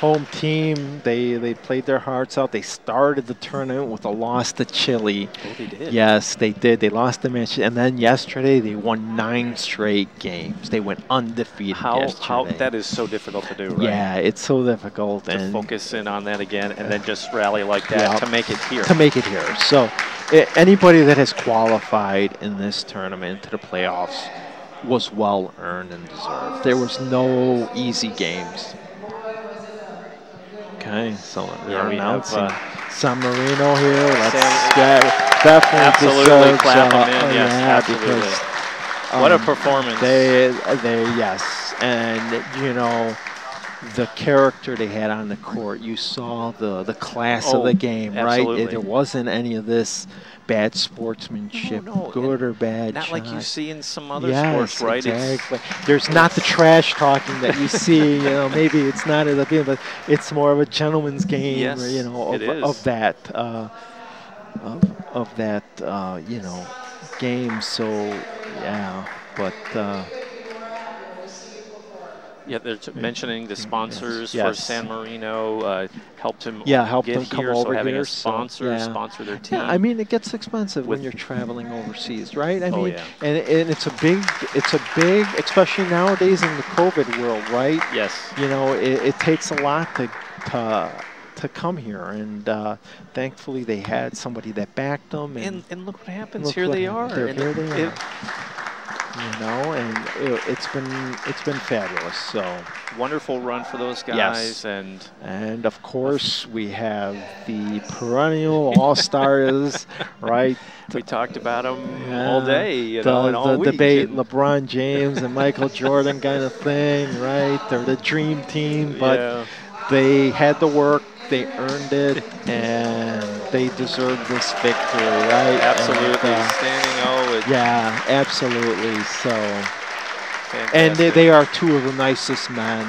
home team. They they played their hearts out. They started the tournament with a loss to Chile. Oh, they did. Yes, they did. They lost the match, and then yesterday they won nine straight games. They went undefeated How yesterday. how that is so difficult to do, right? Yeah, it's so difficult To and focus in on that again, and then just rally like that Yeah. to make it here. to make it here. So, anybody that has qualified in this tournament to the playoffs was well earned and deserved. There was no easy games. Okay, so we have, announcing uh, San Marino here. Let's get definitely Absolutely clap uh, in, uh, yes, yeah, absolutely. because what a um, performance! they, they, yes, and you know, the character they had on the court. You saw the the class Oh, of the game, right? absolutely. It, there wasn't any of this bad sportsmanship, No, no, good or bad. Not like you see in some other yes, sports, right? It's- Exactly. There's not the trash talking that you see. You know, maybe it's not as a game, but it's more of a gentleman's game. Yes, or, you know, of, of that, uh, of, of that, uh, you know, game. So, yeah, but. Uh, Yeah, they're t- mentioning the sponsors for San Marino uh, helped him Yeah, helped them come here, over so having here, a so, sponsor yeah. sponsor their team. Yeah, I mean it gets expensive With- when you're traveling overseas, right? I Oh, mean, yeah. and, and it's a big, it's a big, especially nowadays in the COVID world, right? yes, You know, it, it takes a lot to to to come here, and uh, thankfully they had somebody that backed them, and, and and look what happens. look here what they hap- are. they're- and here they are. You know, and it, it's been it's been fabulous. So. wonderful run for those guys, and And of course, we have the perennial all stars, right? we talked about them Yeah, all day, you the, know, and all the week. debate, LeBron James and Michael Jordan kind of thing, right? They're the dream team, but yeah. they had the work, they earned it, and they deserve this victory, right? absolutely And, uh, yeah, absolutely. So, fantastic. and they, they are two of the nicest men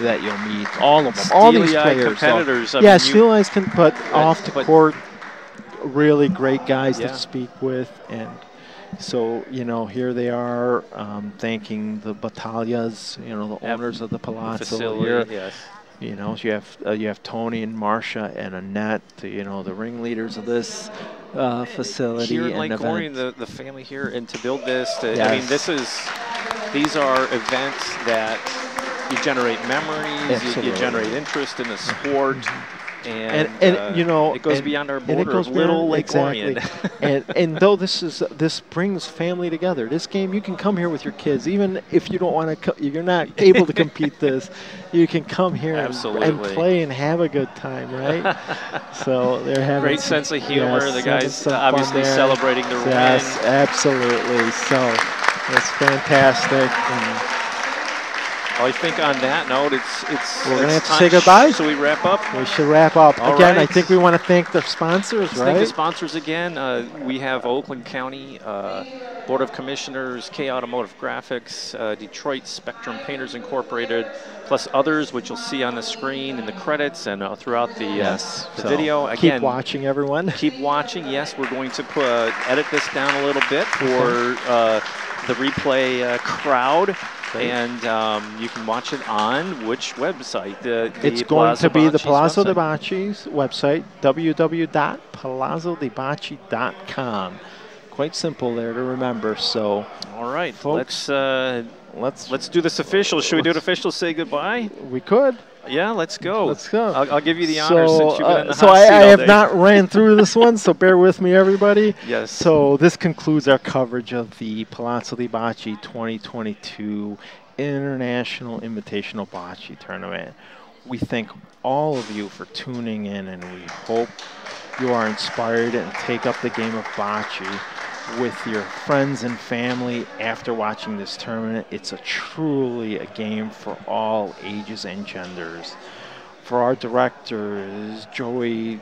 that you'll meet. All of them, all these players. so- competitors. I yeah, mean, you- Steel Eyes can, put off the court, really great guys Yeah. to speak with, and so you know here they are um, thanking the Battaglias, you know, the owners of the Palazzo facility. here. Yes. You know, you have uh, you have Tony and Marcia and Annette, the, you know, the ringleaders of this uh, facility here in and Lake. Orion, the, the family here, and to build this, to, I mean, this is, these are events that you generate memories, you, you generate interest in the sport, and, and, and uh, you know it goes and- beyond our border it goes of little Lake exactly. And and though this is this brings family together. This game you can come here with your kids, even if you don't want to. Co- you're not able to compete this. You can come here and, and play and have a good time, right? so they're having Great some- sense of humor. yes, the guys obviously celebrating their Yes, win. absolutely. So it's fantastic. And I think on that note, it's it's. We're gonna it's have to say goodbye? So we wrap up. we should wrap up All again. I think we want to thank the sponsors, Let's thank the sponsors again. Uh, we have Oakland County uh, Board of Commissioners, K Automotive Graphics, uh, Detroit Spectrum Painters Incorporated, plus others, which you'll see on the screen in the credits and uh, throughout the, yes. uh, the So video. Again, keep watching, everyone. Keep watching. Yes, we're going to put, uh, edit this down a little bit for uh, the replay uh, crowd. And um, you can watch it on which website? The, the It's going to be the Palazzo Bocce's de Bocce's website, www.palazzodebocce.com. Quite simple there to remember. So. All right, Folks, let's uh, let's let's do this official. Should we do it official? Say goodbye. we could Yeah, let's go. let's go. I'll, I'll give you the honor so, since you've been uh, in the so hot I, I have not ran through this one, so bear with me, everybody. Yes. So this concludes our coverage of the Palazzo de Bocce 2022 International Invitational Bocce Tournament. We thank all of you for tuning in, and we hope you are inspired and take up the game of bocce with your friends and family after watching this tournament. It's a truly a game for all ages and genders. For our directors, Joey.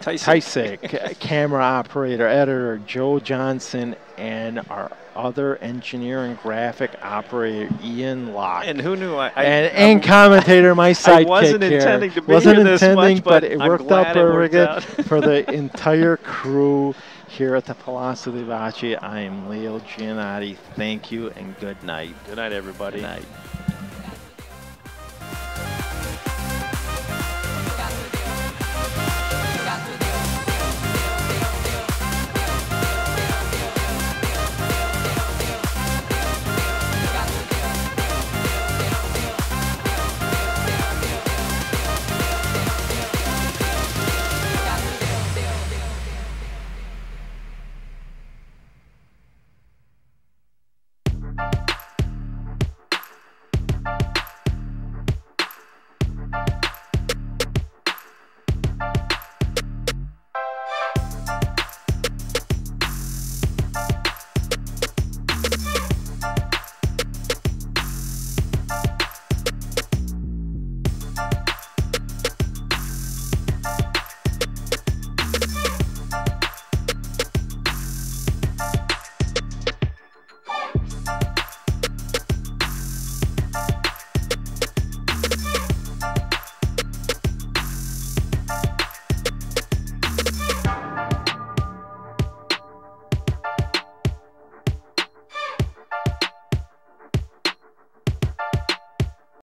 Tysick, camera operator, editor Joe Johnson, and our other engineer and graphic operator Ian Locke. And who knew? I, I and, I- commentator, my sidekick wasn't here. intending to be wasn't here this intending, much, but it I'm worked out perfect out. for the entire crew here at the Palazzo de Bocce. I am Leo Giannotti. Thank you and good night. Good night, everybody. Good night.